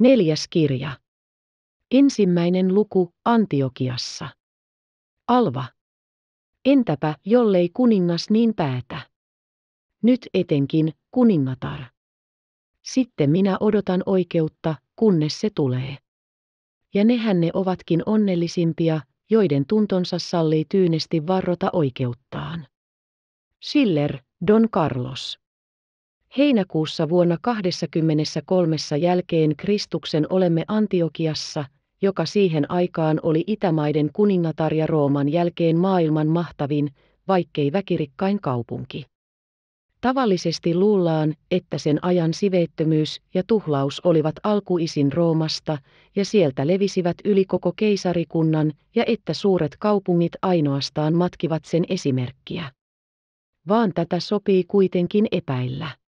Neljäs kirja. Ensimmäinen luku Antiokiassa. Alva. Entäpä, jollei kuningas niin päätä? Nyt etenkin, kuningatar. Sitten minä odotan oikeutta, kunnes se tulee. Ja nehän ne ovatkin onnellisimpia, joiden tuntonsa sallii tyynesti varrota oikeuttaan. Schiller, Don Carlos. Heinäkuussa vuonna 23 jälkeen Kristuksen olemme Antiokiassa, joka siihen aikaan oli Itämaiden kuningatar ja Rooman jälkeen maailman mahtavin, vaikkei väkirikkain kaupunki. Tavallisesti luullaan, että sen ajan siveettömyys ja tuhlaus olivat alkuisin Roomasta, ja sieltä levisivät yli koko keisarikunnan, ja että suuret kaupungit ainoastaan matkivat sen esimerkkiä. Vaan tätä sopii kuitenkin epäillä.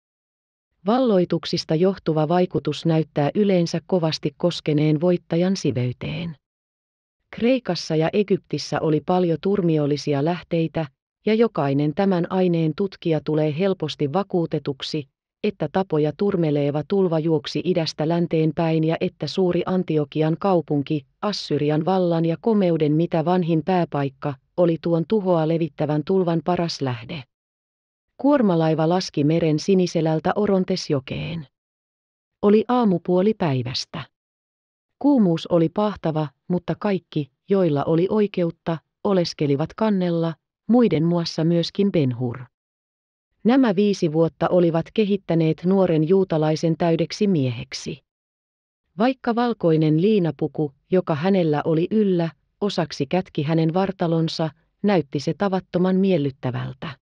Valloituksista johtuva vaikutus näyttää yleensä kovasti koskeneen voittajan siveyteen. Kreikassa ja Egyptissä oli paljon turmiollisia lähteitä, ja jokainen tämän aineen tutkija tulee helposti vakuutetuksi, että tapoja turmeleeva tulva juoksi idästä länteen päin ja että suuri Antiokian kaupunki, Assyrian vallan ja komeuden mitä vanhin pääpaikka, oli tuon tuhoa levittävän tulvan paras lähde. Kuormalaiva laski meren siniselältä Orontesjokeen. Oli aamupuoli päivästä. Kuumuus oli pahtava, mutta kaikki, joilla oli oikeutta, oleskelivat kannella, muiden muassa myöskin Benhur. Nämä viisi vuotta olivat kehittäneet nuoren juutalaisen täydeksi mieheksi. Vaikka valkoinen liinapuku, joka hänellä oli yllä, osaksi kätki hänen vartalonsa, näytti se tavattoman miellyttävältä.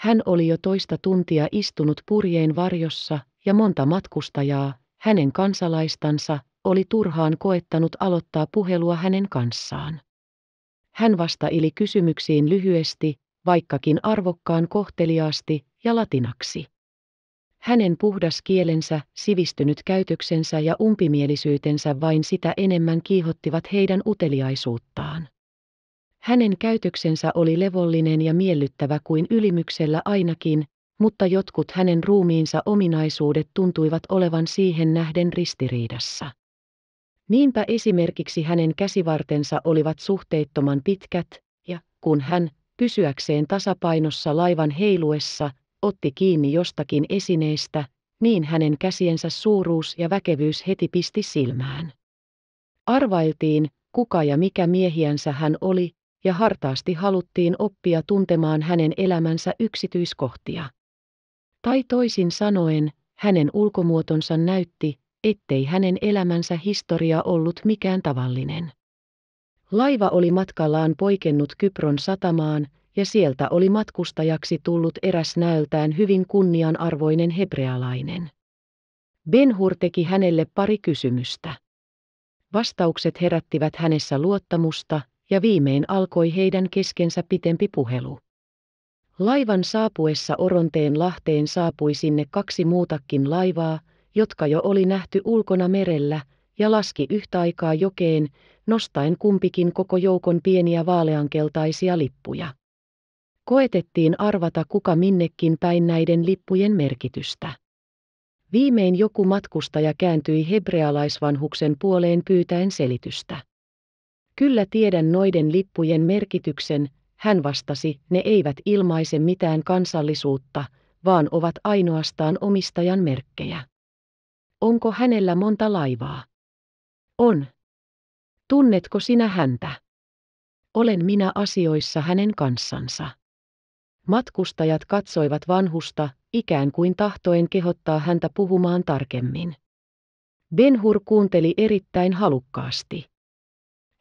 Hän oli jo toista tuntia istunut purjeen varjossa, ja monta matkustajaa, hänen kansalaistansa, oli turhaan koettanut aloittaa puhelua hänen kanssaan. Hän vastaili kysymyksiin lyhyesti, vaikkakin arvokkaan kohteliaasti ja latinaksi. Hänen puhdas kielensä, sivistynyt käytöksensä ja umpimielisyytensä vain sitä enemmän kiihottivat heidän uteliaisuuttaan. Hänen käytöksensä oli levollinen ja miellyttävä kuin ylimyksellä ainakin, mutta jotkut hänen ruumiinsa ominaisuudet tuntuivat olevan siihen nähden ristiriidassa. Niinpä esimerkiksi hänen käsivartensa olivat suhteettoman pitkät, ja kun hän, pysyäkseen tasapainossa laivan heiluessa, otti kiinni jostakin esineestä, niin hänen käsiensä suuruus ja väkevyys heti pisti silmään. Arvailtiin, kuka ja mikä miehiänsä hän oli, ja hartaasti haluttiin oppia tuntemaan hänen elämänsä yksityiskohtia. Tai toisin sanoen, hänen ulkomuotonsa näytti, ettei hänen elämänsä historia ollut mikään tavallinen. Laiva oli matkallaan poikennut Kypron satamaan, ja sieltä oli matkustajaksi tullut eräs näöltään hyvin kunnianarvoinen hebrealainen. Benhur teki hänelle pari kysymystä. Vastaukset herättivät hänessä luottamusta, ja viimein alkoi heidän keskensä pitempi puhelu. Laivan saapuessa Oronteen lahteen saapui sinne kaksi muutakin laivaa, jotka jo oli nähty ulkona merellä, ja laski yhtä aikaa jokeen, nostaen kumpikin koko joukon pieniä vaaleankeltaisia lippuja. Koetettiin arvata kuka minnekin päin näiden lippujen merkitystä. Viimein joku matkustaja kääntyi hebrealaisvanhuksen puoleen pyytäen selitystä. Kyllä tiedän noiden lippujen merkityksen, hän vastasi, ne eivät ilmaise mitään kansallisuutta, vaan ovat ainoastaan omistajan merkkejä. Onko hänellä monta laivaa? On. Tunnetko sinä häntä? Olen minä asioissa hänen kanssansa. Matkustajat katsoivat vanhusta, ikään kuin tahtoen kehottaa häntä puhumaan tarkemmin. Benhur kuunteli erittäin halukkaasti.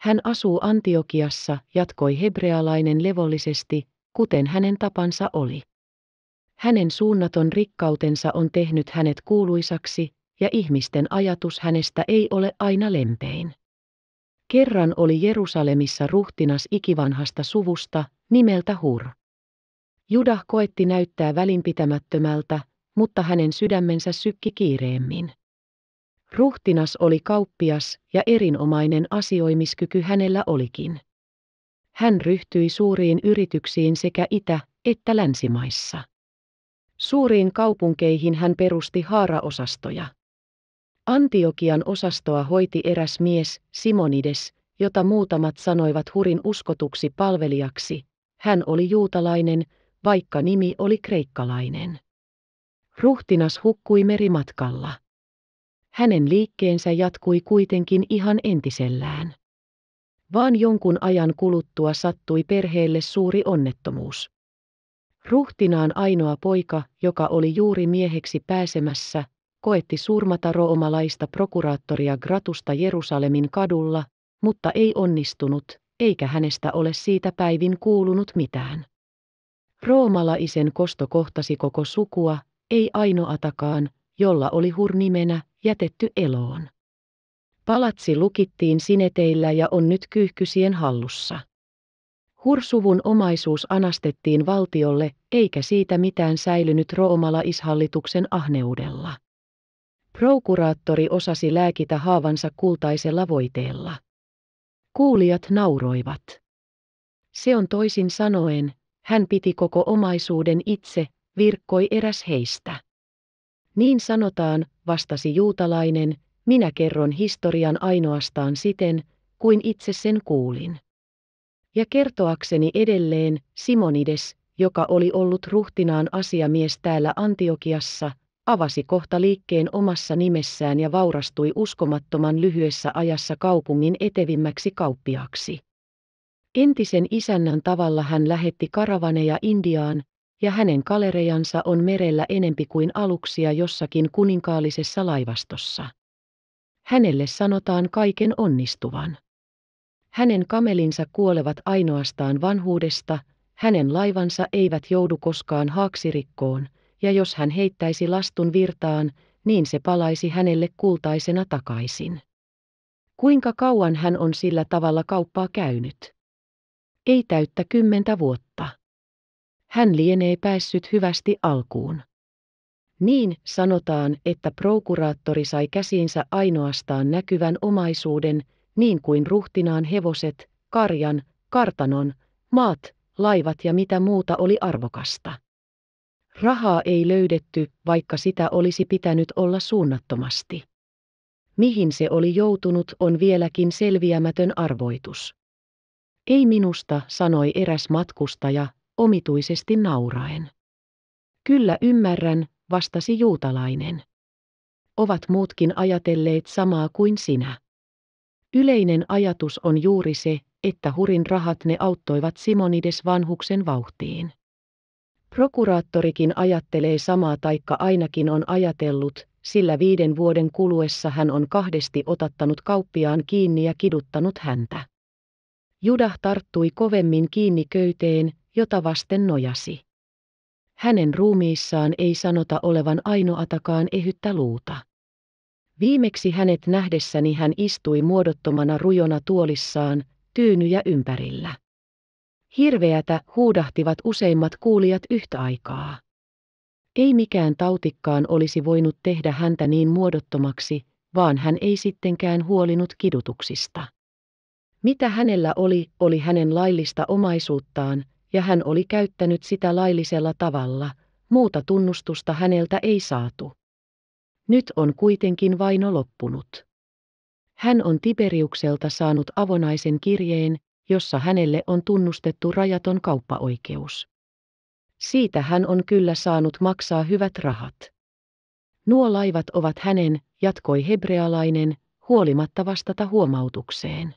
Hän asuu Antiokiassa, jatkoi hebrealainen levollisesti, kuten hänen tapansa oli. Hänen suunnaton rikkautensa on tehnyt hänet kuuluisaksi, ja ihmisten ajatus hänestä ei ole aina lempein. Kerran oli Jerusalemissa ruhtinas ikivanhasta suvusta, nimeltä Hur. Judah koetti näyttää välinpitämättömältä, mutta hänen sydämensä sykki kiireemmin. Ruhtinas oli kauppias ja erinomainen asioimiskyky hänellä olikin. Hän ryhtyi suuriin yrityksiin sekä itä- että länsimaissa. Suuriin kaupunkeihin hän perusti haaraosastoja. Antiokian osastoa hoiti eräs mies, Simonides, jota muutamat sanoivat hurin uskotuksi palvelijaksi. Hän oli juutalainen, vaikka nimi oli kreikkalainen. Ruhtinas hukkui merimatkalla. Hänen liikkeensä jatkui kuitenkin ihan entisellään. Vaan jonkun ajan kuluttua sattui perheelle suuri onnettomuus. Ruhtinaan ainoa poika, joka oli juuri mieheksi pääsemässä, koetti surmata roomalaista prokuraattoria Gratusta Jerusalemin kadulla, mutta ei onnistunut, eikä hänestä ole siitä päivin kuulunut mitään. Roomalaisen kosto kohtasi koko sukua, ei ainoatakaan, jolla oli hurnimenä jätetty eloon. Palatsi lukittiin sineteillä ja on nyt kyyhkysien hallussa. Hursuvun omaisuus anastettiin valtiolle, eikä siitä mitään säilynyt roomalaishallituksen ahneudella. Prokuraattori osasi lääkitä haavansa kultaisella voiteella. Kuulijat nauroivat. Se on toisin sanoen, hän piti koko omaisuuden itse, virkkoi eräs heistä. Niin sanotaan, vastasi juutalainen, minä kerron historian ainoastaan siten, kuin itse sen kuulin. Ja kertoakseni edelleen, Simonides, joka oli ollut ruhtinaan asiamies täällä Antiokiassa, avasi kohta liikkeen omassa nimessään ja vaurastui uskomattoman lyhyessä ajassa kaupungin etevimmäksi kauppiaksi. Entisen isännän tavalla hän lähetti karavaneja Indiaan, ja hänen kalerejansa on merellä enempi kuin aluksia jossakin kuninkaallisessa laivastossa. Hänelle sanotaan kaiken onnistuvan. Hänen kamelinsa kuolevat ainoastaan vanhuudesta, hänen laivansa eivät joudu koskaan haaksirikkoon, ja jos hän heittäisi lastun virtaan, niin se palaisi hänelle kultaisena takaisin. Kuinka kauan hän on sillä tavalla kauppaa käynyt? Ei täyttä kymmentä vuotta. Hän lienee päässyt hyvästi alkuun. Niin sanotaan, että prokuraattori sai käsiinsä ainoastaan näkyvän omaisuuden, niin kuin ruhtinaan hevoset, karjan, kartanon, maat, laivat ja mitä muuta oli arvokasta. Rahaa ei löydetty, vaikka sitä olisi pitänyt olla suunnattomasti. Mihin se oli joutunut on vieläkin selviämätön arvoitus. Ei minusta, sanoi eräs matkustaja, omituisesti nauraen. Kyllä ymmärrän, vastasi juutalainen. Ovat muutkin ajatelleet samaa kuin sinä. Yleinen ajatus on juuri se, että hurin rahat ne auttoivat Simonides vanhuksen vauhtiin. Prokuraattorikin ajattelee samaa taikka ainakin on ajatellut, sillä viiden vuoden kuluessa hän on kahdesti otattanut kauppiaan kiinni ja kiduttanut häntä. Judah tarttui kovemmin kiinni köyteen, jota vasten nojasi. Hänen ruumiissaan ei sanota olevan ainoatakaan ehyttä luuta. Viimeksi hänet nähdessäni hän istui muodottomana rujona tuolissaan, tyynyjä ympärillä. Hirveätä huudahtivat useimmat kuulijat yhtä aikaa. Ei mikään tautikkaan olisi voinut tehdä häntä niin muodottomaksi, vaan hän ei sittenkään huolinut kidutuksista. Mitä hänellä oli, oli hänen laillista omaisuuttaan, ja hän oli käyttänyt sitä laillisella tavalla, muuta tunnustusta häneltä ei saatu. Nyt on kuitenkin vaino loppunut. Hän on Tiberiukselta saanut avonaisen kirjeen, jossa hänelle on tunnustettu rajaton kauppaoikeus. Siitä hän on kyllä saanut maksaa hyvät rahat. Nuo laivat ovat hänen, jatkoi hebrealainen, huolimatta vastata huomautukseen.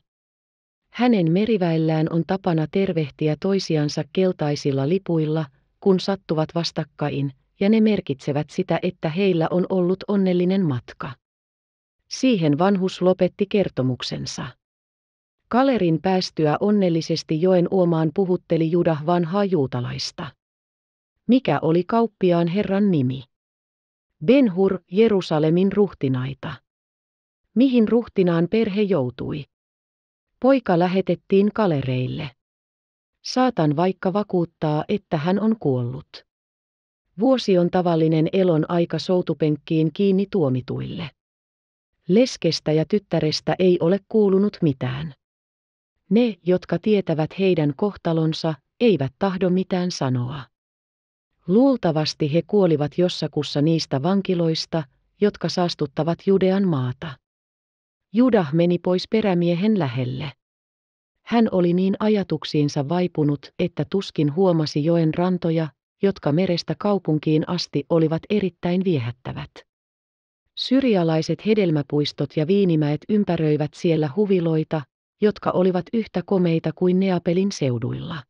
Hänen meriväellään on tapana tervehtiä toisiansa keltaisilla lipuilla, kun sattuvat vastakkain, ja ne merkitsevät sitä, että heillä on ollut onnellinen matka. Siihen vanhus lopetti kertomuksensa. Kalerin päästyä onnellisesti joen uomaan puhutteli Juda vanhaa juutalaista. Mikä oli kauppiaan herran nimi? Benhur, Jerusalemin ruhtinaita. Mihin ruhtinaan perhe joutui? Poika lähetettiin kalereille. Saatan vaikka vakuuttaa, että hän on kuollut. Vuosi on tavallinen elon aika soutupenkkiin kiinni tuomituille. Leskestä ja tyttärestä ei ole kuulunut mitään. Ne, jotka tietävät heidän kohtalonsa, eivät tahdo mitään sanoa. Luultavasti he kuolivat jossakussa niistä vankiloista, jotka saastuttavat Judean maata. Juda meni pois perämiehen lähelle. Hän oli niin ajatuksiinsa vaipunut, että tuskin huomasi joen rantoja, jotka merestä kaupunkiin asti olivat erittäin viehättävät. Syrialaiset hedelmäpuistot ja viinimäet ympäröivät siellä huviloita, jotka olivat yhtä komeita kuin Neapelin seuduilla.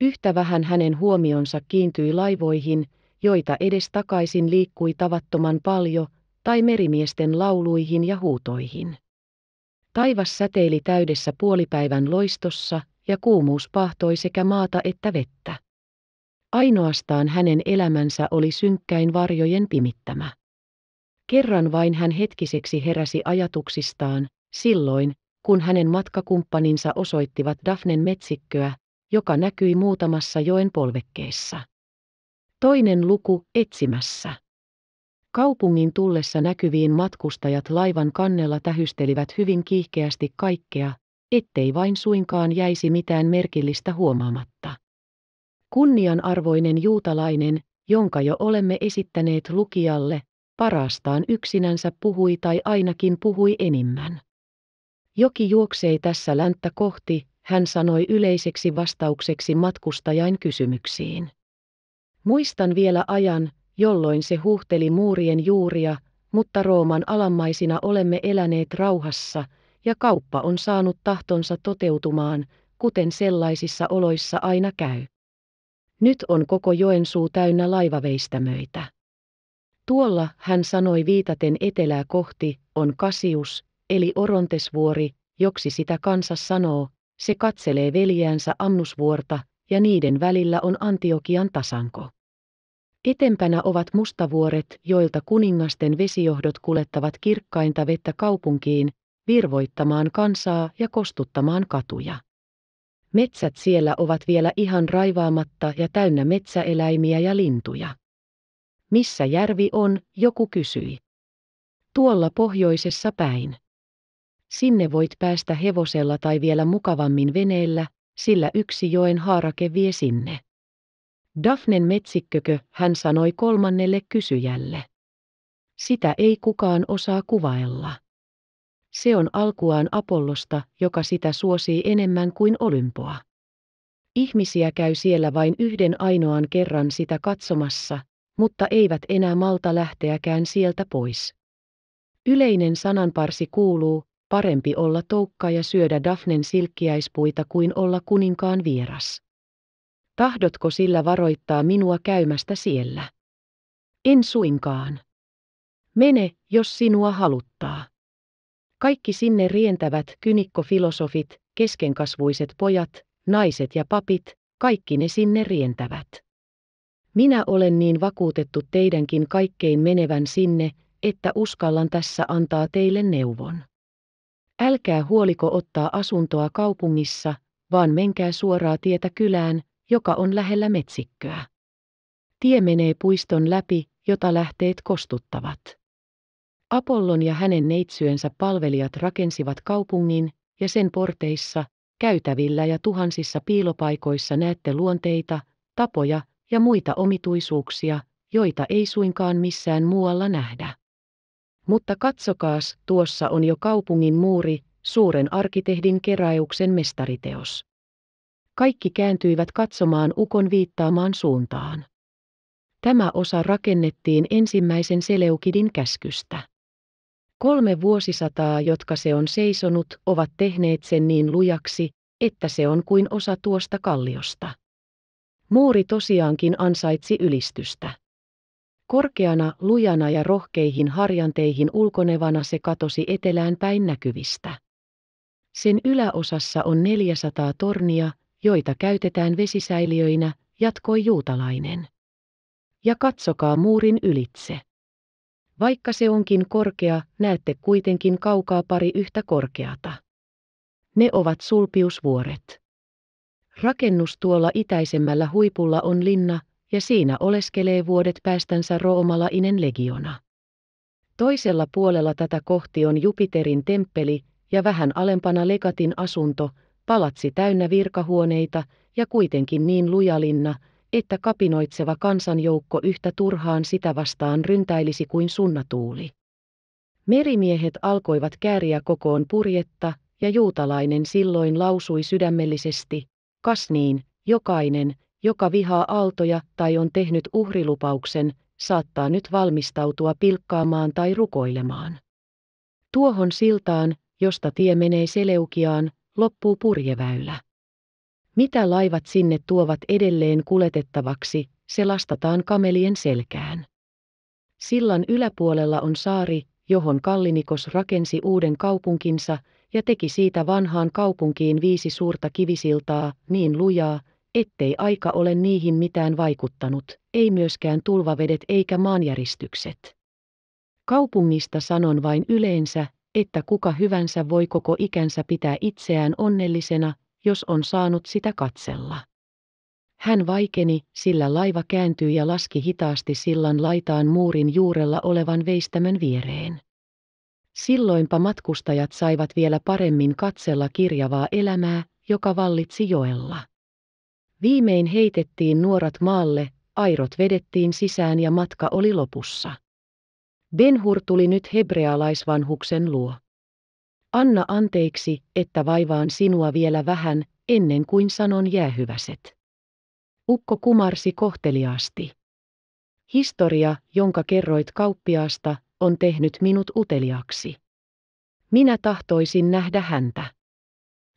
Yhtä vähän hänen huomionsa kiintyi laivoihin, joita edes takaisin liikkui tavattoman paljon, tai merimiesten lauluihin ja huutoihin. Taivas säteili täydessä puolipäivän loistossa, ja kuumuus pahtoi sekä maata että vettä. Ainoastaan hänen elämänsä oli synkkäin varjojen pimittämä. Kerran vain hän hetkiseksi heräsi ajatuksistaan, silloin, kun hänen matkakumppaninsa osoittivat Daphnen metsikköä, joka näkyi muutamassa joen polvekkeessa. Toinen luku, etsimässä. Kaupungin tullessa näkyviin matkustajat laivan kannella tähystelivät hyvin kiihkeästi kaikkea, ettei vain suinkaan jäisi mitään merkillistä huomaamatta. Kunnianarvoinen juutalainen, jonka jo olemme esittäneet lukijalle, parastaan yksinänsä puhui tai ainakin puhui enimmän. Joki juoksee tässä länttä kohti, hän sanoi yleiseksi vastaukseksi matkustajain kysymyksiin. Muistan vielä ajan, jolloin se huhteli muurien juuria, mutta Rooman alammaisina olemme eläneet rauhassa, ja kauppa on saanut tahtonsa toteutumaan, kuten sellaisissa oloissa aina käy. Nyt on koko Joensuu täynnä laivaveistämöitä. Tuolla, hän sanoi viitaten etelää kohti, on Kasius, eli Orontesvuori, joksi sitä kansa sanoo, se katselee veljäänsä Amnusvuorta, ja niiden välillä on Antiokian tasanko. Etempänä ovat mustavuoret, joilta kuningasten vesijohdot kulettavat kirkkainta vettä kaupunkiin, virvoittamaan kansaa ja kostuttamaan katuja. Metsät siellä ovat vielä ihan raivaamatta ja täynnä metsäeläimiä ja lintuja. Missä järvi on, joku kysyi. Tuolla pohjoisessa päin. Sinne voit päästä hevosella tai vielä mukavammin veneellä, sillä yksi joen haarake vie sinne. Daphnen metsikkökö, hän sanoi kolmannelle kysyjälle. Sitä ei kukaan osaa kuvailla. Se on alkuaan Apollosta, joka sitä suosii enemmän kuin Olympoa. Ihmisiä käy siellä vain yhden ainoan kerran sitä katsomassa, mutta eivät enää malta lähteäkään sieltä pois. Yleinen sananparsi kuuluu, parempi olla toukka ja syödä Daphnen silkkiäispuita kuin olla kuninkaan vieras. Tahdotko sillä varoittaa minua käymästä siellä? En suinkaan. Mene, jos sinua haluttaa. Kaikki sinne rientävät kynikkofilosofit, keskenkasvuiset pojat, naiset ja papit, kaikki ne sinne rientävät. Minä olen niin vakuutettu teidänkin kaikkein menevän sinne, että uskallan tässä antaa teille neuvon. Älkää huoliko ottaa asuntoa kaupungissa, vaan menkää suoraa tietä kylään, joka on lähellä metsikköä. Tie menee puiston läpi, jota lähteet kostuttavat. Apollon ja hänen neitsyensä palvelijat rakensivat kaupungin, ja sen porteissa, käytävillä ja tuhansissa piilopaikoissa näette luonteita, tapoja ja muita omituisuuksia, joita ei suinkaan missään muualla nähdä. Mutta katsokaas, tuossa on jo kaupungin muuri, suuren arkkitehdin keräyksen mestariteos. Kaikki kääntyivät katsomaan ukon viittaamaan suuntaan. Tämä osa rakennettiin ensimmäisen Seleukidin käskystä. Kolme vuosisataa, jotka se on seisonut, ovat tehneet sen niin lujaksi, että se on kuin osa tuosta kalliosta. Muuri tosiaankin ansaitsi ylistystä. Korkeana, lujana ja rohkeihin harjanteihin ulkonevana se katosi etelään päin näkyvistä. Sen yläosassa on 400 tornia, joita käytetään vesisäiliöinä, jatkoi juutalainen. Ja katsokaa muurin ylitse. Vaikka se onkin korkea, näette kuitenkin kaukaa pari yhtä korkeata. Ne ovat sulpiusvuoret. Rakennus tuolla itäisemmällä huipulla on linna, ja siinä oleskelee vuodet päästänsä roomalainen legiona. Toisella puolella tätä kohti on Jupiterin temppeli, ja vähän alempana legatin asunto, palatsi täynnä virkahuoneita, ja kuitenkin niin lujalinna, että kapinoitseva kansanjoukko yhtä turhaan sitä vastaan ryntäilisi kuin sunnatuuli. Merimiehet alkoivat kääriä kokoon purjetta, ja juutalainen silloin lausui sydämellisesti, kas niin, jokainen, joka vihaa aaltoja tai on tehnyt uhrilupauksen, saattaa nyt valmistautua pilkkaamaan tai rukoilemaan. Tuohon siltaan, josta tie menee Seleukiaan, loppuu purjeväylä. Mitä laivat sinne tuovat edelleen kuletettavaksi, se lastataan kamelien selkään. Sillan yläpuolella on saari, johon Kallinikos rakensi uuden kaupunkinsa ja teki siitä vanhaan kaupunkiin viisi suurta kivisiltaa, niin lujaa, ettei aika ole niihin mitään vaikuttanut, ei myöskään tulvavedet eikä maanjäristykset. Kaupungista sanon vain yleensä, että kuka hyvänsä voi koko ikänsä pitää itseään onnellisena, jos on saanut sitä katsella. Hän vaikeni, sillä laiva kääntyi ja laski hitaasti sillan laitaan muurin juurella olevan veistämön viereen. Silloinpa matkustajat saivat vielä paremmin katsella kirjavaa elämää, joka vallitsi joella. Viimein heitettiin nuorat maalle, airot vedettiin sisään ja matka oli lopussa. Benhur tuli nyt hebrealaisvanhuksen luo. Anna anteeksi, että vaivaan sinua vielä vähän, ennen kuin sanon jäähyväset. Ukko kumarsi kohteliaasti. Historia, jonka kerroit kauppiaasta, on tehnyt minut uteliaksi. Minä tahtoisin nähdä häntä.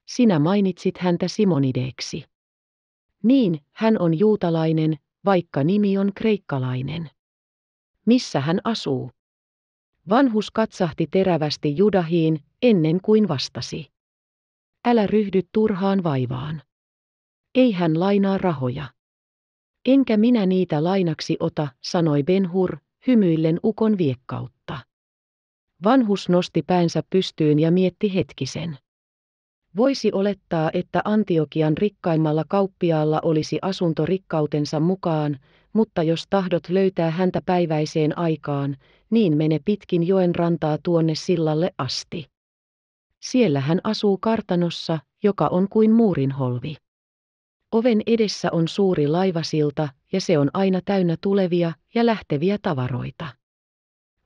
Sinä mainitsit häntä Simonideeksi. Niin, hän on juutalainen, vaikka nimi on kreikkalainen. Missä hän asuu? Vanhus katsahti terävästi Judahiin, ennen kuin vastasi. Älä ryhdy turhaan vaivaan. Ei hän lainaa rahoja. Enkä minä niitä lainaksi ota, sanoi Benhur, hymyillen ukon viekkautta. Vanhus nosti päänsä pystyyn ja mietti hetkisen. Voisi olettaa, että Antiokian rikkaimmalla kauppiaalla olisi asunto rikkautensa mukaan, mutta jos tahdot löytää häntä päiväiseen aikaan, niin mene pitkin joen rantaa tuonne sillalle asti. Siellä hän asuu kartanossa, joka on kuin muurinholvi. Oven edessä on suuri laivasilta, ja se on aina täynnä tulevia ja lähteviä tavaroita.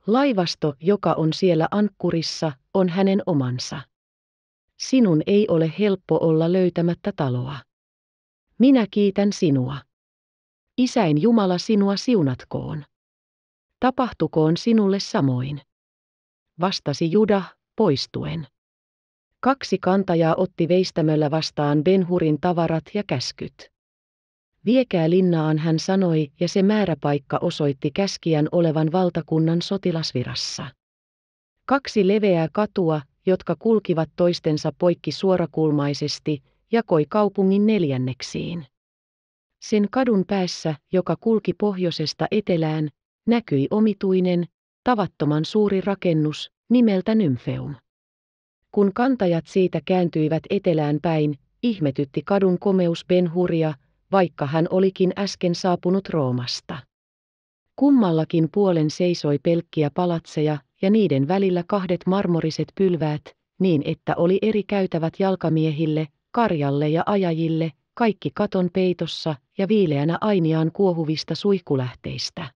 Laivasto, joka on siellä ankkurissa, on hänen omansa. Sinun ei ole helppo olla löytämättä taloa. Minä kiitän sinua. Isäin Jumala sinua siunatkoon. Tapahtukoon sinulle samoin. Vastasi Juda, poistuen. Kaksi kantajaa otti veistämöllä vastaan Benhurin tavarat ja käskyt. Viekää linnaan hän sanoi, ja se määräpaikka osoitti käskijän olevan valtakunnan sotilasvirassa. Kaksi leveää katua, jotka kulkivat toistensa poikki suorakulmaisesti, jakoi kaupungin neljänneksiin. Sen kadun päässä, joka kulki pohjoisesta etelään, näkyi omituinen, tavattoman suuri rakennus, nimeltä Nymfeum. Kun kantajat siitä kääntyivät etelään päin, ihmetytti kadun komeus Benhuria, vaikka hän olikin äsken saapunut Roomasta. Kummallakin puolen seisoi pelkkiä palatseja ja niiden välillä kahdet marmoriset pylväät, niin että oli eri käytävät jalkamiehille, karjalle ja ajajille, kaikki katon peitossa ja viileänä ainiaan kuohuvista suihkulähteistä.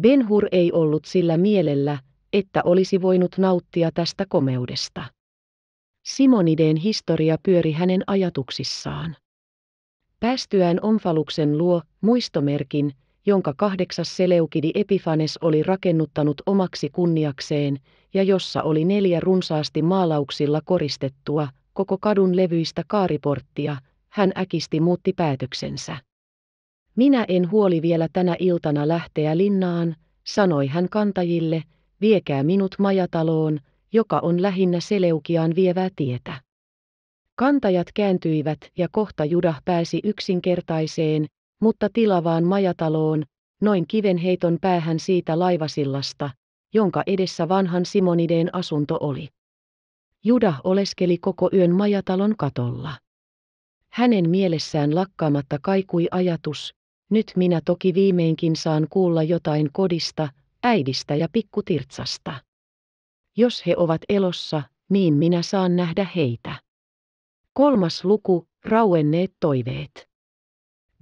Benhur ei ollut sillä mielellä, että olisi voinut nauttia tästä komeudesta. Simonideen historia pyöri hänen ajatuksissaan. Päästyään Omfaluksen luo muistomerkin, jonka kahdeksas Seleukidi Epifanes oli rakennuttanut omaksi kunniakseen, ja jossa oli neljä runsaasti maalauksilla koristettua, koko kadun levyistä kaariporttia, hän äkisti muutti päätöksensä. Minä en huoli vielä tänä iltana lähteä linnaan, sanoi hän kantajille, viekää minut majataloon, joka on lähinnä Seleukiaan vievää tietä. Kantajat kääntyivät ja kohta Judah pääsi yksinkertaiseen, mutta tilavaan majataloon, noin kivenheiton päähän siitä laivasillasta, jonka edessä vanhan Simonideen asunto oli. Judah oleskeli koko yön majatalon katolla. Hänen mielessään lakkaamatta kaikui ajatus, nyt minä toki viimeinkin saan kuulla jotain kodista, äidistä ja pikkutirtsasta. Jos he ovat elossa, niin minä saan nähdä heitä. Kolmas luku, rauenneet toiveet.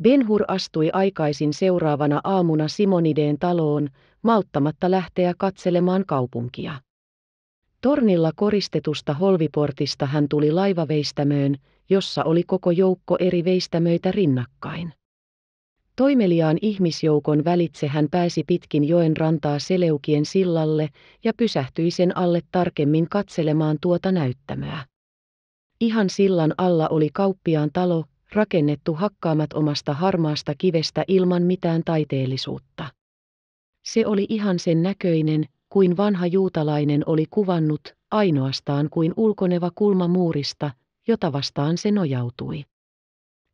Benhur astui aikaisin seuraavana aamuna Simonideen taloon, malttamatta lähteä katselemaan kaupunkia. Tornilla koristetusta holviportista hän tuli laivaveistämöön, jossa oli koko joukko eri veistämöitä rinnakkain. Toimeliaan ihmisjoukon välitse hän pääsi pitkin joen rantaa Seleukien sillalle ja pysähtyi sen alle tarkemmin katselemaan tuota näyttämöä. Ihan sillan alla oli kauppiaan talo, rakennettu hakkaamat omasta harmaasta kivestä ilman mitään taiteellisuutta. Se oli ihan sen näköinen, kuin vanha juutalainen oli kuvannut, ainoastaan kuin ulkoneva kulma muurista, jota vastaan se nojautui.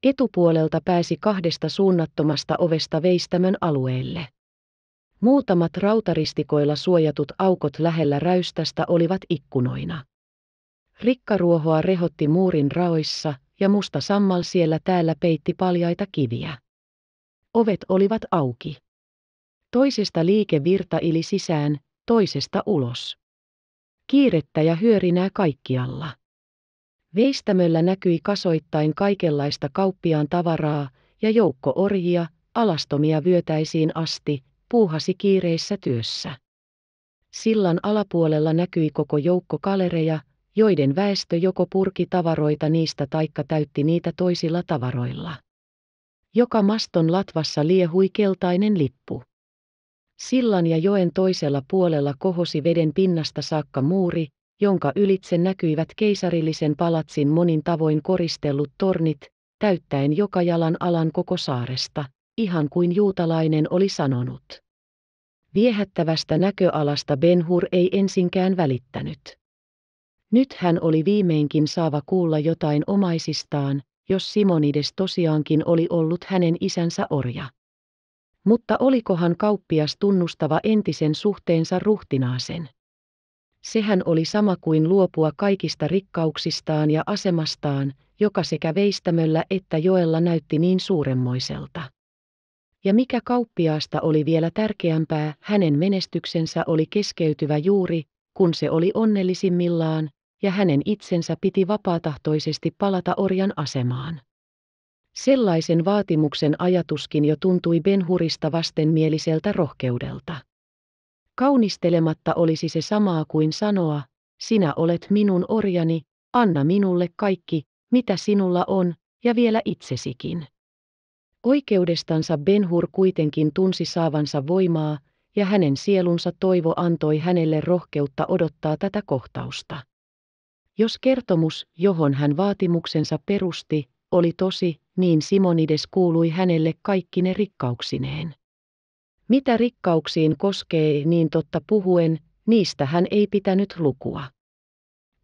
Etupuolelta pääsi kahdesta suunnattomasta ovesta veistämön alueelle. Muutamat rautaristikoilla suojatut aukot lähellä räystästä olivat ikkunoina. Rikkaruohoa rehotti muurin raoissa, ja musta sammal siellä täällä peitti paljaita kiviä. Ovet olivat auki. Toisesta liikevirta ili sisään, toisesta ulos. Kiirettä ja hyörinää kaikkialla. Veistämöllä näkyi kasoittain kaikenlaista kauppiaan tavaraa, ja joukko orjia, alastomia vyötäisiin asti, puuhasi kiireissä työssä. Sillan alapuolella näkyi koko joukko kalereja, joiden väestö joko purki tavaroita niistä taikka täytti niitä toisilla tavaroilla. Joka maston latvassa liehui keltainen lippu. Sillan ja joen toisella puolella kohosi veden pinnasta saakka muuri, jonka ylitse näkyivät keisarillisen palatsin monin tavoin koristellut tornit, täyttäen joka jalan alan koko saaresta, ihan kuin juutalainen oli sanonut. Viehättävästä näköalasta Benhur ei ensinkään välittänyt. Nyt hän oli viimeinkin saava kuulla jotain omaisistaan, jos Simonides tosiaankin oli ollut hänen isänsä orja. Mutta olikohan kauppias tunnustava entisen suhteensa ruhtinaasen? Sehän oli sama kuin luopua kaikista rikkauksistaan ja asemastaan, joka sekä veistämöllä että joella näytti niin suuremmoiselta. Ja mikä kauppiaasta oli vielä tärkeämpää, hänen menestyksensä oli keskeytyvä juuri, kun se oli onnellisimmillaan, ja hänen itsensä piti vapaatahtoisesti palata orjan asemaan. Sellaisen vaatimuksen ajatuskin jo tuntui Benhurista vastenmieliseltä rohkeudelta. Kaunistelematta olisi se samaa kuin sanoa, sinä olet minun orjani, anna minulle kaikki, mitä sinulla on, ja vielä itsesikin. Oikeudestansa Benhur kuitenkin tunsi saavansa voimaa, ja hänen sielunsa toivo antoi hänelle rohkeutta odottaa tätä kohtausta. Jos kertomus, johon hän vaatimuksensa perusti, oli tosi, niin Simonides kuului hänelle kaikki ne rikkauksineen. Mitä rikkauksiin koskee niin totta puhuen, niistä hän ei pitänyt lukua.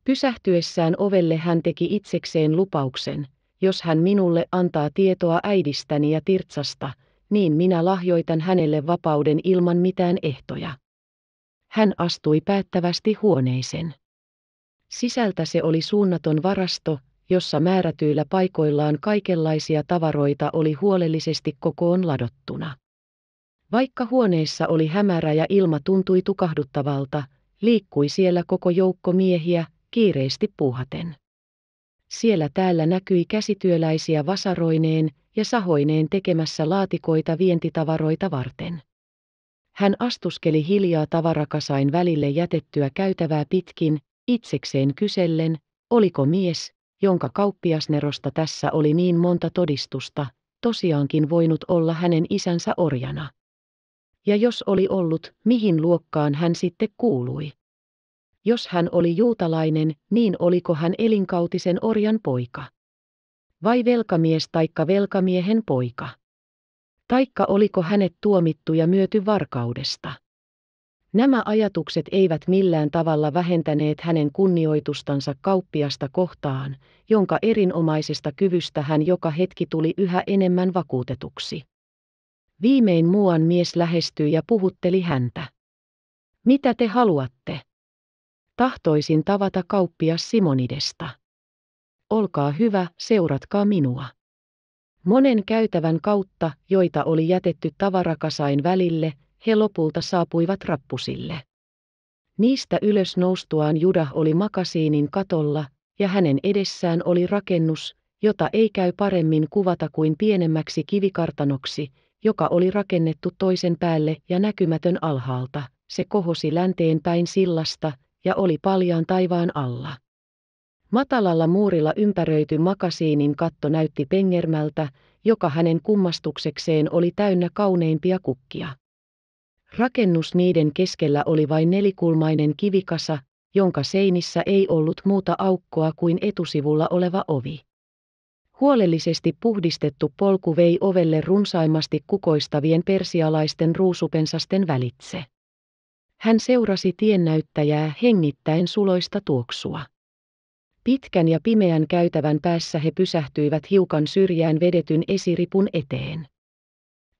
Pysähtyessään ovelle hän teki itsekseen lupauksen, jos hän minulle antaa tietoa äidistäni ja Tirtsasta, niin minä lahjoitan hänelle vapauden ilman mitään ehtoja. Hän astui päättävästi huoneeseen. Sisältä se oli suunnaton varasto, jossa määrätyillä paikoillaan kaikenlaisia tavaroita oli huolellisesti kokoon ladottuna. Vaikka huoneessa oli hämärä ja ilma tuntui tukahduttavalta, liikkui siellä koko joukko miehiä, kiireesti puuhaten. Siellä täällä näkyi käsityöläisiä vasaroineen ja sahoineen tekemässä laatikoita vientitavaroita varten. Hän astuskeli hiljaa tavarakasain välille jätettyä käytävää pitkin, itsekseen kysellen, oliko mies, jonka kauppiasnerosta tässä oli niin monta todistusta, tosiaankin voinut olla hänen isänsä orjana. Ja jos oli ollut, mihin luokkaan hän sitten kuului? Jos hän oli juutalainen, niin oliko hän elinkautisen orjan poika? Vai velkamies taikka velkamiehen poika? Taikka oliko hänet tuomittu ja myöty varkaudesta? Nämä ajatukset eivät millään tavalla vähentäneet hänen kunnioitustansa kauppiasta kohtaan, jonka erinomaisesta kyvystä hän joka hetki tuli yhä enemmän vakuutetuksi. Viimein muuan mies lähestyi ja puhutteli häntä. Mitä te haluatte? Tahtoisin tavata kauppias Simonidesta. Olkaa hyvä, seuratkaa minua. Monen käytävän kautta, joita oli jätetty tavarakasain välille, he lopulta saapuivat rappusille. Niistä ylös noustuaan Juda oli makasiinin katolla, ja hänen edessään oli rakennus, jota ei käy paremmin kuvata kuin pienemmäksi kivikartanoksi, joka oli rakennettu toisen päälle ja näkymätön alhaalta. Se kohosi länteen päin sillasta ja oli paljaan taivaan alla. Matalalla muurilla ympäröity makasiinin katto näytti pengermältä, joka hänen kummastuksekseen oli täynnä kauneimpia kukkia. Rakennus niiden keskellä oli vain nelikulmainen kivikasa, jonka seinissä ei ollut muuta aukkoa kuin etusivulla oleva ovi. Huolellisesti puhdistettu polku vei ovelle runsaimmasti kukoistavien persialaisten ruusupensasten välitse. Hän seurasi tiennäyttäjää hengittäen suloista tuoksua. Pitkän ja pimeän käytävän päässä he pysähtyivät hiukan syrjään vedetyn esiripun eteen.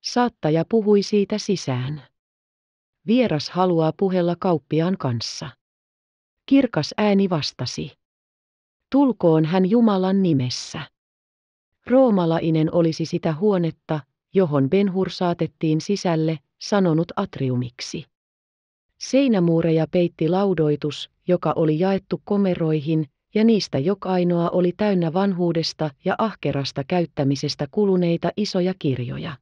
Saattaja puhui siitä sisään. Vieras haluaa puhella kauppiaan kanssa. Kirkas ääni vastasi. Tulkoon hän Jumalan nimessä. Roomalainen olisi sitä huonetta, johon Benhur saatettiin sisälle, sanonut atriumiksi. Seinämuureja peitti laudoitus, joka oli jaettu komeroihin, ja niistä joka ainoa oli täynnä vanhuudesta ja ahkerasta käyttämisestä kuluneita isoja kirjoja.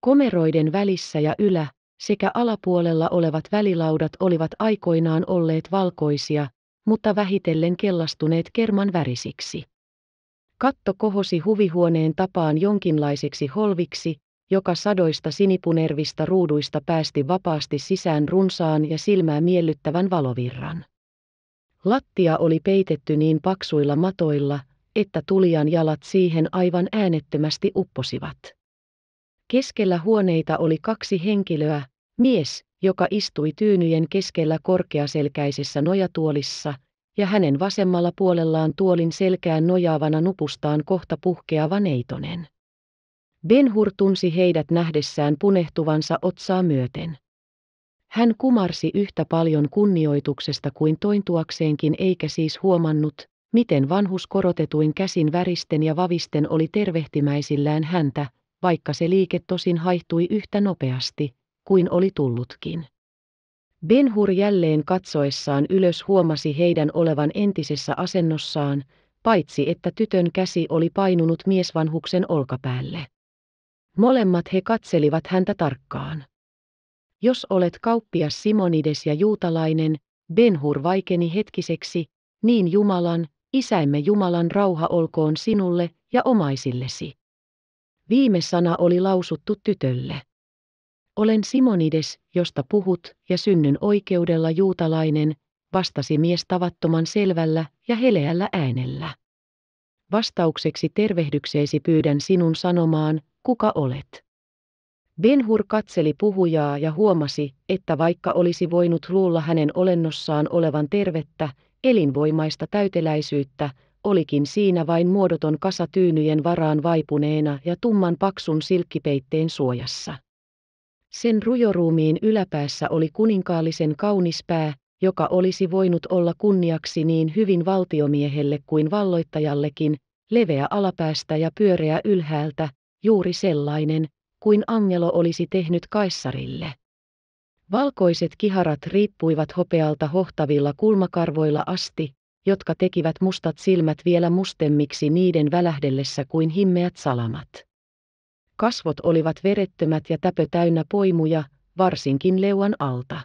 Komeroiden välissä ja ylä- sekä alapuolella olevat välilaudat olivat aikoinaan olleet valkoisia, mutta vähitellen kellastuneet kerman värisiksi. Katto kohosi huvihuoneen tapaan jonkinlaiseksi holviksi, joka sadoista sinipunervista ruuduista päästi vapaasti sisään runsaan ja silmää miellyttävän valovirran. Lattia oli peitetty niin paksuilla matoilla, että tulijan jalat siihen aivan äänettömästi upposivat. Keskellä huoneita oli kaksi henkilöä, mies, joka istui tyynyjen keskellä korkeaselkäisessä nojatuolissa, ja hänen vasemmalla puolellaan tuolin selkään nojaavana nupustaan kohta puhkeava neitonen. Benhur tunsi heidät nähdessään punehtuvansa otsaa myöten. Hän kumarsi yhtä paljon kunnioituksesta kuin tointuakseenkin eikä siis huomannut, miten vanhus korotetuin käsin väristen ja vavisten oli tervehtimäisillään häntä, vaikka se liike tosin haihtui yhtä nopeasti, kuin oli tullutkin. Benhur jälleen katsoessaan ylös huomasi heidän olevan entisessä asennossaan, paitsi että tytön käsi oli painunut miesvanhuksen olkapäälle. Molemmat he katselivat häntä tarkkaan. Jos olet kauppias Simonides ja juutalainen, Benhur vaikeni hetkiseksi, niin Jumalan, isäimme Jumalan rauha olkoon sinulle ja omaisillesi. Viime sana oli lausuttu tytölle. Olen Simonides, josta puhut, ja synnyn oikeudella juutalainen, vastasi mies tavattoman selvällä ja heleällä äänellä. Vastaukseksi tervehdykseesi pyydän sinun sanomaan, kuka olet. Benhur katseli puhujaa ja huomasi, että vaikka olisi voinut luulla hänen olennossaan olevan tervettä, elinvoimaista täyteläisyyttä, olikin siinä vain muodoton kasa tyynyjen varaan vaipuneena ja tumman paksun silkkipeitteen suojassa. Sen rujoruumiin yläpäässä oli kuninkaallisen kaunis pää, joka olisi voinut olla kunniaksi niin hyvin valtiomiehelle kuin valloittajallekin, leveä alapäästä ja pyöreä ylhäältä, juuri sellainen, kuin Angelo olisi tehnyt kaissarille. Valkoiset kiharat riippuivat hopealta hohtavilla kulmakarvoilla asti, jotka tekivät mustat silmät vielä mustemmiksi niiden välähdellessä kuin himmeät salamat. Kasvot olivat verettömät ja täpö täynnä poimuja, varsinkin leuan alta.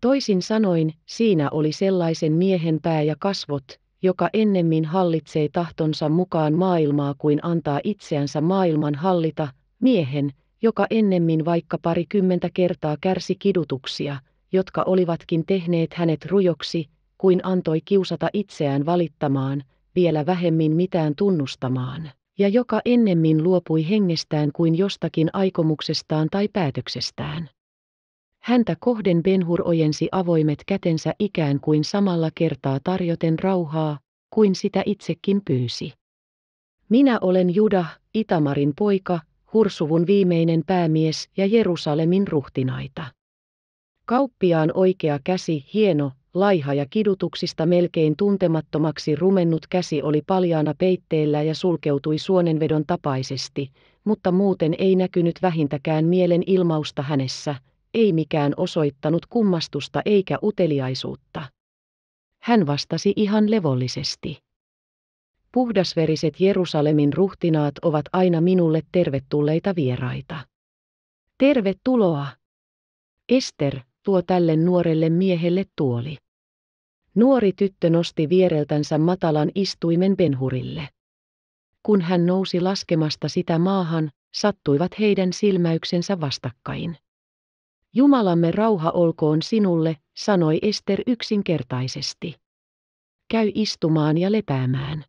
Toisin sanoin, siinä oli sellaisen miehen pää ja kasvot, joka ennemmin hallitsee tahtonsa mukaan maailmaa kuin antaa itseänsä maailman hallita, miehen, joka ennemmin vaikka parikymmentä kertaa kärsi kidutuksia, jotka olivatkin tehneet hänet rujoksi, kuin antoi kiusata itseään valittamaan, vielä vähemmin mitään tunnustamaan, ja joka ennemmin luopui hengestään kuin jostakin aikomuksestaan tai päätöksestään. Häntä kohden Benhur ojensi avoimet kätensä ikään kuin samalla kertaa tarjoten rauhaa, kuin sitä itsekin pyysi. Minä olen Juda, Itamarin poika, Hursuvun viimeinen päämies ja Jerusalemin ruhtinaita. Kauppiaan oikea käsi, hieno, laiha ja kidutuksista melkein tuntemattomaksi rumennut käsi oli paljaana peitteellä ja sulkeutui suonenvedon tapaisesti, mutta muuten ei näkynyt vähintäkään mielen ilmausta hänessä, ei mikään osoittanut kummastusta eikä uteliaisuutta. Hän vastasi ihan levollisesti. Puhdasveriset Jerusalemin ruhtinaat ovat aina minulle tervetulleita vieraita. Tervetuloa! Ester tuo tälle nuorelle miehelle tuoli. Nuori tyttö nosti viereltänsä matalan istuimen Benhurille. Kun hän nousi laskemasta sitä maahan, sattuivat heidän silmäyksensä vastakkain. Jumalamme rauha olkoon sinulle, sanoi Ester yksinkertaisesti. Käy istumaan ja lepäämään.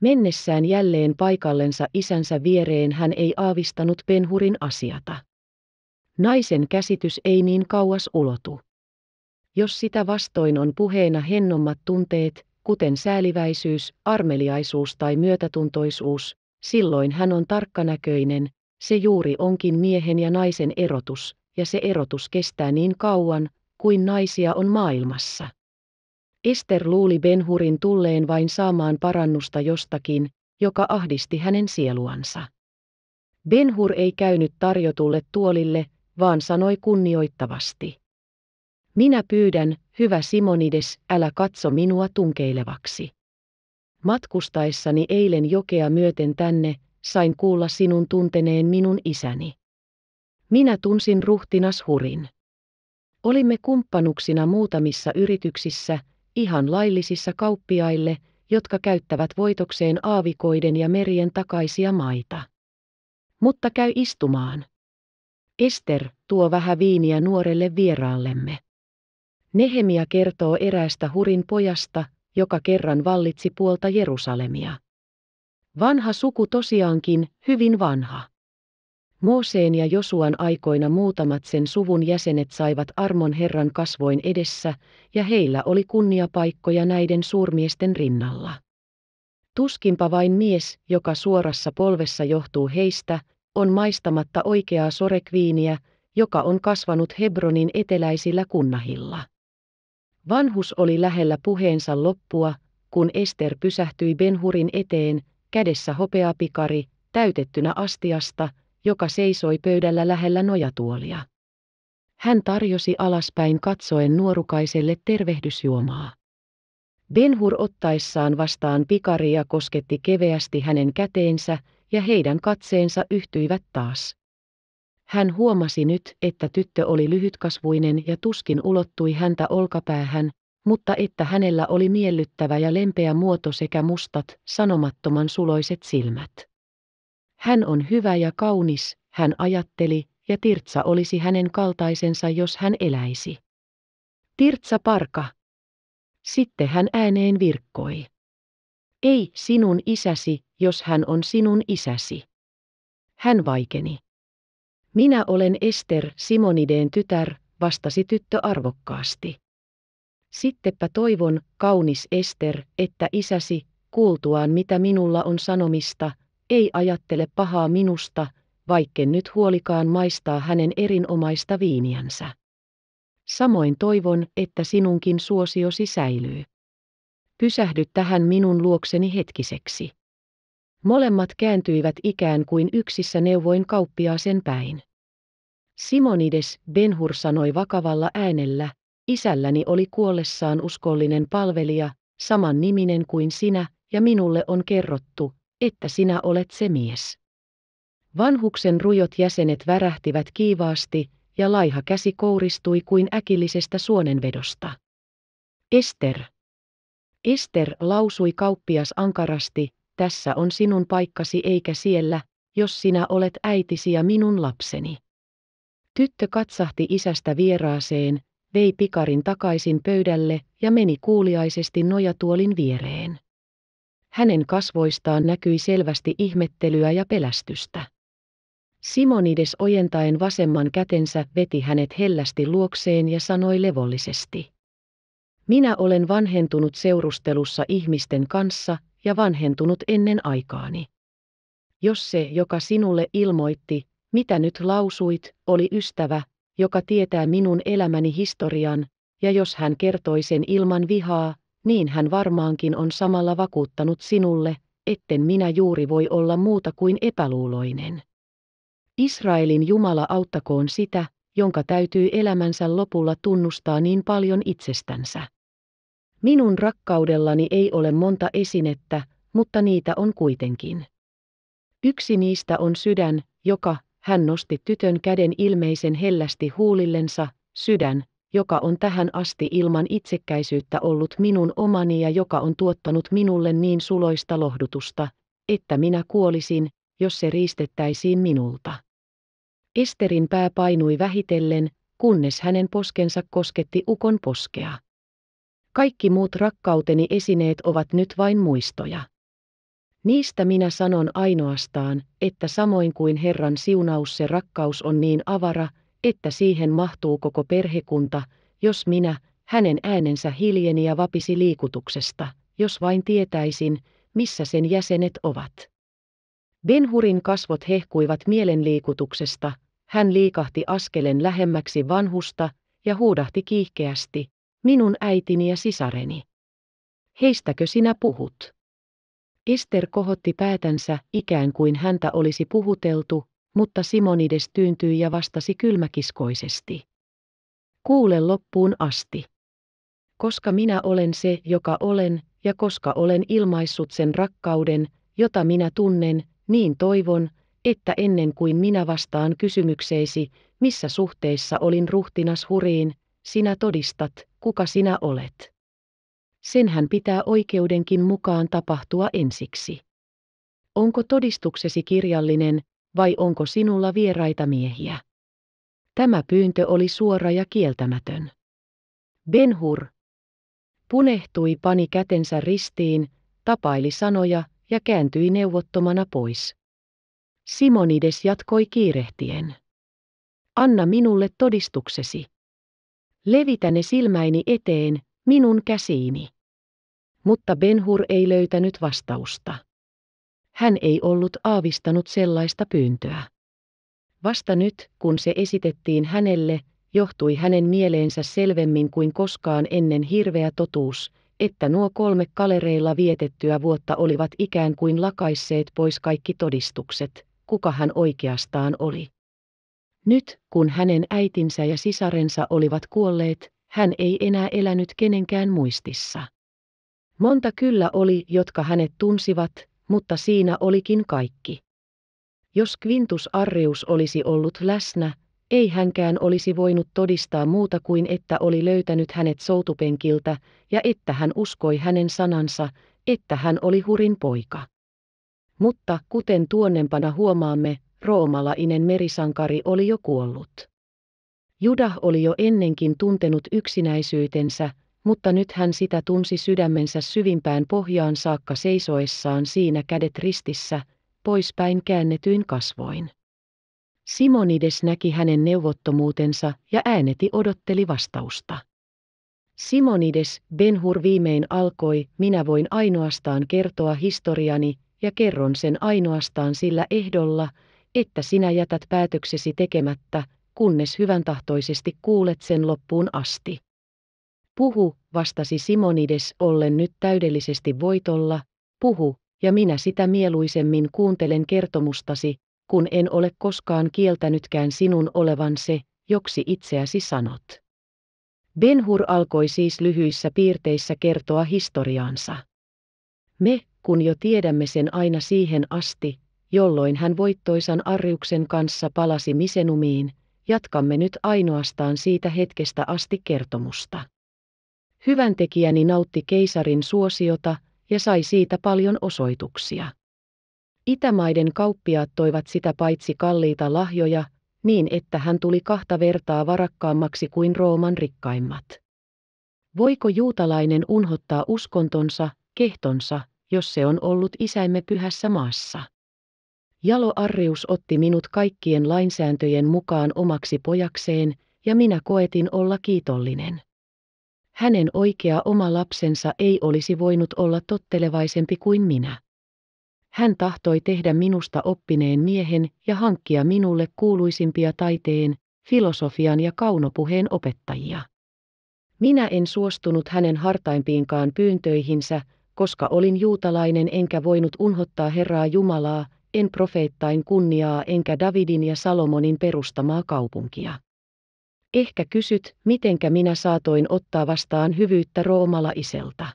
Mennessään jälleen paikallensa isänsä viereen hän ei aavistanut Benhurin asiata. Naisen käsitys ei niin kauas ulotu. Jos sitä vastoin on puheena hennommat tunteet, kuten sääliväisyys, armeliaisuus tai myötätuntoisuus, silloin hän on tarkkanäköinen, se juuri onkin miehen ja naisen erotus, ja se erotus kestää niin kauan, kuin naisia on maailmassa. Ester luuli Benhurin tulleen vain saamaan parannusta jostakin, joka ahdisti hänen sieluansa. Benhur ei käynyt tarjotulle tuolille, vaan sanoi kunnioittavasti. Minä pyydän, hyvä Simonides, älä katso minua tunkeilevaksi. Matkustaessani eilen jokea myöten tänne, sain kuulla sinun tunteneen minun isäni. Minä tunsin ruhtinas Hurin. Olimme kumppanuksina muutamissa yrityksissä, ihan laillisissa kauppiaille, jotka käyttävät voitokseen aavikoiden ja merien takaisia maita. Mutta käy istumaan. Ester tuo vähän viiniä nuorelle vieraallemme. Nehemia kertoo eräästä Hurin pojasta, joka kerran vallitsi puolta Jerusalemia. Vanha suku tosiaankin, hyvin vanha. Mooseen ja Josuan aikoina muutamat sen suvun jäsenet saivat armon Herran kasvoin edessä, ja heillä oli kunniapaikkoja näiden suurmiesten rinnalla. Tuskinpa vain mies, joka suorassa polvessa johtuu heistä, on maistamatta oikeaa sorekviiniä, joka on kasvanut Hebronin eteläisillä kunnahilla. Vanhus oli lähellä puheensa loppua, kun Ester pysähtyi Benhurin eteen, kädessä hopeapikari, täytettynä astiasta, joka seisoi pöydällä lähellä nojatuolia. Hän tarjosi alaspäin katsoen nuorukaiselle tervehdysjuomaa. Benhur ottaessaan vastaan pikaria kosketti keveästi hänen käteensä, ja heidän katseensa yhtyivät taas. Hän huomasi nyt, että tyttö oli lyhytkasvuinen ja tuskin ulottui häntä olkapäähän, mutta että hänellä oli miellyttävä ja lempeä muoto sekä mustat, sanomattoman suloiset silmät. Hän on hyvä ja kaunis, hän ajatteli, ja Tirtsa olisi hänen kaltaisensa, jos hän eläisi. Tirtsa parka. Sitten hän ääneen virkkoi. Ei sinun isäsi, jos hän on sinun isäsi. Hän vaikeni. Minä olen Ester Simonideen tytär, vastasi tyttö arvokkaasti. Sittepä toivon, kaunis Ester, että isäsi, kuultuaan mitä minulla on sanomista, ei ajattele pahaa minusta, vaikken nyt huolikaan maistaa hänen erinomaista viiniänsä. Samoin toivon, että sinunkin suosiosi säilyy. Pysähdy tähän minun luokseni hetkiseksi. Molemmat kääntyivät ikään kuin yksissä neuvoin kauppiaaseen päin. Simonides, Benhur sanoi vakavalla äänellä, isälläni oli kuollessaan uskollinen palvelija, saman niminen kuin sinä, ja minulle on kerrottu, että sinä olet se mies. Vanhuksen rujot jäsenet värähtivät kiivaasti, ja laiha käsi kouristui kuin äkillisestä suonenvedosta. Ester. Ester lausui kauppias ankarasti, tässä on sinun paikkasi eikä siellä, jos sinä olet äitisi ja minun lapseni. Tyttö katsahti isästä vieraaseen, vei pikarin takaisin pöydälle ja meni kuuliaisesti nojatuolin viereen. Hänen kasvoistaan näkyi selvästi ihmettelyä ja pelästystä. Simonides ojentaen vasemman kätensä veti hänet hellästi luokseen ja sanoi levollisesti. Minä olen vanhentunut seurustelussa ihmisten kanssa ja vanhentunut ennen aikaani. Jos se, joka sinulle ilmoitti, mitä nyt lausuit, oli ystävä, joka tietää minun elämäni historian, ja jos hän kertoi sen ilman vihaa, niin hän varmaankin on samalla vakuuttanut sinulle, etten minä juuri voi olla muuta kuin epäluuloinen. Israelin Jumala auttakoon sitä, jonka täytyy elämänsä lopulla tunnustaa niin paljon itsestänsä. Minun rakkaudellani ei ole monta esinettä, mutta niitä on kuitenkin. Yksi niistä on sydän, joka, hän nosti tytön käden ilmeisen hellästi huulillensa, sydän, joka on tähän asti ilman itsekkäisyyttä ollut minun omani ja joka on tuottanut minulle niin suloista lohdutusta, että minä kuolisin, jos se riistettäisiin minulta. Esterin pää painui vähitellen, kunnes hänen poskensa kosketti ukon poskea. Kaikki muut rakkauteni esineet ovat nyt vain muistoja. Niistä minä sanon ainoastaan, että samoin kuin Herran siunaus se rakkaus on niin avara, että siihen mahtuu koko perhekunta, jos minä, hänen äänensä hiljeni ja vapisi liikutuksesta, jos vain tietäisin, missä sen jäsenet ovat. Benhurin kasvot hehkuivat mielenliikutuksesta, hän liikahti askelen lähemmäksi vanhusta ja huudahti kiihkeästi, minun äitini ja sisareni. Heistäkö sinä puhut? Ester kohotti päätänsä ikään kuin häntä olisi puhuteltu, mutta Simonides tyyntyi ja vastasi kylmäkiskoisesti. Kuule loppuun asti. Koska minä olen se, joka olen, ja koska olen ilmaissut sen rakkauden, jota minä tunnen, niin toivon, että ennen kuin minä vastaan kysymykseesi, missä suhteissa olin ruhtinas huriin, sinä todistat, kuka sinä olet. Senhän pitää oikeudenkin mukaan tapahtua ensiksi. Onko todistuksesi kirjallinen, vai onko sinulla vieraita miehiä? Tämä pyyntö oli suora ja kieltämätön. Benhur punehtui pani kätensä ristiin, tapaili sanoja ja kääntyi neuvottomana pois. Simonides jatkoi kiirehtien. Anna minulle todistuksesi. Levitä ne silmäini eteen, minun käsiini. Mutta Benhur ei löytänyt vastausta. Hän ei ollut aavistanut sellaista pyyntöä. Vasta nyt, kun se esitettiin hänelle, johtui hänen mieleensä selvemmin kuin koskaan ennen hirveä totuus, että nuo kolme kalereilla vietettyä vuotta olivat ikään kuin lakaisseet pois kaikki todistukset, kuka hän oikeastaan oli. Nyt, kun hänen äitinsä ja sisarensa olivat kuolleet, hän ei enää elänyt kenenkään muistissa. Monta kyllä oli, jotka hänet tunsivat, mutta siinä olikin kaikki. Jos Quintus Arrius olisi ollut läsnä, ei hänkään olisi voinut todistaa muuta kuin että oli löytänyt hänet soutupenkiltä ja että hän uskoi hänen sanansa, että hän oli hurin poika. Mutta kuten tuonnempana huomaamme, roomalainen merisankari oli jo kuollut. Juda oli jo ennenkin tuntenut yksinäisyytensä, mutta nyt hän sitä tunsi sydämensä syvimpään pohjaan saakka seisoessaan siinä kädet ristissä, poispäin käännetyin kasvoin. Simonides näki hänen neuvottomuutensa ja ääneti odotteli vastausta. Simonides, Benhur viimein alkoi, minä voin ainoastaan kertoa historiani, ja kerron sen ainoastaan sillä ehdolla, että sinä jätät päätöksesi tekemättä, kunnes hyvän tahtoisesti kuulet sen loppuun asti. Puhu, vastasi Simonides ollen nyt täydellisesti voitolla, puhu, ja minä sitä mieluisemmin kuuntelen kertomustasi, kun en ole koskaan kieltänytkään sinun olevan se, joksi itseäsi sanot. Benhur alkoi siis lyhyissä piirteissä kertoa historiaansa. Me, kun jo tiedämme sen aina siihen asti, jolloin hän voittoisan Arriuksen kanssa palasi Misenumiin, jatkamme nyt ainoastaan siitä hetkestä asti kertomusta. Hyvän tekijäni nautti keisarin suosiota ja sai siitä paljon osoituksia. Itämaiden kauppiaat toivat sitä paitsi kalliita lahjoja, niin että hän tuli kahta vertaa varakkaammaksi kuin Rooman rikkaimmat. Voiko juutalainen unhottaa uskontonsa, kehtonsa, jos se on ollut isäimme pyhässä maassa? Jalo Arrius otti minut kaikkien lainsääntöjen mukaan omaksi pojakseen, ja minä koetin olla kiitollinen. Hänen oikea oma lapsensa ei olisi voinut olla tottelevaisempi kuin minä. Hän tahtoi tehdä minusta oppineen miehen ja hankkia minulle kuuluisimpia taiteen, filosofian ja kaunopuheen opettajia. Minä en suostunut hänen hartaimpiinkaan pyyntöihinsä, koska olin juutalainen enkä voinut unhottaa Herraa Jumalaa, en profeettain kunniaa enkä Davidin ja Salomonin perustamaa kaupunkia. Ehkä kysyt, mitenkä minä saatoin ottaa vastaan hyvyyttä roomalaiselta.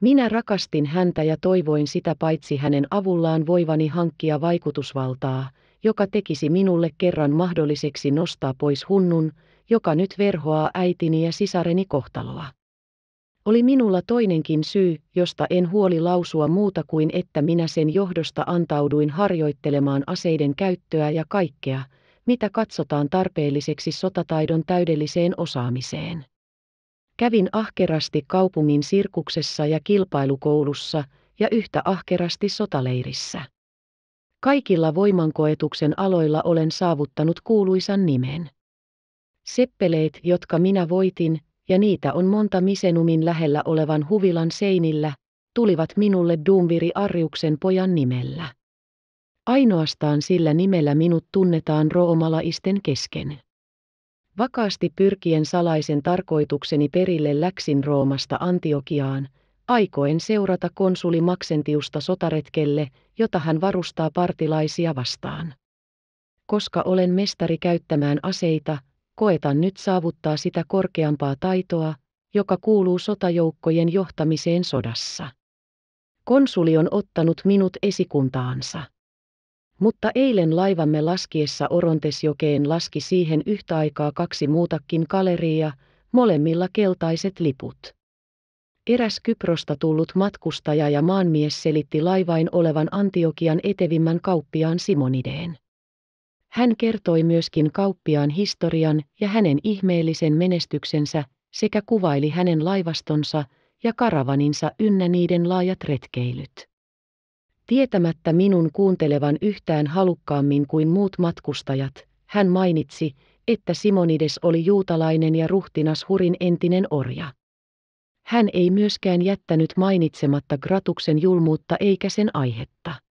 Minä rakastin häntä ja toivoin sitä paitsi hänen avullaan voivani hankkia vaikutusvaltaa, joka tekisi minulle kerran mahdolliseksi nostaa pois hunnun, joka nyt verhoaa äitini ja sisareni kohtaloa. Oli minulla toinenkin syy, josta en huoli lausua muuta kuin että minä sen johdosta antauduin harjoittelemaan aseiden käyttöä ja kaikkea, mitä katsotaan tarpeelliseksi sotataidon täydelliseen osaamiseen. Kävin ahkerasti kaupungin sirkuksessa ja kilpailukoulussa ja yhtä ahkerasti sotaleirissä. Kaikilla voimankoetuksen aloilla olen saavuttanut kuuluisan nimen. Seppeleet, jotka minä voitin, ja niitä on monta Misenumin lähellä olevan huvilan seinillä, tulivat minulle Duumviri Arjuksen pojan nimellä. Ainoastaan sillä nimellä minut tunnetaan roomalaisten kesken. Vakaasti pyrkien salaisen tarkoitukseni perille läksin Roomasta Antiokiaan, aikoen seurata konsuli Maksentiusta sotaretkelle, jota hän varustaa partilaisia vastaan. Koska olen mestari käyttämään aseita, koetan nyt saavuttaa sitä korkeampaa taitoa, joka kuuluu sotajoukkojen johtamiseen sodassa. Konsuli on ottanut minut esikuntaansa. Mutta eilen laivamme laskiessa Orontesjokeen laski siihen yhtä aikaa kaksi muutakin kaleria, molemmilla keltaiset liput. Eräs Kyprosta tullut matkustaja ja maanmies selitti laivain olevan Antiokian etevimmän kauppiaan Simonideen. Hän kertoi myöskin kauppiaan historian ja hänen ihmeellisen menestyksensä sekä kuvaili hänen laivastonsa ja karavaninsa ynnä niiden laajat retkeilyt. Tietämättä minun kuuntelevan yhtään halukkaammin kuin muut matkustajat, hän mainitsi, että Simonides oli juutalainen ja ruhtinas Hurin entinen orja. Hän ei myöskään jättänyt mainitsematta Gratuksen julmuutta eikä sen aihetta.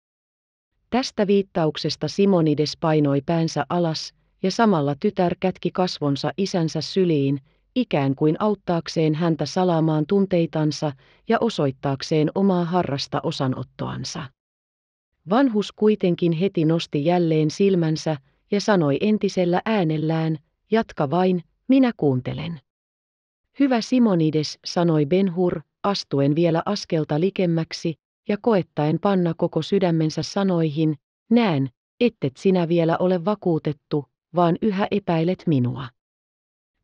Tästä viittauksesta Simonides painoi päänsä alas, ja samalla tytär kätki kasvonsa isänsä syliin, ikään kuin auttaakseen häntä salaamaan tunteitansa ja osoittaakseen omaa harrasta osanottoansa. Vanhus kuitenkin heti nosti jälleen silmänsä ja sanoi entisellä äänellään, jatka vain, minä kuuntelen. Hyvä Simonides, sanoi Benhur, astuen vielä askelta likemmäksi, ja koettaen panna koko sydämensä sanoihin, näen, ettet sinä vielä ole vakuutettu, vaan yhä epäilet minua.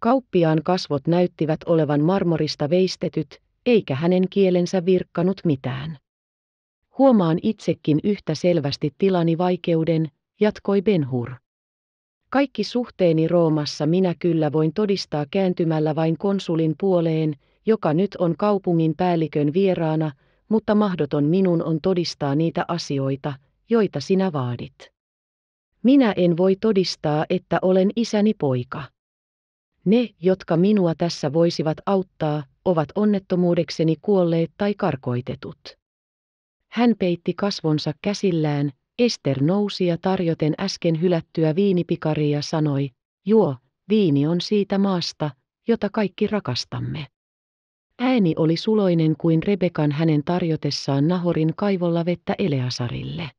Kauppiaan kasvot näyttivät olevan marmorista veistetyt, eikä hänen kielensä virkkanut mitään. Huomaan itsekin yhtä selvästi tilani vaikeuden, jatkoi Benhur. Kaikki suhteeni Roomassa minä kyllä voin todistaa kääntymällä vain konsulin puoleen, joka nyt on kaupungin päällikön vieraana, mutta mahdoton minun on todistaa niitä asioita, joita sinä vaadit. Minä en voi todistaa, että olen isäni poika. Ne, jotka minua tässä voisivat auttaa, ovat onnettomuudekseni kuolleet tai karkoitetut. Hän peitti kasvonsa käsillään, Ester nousi ja tarjoten äsken hylättyä viinipikaria sanoi, juo, viini on siitä maasta, jota kaikki rakastamme. Ääni oli suloinen kuin Rebekan hänen tarjotessaan Nahorin kaivolla vettä Eleasarille.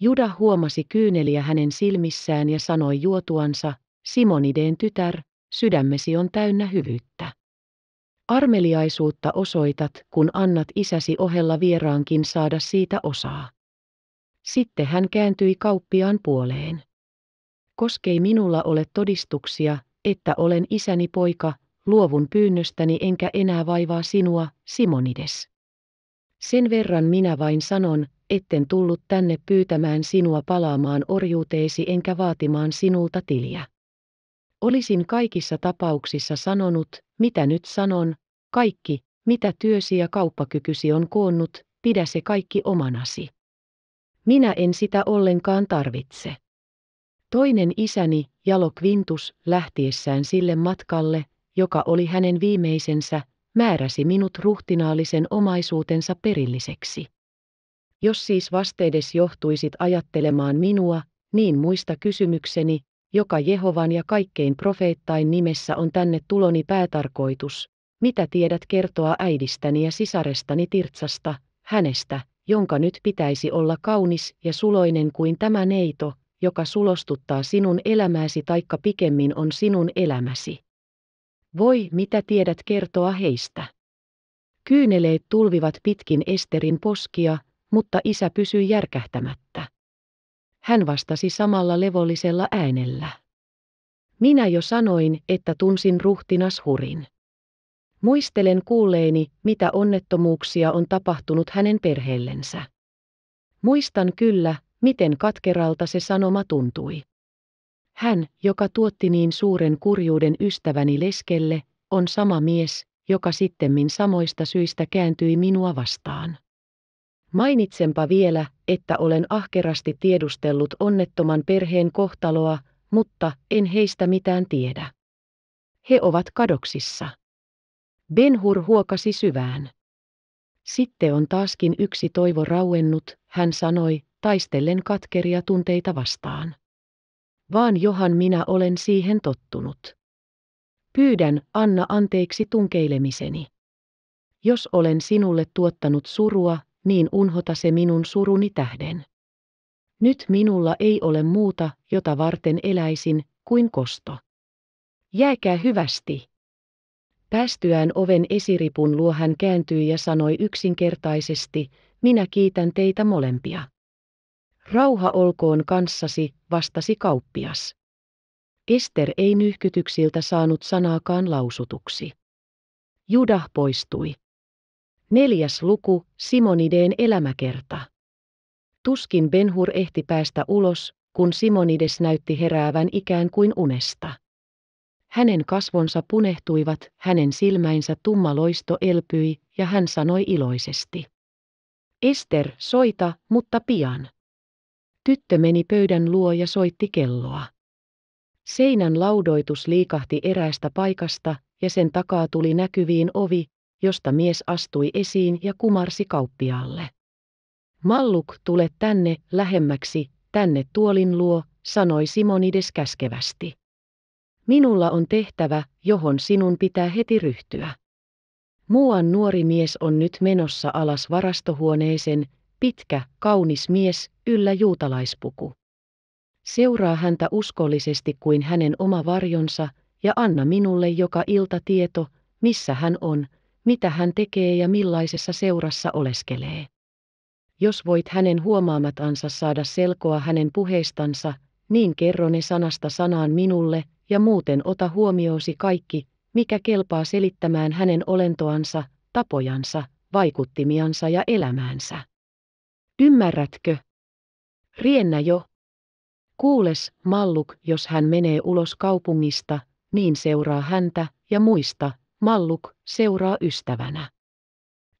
Juda huomasi kyyneliä hänen silmissään ja sanoi juotuansa, Simonideen tytär, sydämesi on täynnä hyvyyttä. Armeliaisuutta osoitat, kun annat isäsi ohella vieraankin saada siitä osaa. Sitten hän kääntyi kauppiaan puoleen. Koskei minulla ole todistuksia, että olen isäni poika, luovun pyynnöstäni enkä enää vaivaa sinua, Simonides. Sen verran minä vain sanon, etten tullut tänne pyytämään sinua palaamaan orjuuteesi enkä vaatimaan sinulta tiliä. Olisin kaikissa tapauksissa sanonut, mitä nyt sanon, kaikki, mitä työsi ja kauppakykysi on koonnut, pidä se kaikki omanasi. Minä en sitä ollenkaan tarvitse. Toinen isäni, Jalo Quintus, lähtiessään sille matkalle, joka oli hänen viimeisensä, määräsi minut ruhtinaallisen omaisuutensa perilliseksi. Jos siis vastedes johtuisit ajattelemaan minua, niin muista kysymykseni, joka Jehovan ja kaikkein profeettain nimessä on tänne tuloni päätarkoitus, mitä tiedät kertoa äidistäni ja sisarestani Tirtsasta, hänestä, jonka nyt pitäisi olla kaunis ja suloinen kuin tämä neito, joka sulostuttaa sinun elämääsi taikka pikemmin on sinun elämäsi. Voi, mitä tiedät kertoa heistä. Kyyneleet tulvivat pitkin Esterin poskia, mutta isä pysyi järkähtämättä. Hän vastasi samalla levollisella äänellä. Minä jo sanoin, että tunsin ruhtinas Hurin. Muistelen kuulleeni, mitä onnettomuuksia on tapahtunut hänen perheellensä. Muistan kyllä, miten katkeralta se sanoma tuntui. Hän, joka tuotti niin suuren kurjuuden ystäväni leskelle, on sama mies, joka sittemmin samoista syistä kääntyi minua vastaan. Mainitsenpa vielä, että olen ahkerasti tiedustellut onnettoman perheen kohtaloa, mutta en heistä mitään tiedä. He ovat kadoksissa. Benhur huokasi syvään. Sitten on taaskin yksi toivo rauennut, hän sanoi, taistellen katkeria tunteita vastaan. Vaan johan minä olen siihen tottunut. Pyydän, anna anteeksi tunkeilemiseni. Jos olen sinulle tuottanut surua, niin unhota se minun suruni tähden. Nyt minulla ei ole muuta, jota varten eläisin, kuin kosto. Jääkää hyvästi. Päästyään oven esiripun luo hän kääntyi ja sanoi yksinkertaisesti, minä kiitän teitä molempia. Rauha olkoon kanssasi, vastasi kauppias. Ester ei nyhkytyksiltä saanut sanaakaan lausutuksi. Judah poistui. Neljäs luku, Simonideen elämäkerta. Tuskin Benhur ehti päästä ulos, kun Simonides näytti heräävän ikään kuin unesta. Hänen kasvonsa punehtuivat, hänen silmäinsä tumma loisto elpyi, ja hän sanoi iloisesti. Ester, soita, mutta pian. Tyttö meni pöydän luo ja soitti kelloa. Seinän laudoitus liikahti eräästä paikasta, ja sen takaa tuli näkyviin ovi, josta mies astui esiin ja kumarsi kauppiaalle. Malluk, tule tänne, lähemmäksi, tänne tuolin luo, sanoi Simonides käskevästi. Minulla on tehtävä, johon sinun pitää heti ryhtyä. Muuan nuori mies on nyt menossa alas varastohuoneeseen, pitkä, kaunis mies, yllä juutalaispuku. Seuraa häntä uskollisesti kuin hänen oma varjonsa, ja anna minulle joka ilta tieto, missä hän on, mitä hän tekee ja millaisessa seurassa oleskelee. Jos voit hänen huomaamatansa saada selkoa hänen puheistansa, niin kerro ne sanasta sanaan minulle, ja muuten ota huomioosi kaikki, mikä kelpaa selittämään hänen olentoansa, tapojansa, vaikuttimiansa ja elämäänsä. Ymmärrätkö? Riennä jo. Kuules, Malluk, jos hän menee ulos kaupungista, niin seuraa häntä, ja muista, Malluk seuraa ystävänä.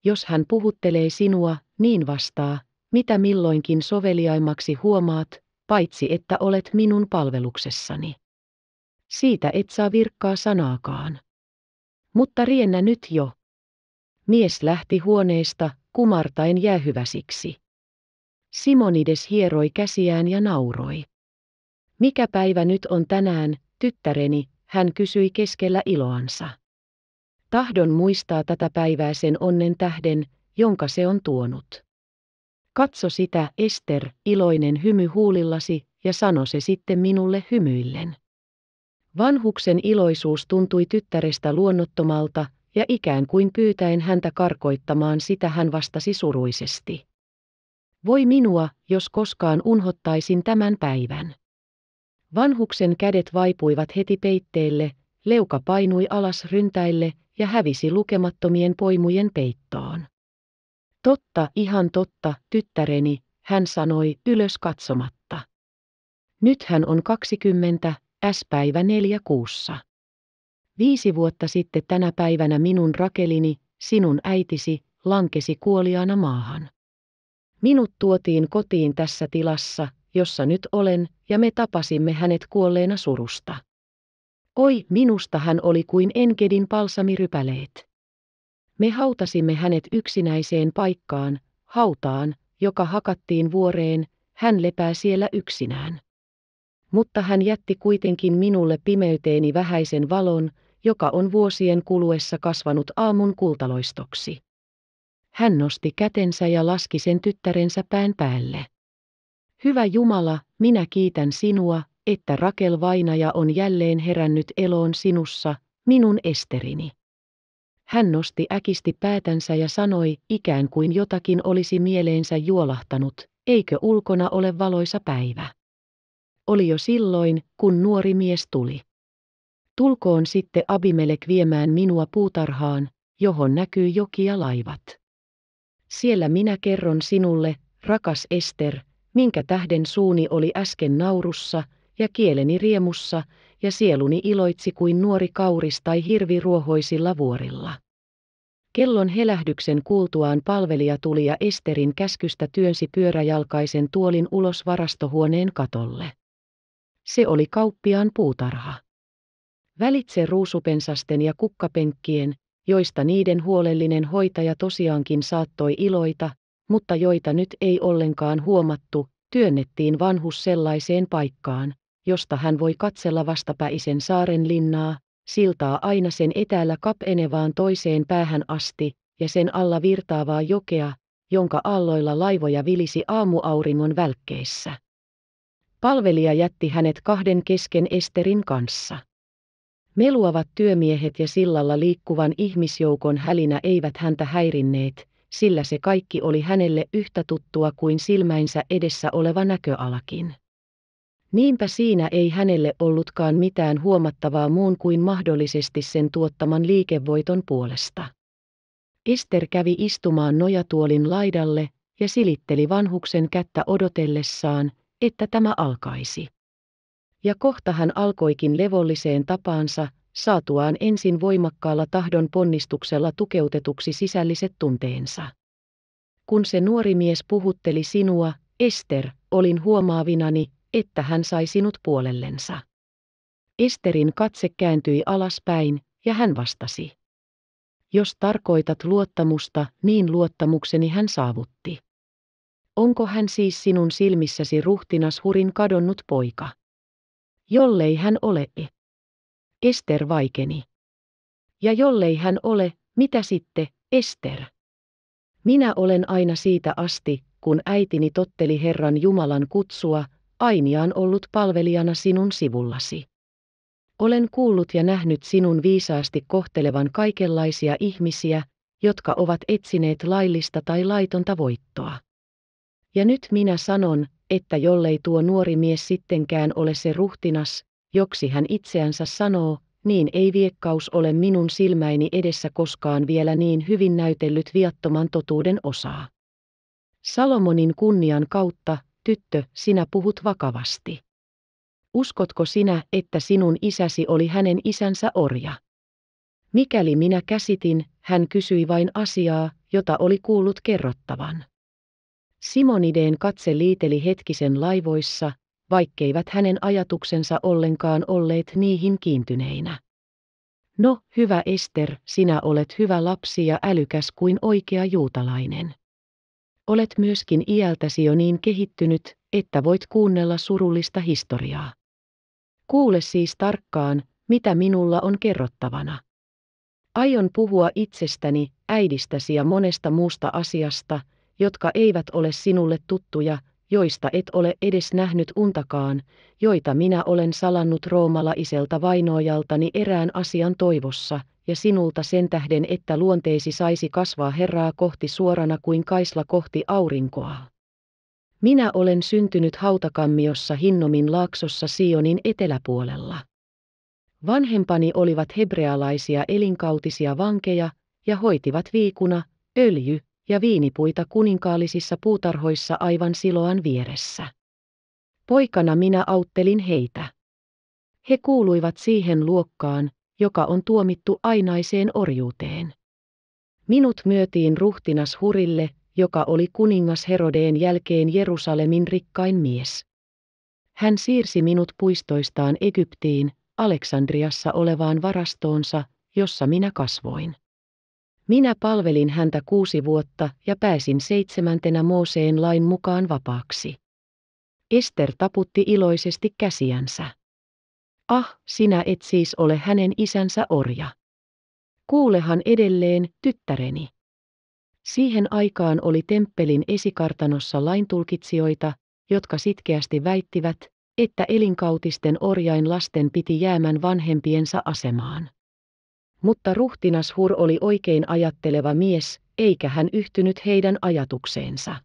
Jos hän puhuttelee sinua, niin vastaa, mitä milloinkin soveliaimmaksi huomaat, paitsi että olet minun palveluksessani. Siitä et saa virkkaa sanaakaan. Mutta riennä nyt jo. Mies lähti huoneesta, kumartaen jäähyväsiksi. Simonides hieroi käsiään ja nauroi. Mikä päivä nyt on tänään, tyttäreni, hän kysyi keskellä iloansa. Tahdon muistaa tätä päivää sen onnen tähden, jonka se on tuonut. Katso sitä, Ester, iloinen hymy huulillasi, ja sano se sitten minulle hymyillen. Vanhuksen iloisuus tuntui tyttärestä luonnottomalta, ja ikään kuin pyytäen häntä karkoittamaan sitä hän vastasi suruisesti. Voi minua, jos koskaan unhottaisin tämän päivän. Vanhuksen kädet vaipuivat heti peitteelle, leuka painui alas ryntäille ja hävisi lukemattomien poimujen peittoon. Totta, ihan totta, tyttäreni, hän sanoi ylös katsomatta. Nyt hän on 20, S-päivä neljä kuussa. Viisi vuotta sitten tänä päivänä minun Rakelini, sinun äitisi, lankesi kuoliaana maahan. Minut tuotiin kotiin tässä tilassa, jossa nyt olen, ja me tapasimme hänet kuolleena surusta. Oi, minusta hän oli kuin enkedin palsamirypäleet. Me hautasimme hänet yksinäiseen paikkaan, hautaan, joka hakattiin vuoreen, hän lepää siellä yksinään. Mutta hän jätti kuitenkin minulle pimeyteeni vähäisen valon, joka on vuosien kuluessa kasvanut aamun kultaloistoksi. Hän nosti kätensä ja laski sen tyttärensä pään päälle. Hyvä Jumala, minä kiitän sinua, että Rakel vainaja on jälleen herännyt eloon sinussa, minun Esterini. hän nosti äkisti päätänsä ja sanoi, ikään kuin jotakin olisi mieleensä juolahtanut, eikö ulkona ole valoisa päivä. Oli jo silloin, kun nuori mies tuli. Tulkoon sitten Abimelek viemään minua puutarhaan, johon näkyy joki ja laivat. Siellä minä kerron sinulle, rakas Ester, minkä tähden suuni oli äsken naurussa, ja kieleni riemussa, ja sieluni iloitsi kuin nuori kauris tai hirvi ruohoisilla vuorilla. Kellon helähdyksen kuultuaan palvelija tuli ja Esterin käskystä työnsi pyöräjalkaisen tuolin ulos varastohuoneen katolle. Se oli kauppiaan puutarha. Välitse ruusupensasten ja kukkapenkkien, joista niiden huolellinen hoitaja tosiaankin saattoi iloita, mutta joita nyt ei ollenkaan huomattu, työnnettiin vanhus sellaiseen paikkaan, josta hän voi katsella vastapäisen saaren linnaa, siltaa aina sen etäällä kapenevaan toiseen päähän asti, ja sen alla virtaavaa jokea, jonka alloilla laivoja vilisi aamuauringon välkkeissä. Palvelija jätti hänet kahden kesken Esterin kanssa. Meluavat työmiehet ja sillalla liikkuvan ihmisjoukon hälinä eivät häntä häirinneet, sillä se kaikki oli hänelle yhtä tuttua kuin silmäinsä edessä oleva näköalakin. Niinpä siinä ei hänelle ollutkaan mitään huomattavaa muun kuin mahdollisesti sen tuottaman liikevoiton puolesta. Ester kävi istumaan nojatuolin laidalle ja silitteli vanhuksen kättä odotellessaan, että tämä alkaisi. Ja kohta hän alkoikin levolliseen tapaansa, saatuaan ensin voimakkaalla tahdon ponnistuksella tukeutetuksi sisälliset tunteensa. Kun se nuori mies puhutteli sinua, Ester, olin huomaavinani, että hän sai sinut puolellensa. Esterin katse kääntyi alaspäin, ja hän vastasi. Jos tarkoitat luottamusta, niin luottamukseni hän saavutti. Onko hän siis sinun silmissäsi ruhtinas hurin kadonnut poika? Jollei hän ole. Ester vaikeni. Ja jollei hän ole, mitä sitten, Ester? Minä olen aina siitä asti, kun äitini totteli Herran Jumalan kutsua, ainiaan ollut palvelijana sinun sivullasi. Olen kuullut ja nähnyt sinun viisaasti kohtelevan kaikenlaisia ihmisiä, jotka ovat etsineet laillista tai laitonta voittoa. Ja nyt minä sanon, että jollei tuo nuori mies sittenkään ole se ruhtinas, joksi hän itseänsä sanoo, niin ei viekkaus ole minun silmäini edessä koskaan vielä niin hyvin näytellyt viattoman totuuden osaa. Salomonin kunnian kautta, tyttö, sinä puhut vakavasti. Uskotko sinä, että sinun isäsi oli hänen isänsä orja? Mikäli minä käsitin, hän kysyi vain asiaa, jota oli kuullut kerrottavan. Simonideen katse liiteli hetkisen laivoissa, vaikkeivät hänen ajatuksensa ollenkaan olleet niihin kiintyneinä. No, hyvä Ester, sinä olet hyvä lapsi ja älykäs kuin oikea juutalainen. Olet myöskin iältäsi jo niin kehittynyt, että voit kuunnella surullista historiaa. Kuule siis tarkkaan, mitä minulla on kerrottavana. Aion puhua itsestäni, äidistäsi ja monesta muusta asiasta, jotka eivät ole sinulle tuttuja, joista et ole edes nähnyt untakaan, joita minä olen salannut roomalaiselta vainoajaltani erään asian toivossa, ja sinulta sen tähden, että luonteesi saisi kasvaa Herraa kohti suorana kuin kaisla kohti aurinkoa. Minä olen syntynyt hautakammiossa Hinnomin laaksossa Sionin eteläpuolella. Vanhempani olivat hebrealaisia elinkautisia vankeja ja hoitivat viikuna, öljy, ja viinipuita kuninkaallisissa puutarhoissa aivan Siloan vieressä. Poikana minä auttelin heitä. He kuuluivat siihen luokkaan, joka on tuomittu ainaiseen orjuuteen. Minut myötiin ruhtinas Hurille, joka oli kuningas Herodeen jälkeen Jerusalemin rikkain mies. Hän siirsi minut puistoistaan Egyptiin, Aleksandriassa olevaan varastoonsa, jossa minä kasvoin. Minä palvelin häntä kuusi vuotta ja pääsin seitsemäntenä Mooseen lain mukaan vapaaksi. Ester taputti iloisesti käsiänsä. Ah, sinä et siis ole hänen isänsä orja. Kuulehan edelleen, tyttäreni. Siihen aikaan oli temppelin esikartanossa laintulkitsijoita, jotka sitkeästi väittivät, että elinkautisten orjain lasten piti jäämän vanhempiensa asemaan. Mutta ruhtinas Hur oli oikein ajatteleva mies, eikä hän yhtynyt heidän ajatukseensa.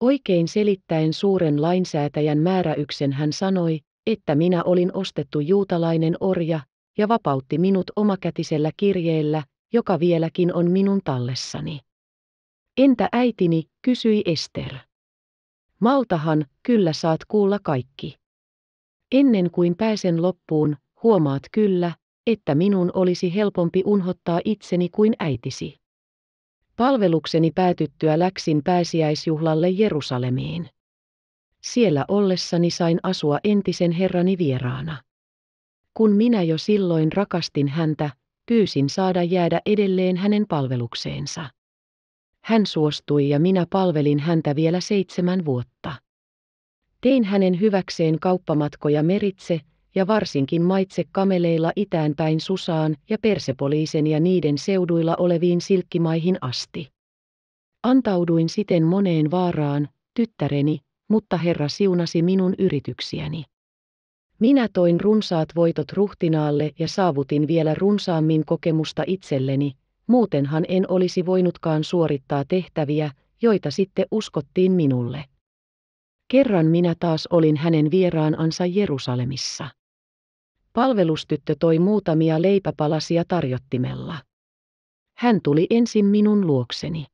Oikein selittäen suuren lainsäätäjän määräyksen hän sanoi, että minä olin ostettu juutalainen orja, ja vapautti minut omakätisellä kirjeellä, joka vieläkin on minun tallessani. Entä äitini, kysyi Ester. Maltahan, kyllä saat kuulla kaikki. Ennen kuin pääsen loppuun, huomaat kyllä, että minun olisi helpompi unhottaa itseni kuin äitisi. Palvelukseni päätyttyä läksin pääsiäisjuhlalle Jerusalemiin. Siellä ollessani sain asua entisen herrani vieraana. Kun minä jo silloin rakastin häntä, pyysin saada jäädä edelleen hänen palvelukseensa. Hän suostui ja minä palvelin häntä vielä seitsemän vuotta. Tein hänen hyväkseen kauppamatkoja meritse ja varsinkin maitse kameleilla itäänpäin Susaan ja Persepoliisen ja niiden seuduilla oleviin silkkimaihin asti. Antauduin siten moneen vaaraan, tyttäreni, mutta Herra siunasi minun yrityksiäni. Minä toin runsaat voitot ruhtinaalle ja saavutin vielä runsaammin kokemusta itselleni, muutenhan en olisi voinutkaan suorittaa tehtäviä, joita sitten uskottiin minulle. Kerran minä taas olin hänen vieraanansa Jerusalemissa. Palvelustyttö toi muutamia leipäpalasia tarjottimella. Hän tuli ensin minun luokseni.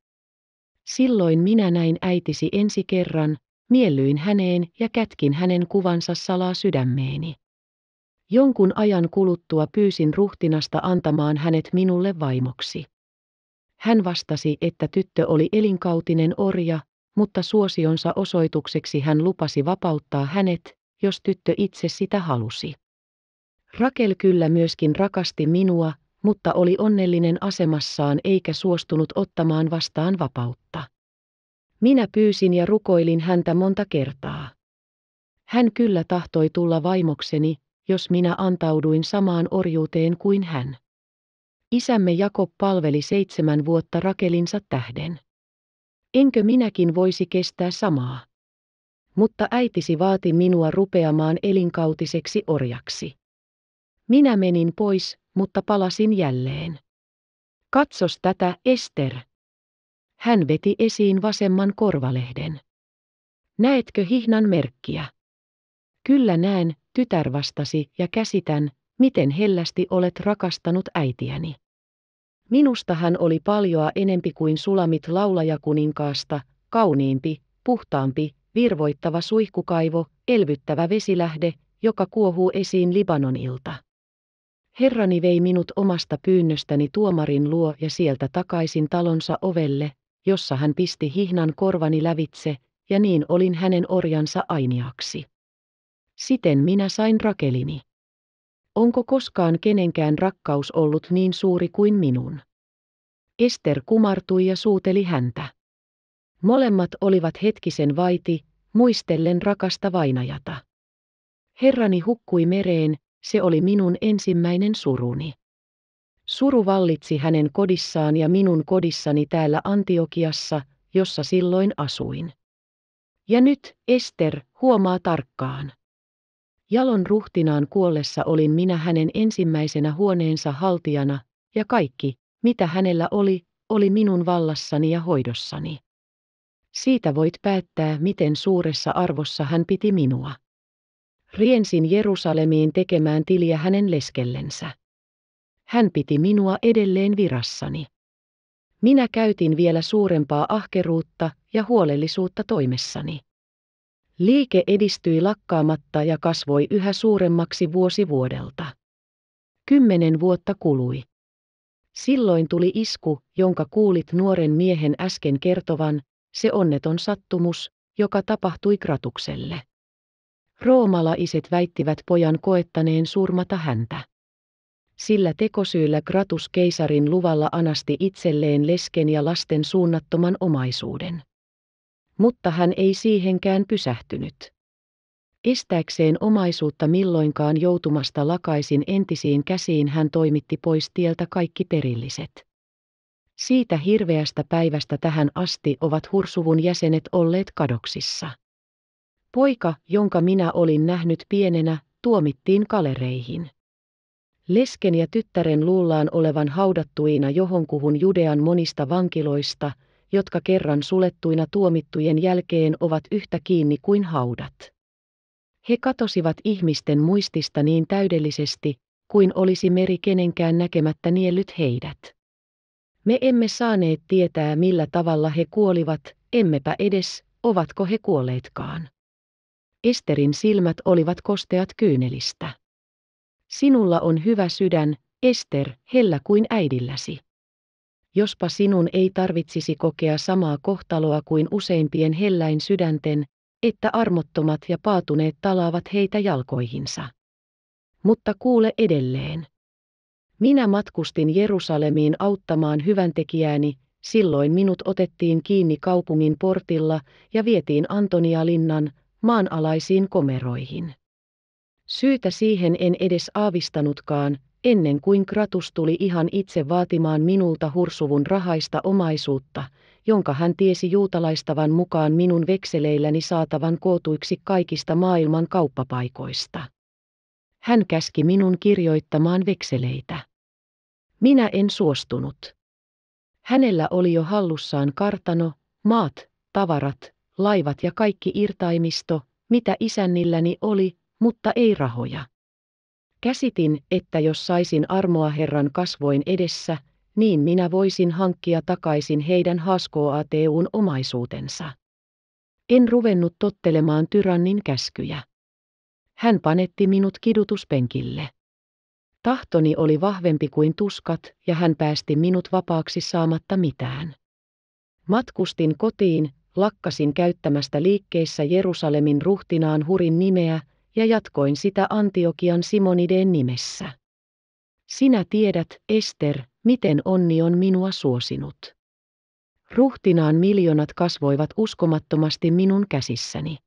Silloin minä näin äitisi ensi kerran, miellyin häneen ja kätkin hänen kuvansa salaa sydämeeni. Jonkun ajan kuluttua pyysin ruhtinasta antamaan hänet minulle vaimoksi. Hän vastasi, että tyttö oli elinkautinen orja, mutta suosionsa osoitukseksi hän lupasi vapauttaa hänet, jos tyttö itse sitä halusi. Rakel kyllä myöskin rakasti minua, mutta oli onnellinen asemassaan eikä suostunut ottamaan vastaan vapautta. Minä pyysin ja rukoilin häntä monta kertaa. Hän kyllä tahtoi tulla vaimokseni, jos minä antauduin samaan orjuuteen kuin hän. Isämme Jakob palveli seitsemän vuotta Rakelinsa tähden. Enkö minäkin voisi kestää samaa? Mutta äitisi vaati minua rupeamaan elinkautiseksi orjaksi. Minä menin pois, mutta palasin jälleen. Katsos tätä, Ester. Hän veti esiin vasemman korvalehden. Näetkö hihnan merkkiä? Kyllä näen, tytär vastasi ja käsitän, miten hellästi olet rakastanut äitiäni. Minusta hän oli paljoa enempi kuin sulamit laulajakuninkaasta, kauniimpi, puhtaampi, virvoittava suihkukaivo, elvyttävä vesilähde, joka kuohuu esiin Libanonilta. Herrani vei minut omasta pyynnöstäni tuomarin luo ja sieltä takaisin talonsa ovelle, jossa hän pisti hihnan korvani lävitse, ja niin olin hänen orjansa ainiaksi. Siten minä sain Rakelini. Onko koskaan kenenkään rakkaus ollut niin suuri kuin minun? Ester kumartui ja suuteli häntä. Molemmat olivat hetkisen vaiti, muistellen rakasta vainajata. Herrani hukkui mereen, se oli minun ensimmäinen suruni. Suru vallitsi hänen kodissaan ja minun kodissani täällä Antiokiassa, jossa silloin asuin. Ja nyt, Ester, huomaa tarkkaan. Jalon ruhtinaan kuollessa olin minä hänen ensimmäisenä huoneensa haltijana, ja kaikki, mitä hänellä oli, oli minun vallassani ja hoidossani. Siitä voit päättää, miten suuressa arvossa hän piti minua. Riensin Jerusalemiin tekemään tiliä hänen leskellensä. Hän piti minua edelleen virassani. Minä käytin vielä suurempaa ahkeruutta ja huolellisuutta toimessani. Liike edistyi lakkaamatta ja kasvoi yhä suuremmaksi vuosi vuodelta. Kymmenen vuotta kului. Silloin tuli isku, jonka kuulit nuoren miehen äsken kertovan, se onneton sattumus, joka tapahtui Kratukselle. Roomalaiset väittivät pojan koettaneen surmata häntä. Sillä tekosyyllä Kratus keisarin luvalla anasti itselleen lesken ja lasten suunnattoman omaisuuden. Mutta hän ei siihenkään pysähtynyt. Estääkseen omaisuutta milloinkaan joutumasta lakaisin entisiin käsiin hän toimitti pois tieltä kaikki perilliset. Siitä hirveästä päivästä tähän asti ovat hursuvun jäsenet olleet kadoksissa. Poika, jonka minä olin nähnyt pienenä, tuomittiin kalereihin. Lesken ja tyttären luullaan olevan haudattuina johonkuhun Judean monista vankiloista, jotka kerran sulettuina tuomittujen jälkeen ovat yhtä kiinni kuin haudat. He katosivat ihmisten muistista niin täydellisesti, kuin olisi meri kenenkään näkemättä niellyt heidät. Me emme saaneet tietää millä tavalla he kuolivat, emmepä edes, ovatko he kuolleetkaan. Esterin silmät olivat kosteat kyynelistä. Sinulla on hyvä sydän, Ester, hellä kuin äidilläsi. Jospa sinun ei tarvitsisi kokea samaa kohtaloa kuin useimpien helläin sydänten, että armottomat ja paatuneet talaavat heitä jalkoihinsa. Mutta kuule edelleen. Minä matkustin Jerusalemiin auttamaan hyväntekijääni, silloin minut otettiin kiinni kaupungin portilla ja vietiin Antonia-linnan maanalaisiin komeroihin. Syytä siihen en edes aavistanutkaan, ennen kuin Kratus tuli ihan itse vaatimaan minulta hursuvun rahaista omaisuutta, jonka hän tiesi juutalaistavan mukaan minun vekseleilläni saatavan kootuiksi kaikista maailman kauppapaikoista. Hän käski minun kirjoittamaan vekseleitä. Minä en suostunut. Hänellä oli jo hallussaan kartano, maat, tavarat, laivat ja kaikki irtaimisto, mitä isännilläni oli, mutta ei rahoja. Käsitin, että jos saisin armoa Herran kasvoin edessä, niin minä voisin hankkia takaisin heidän haskoateun omaisuutensa. En ruvennut tottelemaan tyrannin käskyjä. Hän panetti minut kidutuspenkille. Tahtoni oli vahvempi kuin tuskat, ja hän päästi minut vapaaksi saamatta mitään. Matkustin kotiin, lakkasin käyttämästä liikkeissä Jerusalemin ruhtinaan Hurin nimeä, ja jatkoin sitä Antiokian Simonideen nimessä. Sinä tiedät, Ester, miten onni on minua suosinut. Ruhtinaan miljoonat kasvoivat uskomattomasti minun käsissäni.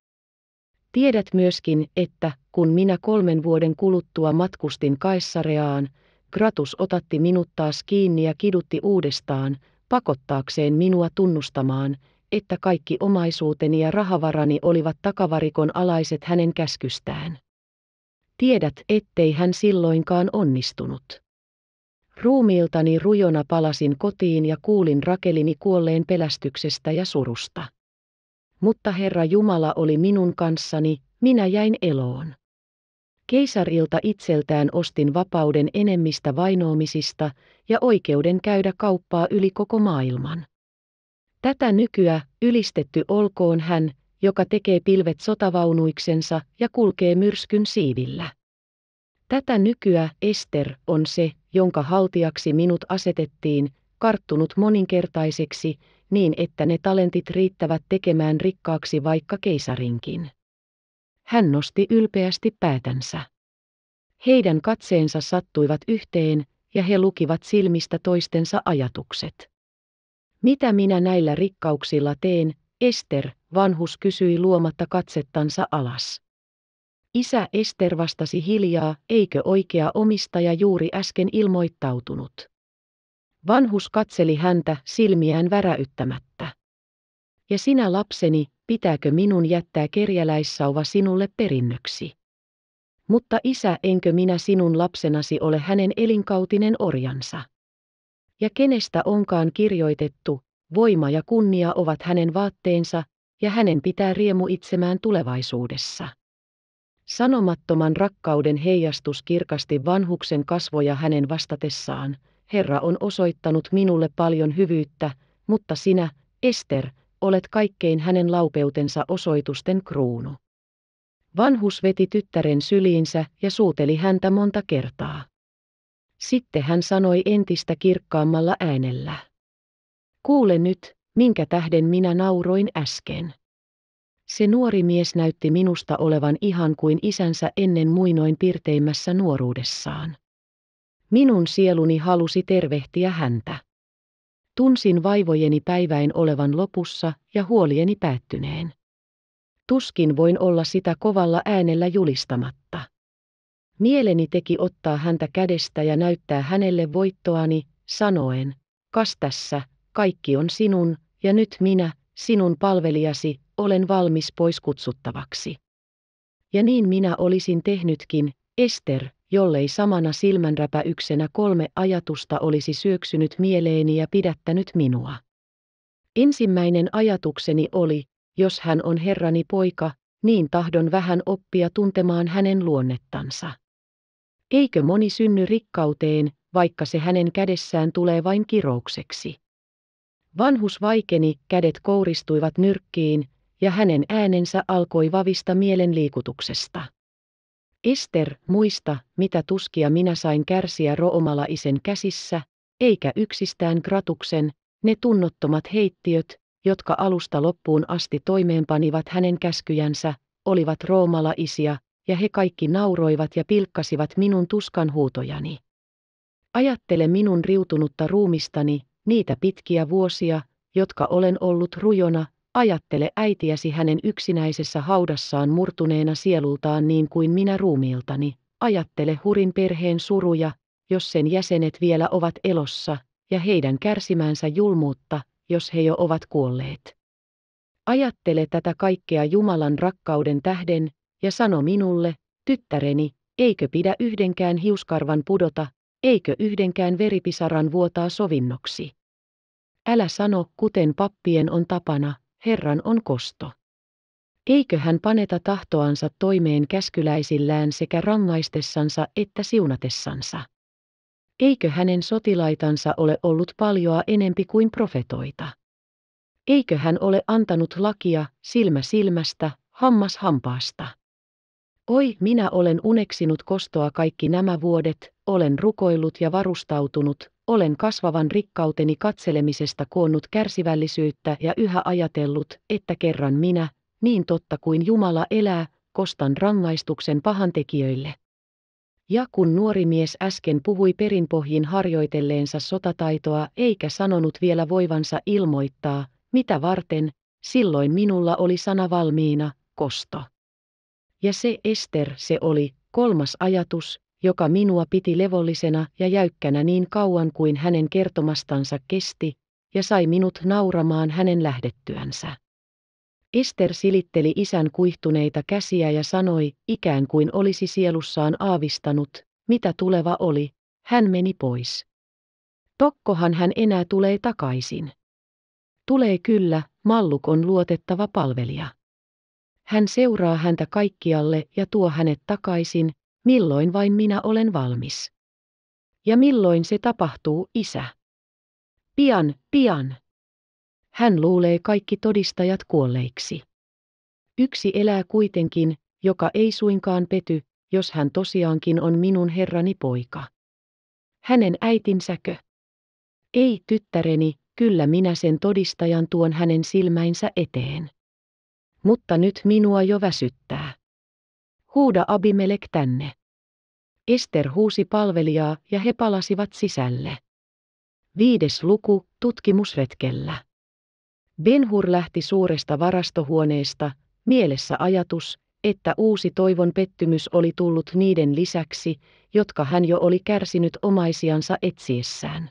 Tiedät myöskin, että, kun minä kolmen vuoden kuluttua matkustin Kaissareaan, Gratus otatti minut taas kiinni ja kidutti uudestaan, pakottaakseen minua tunnustamaan, että kaikki omaisuuteni ja rahavarani olivat takavarikon alaiset hänen käskystään. Tiedät, ettei hän silloinkaan onnistunut. Ruumiiltani rujona palasin kotiin ja kuulin Rakelini kuolleen pelästyksestä ja surusta. Mutta Herra Jumala oli minun kanssani, minä jäin eloon. Keisarilta itseltään ostin vapauden enemmistä vainoomisista ja oikeuden käydä kauppaa yli koko maailman. Tätä nykyä ylistetty olkoon hän, joka tekee pilvet sotavaunuiksensa ja kulkee myrskyn siivillä. Tätä nykyä Ester on se, jonka haltiaksi minut asetettiin, karttunut moninkertaiseksi, niin että ne talentit riittävät tekemään rikkaaksi vaikka keisarinkin. Hän nosti ylpeästi päätänsä. Heidän katseensa sattuivat yhteen, ja he lukivat silmistä toistensa ajatukset. Mitä minä näillä rikkauksilla teen, Ester, vanhus kysyi luomatta katsettansa alas. Isä Ester vastasi hiljaa, eikö oikea omistaja juuri äsken ilmoittautunut. Vanhus katseli häntä silmiään väräyttämättä. Ja sinä lapseni, pitääkö minun jättää kerjäläissauva sinulle perinnöksi? Mutta isä, enkö minä sinun lapsenasi ole hänen elinkautinen orjansa? Ja kenestä onkaan kirjoitettu, voima ja kunnia ovat hänen vaatteensa, ja hänen pitää riemu itsemään tulevaisuudessa. Sanomattoman rakkauden heijastus kirkasti vanhuksen kasvoja hänen vastatessaan, Herra on osoittanut minulle paljon hyvyyttä, mutta sinä, Ester, olet kaikkein hänen laupeutensa osoitusten kruunu. Vanhus veti tyttären syliinsä ja suuteli häntä monta kertaa. Sitten hän sanoi entistä kirkkaammalla äänellä. Kuule nyt, minkä tähden minä nauroin äsken. Se nuori mies näytti minusta olevan ihan kuin isänsä ennen muinoin pirteimmässä nuoruudessaan. Minun sieluni halusi tervehtiä häntä. Tunsin vaivojeni päiväin olevan lopussa ja huolieni päättyneen. Tuskin voin olla sitä kovalla äänellä julistamatta. Mieleni teki ottaa häntä kädestä ja näyttää hänelle voittoani, sanoen, kas tässä, kaikki on sinun, ja nyt minä, sinun palvelijasi, olen valmis pois kutsuttavaksi. Ja niin minä olisin tehnytkin, Ester, jollei samana silmänräpäyksenä kolme ajatusta olisi syöksynyt mieleeni ja pidättänyt minua. Ensimmäinen ajatukseni oli, jos hän on herrani poika, niin tahdon vähän oppia tuntemaan hänen luonnettansa. Eikö moni synny rikkauteen, vaikka se hänen kädessään tulee vain kiroukseksi? Vanhus vaikeni, kädet kouristuivat nyrkkiin, ja hänen äänensä alkoi vavista mielen liikutuksesta. Ester, muista, mitä tuskia minä sain kärsiä roomalaisen käsissä, eikä yksistään gratuksen, ne tunnottomat heittiöt, jotka alusta loppuun asti toimeenpanivat hänen käskyjänsä, olivat roomalaisia, ja he kaikki nauroivat ja pilkkasivat minun tuskan huutojani. Ajattele minun riutunutta ruumistani, niitä pitkiä vuosia, jotka olen ollut rujona, ajattele äitiäsi hänen yksinäisessä haudassaan murtuneena sielultaan niin kuin minä ruumiiltani, ajattele hurin perheen suruja, jos sen jäsenet vielä ovat elossa, ja heidän kärsimänsä julmuutta, jos he jo ovat kuolleet. Ajattele tätä kaikkea Jumalan rakkauden tähden, ja sano minulle, tyttäreni, eikö pidä yhdenkään hiuskarvan pudota, eikö yhdenkään veripisaran vuotaa sovinnoksi. Älä sano, kuten pappien on tapana, Herran on kosto. Eikö hän paneta tahtoansa toimeen käskyläisillään sekä rangaistessansa että siunatessansa? Eikö hänen sotilaitansa ole ollut paljoa enempi kuin profetoita? Eikö hän ole antanut lakia silmä silmästä, hammas hampaasta? Oi, minä olen uneksinut kostoa kaikki nämä vuodet, olen rukoillut ja varustautunut, olen kasvavan rikkauteni katselemisesta koonnut kärsivällisyyttä ja yhä ajatellut, että kerran minä, niin totta kuin Jumala elää, kostan rangaistuksen pahantekijöille. Ja kun nuori mies äsken puhui perinpohjin harjoitelleensa sotataitoa eikä sanonut vielä voivansa ilmoittaa, mitä varten, silloin minulla oli sana valmiina, kosto. Ja se Ester se oli, kolmas ajatus, joka minua piti levollisena ja jäykkänä niin kauan kuin hänen kertomastansa kesti, ja sai minut nauramaan hänen lähdettyänsä. Ester silitteli isän kuihtuneita käsiä ja sanoi, ikään kuin olisi sielussaan aavistanut, mitä tuleva oli, hän meni pois. Tokkohan hän enää tulee takaisin. Tulee kyllä, Malluk on luotettava palvelija. Hän seuraa häntä kaikkialle ja tuo hänet takaisin, milloin vain minä olen valmis. Ja milloin se tapahtuu, isä? Pian, pian. Hän luulee kaikki todistajat kuolleiksi. Yksi elää kuitenkin, joka ei suinkaan pety, jos hän tosiaankin on minun herrani poika. Hänen äitinsäkö? Ei, tyttäreni, kyllä minä sen todistajan tuon hänen silmäinsä eteen. Mutta nyt minua jo väsyttää. Huuda Abimelek tänne. Ester huusi palvelijaa ja he palasivat sisälle. Viides luku, tutkimusretkellä. Benhur lähti suuresta varastohuoneesta, mielessä ajatus, että uusi toivon pettymys oli tullut niiden lisäksi, jotka hän jo oli kärsinyt omaisiansa etsiessään.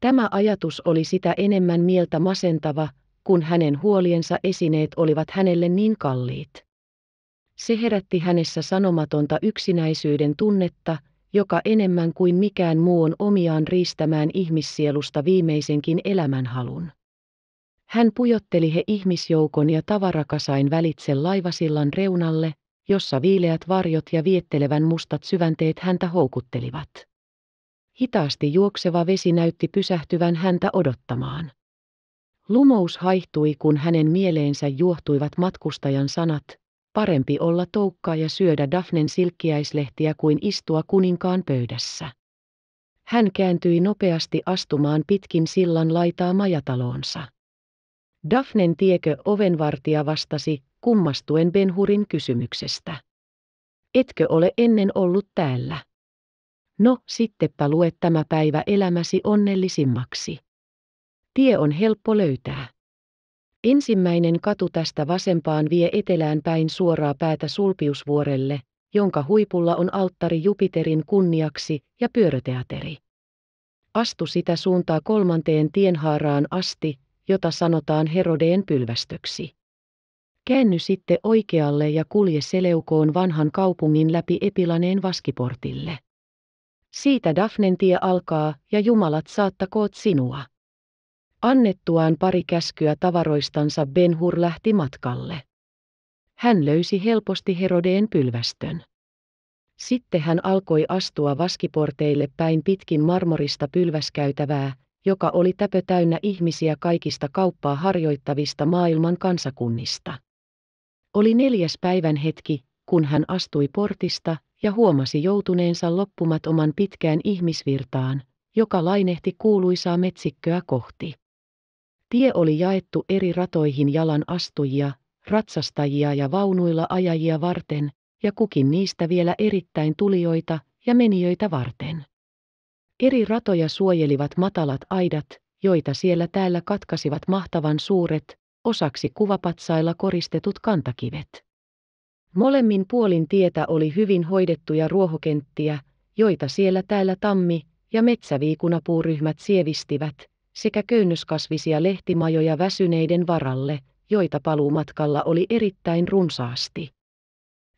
Tämä ajatus oli sitä enemmän mieltä masentava, kun hänen huoliensa esineet olivat hänelle niin kalliit. Se herätti hänessä sanomatonta yksinäisyyden tunnetta, joka enemmän kuin mikään muu on omiaan riistämään ihmissielusta viimeisenkin elämänhalun. Hän pujotteli he ihmisjoukon ja tavarakasain välitse laivasillan reunalle, jossa viileät varjot ja viettelevän mustat syvänteet häntä houkuttelivat. Hitaasti juokseva vesi näytti pysähtyvän häntä odottamaan. Lumous haihtui, kun hänen mieleensä juohtuivat matkustajan sanat, parempi olla toukkaa ja syödä Daphnen silkkiäislehtiä kuin istua kuninkaan pöydässä. Hän kääntyi nopeasti astumaan pitkin sillan laitaa majataloonsa. Daphnen tiekö ovenvartija vastasi, kummastuen Benhurin kysymyksestä. Etkö ole ennen ollut täällä? No, sittenpä lue tämä päivä elämäsi onnellisimmaksi. Tie on helppo löytää. Ensimmäinen katu tästä vasempaan vie etelään päin suoraa päätä Sulpiusvuorelle, jonka huipulla on alttari Jupiterin kunniaksi ja pyöröteateri. Astu sitä suuntaa kolmanteen tienhaaraan asti, jota sanotaan Herodeen pylvästöksi. Käänny sitten oikealle ja kulje Seleukoon vanhan kaupungin läpi Epilaneen vaskiportille. Siitä Daphnen tie alkaa ja Jumalat saattakoot sinua. Annettuaan pari käskyä tavaroistansa Ben-Hur lähti matkalle. Hän löysi helposti Herodeen pylvästön. Sitten hän alkoi astua vaskiporteille päin pitkin marmorista pylväskäytävää, joka oli täpö täynnä ihmisiä kaikista kauppaa harjoittavista maailman kansakunnista. Oli neljäs päivän hetki, kun hän astui portista ja huomasi joutuneensa loppumattoman pitkään ihmisvirtaan, joka lainehti kuuluisaa metsikköä kohti. Tie oli jaettu eri ratoihin jalan astujia, ratsastajia ja vaunuilla ajajia varten, ja kukin niistä vielä erittäin tulijoita ja menijöitä varten. Eri ratoja suojelivat matalat aidat, joita siellä täällä katkasivat mahtavan suuret, osaksi kuvapatsailla koristetut kantakivet. Molemmin puolin tietä oli hyvin hoidettuja ruohokenttiä, joita siellä täällä tammi- ja metsäviikunapuuryhmät sievistivät, sekä köynnöskasvisia lehtimajoja väsyneiden varalle, joita paluumatkalla oli erittäin runsaasti.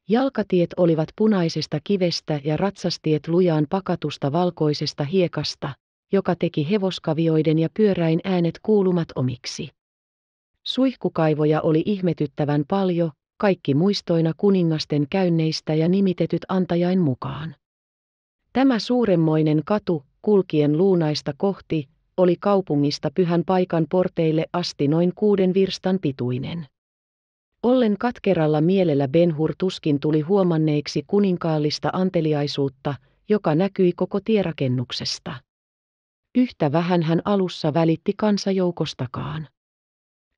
Jalkatiet olivat punaisesta kivestä ja ratsastiet lujaan pakatusta valkoisesta hiekasta, joka teki hevoskavioiden ja pyöräin äänet kuulumat omiksi. Suihkukaivoja oli ihmetyttävän paljon, kaikki muistoina kuningasten käynneistä ja nimitetyt antajain mukaan. Tämä suuremmoinen katu, kulkien luunaista kohti, oli kaupungista pyhän paikan porteille asti noin kuuden virstan pituinen. Ollen katkeralla mielellä Benhur tuskin tuli huomanneeksi kuninkaallista anteliaisuutta, joka näkyi koko tierakennuksesta. Yhtä vähän hän alussa välitti kansajoukostakaan.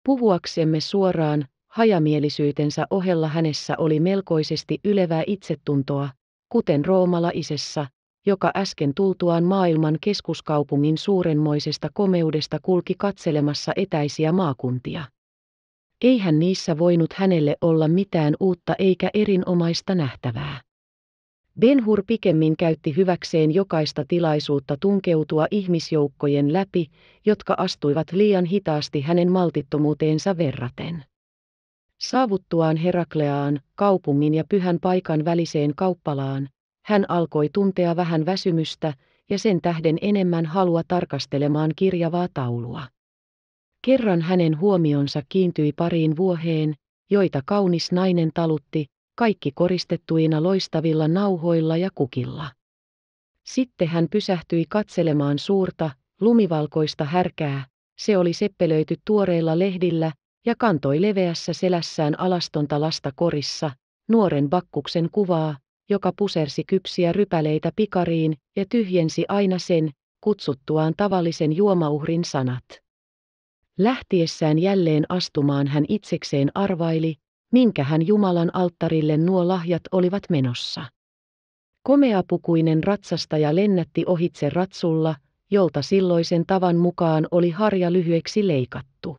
Puhuaksemme suoraan, hajamielisyytensä ohella hänessä oli melkoisesti ylevää itsetuntoa, kuten roomalaisessa, joka äsken tultuaan maailman keskuskaupungin suurenmoisesta komeudesta kulki katselemassa etäisiä maakuntia. Eihän niissä voinut hänelle olla mitään uutta eikä erinomaista nähtävää. Benhur pikemmin käytti hyväkseen jokaista tilaisuutta tunkeutua ihmisjoukkojen läpi, jotka astuivat liian hitaasti hänen maltittomuuteensa verraten. Saavuttuaan Herakleaan, kaupungin ja pyhän paikan väliseen kauppalaan, hän alkoi tuntea vähän väsymystä ja sen tähden enemmän halua tarkastelemaan kirjavaa taulua. Kerran hänen huomionsa kiintyi pariin vuoheen, joita kaunis nainen talutti, kaikki koristettuina loistavilla nauhoilla ja kukilla. Sitten hän pysähtyi katselemaan suurta, lumivalkoista härkää, se oli seppelöity tuoreilla lehdillä ja kantoi leveässä selässään alastonta lasta korissa, nuoren bakkuksen kuvaa, joka pusersi kypsiä rypäleitä pikariin ja tyhjensi aina sen, kutsuttuaan tavallisen juomauhrin sanat. Lähtiessään jälleen astumaan hän itsekseen arvaili, minkä hän Jumalan alttarille nuo lahjat olivat menossa. Komeapukuinen ratsastaja lennätti ohitse ratsulla, jolta silloisen tavan mukaan oli harja lyhyeksi leikattu.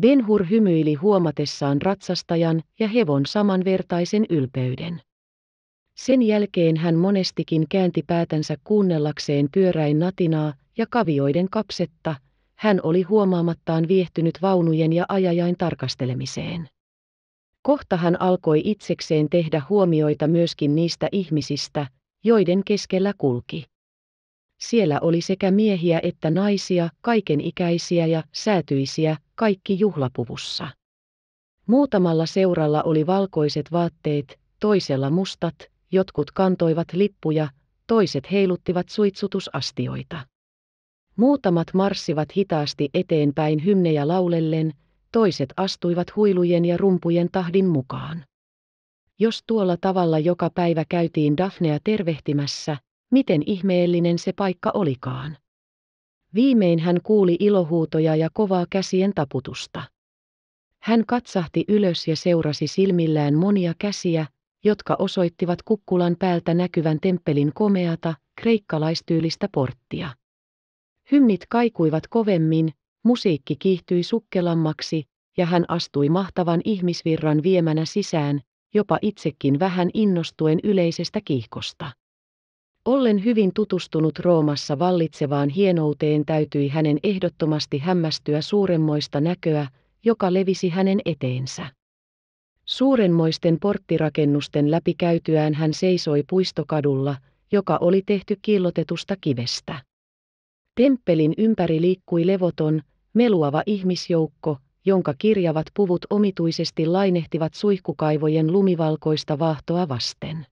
Benhur hymyili huomatessaan ratsastajan ja hevon samanvertaisen ylpeyden. Sen jälkeen hän monestikin käänti päätänsä kuunnellakseen pyöräin natinaa ja kavioiden kapsetta, hän oli huomaamattaan viehtynyt vaunujen ja ajajain tarkastelemiseen. Kohta hän alkoi itsekseen tehdä huomioita myöskin niistä ihmisistä, joiden keskellä kulki. Siellä oli sekä miehiä että naisia, kaikenikäisiä ja säätyisiä, kaikki juhlapuvussa. Muutamalla seuralla oli valkoiset vaatteet, toisella mustat, jotkut kantoivat lippuja, toiset heiluttivat suitsutusastioita. Muutamat marssivat hitaasti eteenpäin hymnejä laulellen, toiset astuivat huilujen ja rumpujen tahdin mukaan. Jos tuolla tavalla joka päivä käytiin Daphnea tervehtimässä, miten ihmeellinen se paikka olikaan. Viimein hän kuuli ilohuutoja ja kovaa käsien taputusta. Hän katsahti ylös ja seurasi silmillään monia käsiä, jotka osoittivat kukkulan päältä näkyvän temppelin komeata, kreikkalaistyyllistä porttia. Hymnit kaikuivat kovemmin, musiikki kiihtyi sukkelammaksi, ja hän astui mahtavan ihmisvirran viemänä sisään, jopa itsekin vähän innostuen yleisestä kiihkosta. Ollen hyvin tutustunut Roomassa vallitsevaan hienouteen täytyi hänen ehdottomasti hämmästyä suuremmoista näköä, joka levisi hänen eteensä. Suurenmoisten porttirakennusten läpi käytyään hän seisoi puistokadulla, joka oli tehty kiillotetusta kivestä. Temppelin ympäri liikkui levoton, meluava ihmisjoukko, jonka kirjavat puvut omituisesti lainehtivat suihkukaivojen lumivalkoista vaahtoa vasten.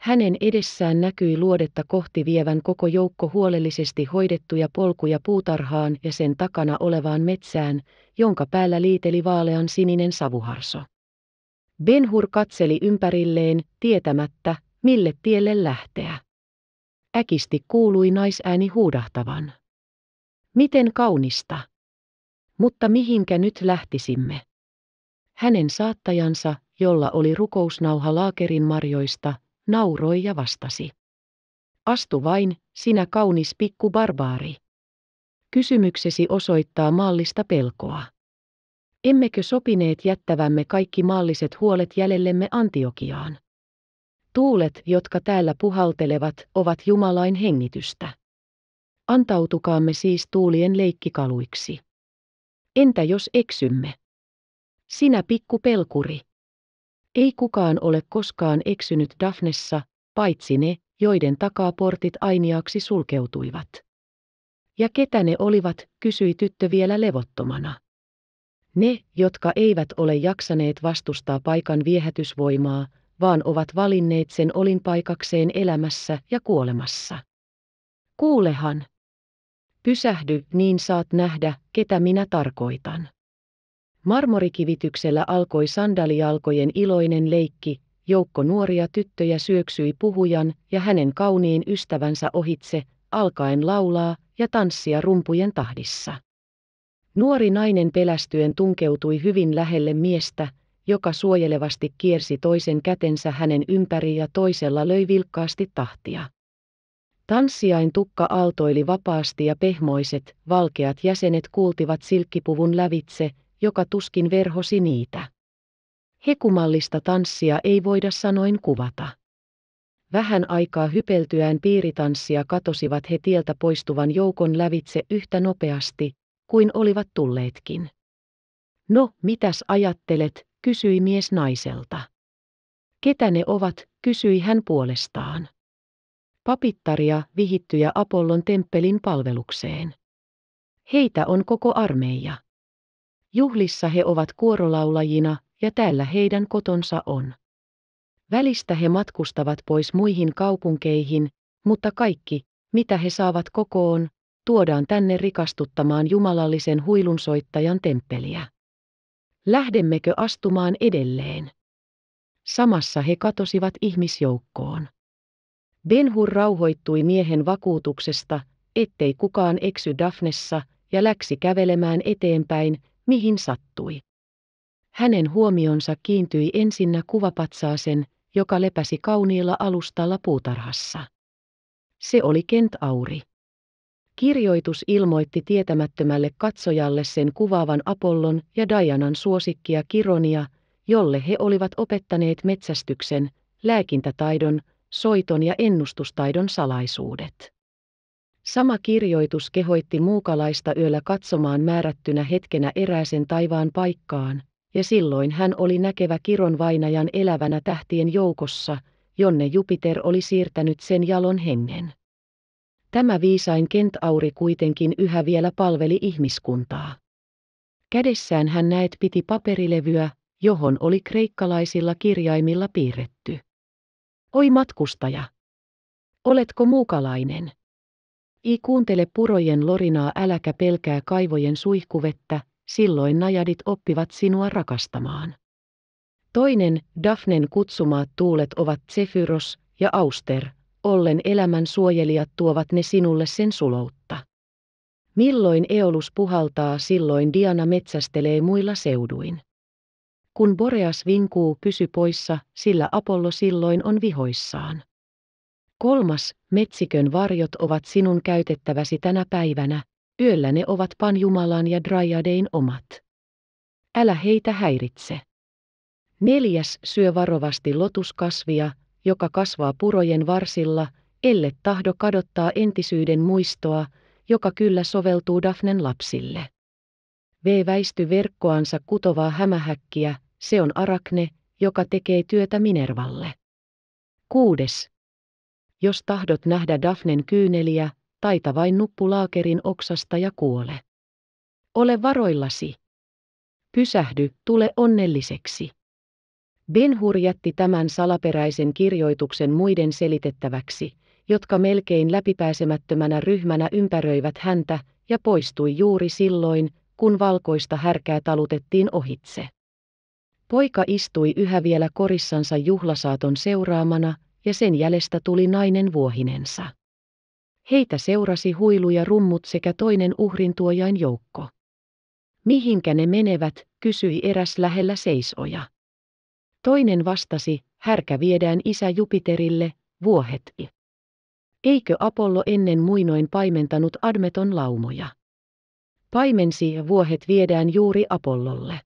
Hänen edessään näkyi luodetta kohti vievän koko joukko huolellisesti hoidettuja polkuja puutarhaan ja sen takana olevaan metsään, jonka päällä liiteli vaalean sininen savuharso. Benhur katseli ympärilleen, tietämättä, mille tielle lähteä. Äkisti kuului naisääni huudahtavan. Miten kaunista! Mutta mihinkä nyt lähtisimme? Hänen saattajansa, jolla oli rukousnauha laakerin marjoista, nauroi ja vastasi. Astu vain, sinä kaunis pikku barbaari. Kysymyksesi osoittaa maallista pelkoa. Emmekö sopineet jättävämme kaikki maalliset huolet jäljellemme Antiokiaan? Tuulet, jotka täällä puhaltelevat, ovat Jumalain hengitystä. Antautukaamme siis tuulien leikkikaluiksi. Entä jos eksymme? Sinä pikku pelkuri. Ei kukaan ole koskaan eksynyt Dafnessa, paitsi ne, joiden takaa portit ainiaksi sulkeutuivat. Ja ketä ne olivat, kysyi tyttö vielä levottomana. Ne, jotka eivät ole jaksaneet vastustaa paikan viehätysvoimaa, vaan ovat valinneet sen olinpaikakseen elämässä ja kuolemassa. Kuulehan. Pysähdy, niin saat nähdä, ketä minä tarkoitan. Marmorikivityksellä alkoi sandalialkojen iloinen leikki, joukko nuoria tyttöjä syöksyi puhujan ja hänen kauniin ystävänsä ohitse, alkaen laulaa ja tanssia rumpujen tahdissa. Nuori nainen pelästyen tunkeutui hyvin lähelle miestä, joka suojelevasti kiersi toisen kätensä hänen ympäri ja toisella löi vilkkaasti tahtia. Tanssiain tukka aaltoili vapaasti ja pehmoiset, valkeat jäsenet kuultivat silkkipuvun lävitse, joka tuskin verhosi niitä. Hekumallista tanssia ei voida sanoin kuvata. Vähän aikaa hypeltyään piiritanssia katosivat he tieltä poistuvan joukon lävitse yhtä nopeasti, kuin olivat tulleetkin. No, mitäs ajattelet, kysyi mies naiselta. Ketä ne ovat, kysyi hän puolestaan. Papittaria, vihittyjä Apollon temppelin palvelukseen. Heitä on koko armeija. Juhlissa he ovat kuorolaulajina, ja täällä heidän kotonsa on. Välistä he matkustavat pois muihin kaupunkeihin, mutta kaikki, mitä he saavat kokoon, tuodaan tänne rikastuttamaan jumalallisen huilunsoittajan temppeliä. Lähdemmekö astumaan edelleen? Samassa he katosivat ihmisjoukkoon. Benhur rauhoittui miehen vakuutuksesta, ettei kukaan eksy Dafnessa, ja läksi kävelemään eteenpäin, mihin sattui. Hänen huomionsa kiintyi ensinnä kuvapatsaasen, joka lepäsi kauniilla alustalla puutarhassa. Se oli Kent-Auri. Kirjoitus ilmoitti tietämättömälle katsojalle sen kuvaavan Apollon ja Dianan suosikkia Kironia, jolle he olivat opettaneet metsästyksen, lääkintätaidon, soiton ja ennustustaidon salaisuudet. Sama kirjoitus kehoitti muukalaista yöllä katsomaan määrättynä hetkenä erääsen taivaan paikkaan, ja silloin hän oli näkevä Kiron vainajan elävänä tähtien joukossa, jonne Jupiter oli siirtänyt sen jalon hengen. Tämä viisain kentauri kuitenkin yhä vielä palveli ihmiskuntaa. Kädessään hän näet piti paperilevyä, johon oli kreikkalaisilla kirjaimilla piirretty. Oi matkustaja! Oletko muukalainen? I kuuntele purojen lorinaa äläkä pelkää kaivojen suihkuvettä, silloin najadit oppivat sinua rakastamaan. Toinen, Daphnen kutsumaat tuulet ovat Zephyros ja Auster, ollen elämän suojelijat tuovat ne sinulle sen suloutta. Milloin Eolus puhaltaa, silloin Diana metsästelee muilla seuduin. Kun Boreas vinkuu, pysy poissa, sillä Apollo silloin on vihoissaan. Kolmas, metsikön varjot ovat sinun käytettäväsi tänä päivänä, yöllä ne ovat Panjumalan ja Dryadein omat. Älä heitä häiritse. Neljäs syö varovasti lotuskasvia, joka kasvaa purojen varsilla, elle tahdo kadottaa entisyyden muistoa, joka kyllä soveltuu Daphnen lapsille. V väisty verkkoansa kutovaa hämähäkkiä, se on Arakne, joka tekee työtä Minervalle. Kuudes. Jos tahdot nähdä Daphnen kyyneliä, taita vain nuppu laakerin oksasta ja kuole. Ole varoillasi. Pysähdy, tule onnelliseksi. Ben-Hur jätti tämän salaperäisen kirjoituksen muiden selitettäväksi, jotka melkein läpipääsemättömänä ryhmänä ympäröivät häntä, ja poistui juuri silloin, kun valkoista härkää talutettiin ohitse. Poika istui yhä vielä korissansa juhlasaaton seuraamana, ja sen jäljestä tuli nainen vuohinensa. Heitä seurasi huilu ja rummut sekä toinen uhrin tuojain joukko. Mihinkä ne menevät, kysyi eräs lähellä seisoja. Toinen vastasi, härkä viedään isä Jupiterille, vuohetki. Eikö Apollo ennen muinoin paimentanut Admeton laumoja? Paimensi ja vuohet viedään juuri Apollolle.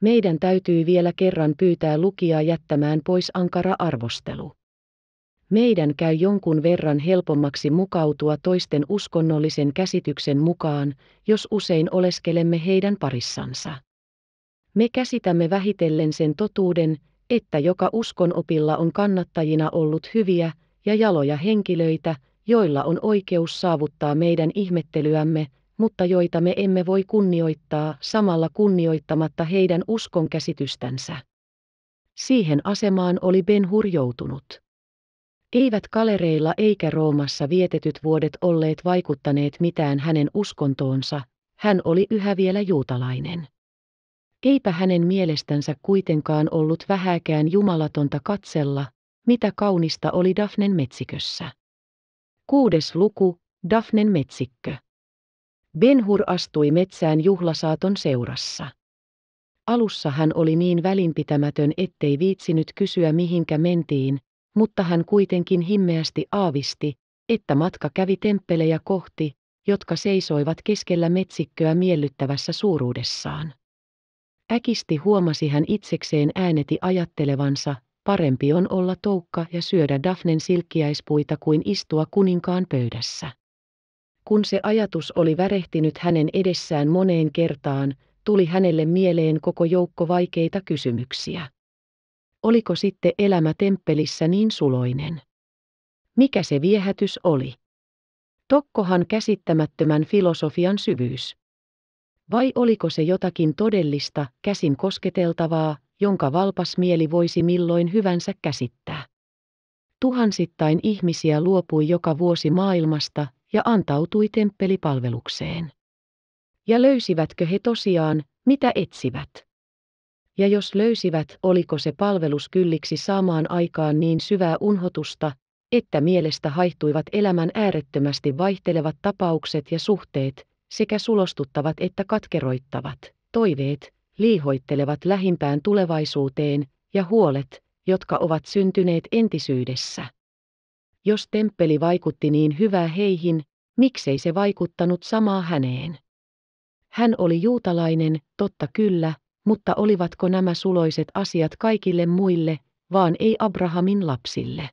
Meidän täytyy vielä kerran pyytää lukijaa jättämään pois ankara arvostelu. Meidän käy jonkun verran helpommaksi mukautua toisten uskonnollisen käsityksen mukaan, jos usein oleskelemme heidän parissansa. Me käsitämme vähitellen sen totuuden, että joka uskonopilla on kannattajina ollut hyviä ja jaloja henkilöitä, joilla on oikeus saavuttaa meidän ihmettelyämme, mutta joita me emme voi kunnioittaa samalla kunnioittamatta heidän uskonkäsitystänsä. Siihen asemaan oli Ben Hur joutunut. Eivät kalereilla eikä Roomassa vietetyt vuodet olleet vaikuttaneet mitään hänen uskontoonsa, hän oli yhä vielä juutalainen. Eipä hänen mielestänsä kuitenkaan ollut vähäkään jumalatonta katsella, mitä kaunista oli Daphnen metsikössä. Kuudes luku, Daphnen metsikkö. Benhur astui metsään juhlasaaton seurassa. Alussa hän oli niin välinpitämätön, ettei viitsinyt kysyä mihinkä mentiin, mutta hän kuitenkin himmeästi aavisti, että matka kävi temppelejä kohti, jotka seisoivat keskellä metsikköä miellyttävässä suuruudessaan. Äkisti huomasi hän itsekseen ääneti ajattelevansa, parempi on olla toukka ja syödä Daphnen silkkiäispuita kuin istua kuninkaan pöydässä. Kun se ajatus oli värehtinyt hänen edessään moneen kertaan, tuli hänelle mieleen koko joukko vaikeita kysymyksiä. Oliko sitten elämä temppelissä niin suloinen? Mikä se viehätys oli? Tokkohan käsittämättömän filosofian syvyys. Vai oliko se jotakin todellista, käsin kosketeltavaa, jonka valpas mieli voisi milloin hyvänsä käsittää? Tuhansittain ihmisiä luopui joka vuosi maailmasta ja antautui temppelipalvelukseen. Ja löysivätkö he tosiaan, mitä etsivät? Ja jos löysivät, oliko se palvelus kylliksi saamaan aikaan niin syvää unhotusta, että mielestä haihtuivat elämän äärettömästi vaihtelevat tapaukset ja suhteet, sekä sulostuttavat että katkeroittavat, toiveet, liihoittelevat lähimpään tulevaisuuteen, ja huolet, jotka ovat syntyneet entisyydessä. Jos temppeli vaikutti niin hyvää heihin, miksei se vaikuttanut samaa häneen? Hän oli juutalainen, totta kyllä, mutta olivatko nämä suloiset asiat kaikille muille, vaan ei Abrahamin lapsille?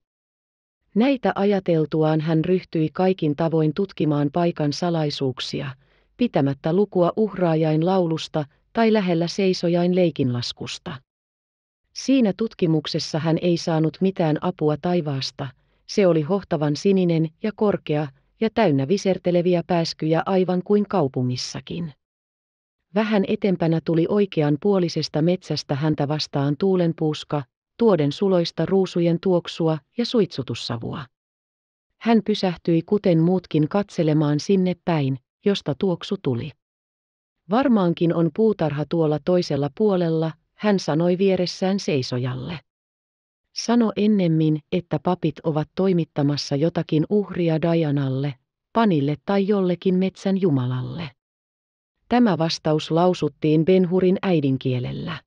Näitä ajateltuaan hän ryhtyi kaikin tavoin tutkimaan paikan salaisuuksia, pitämättä lukua uhraajain laulusta tai lähellä seisojain leikinlaskusta. Siinä tutkimuksessa hän ei saanut mitään apua taivaasta, se oli hohtavan sininen ja korkea ja täynnä viserteleviä pääskyjä aivan kuin kaupungissakin. Vähän etempänä tuli oikean puolisesta metsästä häntä vastaan tuulenpuuska, tuoden suloista ruusujen tuoksua ja suitsutussavua. Hän pysähtyi kuten muutkin katselemaan sinne päin, josta tuoksu tuli. Varmaankin on puutarha tuolla toisella puolella, hän sanoi vieressään seisojalle. Sano ennemmin, että papit ovat toimittamassa jotakin uhria Dianalle, Panille tai jollekin metsän jumalalle. Tämä vastaus lausuttiin Benhurin äidinkielellä.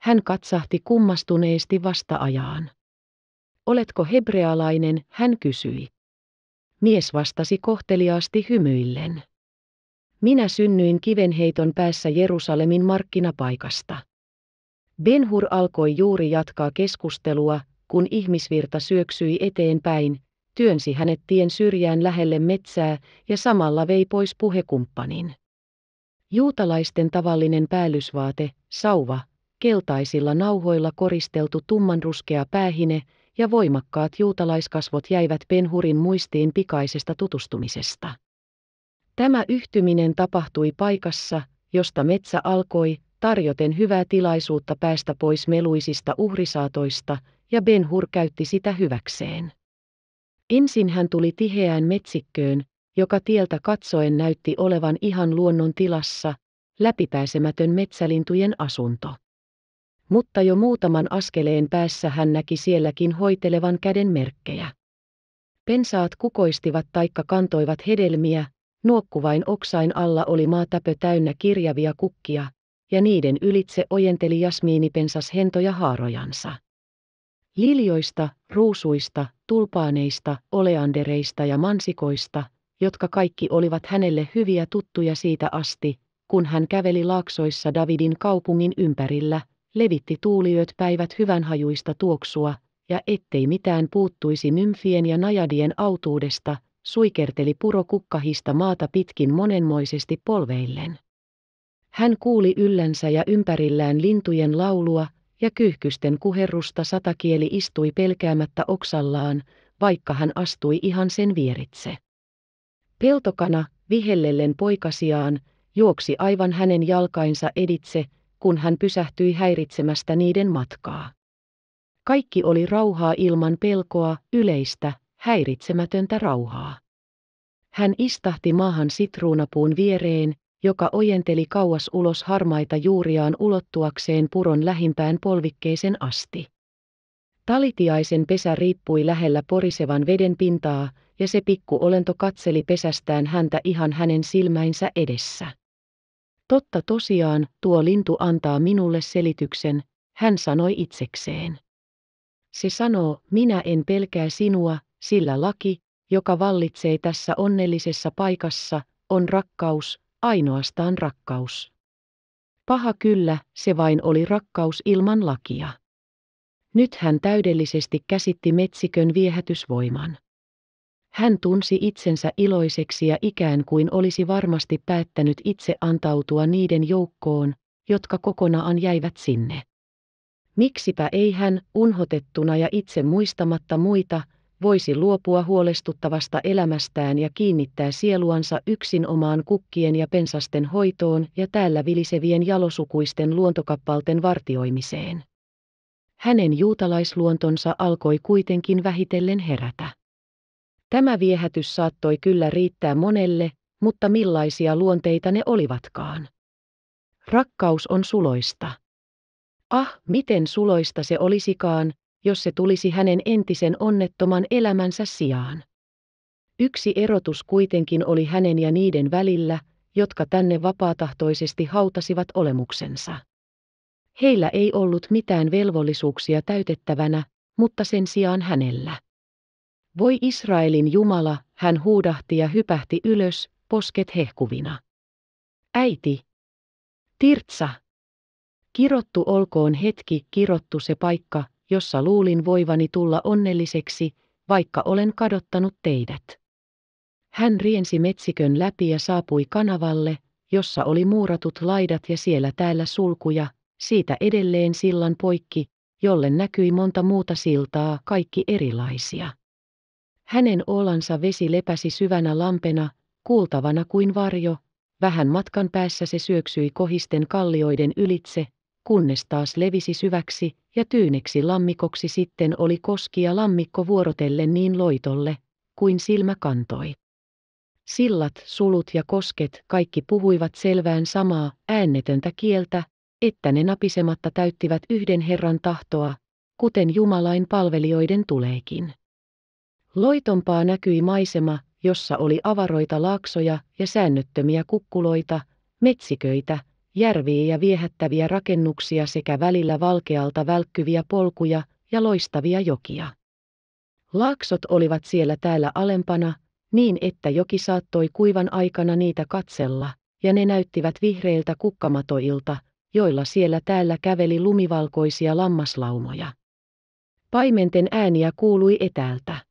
Hän katsahti kummastuneesti vastaajaan. Oletko hebrealainen, hän kysyi. Mies vastasi kohteliaasti hymyillen. Minä synnyin kivenheiton päässä Jerusalemin markkinapaikasta. Benhur alkoi juuri jatkaa keskustelua, kun ihmisvirta syöksyi eteenpäin, työnsi hänet tien syrjään lähelle metsää ja samalla vei pois puhekumppanin. Juutalaisten tavallinen päällysvaate, sauva, keltaisilla nauhoilla koristeltu tummanruskea päähine ja voimakkaat juutalaiskasvot jäivät Penhurin muistiin pikaisesta tutustumisesta. Tämä yhtyminen tapahtui paikassa, josta metsä alkoi, tarjoten hyvää tilaisuutta päästä pois meluisista uhrisaatoista, ja Ben-Hur käytti sitä hyväkseen. Ensin hän tuli tiheään metsikköön, joka tieltä katsoen näytti olevan ihan luonnon tilassa, läpipääsemätön metsälintujen asunto. Mutta jo muutaman askeleen päässä hän näki sielläkin hoitelevan käden merkkejä. Pensaat kukoistivat taikka kantoivat hedelmiä, nuokkuvain oksain alla oli maatäpö täynnä kirjavia kukkia, ja niiden ylitse ojenteli jasmiinipensas hentoja haarojansa. Liljoista, ruusuista, tulpaaneista, oleandereista ja mansikoista, jotka kaikki olivat hänelle hyviä tuttuja siitä asti, kun hän käveli laaksoissa Davidin kaupungin ympärillä, levitti tuuliöt päivät hyvänhajuista tuoksua, ja ettei mitään puuttuisi nymfien ja najadien autuudesta, suikerteli purokukkahista maata pitkin monenmoisesti polveillen. Hän kuuli yllänsä ja ympärillään lintujen laulua, ja kyyhkysten kuherrusta satakieli istui pelkäämättä oksallaan, vaikka hän astui ihan sen vieritse. Peltokana, vihellellen poikasiaan, juoksi aivan hänen jalkainsa editse, kun hän pysähtyi häiritsemästä niiden matkaa. Kaikki oli rauhaa ilman pelkoa, yleistä, häiritsemätöntä rauhaa. Hän istahti maahan sitruunapuun viereen, joka ojenteli kauas ulos harmaita juuriaan ulottuakseen puron lähimpään polvikkeisen asti. Talitiaisen pesä riippui lähellä porisevan veden pintaa, ja se pikku olento katseli pesästään häntä ihan hänen silmäinsä edessä. Totta tosiaan, tuo lintu antaa minulle selityksen, hän sanoi itsekseen. Se sanoo, minä en pelkää sinua, sillä laki, joka vallitsee tässä onnellisessa paikassa, on rakkaus, ainoastaan rakkaus. Paha kyllä, se vain oli rakkaus ilman lakia. Nyt hän täydellisesti käsitti metsikön viehätysvoiman. Hän tunsi itsensä iloiseksi ja ikään kuin olisi varmasti päättänyt itse antautua niiden joukkoon, jotka kokonaan jäivät sinne. Miksipä ei hän, unhotettuna ja itse muistamatta muita, voisi luopua huolestuttavasta elämästään ja kiinnittää sieluansa yksin omaan kukkien ja pensasten hoitoon ja täällä vilisevien jalosukuisten luontokappalten vartioimiseen. Hänen juutalaisluontonsa alkoi kuitenkin vähitellen herätä. Tämä viehätys saattoi kyllä riittää monelle, mutta millaisia luonteita ne olivatkaan? Rakkaus on suloista. Ah, miten suloista se olisikaan, jos se tulisi hänen entisen onnettoman elämänsä sijaan. Yksi erotus kuitenkin oli hänen ja niiden välillä, jotka tänne vapaatahtoisesti hautasivat olemuksensa. Heillä ei ollut mitään velvollisuuksia täytettävänä, mutta sen sijaan hänellä. Voi Israelin Jumala, hän huudahti ja hypähti ylös, posket hehkuvina. Äiti! Tirtsa! Kirottu olkoon hetki, kirottu se paikka, jossa luulin voivani tulla onnelliseksi, vaikka olen kadottanut teidät. Hän riensi metsikön läpi ja saapui kanavalle, jossa oli muuratut laidat ja siellä täällä sulkuja, siitä edelleen sillan poikki, jolle näkyi monta muuta siltaa, kaikki erilaisia. Hänen olansa vesi lepäsi syvänä lampena, kuultavana kuin varjo, vähän matkan päässä se syöksyi kohisten kallioiden ylitse, kunnes taas levisi syväksi ja tyyneksi lammikoksi sitten oli koski ja lammikko vuorotellen niin loitolle, kuin silmä kantoi. Sillat, sulut ja kosket kaikki puhuivat selvään samaa, äänetöntä kieltä, että ne napisematta täyttivät yhden Herran tahtoa, kuten Jumalain palvelijoiden tuleekin. Loitompaa näkyi maisema, jossa oli avaroita laaksoja ja säännöttömiä kukkuloita, metsiköitä, järviä ja viehättäviä rakennuksia sekä välillä valkealta välkkyviä polkuja ja loistavia jokia. Laaksot olivat siellä täällä alempana, niin että joki saattoi kuivan aikana niitä katsella, ja ne näyttivät vihreiltä kukkamatoilta, joilla siellä täällä käveli lumivalkoisia lammaslaumoja. Paimenten ääniä kuului etäältä.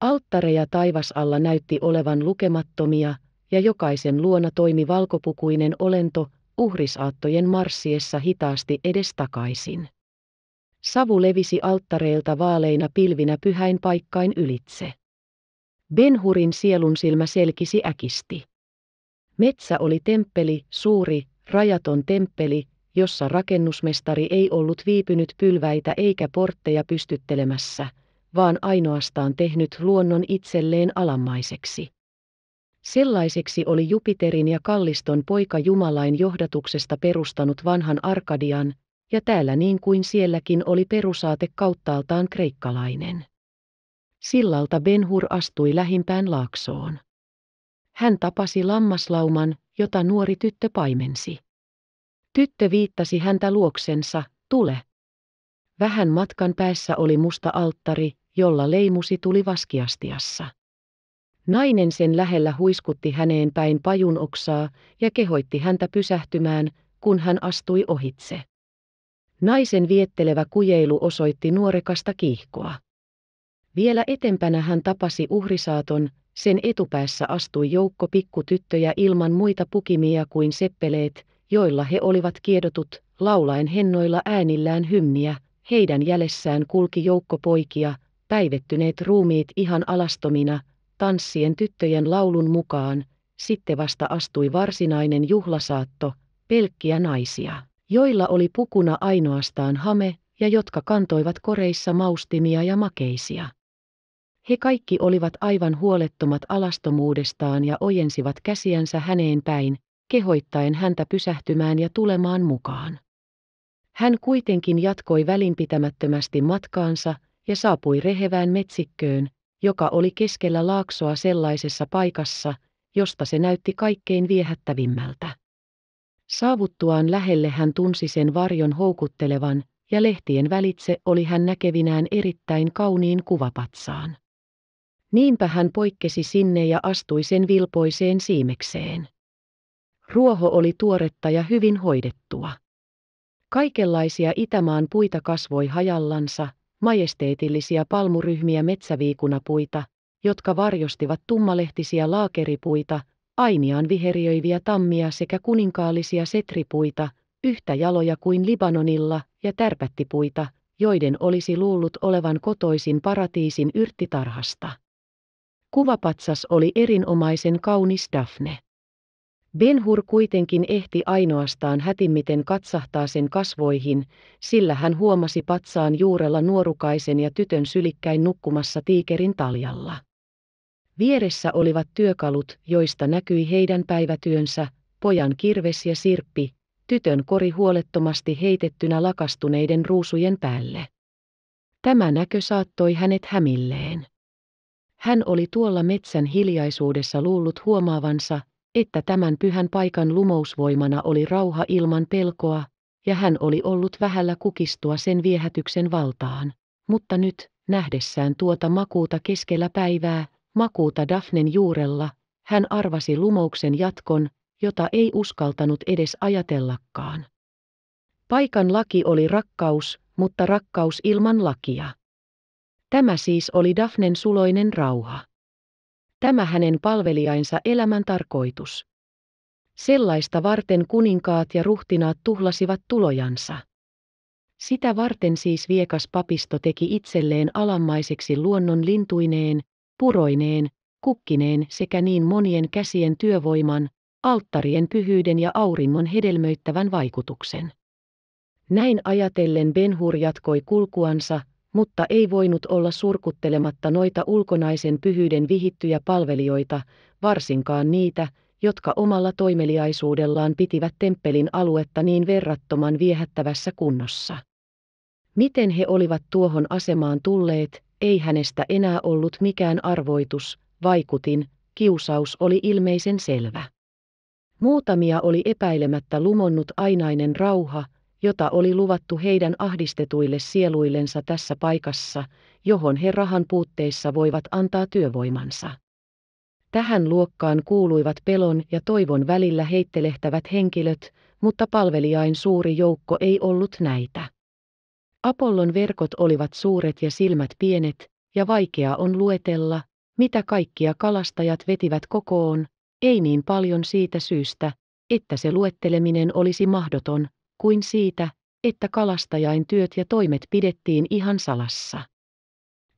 Alttareja taivasalla näytti olevan lukemattomia, ja jokaisen luona toimi valkopukuinen olento, uhrisaattojen marssiessa hitaasti edestakaisin. Savu levisi alttareilta vaaleina pilvinä pyhäin paikkain ylitse. Benhurin sielun silmä selkisi äkisti. Metsä oli temppeli, suuri, rajaton temppeli, jossa rakennusmestari ei ollut viipynyt pylväitä eikä portteja pystyttelemässä, vaan ainoastaan tehnyt luonnon itselleen alammaiseksi. Sellaiseksi oli Jupiterin ja Kalliston poika Jumalain johdatuksesta perustanut vanhan Arkadian, ja täällä niin kuin sielläkin oli perusaate kauttaaltaan kreikkalainen. Sillalta Benhur astui lähimpään laaksoon. Hän tapasi lammaslauman, jota nuori tyttö paimensi. Tyttö viittasi häntä luoksensa, tule. Vähän matkan päässä oli musta alttari, jolla leimusi tuli vaskiastiassa. Nainen sen lähellä huiskutti häneen päin pajun oksaa ja kehoitti häntä pysähtymään, kun hän astui ohitse. Naisen viettelevä kujeilu osoitti nuorekasta kiihkoa. Vielä etempänä hän tapasi uhrisaaton, sen etupäässä astui joukko pikkutyttöjä ilman muita pukimia kuin seppeleet, joilla he olivat kiedotut, laulaen hennoilla äänillään hymniä, heidän jälessään kulki joukko poikia, päivettyneet ruumiit ihan alastomina, tanssien tyttöjen laulun mukaan, sitten vasta astui varsinainen juhlasaatto, pelkkiä naisia, joilla oli pukuna ainoastaan hame ja jotka kantoivat koreissa maustimia ja makeisia. He kaikki olivat aivan huolettomat alastomuudestaan ja ojensivat käsiänsä häneen päin, kehoittaen häntä pysähtymään ja tulemaan mukaan. Hän kuitenkin jatkoi välinpitämättömästi matkaansa ja saapui rehevään metsikköön, joka oli keskellä laaksoa sellaisessa paikassa, josta se näytti kaikkein viehättävimmältä. Saavuttuaan lähelle hän tunsi sen varjon houkuttelevan, ja lehtien välitse oli hän näkevinään erittäin kauniin kuvapatsaan. Niinpä hän poikkesi sinne ja astui sen vilpoiseen siimekseen. Ruoho oli tuoretta ja hyvin hoidettua. Kaikenlaisia Itämaan puita kasvoi hajallansa, majesteetillisia palmuryhmiä metsäviikunapuita, jotka varjostivat tummalehtisiä laakeripuita, ainiaan viheriöiviä tammia sekä kuninkaallisia setripuita, yhtä jaloja kuin Libanonilla, ja tärpättipuita, joiden olisi luullut olevan kotoisin paratiisin yrttitarhasta. Kuvapatsas oli erinomaisen kaunis Daphne. Benhur kuitenkin ehti ainoastaan hätimmiten katsahtaa sen kasvoihin, sillä hän huomasi patsaan juurella nuorukaisen ja tytön sylikkäin nukkumassa tiikerin taljalla. Vieressä olivat työkalut, joista näkyi heidän päivätyönsä, pojan kirves ja sirppi, tytön kori huolettomasti heitettynä lakastuneiden ruusujen päälle. Tämä näkö saattoi hänet hämilleen. Hän oli tuolla metsän hiljaisuudessa luullut huomaavansa, että tämän pyhän paikan lumousvoimana oli rauha ilman pelkoa, ja hän oli ollut vähällä kukistua sen viehätyksen valtaan. Mutta nyt, nähdessään tuota makuuta keskellä päivää, makuuta Daphnen juurella, hän arvasi lumouksen jatkon, jota ei uskaltanut edes ajatellakaan. Paikan laki oli rakkaus, mutta rakkaus ilman lakia. Tämä siis oli Daphnen suloinen rauha. Tämä hänen palvelijainsa elämän tarkoitus. Sellaista varten kuninkaat ja ruhtinaat tuhlasivat tulojansa. Sitä varten siis viekas papisto teki itselleen alammaiseksi luonnon lintuineen, puroineen, kukkineen sekä niin monien käsien työvoiman, alttarien pyhyyden ja auringon hedelmöittävän vaikutuksen. Näin ajatellen Benhur jatkoi kulkuansa, mutta ei voinut olla surkuttelematta noita ulkonaisen pyhyyden vihittyjä palvelijoita, varsinkaan niitä, jotka omalla toimeliaisuudellaan pitivät temppelin aluetta niin verrattoman viehättävässä kunnossa. Miten he olivat tuohon asemaan tulleet, ei hänestä enää ollut mikään arvoitus, vaikutin, kiusaus oli ilmeisen selvä. Muutamia oli epäilemättä lumonnut ainainen rauha, jota oli luvattu heidän ahdistetuille sieluillensa tässä paikassa, johon he rahan puutteissa voivat antaa työvoimansa. Tähän luokkaan kuuluivat pelon ja toivon välillä heittelehtävät henkilöt, mutta palvelijain suuri joukko ei ollut näitä. Apollon verkot olivat suuret ja silmät pienet, ja vaikea on luetella, mitä kaikkia kalastajat vetivät kokoon, ei niin paljon siitä syystä, että se luetteleminen olisi mahdoton, kuin siitä, että kalastajain työt ja toimet pidettiin ihan salassa.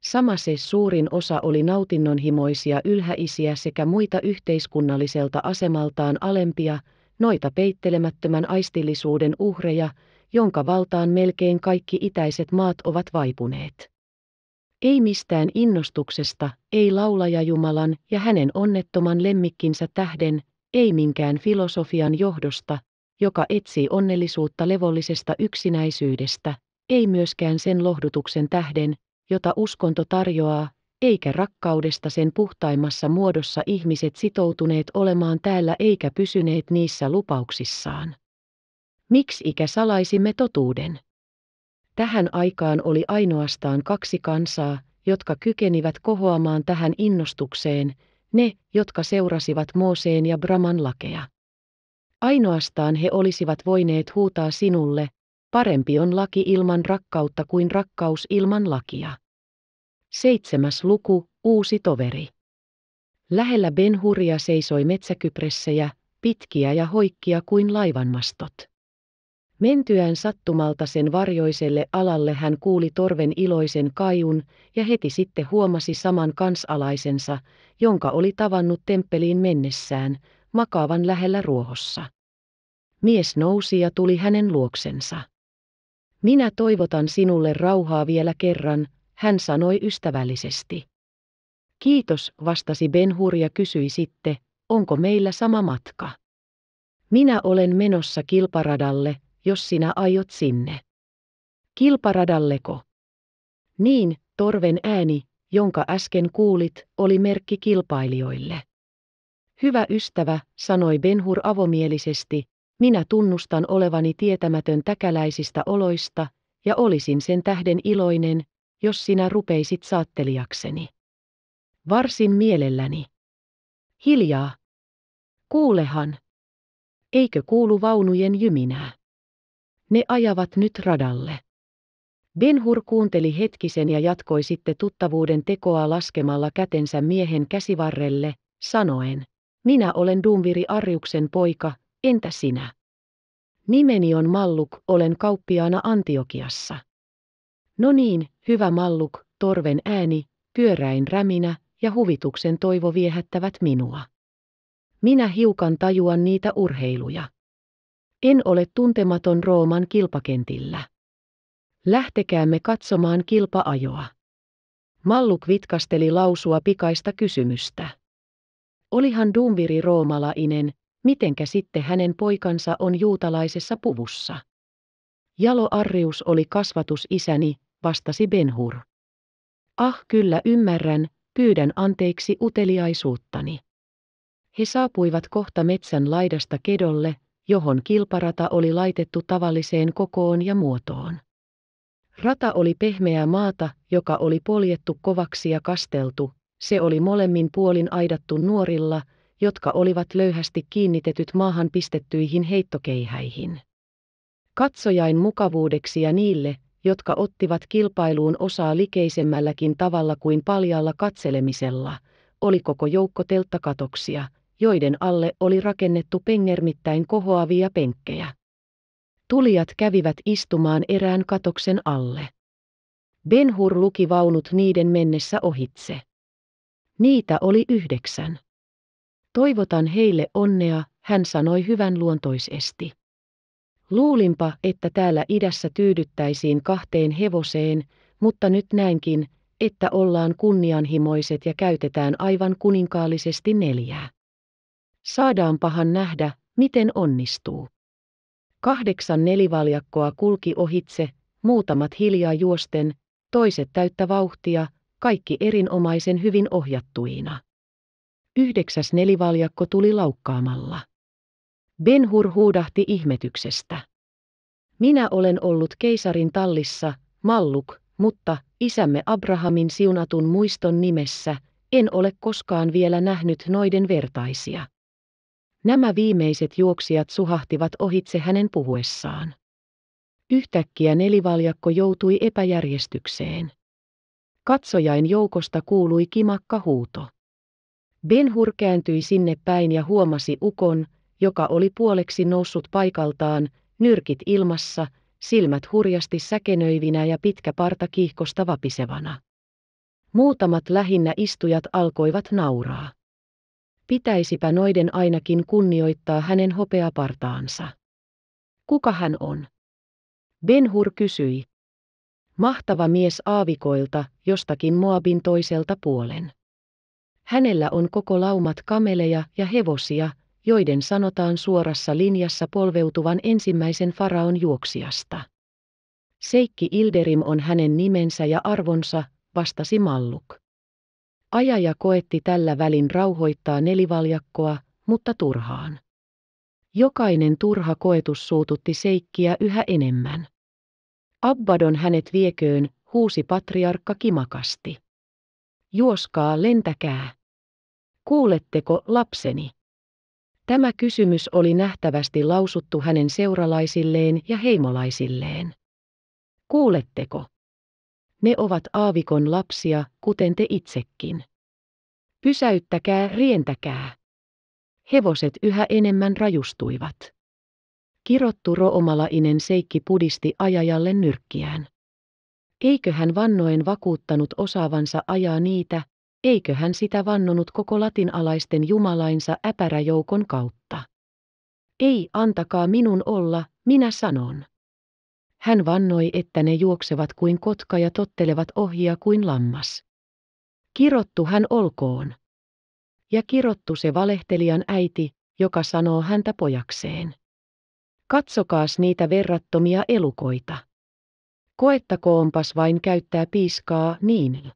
Sama se suurin osa oli nautinnonhimoisia ylhäisiä sekä muita yhteiskunnalliselta asemaltaan alempia, noita peittelemättömän aistillisuuden uhreja, jonka valtaan melkein kaikki itäiset maat ovat vaipuneet. Ei mistään innostuksesta, ei laulaja Jumalan ja hänen onnettoman lemmikkinsä tähden, ei minkään filosofian johdosta, joka etsii onnellisuutta levollisesta yksinäisyydestä, ei myöskään sen lohdutuksen tähden, jota uskonto tarjoaa, eikä rakkaudesta sen puhtaimmassa muodossa ihmiset sitoutuneet olemaan täällä eikä pysyneet niissä lupauksissaan. Miksi ikä salaisimme totuuden? Tähän aikaan oli ainoastaan kaksi kansaa, jotka kykenivät kohoamaan tähän innostukseen, ne, jotka seurasivat Mooseen ja Braman lakeja. Ainoastaan he olisivat voineet huutaa sinulle, parempi on laki ilman rakkautta kuin rakkaus ilman lakia. Seitsemäs luku, uusi toveri. Lähellä Ben Huria seisoi metsäkypressejä, pitkiä ja hoikkia kuin laivanmastot. Mentyään sattumalta sen varjoiselle alalle hän kuuli torven iloisen kaiun ja heti sitten huomasi saman kansalaisensa, jonka oli tavannut temppeliin mennessään, makaavan lähellä ruohossa. Mies nousi ja tuli hänen luoksensa. Minä toivotan sinulle rauhaa vielä kerran, hän sanoi ystävällisesti. Kiitos, vastasi Ben Hur ja kysyi sitten, onko meillä sama matka. Minä olen menossa kilparadalle, jos sinä aiot sinne. Kilparadalleko? Niin, torven ääni, jonka äsken kuulit, oli merkki kilpailijoille. Hyvä ystävä, sanoi Benhur avomielisesti, minä tunnustan olevani tietämätön täkäläisistä oloista, ja olisin sen tähden iloinen, jos sinä rupeisit saattelijakseni. Varsin mielelläni. Hiljaa. Kuulehan. Eikö kuulu vaunujen jyminää? Ne ajavat nyt radalle. Benhur kuunteli hetkisen ja jatkoi sitten tuttavuuden tekoa laskemalla kätensä miehen käsivarrelle, sanoen, minä olen Dumviri Arjuksen poika, entä sinä? Nimeni on Malluk, olen kauppiaana Antiokiassa. No niin, hyvä Malluk, torven ääni, pyöräin räminä ja huvituksen toivo viehättävät minua. Minä hiukan tajuan niitä urheiluja. En ole tuntematon Rooman kilpakentillä. Lähtekäämme katsomaan kilpaajoa. Malluk vitkasteli lausua pikaista kysymystä. Olihan Dumviri roomalainen, mitenkä sitten hänen poikansa on juutalaisessa puvussa? Jalo Arrius oli kasvatusisäni, vastasi Benhur. Ah kyllä ymmärrän, pyydän anteeksi uteliaisuuttani. He saapuivat kohta metsän laidasta kedolle, johon kilparata oli laitettu tavalliseen kokoon ja muotoon. Rata oli pehmeää maata, joka oli poljettu kovaksi ja kasteltu, se oli molemmin puolin aidattu nuorilla, jotka olivat löyhästi kiinnitetyt maahan pistettyihin heittokeihäihin. Katsojain mukavuudeksi ja niille, jotka ottivat kilpailuun osaa likeisemmälläkin tavalla kuin paljalla katselemisella, oli koko joukko telttakatoksia, joiden alle oli rakennettu pengermittäin kohoavia penkkejä. Tulijat kävivät istumaan erään katoksen alle. Benhur luki vaunut niiden mennessä ohitse. Niitä oli yhdeksän. Toivotan heille onnea, hän sanoi hyvän luontoisesti. Luulinpa, että täällä idässä tyydyttäisiin kahteen hevoseen, mutta nyt näenkin, että ollaan kunnianhimoiset ja käytetään aivan kuninkaallisesti neljää. Saadaanpahan nähdä, miten onnistuu. Kahdeksan nelivaljakkoa kulki ohitse, muutamat hiljaa juosten, toiset täyttä vauhtia, kaikki erinomaisen hyvin ohjattuina. Yhdeksäs nelivaljakko tuli laukkaamalla. Ben-Hur huudahti ihmetyksestä. Minä olen ollut keisarin tallissa, Malluk, mutta isämme Abrahamin siunatun muiston nimessä en ole koskaan vielä nähnyt noiden vertaisia. Nämä viimeiset juoksijat suhahtivat ohitse hänen puhuessaan. Yhtäkkiä nelivaljakko joutui epäjärjestykseen. Katsojain joukosta kuului kimakka huuto. Ben Hur kääntyi sinne päin ja huomasi ukon, joka oli puoleksi noussut paikaltaan, nyrkit ilmassa, silmät hurjasti säkenöivinä ja pitkä parta kiihkosta vapisevana. Muutamat lähinnä istujat alkoivat nauraa. Pitäisipä noiden ainakin kunnioittaa hänen hopeapartaansa. Kuka hän on? Benhur kysyi. Mahtava mies aavikoilta, jostakin Moabin toiselta puolen. Hänellä on koko laumat kameleja ja hevosia, joiden sanotaan suorassa linjassa polveutuvan ensimmäisen faraon juoksijasta. Seikki Ilderim on hänen nimensä ja arvonsa, vastasi Malluk. Ajaja koetti tällä välin rauhoittaa nelivaljakkoa, mutta turhaan. Jokainen turha koetus suututti Seikkiä yhä enemmän. Abbadon hänet vieköön, huusi patriarkka kimakasti. Juoskaa, lentäkää. Kuuletteko, lapseni? Tämä kysymys oli nähtävästi lausuttu hänen seuralaisilleen ja heimolaisilleen. Kuuletteko? Ne ovat aavikon lapsia, kuten te itsekin. Pysäyttäkää, rientäkää. Hevoset yhä enemmän rajustuivat. Kirottu roomalainen seikki pudisti ajajalle nyrkkiään. Eikö hän vannoen vakuuttanut osaavansa ajaa niitä, eikö hän sitä vannonut koko latinalaisten jumalainsa äpäräjoukon kautta? Ei, antakaa minun olla, minä sanon. Hän vannoi, että ne juoksevat kuin kotka ja tottelevat ohia kuin lammas. Kirottu hän olkoon. Ja kirottu se valehtelijan äiti, joka sanoo häntä pojakseen. Katsokaas niitä verrattomia elukoita. Koettakoonpas vain käyttää piiskaa niin.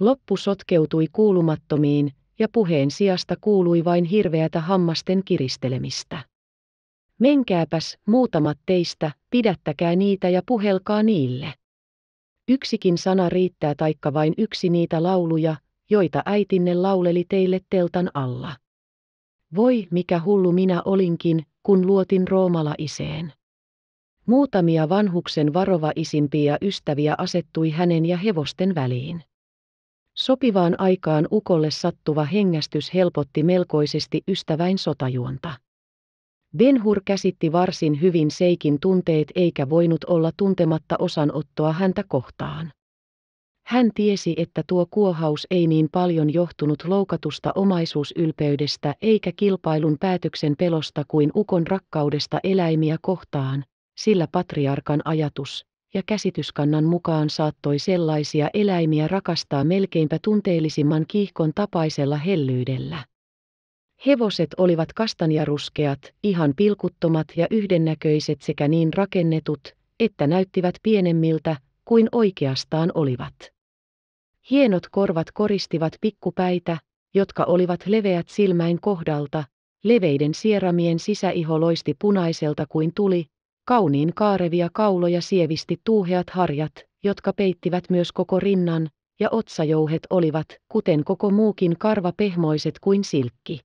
Loppu sotkeutui kuulumattomiin, ja puheen sijasta kuului vain hirveätä hammasten kiristelemistä. Menkääpäs, muutamat teistä, pidättäkää niitä ja puhelkaa niille. Yksikin sana riittää taikka vain yksi niitä lauluja, joita äitinne lauleli teille teltan alla. Voi, mikä hullu minä olinkin, kun luotin roomalaiseen. Muutamia vanhuksen varovaisimpia ystäviä asettui hänen ja hevosten väliin. Sopivaan aikaan ukolle sattuva hengästys helpotti melkoisesti ystäväin sotajuonta. Benhur käsitti varsin hyvin Seikin tunteet eikä voinut olla tuntematta osanottoa häntä kohtaan. Hän tiesi, että tuo kuohaus ei niin paljon johtunut loukatusta omaisuusylpeydestä eikä kilpailun päätöksen pelosta kuin ukon rakkaudesta eläimiä kohtaan, sillä patriarkan ajatus ja käsityskannan mukaan saattoi sellaisia eläimiä rakastaa melkeinpä tunteellisimman kiihkon tapaisella hellyydellä. Hevoset olivat kastanjaruskeat, ihan pilkuttomat ja yhdennäköiset sekä niin rakennetut, että näyttivät pienemmiltä kuin oikeastaan olivat. Hienot korvat koristivat pikkupäitä, jotka olivat leveät silmäin kohdalta, leveiden sieramien sisäiho loisti punaiselta kuin tuli, kauniin kaarevia kauloja sievisti tuuheat harjat, jotka peittivät myös koko rinnan, ja otsajouhet olivat, kuten koko muukin karva pehmoiset kuin silkki.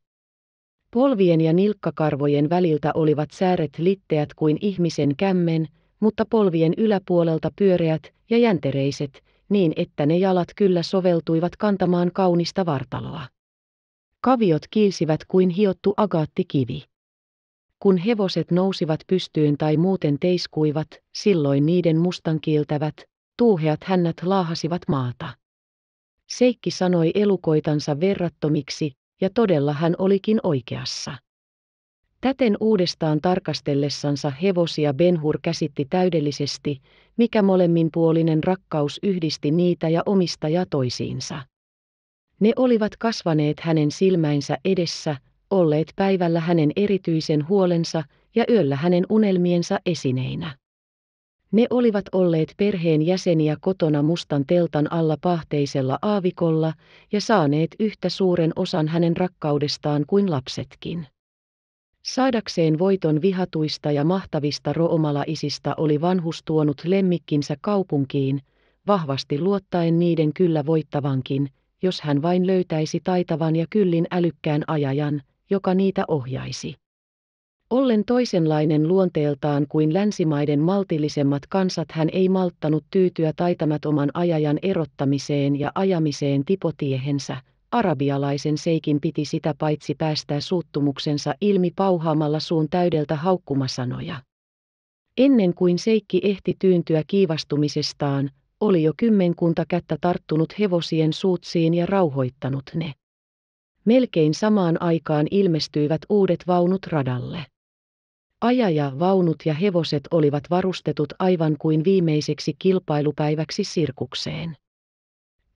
Polvien ja nilkkakarvojen väliltä olivat sääret litteät kuin ihmisen kämmen, mutta polvien yläpuolelta pyöreät ja jäntereiset, niin että ne jalat kyllä soveltuivat kantamaan kaunista vartaloa. Kaviot kiilsivät kuin hiottu agaattikivi. Kun hevoset nousivat pystyyn tai muuten teiskuivat, silloin niiden mustankiiltävät, tuuheat hännät laahasivat maata. Seikki sanoi elukoitansa verrattomiksi, ja todella hän olikin oikeassa. Täten uudestaan tarkastellessansa hevosia Benhur käsitti täydellisesti, mikä molemminpuolinen rakkaus yhdisti niitä ja omistaja toisiinsa. Ne olivat kasvaneet hänen silmäinsä edessä, olleet päivällä hänen erityisen huolensa ja yöllä hänen unelmiensa esineinä. Ne olivat olleet perheen jäseniä kotona mustan teltan alla pahteisella aavikolla ja saaneet yhtä suuren osan hänen rakkaudestaan kuin lapsetkin. Saadakseen voiton vihatuista ja mahtavista roomalaisista oli vanhus tuonut lemmikkinsä kaupunkiin, vahvasti luottaen niiden kyllä voittavankin, jos hän vain löytäisi taitavan ja kyllin älykkään ajajan, joka niitä ohjaisi. Ollen toisenlainen luonteeltaan kuin länsimaiden maltillisemmat kansat hän ei malttanut tyytyä taitamattoman ajajan erottamiseen ja ajamiseen tipotiehensä, arabialaisen seikin piti sitä paitsi päästää suuttumuksensa ilmi pauhaamalla suun täydeltä haukkumasanoja. Ennen kuin seikki ehti tyyntyä kiivastumisestaan, oli jo kymmenkunta kättä tarttunut hevosien suutsiin ja rauhoittanut ne. Melkein samaan aikaan ilmestyivät uudet vaunut radalle. Ajaja, vaunut ja hevoset olivat varustetut aivan kuin viimeiseksi kilpailupäiväksi sirkukseen.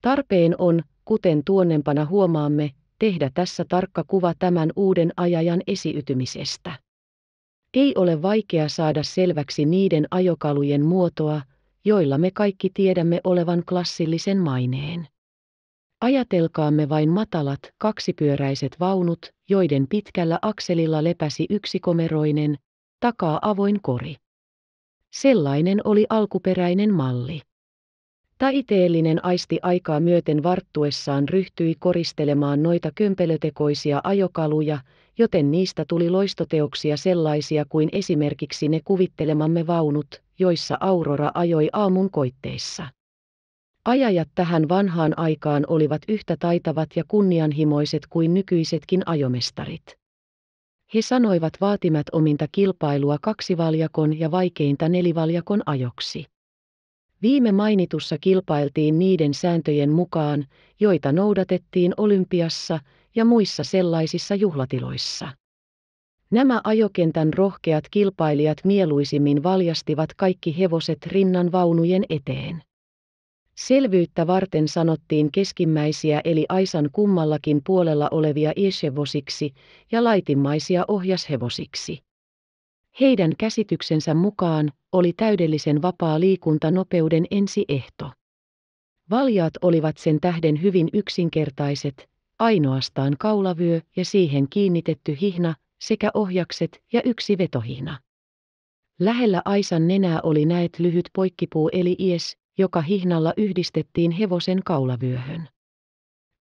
Tarpeen on, kuten tuonnempana huomaamme, tehdä tässä tarkka kuva tämän uuden ajajan esiytymisestä. Ei ole vaikea saada selväksi niiden ajokalujen muotoa, joilla me kaikki tiedämme olevan klassillisen maineen. Ajatelkaamme vain matalat, kaksipyöräiset vaunut, joiden pitkällä akselilla lepäsi yksikomeroinen, takaa avoin kori. Sellainen oli alkuperäinen malli. Taiteellinen aisti aikaa myöten varttuessaan ryhtyi koristelemaan noita kömpelötekoisia ajokaluja, joten niistä tuli loistoteoksia sellaisia kuin esimerkiksi ne kuvittelemamme vaunut, joissa Aurora ajoi aamun koitteissa. Ajajat tähän vanhaan aikaan olivat yhtä taitavat ja kunnianhimoiset kuin nykyisetkin ajomestarit. He sanoivat vaatimat ominta kilpailua kaksivaljakon ja vaikeinta nelivaljakon ajoksi. Viime mainitussa kilpailtiin niiden sääntöjen mukaan, joita noudatettiin olympiassa ja muissa sellaisissa juhlatiloissa. Nämä ajokentän rohkeat kilpailijat mieluisimmin valjastivat kaikki hevoset rinnan vaunujen eteen. Selvyyttä varten sanottiin keskimmäisiä eli aisan kummallakin puolella olevia ieshevosiksi ja laitimmaisia ohjashevosiksi. Heidän käsityksensä mukaan oli täydellisen vapaa liikunta nopeuden ensiehto. Valjaat olivat sen tähden hyvin yksinkertaiset, ainoastaan kaulavyö ja siihen kiinnitetty hihna sekä ohjakset ja yksi vetohihna. Lähellä Aisan nenää oli näet lyhyt poikkipuu eli ies, joka hihnalla yhdistettiin hevosen kaulavyöhön.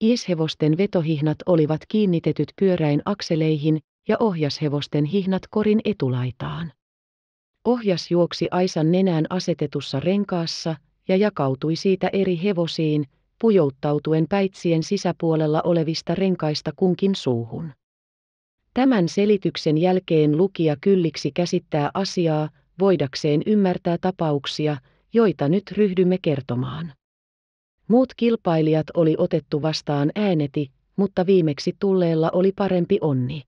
Ieshevosten vetohihnat olivat kiinnitetyt pyöräin akseleihin ja ohjashevosten hihnat korin etulaitaan. Ohjas juoksi Aisan nenään asetetussa renkaassa ja jakautui siitä eri hevosiin, pujouttautuen päitsien sisäpuolella olevista renkaista kunkin suuhun. Tämän selityksen jälkeen lukija kylliksi käsittää asiaa, voidakseen ymmärtää tapauksia, joita nyt ryhdymme kertomaan. Muut kilpailijat oli otettu vastaan ääneti, mutta viimeksi tulleella oli parempi onni.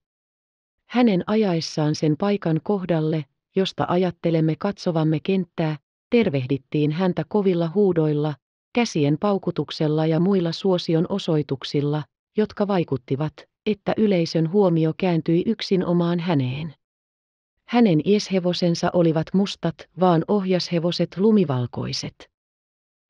Hänen ajaessaan sen paikan kohdalle, josta ajattelemme katsovamme kenttää, tervehdittiin häntä kovilla huudoilla, käsien paukutuksella ja muilla suosion osoituksilla, jotka vaikuttivat, että yleisön huomio kääntyi yksin omaan häneen. Hänen ieshevosensa olivat mustat, vaan ohjashevoset lumivalkoiset.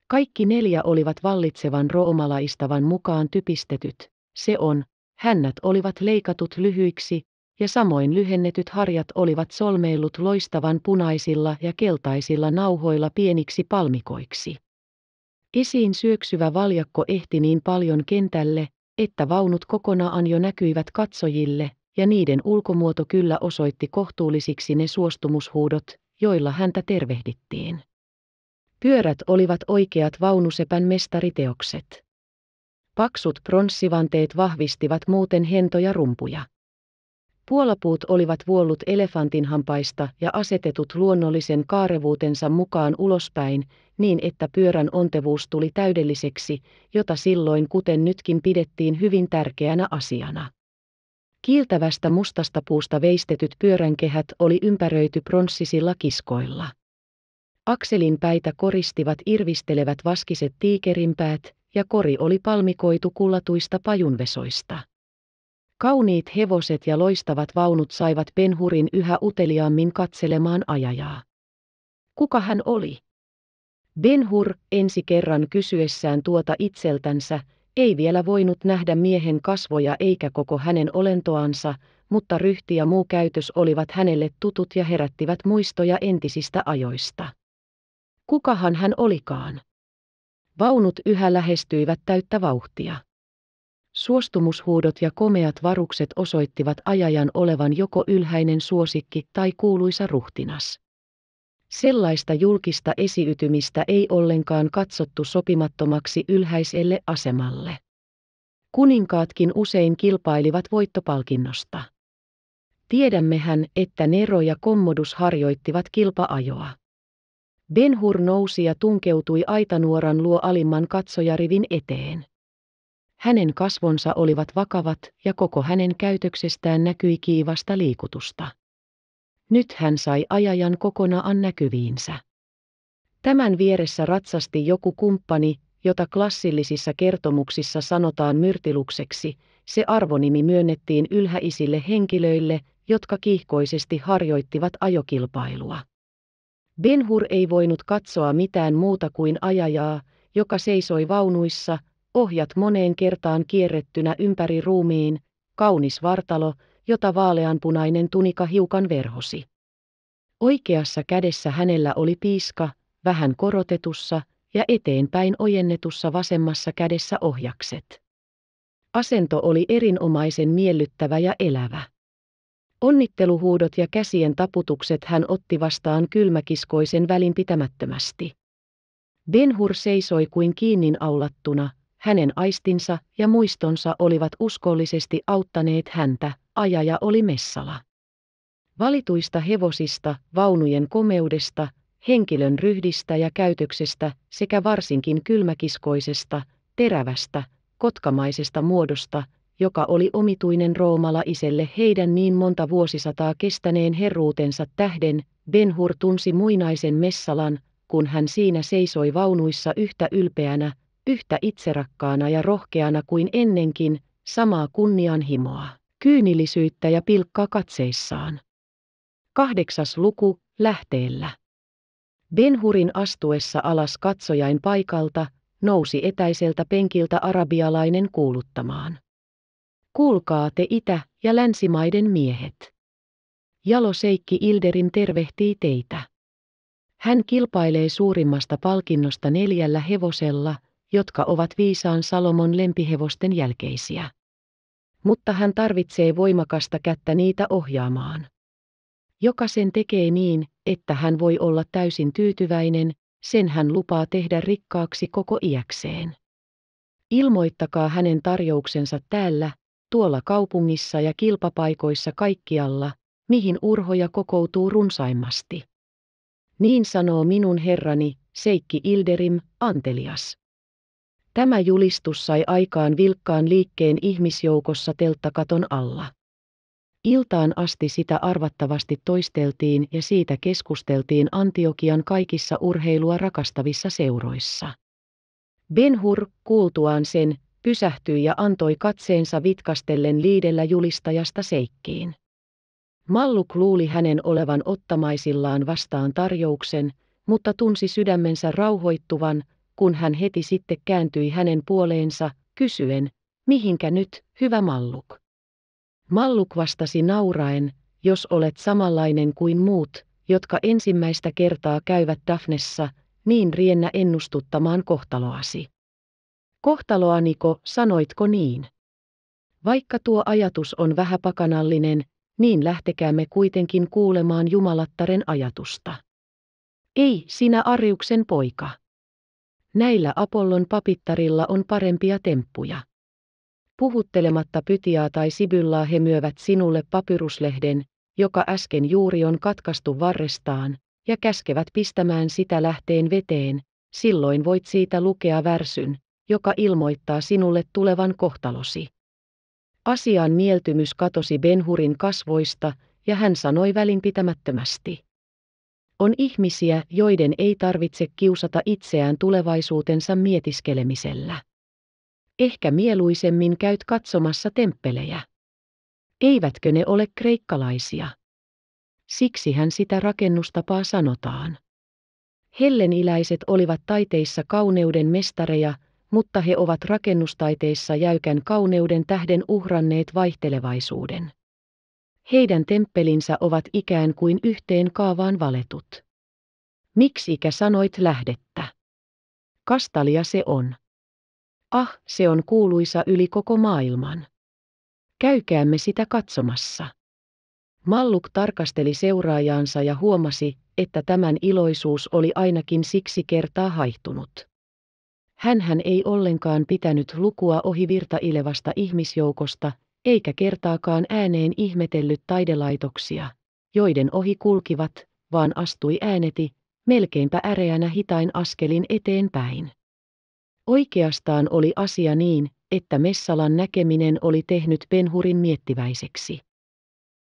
Kaikki neljä olivat vallitsevan roomalaistavan mukaan typistetyt, se on, hännät olivat leikatut lyhyiksi, ja samoin lyhennetyt harjat olivat solmeillut loistavan punaisilla ja keltaisilla nauhoilla pieniksi palmikoiksi. Esiin syöksyvä valjakko ehti niin paljon kentälle, että vaunut kokonaan jo näkyivät katsojille, ja niiden ulkomuoto kyllä osoitti kohtuullisiksi ne suostumushuudot, joilla häntä tervehdittiin. Pyörät olivat oikeat vaunusepän mestariteokset. Paksut pronssivanteet vahvistivat muuten hentoja rumpuja. Puolapuut olivat vuollut elefantinhampaista ja asetetut luonnollisen kaarevuutensa mukaan ulospäin, niin että pyörän ontevuus tuli täydelliseksi, jota silloin kuten nytkin pidettiin hyvin tärkeänä asiana. Kiiltävästä mustasta puusta veistetyt pyöränkehät oli ympäröity pronssisilla kiskoilla. Akselin päitä koristivat irvistelevät vaskiset tiikerinpäät, ja kori oli palmikoitu kullatuista pajunvesoista. Kauniit hevoset ja loistavat vaunut saivat Penhurin yhä uteliaammin katselemaan ajajaa. Kuka hän oli? Benhur, ensi kerran kysyessään tuota itseltänsä, ei vielä voinut nähdä miehen kasvoja eikä koko hänen olentoansa, mutta ryhti ja muu käytös olivat hänelle tutut ja herättivät muistoja entisistä ajoista. Kukahan hän olikaan? Vaunut yhä lähestyivät täyttä vauhtia. Suostumushuudot ja komeat varukset osoittivat ajajan olevan joko ylhäinen suosikki tai kuuluisa ruhtinas. Sellaista julkista esiytymistä ei ollenkaan katsottu sopimattomaksi ylhäiselle asemalle. Kuninkaatkin usein kilpailivat voittopalkinnosta. Tiedämmehän, että Nero ja Commodus harjoittivat kilpaajoa. Benhur nousi ja tunkeutui aitanuoran luo alimman katsojarivin eteen. Hänen kasvonsa olivat vakavat ja koko hänen käytöksestään näkyi kiivasta liikutusta. Nyt hän sai ajajan kokonaan näkyviinsä. Tämän vieressä ratsasti joku kumppani, jota klassillisissa kertomuksissa sanotaan myrtilukseksi, se arvonimi myönnettiin ylhäisille henkilöille, jotka kiihkoisesti harjoittivat ajokilpailua. Benhur ei voinut katsoa mitään muuta kuin ajajaa, joka seisoi vaunuissa, ohjat moneen kertaan kierrettynä ympäri ruumiin, kaunis vartalo, jota vaaleanpunainen tunika hiukan verhosi. Oikeassa kädessä hänellä oli piiska, vähän korotetussa ja eteenpäin ojennetussa vasemmassa kädessä ohjakset. Asento oli erinomaisen miellyttävä ja elävä. Onnitteluhuudot ja käsien taputukset hän otti vastaan kylmäkiskoisen välinpitämättömästi. Benhur seisoi kuin kiinnin aulattuna, hänen aistinsa ja muistonsa olivat uskollisesti auttaneet häntä, ajaja oli Messala. Valituista hevosista, vaunujen komeudesta, henkilön ryhdistä ja käytöksestä sekä varsinkin kylmäkiskoisesta, terävästä, kotkamaisesta muodosta, joka oli omituinen roomalaiselle heidän niin monta vuosisataa kestäneen herruutensa tähden, Benhur tunsi muinaisen Messalan, kun hän siinä seisoi vaunuissa yhtä ylpeänä, yhtä itserakkaana ja rohkeana kuin ennenkin, samaa kunnianhimoa, kyynillisyyttä ja pilkkaa katseissaan. Kahdeksas luku, lähteellä. Benhurin astuessa alas katsojain paikalta, nousi etäiseltä penkiltä arabialainen kuuluttamaan. Kuulkaa te itä- ja länsimaiden miehet. Jalo Seikki Ilderim tervehtii teitä. Hän kilpailee suurimmasta palkinnosta neljällä hevosella, jotka ovat viisaan Salomon lempihevosten jälkeisiä. Mutta hän tarvitsee voimakasta kättä niitä ohjaamaan. Joka sen tekee niin, että hän voi olla täysin tyytyväinen, sen hän lupaa tehdä rikkaaksi koko iäkseen. Ilmoittakaa hänen tarjouksensa täällä, tuolla kaupungissa ja kilpapaikoissa kaikkialla, mihin urhoja kokoutuu runsaimmasti. Niin sanoo minun herrani, Seikki Ilderim, antelias. Tämä julistus sai aikaan vilkkaan liikkeen ihmisjoukossa telttakaton alla. Iltaan asti sitä arvattavasti toisteltiin ja siitä keskusteltiin Antiokian kaikissa urheilua rakastavissa seuroissa. Benhur, kuultuaan sen, pysähtyi ja antoi katseensa vitkastellen liidellä julistajasta seikkiin. Malluk luuli hänen olevan ottamaisillaan vastaan tarjouksen, mutta tunsi sydämensä rauhoittuvan, kun hän heti sitten kääntyi hänen puoleensa, kysyen, mihinkä nyt, hyvä Malluk? Malluk vastasi nauraen, jos olet samanlainen kuin muut, jotka ensimmäistä kertaa käyvät Dafnessa, niin riennä ennustuttamaan kohtaloasi. Kohtaloaniko, sanoitko niin? Vaikka tuo ajatus on vähäpakanallinen, niin lähtekäämme kuitenkin kuulemaan Jumalattaren ajatusta. Ei, sinä Ariuksen poika. Näillä Apollon papittarilla on parempia temppuja. Puhuttelematta Pytiaa tai Sibyllaa he myövät sinulle papyruslehden, joka äsken juuri on katkaistu varrestaan, ja käskevät pistämään sitä lähteen veteen, silloin voit siitä lukea värsyn, joka ilmoittaa sinulle tulevan kohtalosi. Asian mieltymys katosi Benhurin kasvoista, ja hän sanoi välinpitämättömästi. On ihmisiä, joiden ei tarvitse kiusata itseään tulevaisuutensa mietiskelemisellä. Ehkä mieluisemmin käyt katsomassa temppelejä. Eivätkö ne ole kreikkalaisia? Siksi hän sitä rakennustapaa sanotaan. Helleniläiset olivat taiteissa kauneuden mestareja, mutta he ovat rakennustaiteissa jäykän kauneuden tähden uhranneet vaihtelevaisuuden. Heidän temppelinsä ovat ikään kuin yhteen kaavaan valetut. Miksikä sanoit lähdettä? Kastalia se on. Ah, se on kuuluisa yli koko maailman. Käykäämme sitä katsomassa. Malluk tarkasteli seuraajaansa ja huomasi, että tämän iloisuus oli ainakin siksi kertaa haihtunut. Hänhän ei ollenkaan pitänyt lukua ohi virtailevasta ihmisjoukosta, eikä kertaakaan ääneen ihmetellyt taidelaitoksia, joiden ohi kulkivat, vaan astui ääneti, melkeinpä äreänä hitain askelin eteenpäin. Oikeastaan oli asia niin, että Messalan näkeminen oli tehnyt Benhurin miettiväiseksi.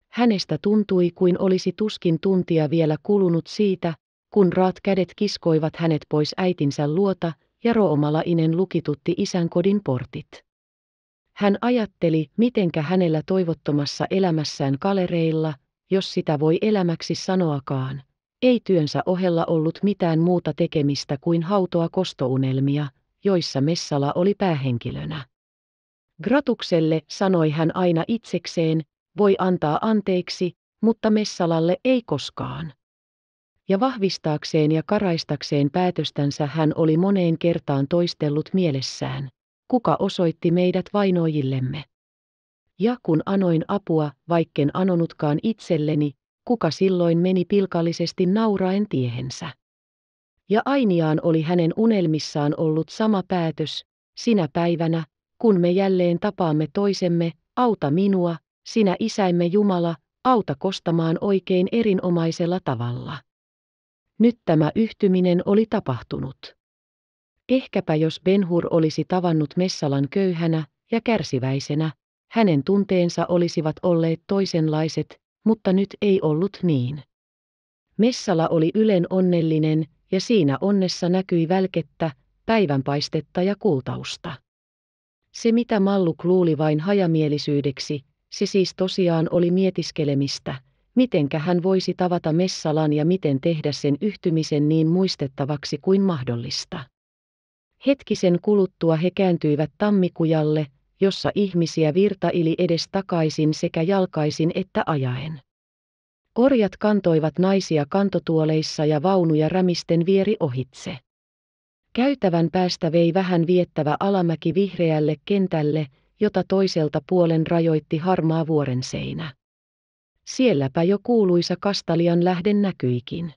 Hänestä tuntui kuin olisi tuskin tuntia vielä kulunut siitä, kun raat kädet kiskoivat hänet pois äitinsä luota ja roomalainen lukitutti isän kodin portit. Hän ajatteli, mitenkä hänellä toivottomassa elämässään kalereilla, jos sitä voi elämäksi sanoakaan, ei työnsä ohella ollut mitään muuta tekemistä kuin hautoa kostounelmia, joissa Messala oli päähenkilönä. Gratukselle, sanoi hän aina itsekseen, voi antaa anteeksi, mutta Messalalle ei koskaan. Ja vahvistaakseen ja karaistakseen päätöstänsä hän oli moneen kertaan toistellut mielessään, kuka osoitti meidät vainoijillemme. Ja kun anoin apua, vaikken anonutkaan itselleni, kuka silloin meni pilkallisesti nauraen tiehensä. Ja ainiaan oli hänen unelmissaan ollut sama päätös, sinä päivänä, kun me jälleen tapaamme toisemme, auta minua, sinä isäimme Jumala, auta kostamaan oikein erinomaisella tavalla. Nyt tämä yhtyminen oli tapahtunut. Ehkäpä jos Benhur olisi tavannut Messalan köyhänä ja kärsiväisenä, hänen tunteensa olisivat olleet toisenlaiset, mutta nyt ei ollut niin. Messala oli ylen onnellinen, ja siinä onnessa näkyi välkettä, päivänpaistetta ja kultausta. Se mitä Malluk luuli vain hajamielisyydeksi, se siis tosiaan oli mietiskelemistä, mitenkä hän voisi tavata Messalan ja miten tehdä sen yhtymisen niin muistettavaksi kuin mahdollista. Hetkisen kuluttua he kääntyivät tammikujalle, jossa ihmisiä virtaili edes takaisin sekä jalkaisin että ajaen. Orjat kantoivat naisia kantotuoleissa ja vaunuja rämisten vieri ohitse. Käytävän päästä vei vähän viettävä alamäki vihreälle kentälle, jota toiselta puolen rajoitti harmaa vuorenseinä. Sielläpä jo kuuluisa Kastalian lähden näkyikin.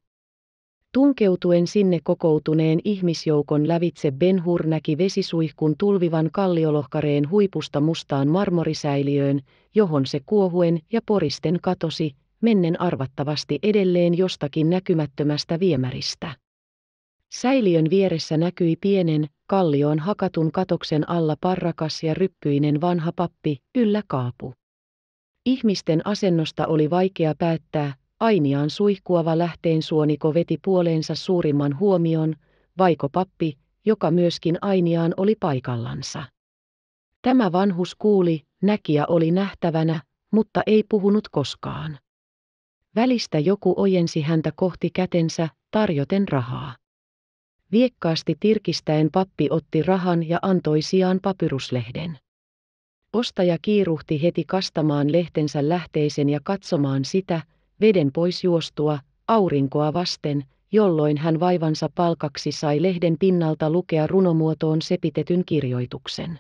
Tunkeutuen sinne kokoutuneen ihmisjoukon lävitse Ben Hur näki vesisuihkun tulvivan kalliolohkareen huipusta mustaan marmorisäiliöön, johon se kuohuen ja poristen katosi, mennen arvattavasti edelleen jostakin näkymättömästä viemäristä. Säiliön vieressä näkyi pienen, kallioon hakatun katoksen alla parrakas ja ryppyinen vanha pappi, yllä kaapu. Ihmisten asennosta oli vaikea päättää, Ainiaan suihkuava lähteen suoniko veti puoleensa suurimman huomion, vaiko pappi, joka myöskin Ainiaan oli paikallansa. Tämä vanhus kuuli, näki ja oli nähtävänä, mutta ei puhunut koskaan. Välistä joku ojensi häntä kohti kätensä, tarjoten rahaa. Viekkaasti tirkistäen pappi otti rahan ja antoi sijaan papyruslehden. Ostaja kiiruhti heti kastamaan lehtensä lähteisen ja katsomaan sitä, veden pois juostua, aurinkoa vasten, jolloin hän vaivansa palkaksi sai lehden pinnalta lukea runomuotoon sepitetyn kirjoituksen.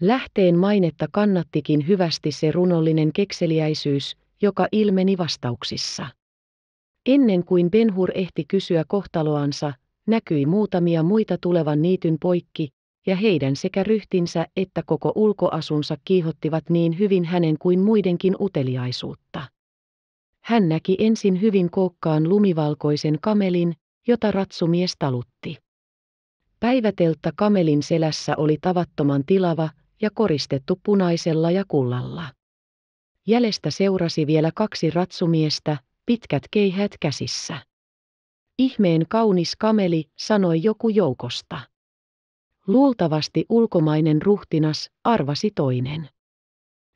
Lähteen mainetta kannattikin hyvästi se runollinen kekseliäisyys, joka ilmeni vastauksissa. Ennen kuin Benhur ehti kysyä kohtaloansa, näkyi muutamia muita tulevan niityn poikki, ja heidän sekä ryhtinsä että koko ulkoasunsa kiihottivat niin hyvin hänen kuin muidenkin uteliaisuutta. Hän näki ensin hyvin kookkaan lumivalkoisen kamelin, jota ratsumies talutti. Päiväteltta kamelin selässä oli tavattoman tilava ja koristettu punaisella ja kullalla. Jäljestä seurasi vielä kaksi ratsumiestä, pitkät keihät käsissä. Ihmeen kaunis kameli, sanoi joku joukosta. Luultavasti ulkomainen ruhtinas, arvasi toinen.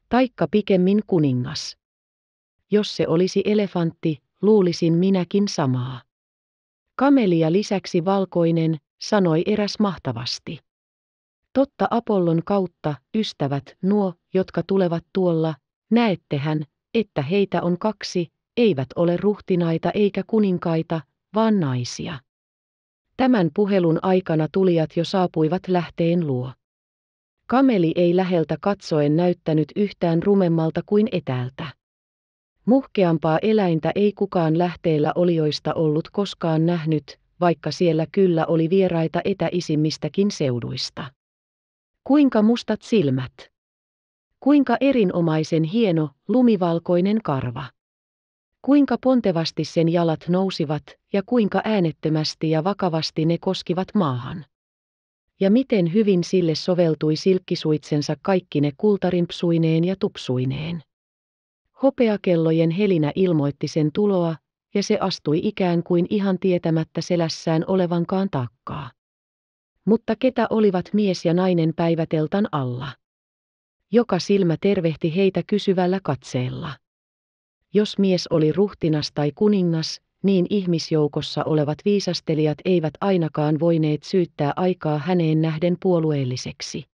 Taikka pikemmin kuningas. Jos se olisi elefantti, luulisin minäkin samaa. Kamelia lisäksi valkoinen, sanoi eräs mahtavasti. Totta Apollon kautta, ystävät, nuo, jotka tulevat tuolla, näettehän, että heitä on kaksi, eivät ole ruhtinaita eikä kuninkaita, vaan naisia. Tämän puhelun aikana tulijat jo saapuivat lähteen luo. Kameli ei läheltä katsoen näyttänyt yhtään rumemmalta kuin etäältä. Muhkeampaa eläintä ei kukaan lähteellä olioista ollut koskaan nähnyt, vaikka siellä kyllä oli vieraita etäisimmistäkin seuduista. Kuinka mustat silmät! Kuinka erinomaisen hieno, lumivalkoinen karva! Kuinka pontevasti sen jalat nousivat ja kuinka äänettömästi ja vakavasti ne koskivat maahan. Ja miten hyvin sille soveltui silkkisuitsensa kaikki ne kultarimpsuineen ja tupsuineen. Hopeakellojen helinä ilmoitti sen tuloa, ja se astui ikään kuin ihan tietämättä selässään olevankaan takkaa. Mutta ketä olivat mies ja nainen päiväteltan alla? Joka silmä tervehti heitä kysyvällä katseella. Jos mies oli ruhtinas tai kuningas, niin ihmisjoukossa olevat viisastelijat eivät ainakaan voineet syyttää aikaa häneen nähden puolueelliseksi.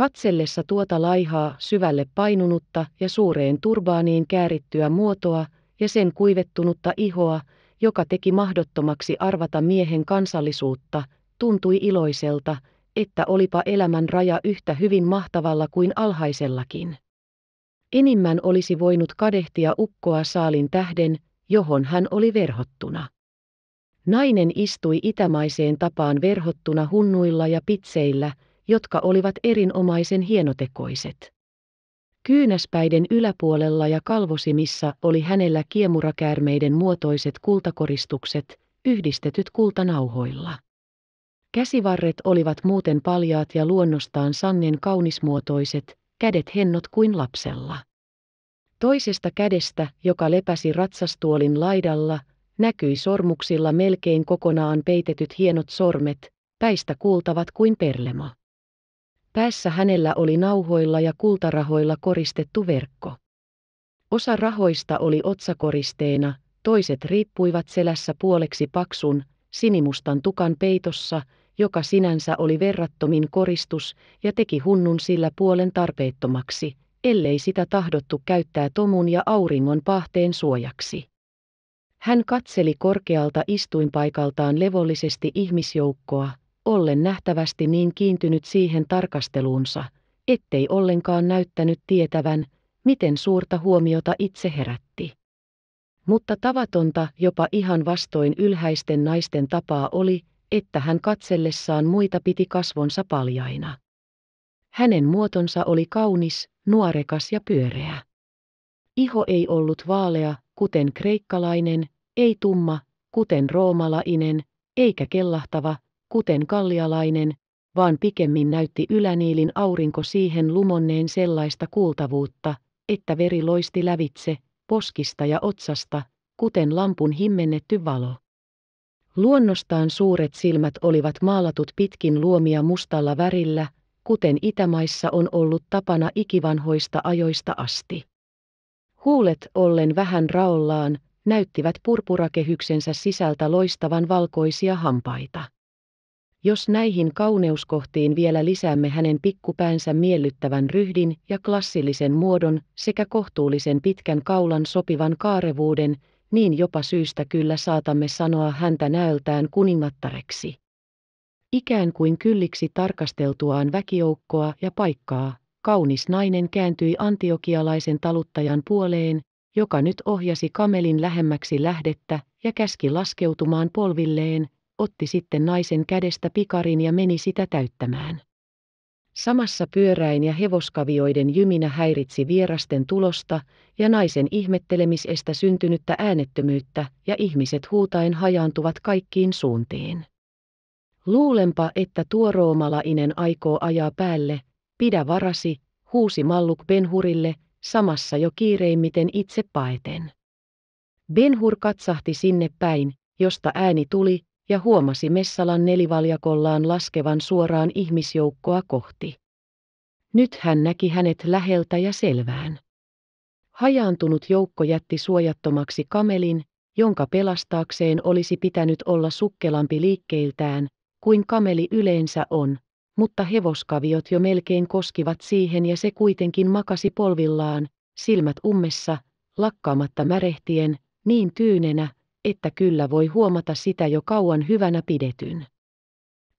Katsellessa tuota laihaa, syvälle painunutta ja suureen turbaaniin käärittyä muotoa ja sen kuivettunutta ihoa, joka teki mahdottomaksi arvata miehen kansallisuutta, tuntui iloiselta, että olipa elämän raja yhtä hyvin mahtavalla kuin alhaisellakin. Enimmän olisi voinut kadehtia ukkoa saalin tähden, johon hän oli verhottuna. Nainen istui itämaiseen tapaan verhottuna hunnuilla ja pitseillä, jotka olivat erinomaisen hienotekoiset. Kyynäspäiden yläpuolella ja kalvosimissa oli hänellä kiemurakäärmeiden muotoiset kultakoristukset, yhdistetyt kultanauhoilla. Käsivarret olivat muuten paljaat ja luonnostaan sangen kaunismuotoiset, kädet hennot kuin lapsella. Toisesta kädestä, joka lepäsi ratsastuolin laidalla, näkyi sormuksilla melkein kokonaan peitetyt hienot sormet, päistä kuultavat kuin perlemo. Päässä hänellä oli nauhoilla ja kultarahoilla koristettu verkko. Osa rahoista oli otsakoristeena, toiset riippuivat selässä puoleksi paksun, sinimustan tukan peitossa, joka sinänsä oli verrattomin koristus ja teki hunnun sillä puolen tarpeettomaksi, ellei sitä tahdottu käyttää tomun ja auringon pahteen suojaksi. Hän katseli korkealta istuinpaikaltaan levollisesti ihmisjoukkoa, ollen nähtävästi niin kiintynyt siihen tarkasteluunsa, ettei ollenkaan näyttänyt tietävän, miten suurta huomiota itse herätti. Mutta tavatonta jopa ihan vastoin ylhäisten naisten tapaa oli, että hän katsellessaan muita piti kasvonsa paljaina. Hänen muotonsa oli kaunis, nuorekas ja pyöreä. Iho ei ollut vaalea, kuten kreikkalainen, ei tumma, kuten roomalainen, eikä kellahtava, kuten kallialainen, vaan pikemmin näytti yläniilin aurinko siihen lumonneen sellaista kuultavuutta, että veri loisti lävitse, poskista ja otsasta, kuten lampun himmennetty valo. Luonnostaan suuret silmät olivat maalatut pitkin luomia mustalla värillä, kuten Itämaissa on ollut tapana ikivanhoista ajoista asti. Huulet ollen vähän raollaan, näyttivät purpurakehyksensä sisältä loistavan valkoisia hampaita. Jos näihin kauneuskohtiin vielä lisäämme hänen pikkupäänsä miellyttävän ryhdin ja klassillisen muodon sekä kohtuullisen pitkän kaulan sopivan kaarevuuden, niin jopa syystä kyllä saatamme sanoa häntä näöltään kuningattareksi. Ikään kuin kylliksi tarkasteltuaan väkijoukkoa ja paikkaa, kaunis nainen kääntyi antiokialaisen taluttajan puoleen, joka nyt ohjasi kamelin lähemmäksi lähdettä ja käski laskeutumaan polvilleen, otti sitten naisen kädestä pikarin ja meni sitä täyttämään. Samassa pyöräin ja hevoskavioiden jyminä häiritsi vierasten tulosta ja naisen ihmettelemisestä syntynyttä äänettömyyttä ja ihmiset huutaen hajaantuvat kaikkiin suuntiin. Luulempa, että tuo roomalainen aikoo ajaa päälle, pidä varasi, huusi Malluk Benhurille, samassa jo kiireimmiten itse paeten. Benhur katsahti sinne päin, josta ääni tuli, ja huomasi Messalan nelivaljakollaan laskevan suoraan ihmisjoukkoa kohti. Nyt hän näki hänet läheltä ja selvään. Hajaantunut joukko jätti suojattomaksi kamelin, jonka pelastaakseen olisi pitänyt olla sukkelampi liikkeiltään, kuin kameli yleensä on, mutta hevoskaviot jo melkein koskivat siihen ja se kuitenkin makasi polvillaan, silmät ummessa, lakkaamatta märehtien, niin tyynenä, että kyllä voi huomata sitä jo kauan hyvänä pidetyn.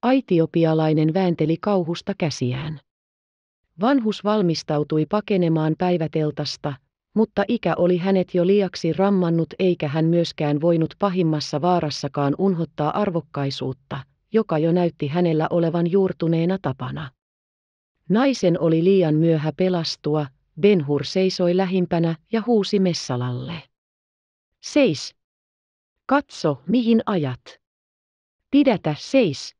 Aitiopialainen väänteli kauhusta käsiään. Vanhus valmistautui pakenemaan päiväteltasta, mutta ikä oli hänet jo liiaksi rammannut eikä hän myöskään voinut pahimmassa vaarassakaan unhottaa arvokkaisuutta, joka jo näytti hänellä olevan juurtuneena tapana. Naisen oli liian myöhä pelastua, Benhur seisoi lähimpänä ja huusi Messalalle. Seis! Katso, mihin ajat! Pidätä seis!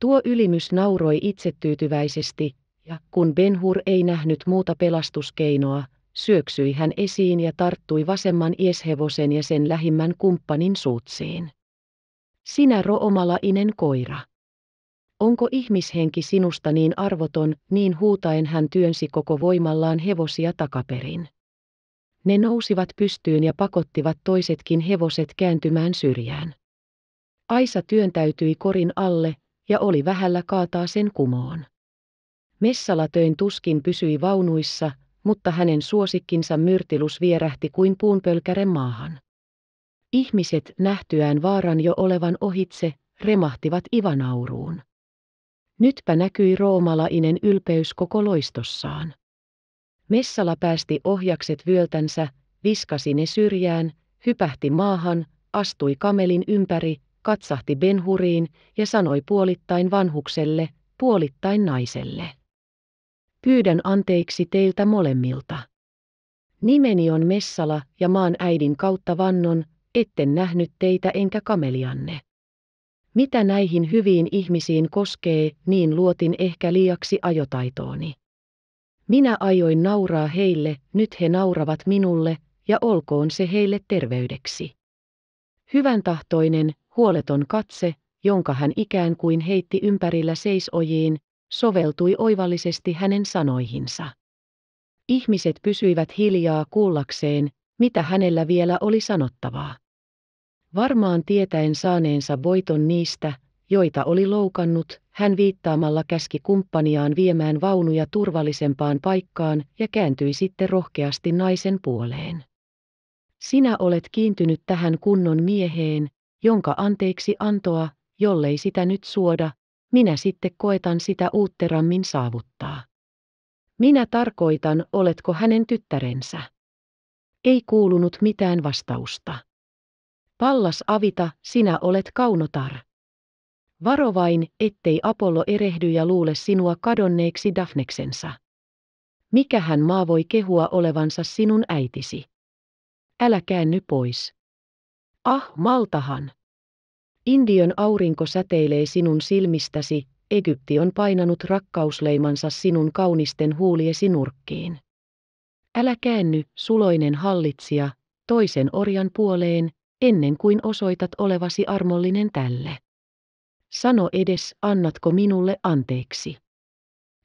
Tuo ylimys nauroi itsetyytyväisesti, ja kun Benhur ei nähnyt muuta pelastuskeinoa, syöksyi hän esiin ja tarttui vasemman ieshevosen ja sen lähimmän kumppanin suutsiin. Sinä roomalainen koira. Onko ihmishenki sinusta niin arvoton, niin huutaen hän työnsi koko voimallaan hevosia takaperin. Ne nousivat pystyyn ja pakottivat toisetkin hevoset kääntymään syrjään. Aisa työntäytyi korin alle ja oli vähällä kaataa sen kumoon. Messalatöin tuskin pysyi vaunuissa, mutta hänen suosikkinsa myrtilus vierähti kuin puunpölkäre maahan. Ihmiset nähtyään vaaran jo olevan ohitse, remahtivat ivanauruun. Nytpä näkyi roomalainen ylpeys koko loistossaan. Messala päästi ohjakset vyöltänsä, viskasi ne syrjään, hypähti maahan, astui kamelin ympäri, katsahti Benhuriin ja sanoi puolittain vanhukselle, puolittain naiselle. Pyydän anteeksi teiltä molemmilta. Nimeni on Messala ja maan äidin kautta vannon, etten nähnyt teitä enkä kamelianne. Mitä näihin hyviin ihmisiin koskee, niin luotin ehkä liiaksi ajotaitooni. Minä ajoin nauraa heille, nyt he nauravat minulle, ja olkoon se heille terveydeksi. Hyvän tahtoinen, huoleton katse, jonka hän ikään kuin heitti ympärillä seisojiin, soveltui oivallisesti hänen sanoihinsa. Ihmiset pysyivät hiljaa kuullakseen, mitä hänellä vielä oli sanottavaa. Varmaan tietäen saaneensa voiton niistä, joita oli loukannut, hän viittaamalla käski kumppaniaan viemään vaunuja turvallisempaan paikkaan ja kääntyi sitten rohkeasti naisen puoleen. Sinä olet kiintynyt tähän kunnon mieheen, jonka anteeksi antoa, jollei sitä nyt suoda, minä sitten koetan sitä uutterammin saavuttaa. Minä tarkoitan, oletko hänen tyttärensä. Ei kuulunut mitään vastausta. Pallas Avita, sinä olet kaunotar. Varo vain, ettei Apollo erehdy ja luule sinua kadonneeksi Dafneksensa. Mikähän maa voi kehua olevansa sinun äitisi? Älä käänny pois. Ah, maltahan. Indian aurinko säteilee sinun silmistäsi, Egypti on painanut rakkausleimansa sinun kaunisten huuliesi nurkkiin. Älä käänny, suloinen hallitsija, toisen orjan puoleen, ennen kuin osoitat olevasi armollinen tälle. Sano edes, annatko minulle anteeksi.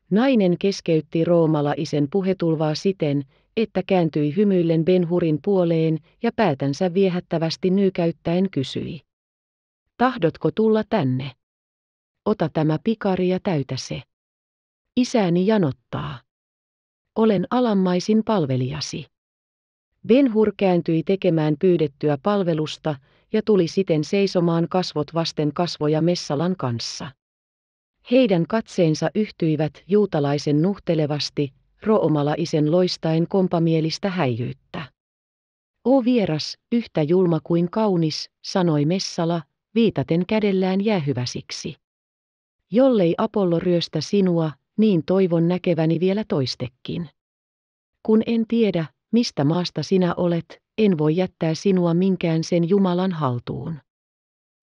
Nainen keskeytti roomalaisen puhetulvaa siten, että kääntyi hymyillen Benhurin puoleen ja päätänsä viehättävästi nyykäyttäen kysyi. Tahdotko tulla tänne? Ota tämä pikari ja täytä se. Isäni janottaa. Olen alammaisin palvelijasi. Benhur kääntyi tekemään pyydettyä palvelusta ja tuli siten seisomaan kasvot vasten kasvoja Messalan kanssa. Heidän katseensa yhtyivät juutalaisen nuhtelevasti, roomalaisen loistaen kompamielistä häijyyttä. O vieras, yhtä julma kuin kaunis, sanoi Messala, viitaten kädellään jäähyväsiksi. Jollei Apollo ryöstä sinua, niin toivon näkeväni vielä toistekin. Kun en tiedä, mistä maasta sinä olet, en voi jättää sinua minkään sen Jumalan haltuun.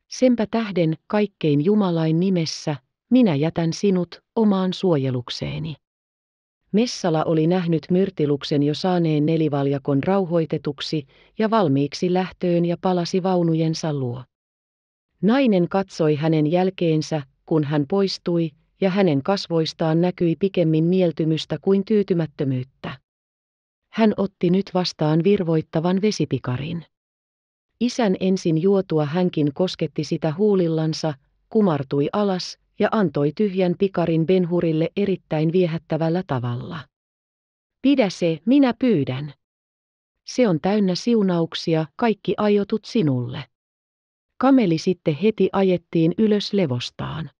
Senpä tähden kaikkein Jumalain nimessä, minä jätän sinut omaan suojelukseeni. Messala oli nähnyt myrtiluksen jo saaneen nelivaljakon rauhoitetuksi ja valmiiksi lähtöön ja palasi vaunujensa luo. Nainen katsoi hänen jälkeensä, kun hän poistui, ja hänen kasvoistaan näkyi pikemmin mieltymystä kuin tyytymättömyyttä. Hän otti nyt vastaan virvoittavan vesipikarin. Isän ensin juotua hänkin kosketti sitä huulillansa, kumartui alas ja antoi tyhjän pikarin Benhurille erittäin viehättävällä tavalla. Pidä se, minä pyydän. Se on täynnä siunauksia, kaikki aiotut sinulle. Kameli sitten heti ajettiin ylös levostaan.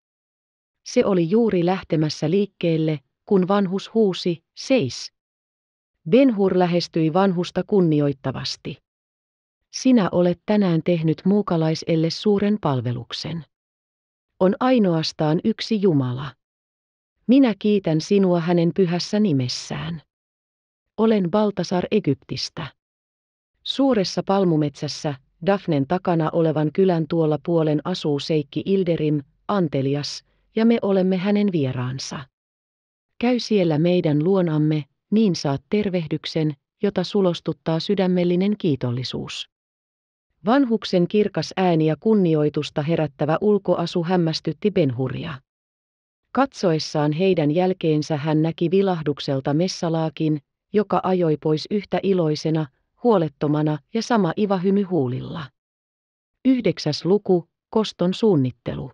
Se oli juuri lähtemässä liikkeelle, kun vanhus huusi, seis. Benhur lähestyi vanhusta kunnioittavasti. Sinä olet tänään tehnyt muukalaiselle suuren palveluksen. On ainoastaan yksi Jumala. Minä kiitän sinua hänen pyhässä nimessään. Olen Baltasar Egyptistä. Suuressa palmumetsässä, Dafnen takana olevan kylän tuolla puolen asuu Seikki Ilderim, Antelias, ja me olemme hänen vieraansa. Käy siellä meidän luonamme, niin saat tervehdyksen, jota sulostuttaa sydämellinen kiitollisuus. Vanhuksen kirkas ääni ja kunnioitusta herättävä ulkoasu hämmästytti Benhuria. Katsoessaan heidän jälkeensä hän näki vilahdukselta Messalaakin, joka ajoi pois yhtä iloisena, huolettomana ja sama ivahymy huulilla. Yhdeksäs luku, koston suunnittelu.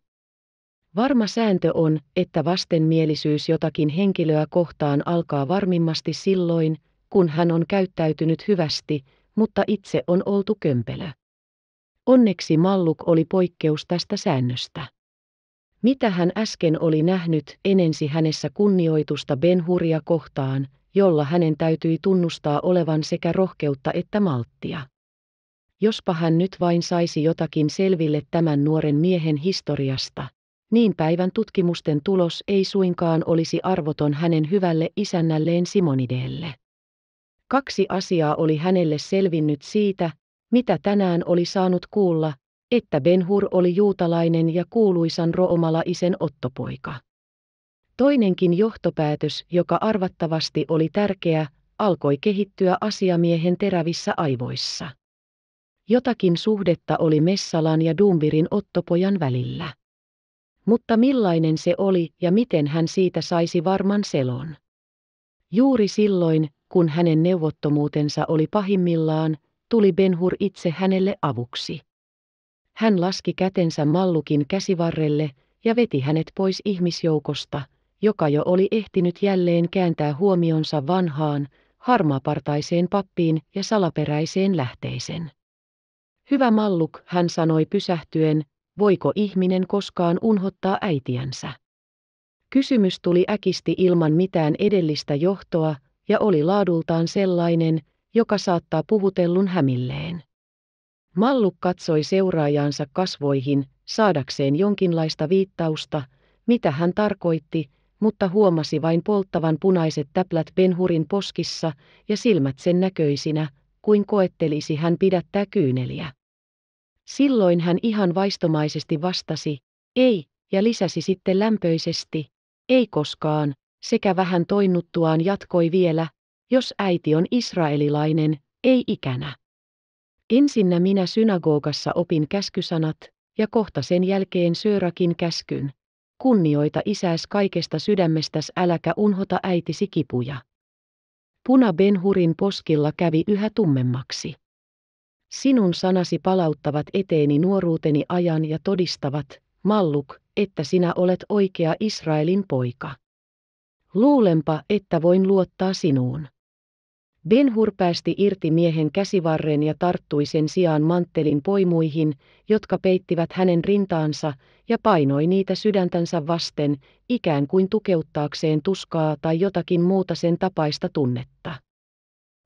Varma sääntö on, että vastenmielisyys jotakin henkilöä kohtaan alkaa varmimmasti silloin, kun hän on käyttäytynyt hyvästi, mutta itse on oltu kömpelö. Onneksi Malluk oli poikkeus tästä säännöstä. Mitä hän äsken oli nähnyt, enensi hänessä kunnioitusta Benhuria kohtaan, jolla hänen täytyi tunnustaa olevan sekä rohkeutta että malttia. Jospa hän nyt vain saisi jotakin selville tämän nuoren miehen historiasta, niin päivän tutkimusten tulos ei suinkaan olisi arvoton hänen hyvälle isännälleen Simonideelle. Kaksi asiaa oli hänelle selvinnyt siitä, mitä tänään oli saanut kuulla, että Benhur oli juutalainen ja kuuluisan roomalaisen ottopoika. Toinenkin johtopäätös, joka arvattavasti oli tärkeä, alkoi kehittyä asiamiehen terävissä aivoissa. Jotakin suhdetta oli Messalan ja Dumbirin ottopojan välillä. Mutta millainen se oli ja miten hän siitä saisi varman selon? Juuri silloin, kun hänen neuvottomuutensa oli pahimmillaan, tuli Benhur itse hänelle avuksi. Hän laski kätensä Mallukin käsivarrelle ja veti hänet pois ihmisjoukosta, joka jo oli ehtinyt jälleen kääntää huomionsa vanhaan, harmaapartaiseen pappiin ja salaperäiseen lähteeseen. Hyvä Malluk, hän sanoi pysähtyen, voiko ihminen koskaan unhottaa äitiänsä? Kysymys tuli äkisti ilman mitään edellistä johtoa ja oli laadultaan sellainen, joka saattaa puhutellun hämilleen. Malluk katsoi seuraajansa kasvoihin, saadakseen jonkinlaista viittausta, mitä hän tarkoitti, mutta huomasi vain polttavan punaiset täplät Benhurin poskissa ja silmät sen näköisinä, kuin koettelisi hän pidättää kyyneliä. Silloin hän ihan vaistomaisesti vastasi, ei, ja lisäsi sitten lämpöisesti, ei koskaan, sekä vähän toinnuttuaan jatkoi vielä, jos äiti on israelilainen, ei ikänä. Ensinnä minä synagogassa opin käskysanat, ja kohta sen jälkeen Sörakin käskyn. Kunnioita isäs kaikesta sydämestäs äläkä unhota äitisi kipuja. Puna Benhurin poskilla kävi yhä tummemmaksi. Sinun sanasi palauttavat eteeni nuoruuteni ajan ja todistavat, Malluk, että sinä olet oikea Israelin poika. Luulenpa, että voin luottaa sinuun. Benhur päästi irti miehen käsivarren ja tarttui sen sijaan manttelin poimuihin, jotka peittivät hänen rintaansa, ja painoi niitä sydäntänsä vasten, ikään kuin tukeuttaakseen tuskaa tai jotakin muuta sen tapaista tunnetta.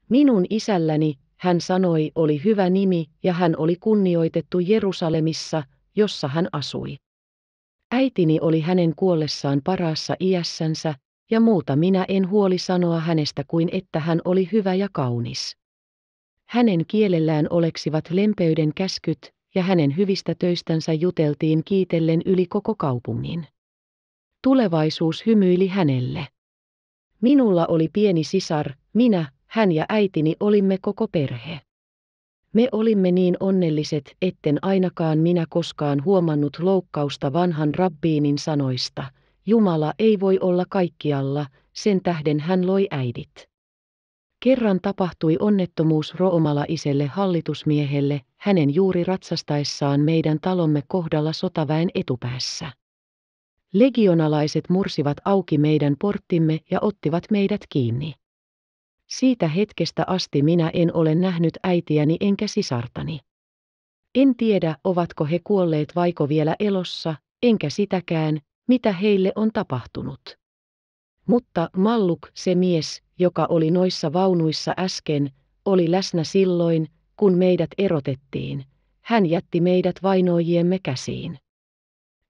Minun isälläni, hän sanoi, oli hyvä nimi ja hän oli kunnioitettu Jerusalemissa, jossa hän asui. Äitini oli hänen kuollessaan parassa iässänsä, ja muuta minä en huoli sanoa hänestä kuin että hän oli hyvä ja kaunis. Hänen kielellään oleksivat lempeyden käskyt, ja hänen hyvistä töistänsä juteltiin kiitellen yli koko kaupungin. Tulevaisuus hymyili hänelle. Minulla oli pieni sisar, minä, hän ja äitini olimme koko perhe. Me olimme niin onnelliset, etten ainakaan minä koskaan huomannut loukkausta vanhan rabbiinin sanoista – Jumala ei voi olla kaikkialla, sen tähden hän loi äidit. Kerran tapahtui onnettomuus roomalaiselle hallitusmiehelle, hänen juuri ratsastaessaan meidän talomme kohdalla sotaväen etupäässä. Legionalaiset mursivat auki meidän porttimme ja ottivat meidät kiinni. Siitä hetkestä asti minä en ole nähnyt äitiäni enkä sisartani. En tiedä, ovatko he kuolleet vaiko vielä elossa, enkä sitäkään, mitä heille on tapahtunut. Mutta Malluk, se mies, joka oli noissa vaunuissa äsken, oli läsnä silloin, kun meidät erotettiin. Hän jätti meidät vainoijiemme käsiin.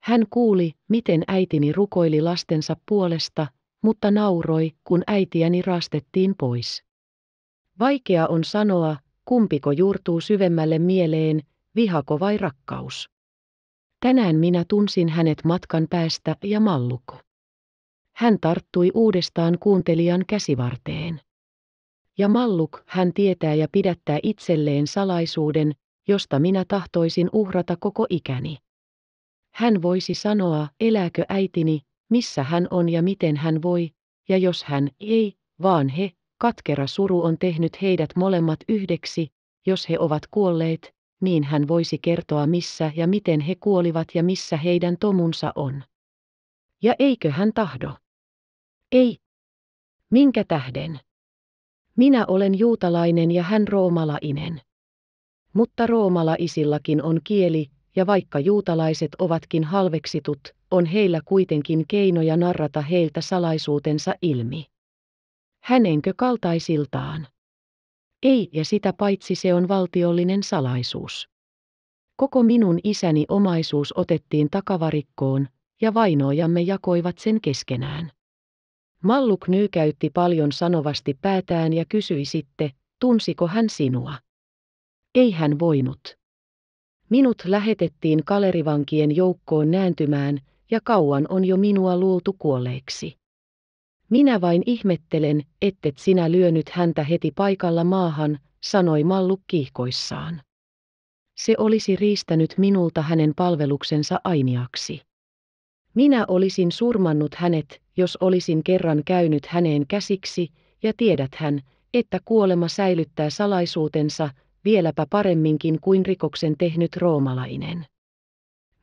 Hän kuuli, miten äitini rukoili lastensa puolesta, mutta nauroi, kun äitiäni raastettiin pois. Vaikea on sanoa, kumpiko juurtuu syvemmälle mieleen, vihako vai rakkaus. Tänään minä tunsin hänet matkan päästä ja malluko. Hän tarttui uudestaan kuuntelijan käsivarteen. Ja Malluk hän tietää ja pidättää itselleen salaisuuden, josta minä tahtoisin uhrata koko ikäni. Hän voisi sanoa, elääkö äitini, missä hän on ja miten hän voi, ja jos hän ei, vaan he, katkera suru on tehnyt heidät molemmat yhdeksi, jos he ovat kuolleet, niin hän voisi kertoa missä ja miten he kuolivat ja missä heidän tomunsa on. Ja eikö hän tahdo? Ei. Minkä tähden? Minä olen juutalainen ja hän roomalainen. Mutta roomalaisillakin on kieli, ja vaikka juutalaiset ovatkin halveksitut, on heillä kuitenkin keinoja narrata heiltä salaisuutensa ilmi. Hänenkö kaltaisiltaan? Ei, ja sitä paitsi se on valtiollinen salaisuus. Koko minun isäni omaisuus otettiin takavarikkoon, ja vainoajamme jakoivat sen keskenään. Malluk nyykäytti paljon sanovasti päätään ja kysyi sitten, tunsiko hän sinua. Ei hän voinut. Minut lähetettiin kalerivankien joukkoon nääntymään, ja kauan on jo minua luultu kuolleeksi. Minä vain ihmettelen, ettet sinä lyönyt häntä heti paikalla maahan, sanoi Mallu kiihkoissaan. Se olisi riistänyt minulta hänen palveluksensa ainiaksi. Minä olisin surmannut hänet, jos olisin kerran käynyt häneen käsiksi, ja tiedät hän, että kuolema säilyttää salaisuutensa, vieläpä paremminkin kuin rikoksen tehnyt roomalainen.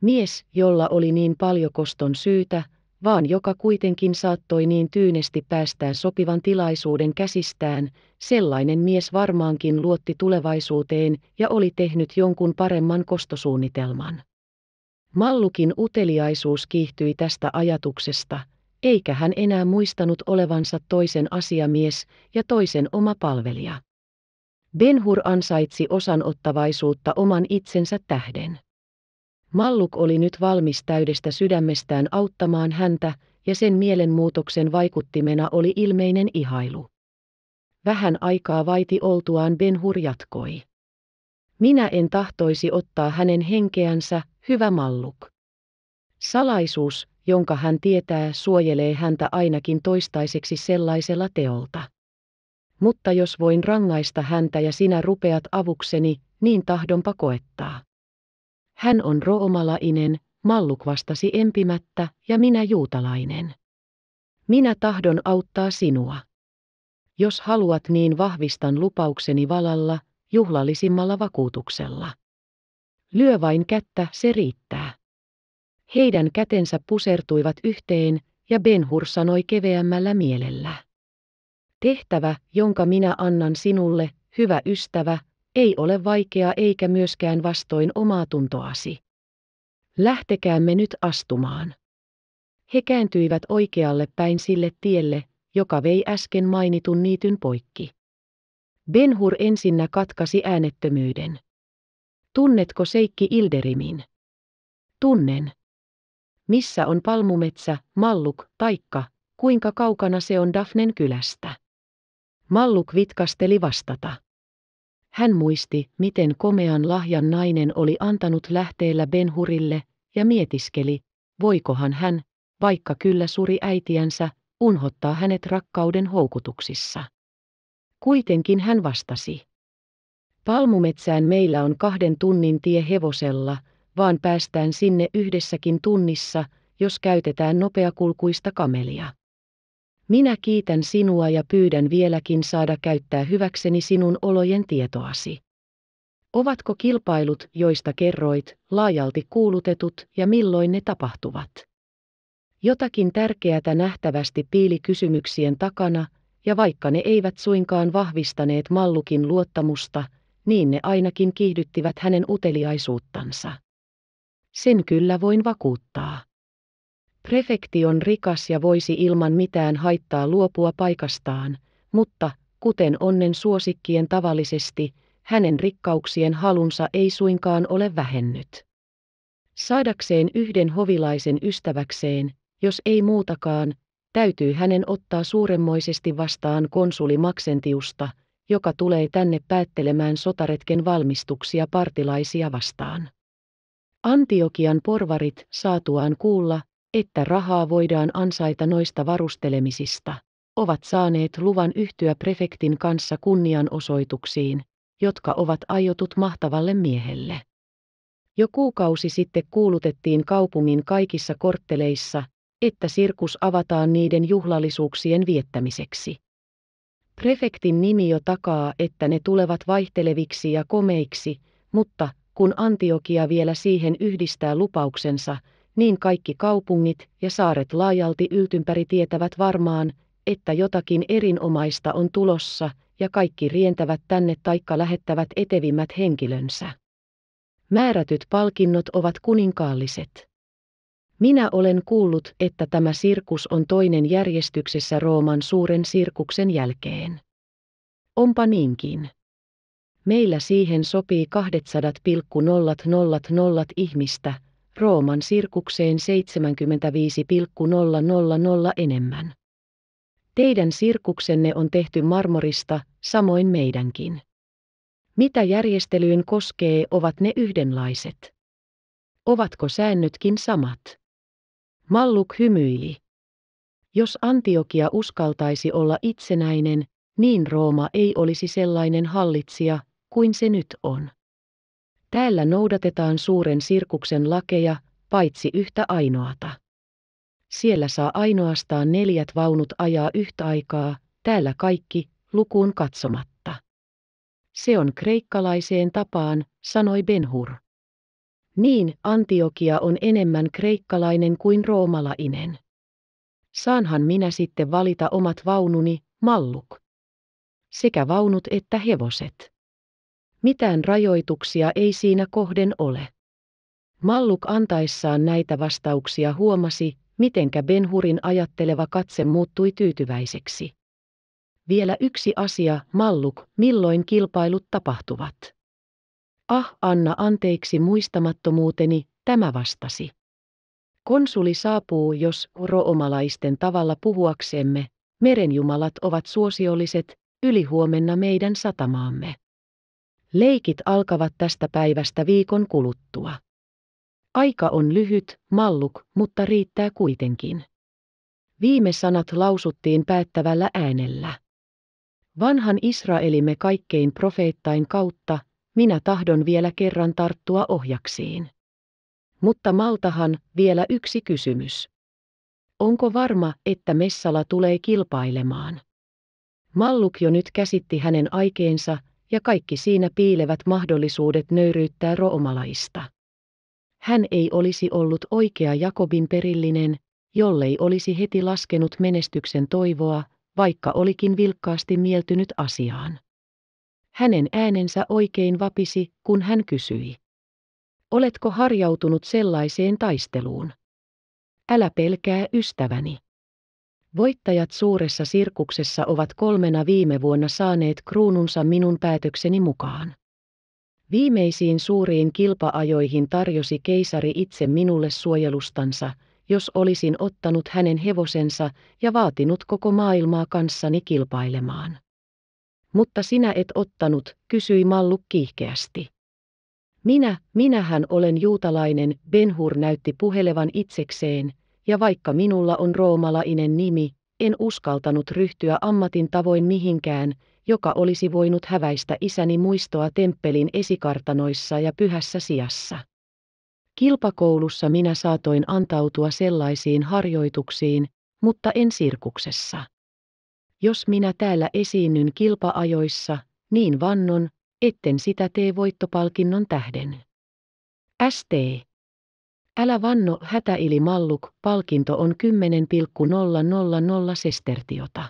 Mies, jolla oli niin paljon koston syytä, vaan joka kuitenkin saattoi niin tyynesti päästää sopivan tilaisuuden käsistään, sellainen mies varmaankin luotti tulevaisuuteen ja oli tehnyt jonkun paremman kostosuunnitelman. Mallukin uteliaisuus kiihtyi tästä ajatuksesta, eikä hän enää muistanut olevansa toisen asiamies ja toisen oma palvelija. Benhur ansaitsi osanottavaisuutta oman itsensä tähden. Malluk oli nyt valmis täydestä sydämestään auttamaan häntä, ja sen mielenmuutoksen vaikuttimena oli ilmeinen ihailu. Vähän aikaa vaiti oltuaan Benhur jatkoi. Minä en tahtoisi ottaa hänen henkeänsä, hyvä Malluk. Salaisuus, jonka hän tietää, suojelee häntä ainakin toistaiseksi sellaisella teolta. Mutta jos voin rangaista häntä ja sinä rupeat avukseni, niin tahdonpa koettaa. Hän on roomalainen, Malluk vastasi empimättä, ja minä juutalainen. Minä tahdon auttaa sinua. Jos haluat niin vahvistan lupaukseni valalla, juhlallisimmalla vakuutuksella. Lyö vain kättä, se riittää. Heidän kätensä pusertuivat yhteen, ja Benhur sanoi keveämmällä mielellä. Tehtävä, jonka minä annan sinulle, hyvä ystävä, ei ole vaikea eikä myöskään vastoin omaa tuntoasi. Lähtekäämme nyt astumaan. He kääntyivät oikealle päin sille tielle, joka vei äsken mainitun niityn poikki. Benhur ensinnä katkasi äänettömyyden. Tunnetko Seikki Ilderimin? Tunnen. Missä on palmumetsä, Malluk, taikka, kuinka kaukana se on Daphnen kylästä? Malluk vitkasteli vastata. Hän muisti, miten komean lahjan nainen oli antanut lähteellä Benhurille, ja mietiskeli, voikohan hän, vaikka kyllä suri äitiänsä, unhottaa hänet rakkauden houkutuksissa. Kuitenkin hän vastasi. Palmumetsään meillä on kahden tunnin tie hevosella, vaan päästään sinne yhdessäkin tunnissa, jos käytetään nopeakulkuista kamelia. Minä kiitän sinua ja pyydän vieläkin saada käyttää hyväkseni sinun olojen tietoasi. Ovatko kilpailut, joista kerroit, laajalti kuulutetut ja milloin ne tapahtuvat? Jotakin tärkeätä nähtävästi piili kysymyksien takana, ja vaikka ne eivät suinkaan vahvistaneet Mallukin luottamusta, niin ne ainakin kiihdyttivät hänen uteliaisuuttansa. Sen kyllä voin vakuuttaa. Prefekti on rikas ja voisi ilman mitään haittaa luopua paikastaan, mutta, kuten onnen suosikkien tavallisesti, hänen rikkauksien halunsa ei suinkaan ole vähennyt. Saadakseen yhden hovilaisen ystäväkseen, jos ei muutakaan, täytyy hänen ottaa suuremmoisesti vastaan konsuli Maksentiusta, joka tulee tänne päättelemään sotaretken valmistuksia partilaisia vastaan. Antiokian porvarit saatuaan kuulla, että rahaa voidaan ansaita noista varustelemisista, ovat saaneet luvan yhtyä prefektin kanssa kunnianosoituksiin, jotka ovat aiotut mahtavalle miehelle. Jo kuukausi sitten kuulutettiin kaupungin kaikissa kortteleissa, että sirkus avataan niiden juhlallisuuksien viettämiseksi. Prefektin nimi jo takaa, että ne tulevat vaihteleviksi ja komeiksi, mutta kun Antiokia vielä siihen yhdistää lupauksensa, niin kaikki kaupungit ja saaret laajalti yltympäri tietävät varmaan, että jotakin erinomaista on tulossa ja kaikki rientävät tänne taikka lähettävät etevimmät henkilönsä. Määrätyt palkinnot ovat kuninkaalliset. Minä olen kuullut, että tämä sirkus on toinen järjestyksessä Rooman suuren sirkuksen jälkeen. Onpa niinkin. Meillä siihen sopii 800,000 ihmistä, Rooman sirkukseen 75,000 enemmän. Teidän sirkuksenne on tehty marmorista, samoin meidänkin. Mitä järjestelyyn koskee, ovat ne yhdenlaiset. Ovatko säännötkin samat? Malluk hymyili. Jos Antiokia uskaltaisi olla itsenäinen, niin Rooma ei olisi sellainen hallitsija kuin se nyt on. Täällä noudatetaan suuren sirkuksen lakeja, paitsi yhtä ainoata. Siellä saa ainoastaan neljät vaunut ajaa yhtä aikaa, täällä kaikki, lukuun katsomatta. Se on kreikkalaiseen tapaan, sanoi Benhur. Niin, Antiokia on enemmän kreikkalainen kuin roomalainen. Saanhan minä sitten valita omat vaununi, malluk. Sekä vaunut että hevoset. Mitään rajoituksia ei siinä kohden ole. Malluk antaessaan näitä vastauksia huomasi, mitenkä Benhurin ajatteleva katse muuttui tyytyväiseksi. Vielä yksi asia, Malluk, milloin kilpailut tapahtuvat? Ah, anna anteeksi muistamattomuuteni, tämä vastasi. Konsuli saapuu, jos roomalaisten tavalla puhuaksemme, merenjumalat ovat suosiolliset, ylihuomenna meidän satamaamme. Leikit alkavat tästä päivästä viikon kuluttua. Aika on lyhyt, malluk, mutta riittää kuitenkin. Viime sanat lausuttiin päättävällä äänellä. Vanhan Israelimme kaikkein profeettain kautta, minä tahdon vielä kerran tarttua ohjaksiin. Mutta Maltahan, vielä yksi kysymys. Onko varma, että Messala tulee kilpailemaan? Malluk jo nyt käsitti hänen aikeensa, ja kaikki siinä piilevät mahdollisuudet nöyryyttää roomalaista. Hän ei olisi ollut oikea Jakobin perillinen, jollei olisi heti laskenut menestyksen toivoa, vaikka olikin vilkkaasti mieltynyt asiaan. Hänen äänensä oikein vapisi, kun hän kysyi. Oletko harjautunut sellaiseen taisteluun? Älä pelkää ystäväni. Voittajat suuressa sirkuksessa ovat kolmena viime vuonna saaneet kruununsa minun päätökseni mukaan. Viimeisiin suuriin kilpaajoihin tarjosi keisari itse minulle suojelustansa, jos olisin ottanut hänen hevosensa ja vaatinut koko maailmaa kanssani kilpailemaan. Mutta sinä et ottanut, kysyi Mallu kiihkeästi. Minä, minähän olen juutalainen, Benhur näytti puhelevan itsekseen, ja vaikka minulla on roomalainen nimi, en uskaltanut ryhtyä ammatin tavoin mihinkään, joka olisi voinut häväistä isäni muistoa temppelin esikartanoissa ja pyhässä sijassa. Kilpakoulussa minä saatoin antautua sellaisiin harjoituksiin, mutta en sirkuksessa. Jos minä täällä esiinnyn kilpaajoissa, niin vannon, etten sitä tee voittopalkinnon tähden. ST. Älä vanno hätäili malluk, palkinto on 10,000 sestertiota.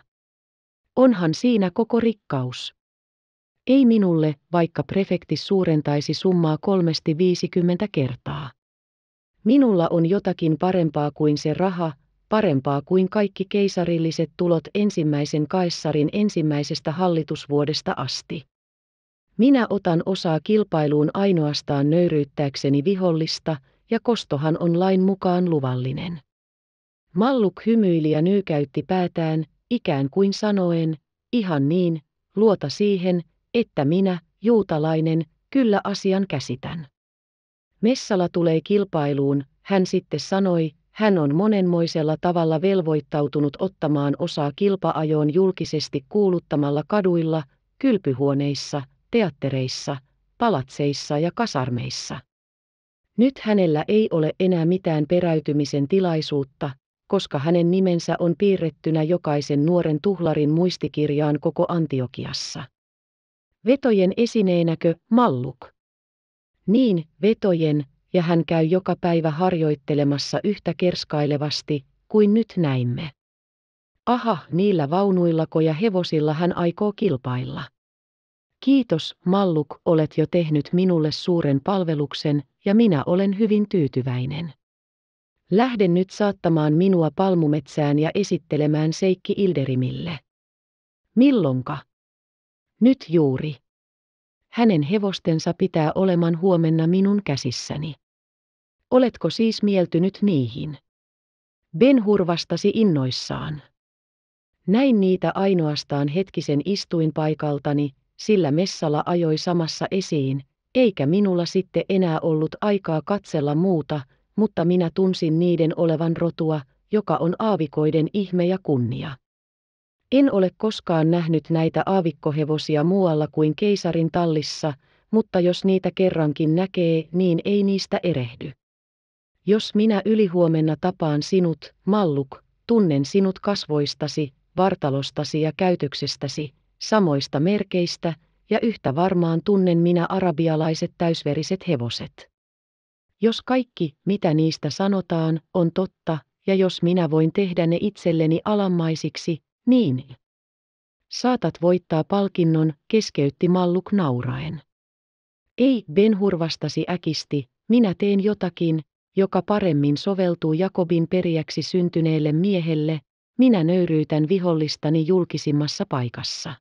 Onhan siinä koko rikkaus. Ei minulle, vaikka prefekti suurentaisi summaa kolmesti viisikymmentä kertaa. Minulla on jotakin parempaa kuin se raha, parempaa kuin kaikki keisarilliset tulot ensimmäisen kaissarin ensimmäisestä hallitusvuodesta asti. Minä otan osaa kilpailuun ainoastaan nöyryyttääkseni vihollista, ja kostohan on lain mukaan luvallinen. Malluk hymyili ja nyykäytti päätään, ikään kuin sanoen, ihan niin, luota siihen, että minä, juutalainen, kyllä asian käsitän. Messala tulee kilpailuun, hän sitten sanoi, hän on monenmoisella tavalla velvoittautunut ottamaan osaa kilpaajoon julkisesti kuuluttamalla kaduilla, kylpyhuoneissa, teattereissa, palatseissa ja kasarmeissa. Nyt hänellä ei ole enää mitään peräytymisen tilaisuutta, koska hänen nimensä on piirrettynä jokaisen nuoren tuhlarin muistikirjaan koko Antiokiassa. Vetojen esineenäkö Malluk? Niin, vetojen, ja hän käy joka päivä harjoittelemassa yhtä kerskailevasti, kuin nyt näimme. Aha, niillä vaunuillako ja hevosilla hän aikoo kilpailla. Kiitos, Malluk, olet jo tehnyt minulle suuren palveluksen, ja minä olen hyvin tyytyväinen. Lähden nyt saattamaan minua palmumetsään ja esittelemään Seikki Ilderimille. Millonka? Nyt juuri. Hänen hevostensa pitää oleman huomenna minun käsissäni. Oletko siis mieltynyt niihin? Ben-Hur vastasi innoissaan. Näin niitä ainoastaan hetkisen istuinpaikaltani, sillä Messala ajoi samassa esiin, eikä minulla sitten enää ollut aikaa katsella muuta, mutta minä tunsin niiden olevan rotua, joka on aavikoiden ihme ja kunnia. En ole koskaan nähnyt näitä aavikkohevosia muualla kuin keisarin tallissa, mutta jos niitä kerrankin näkee, niin ei niistä erehdy. Jos minä ylihuomenna tapaan sinut, Malluk, tunnen sinut kasvoistasi, vartalostasi ja käytöksestäsi, samoista merkeistä, ja yhtä varmaan tunnen minä arabialaiset täysveriset hevoset. Jos kaikki, mitä niistä sanotaan, on totta, ja jos minä voin tehdä ne itselleni alammaisiksi, niin. Saatat voittaa palkinnon, keskeytti Malluk nauraen. Ei, Ben vastasi äkisti, minä teen jotakin, joka paremmin soveltuu Jakobin periäksi syntyneelle miehelle, minä nöyryytän vihollistani julkisimmassa paikassa.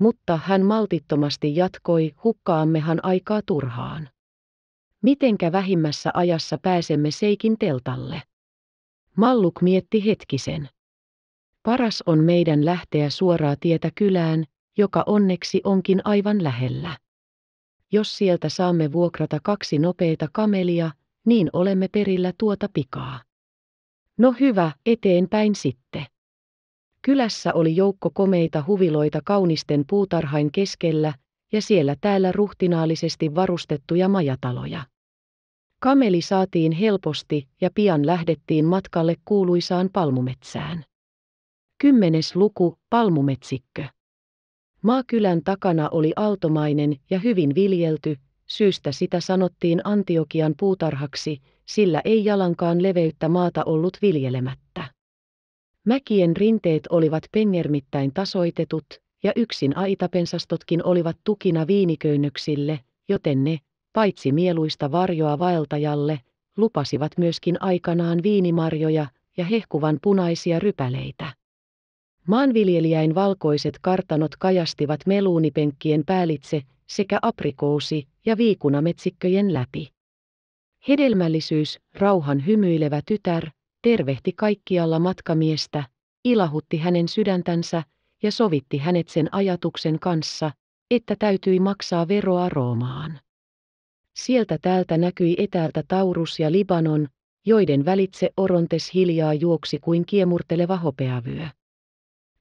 Mutta hän maltittomasti jatkoi, hukkaammehan aikaa turhaan. Mitenkä vähimmässä ajassa pääsemme Seikin teltalle? Malluk mietti hetkisen. Paras on meidän lähteä suoraa tietä kylään, joka onneksi onkin aivan lähellä. Jos sieltä saamme vuokrata kaksi nopeita kamelia, niin olemme perillä tuota pikaa. No hyvä, eteenpäin sitten. Kylässä oli joukko komeita huviloita kaunisten puutarhain keskellä, ja siellä täällä ruhtinaallisesti varustettuja majataloja. Kameli saatiin helposti ja pian lähdettiin matkalle kuuluisaan palmumetsään. Kymmenes luku, palmumetsikkö. Maakylän takana oli altomainen ja hyvin viljelty, syystä sitä sanottiin Antiokian puutarhaksi, sillä ei jalankaan leveyttä maata ollut viljelemättä. Mäkien rinteet olivat pengermittäin tasoitetut, ja yksin aitapensastotkin olivat tukina viiniköynnöksille, joten ne, paitsi mieluista varjoa vaeltajalle, lupasivat myöskin aikanaan viinimarjoja ja hehkuvan punaisia rypäleitä. Maanviljelijäin valkoiset kartanot kajastivat meluunipenkkien päälitse sekä aprikoosi- ja viikunametsikköjen läpi. Hedelmällisyys, rauhan hymyilevä tytär, tervehti kaikkialla matkamiestä, ilahutti hänen sydäntänsä ja sovitti hänet sen ajatuksen kanssa, että täytyi maksaa veroa Roomaan. Sieltä täältä näkyi etäältä Taurus ja Libanon, joiden välitse Orontes hiljaa juoksi kuin kiemurteleva hopeavyö.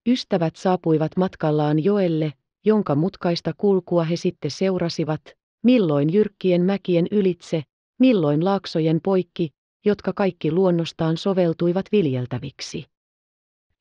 Ystävät saapuivat matkallaan joelle, jonka mutkaista kulkua he sitten seurasivat, milloin jyrkkien mäkien ylitse, milloin laaksojen poikki, jotka kaikki luonnostaan soveltuivat viljeltäviksi.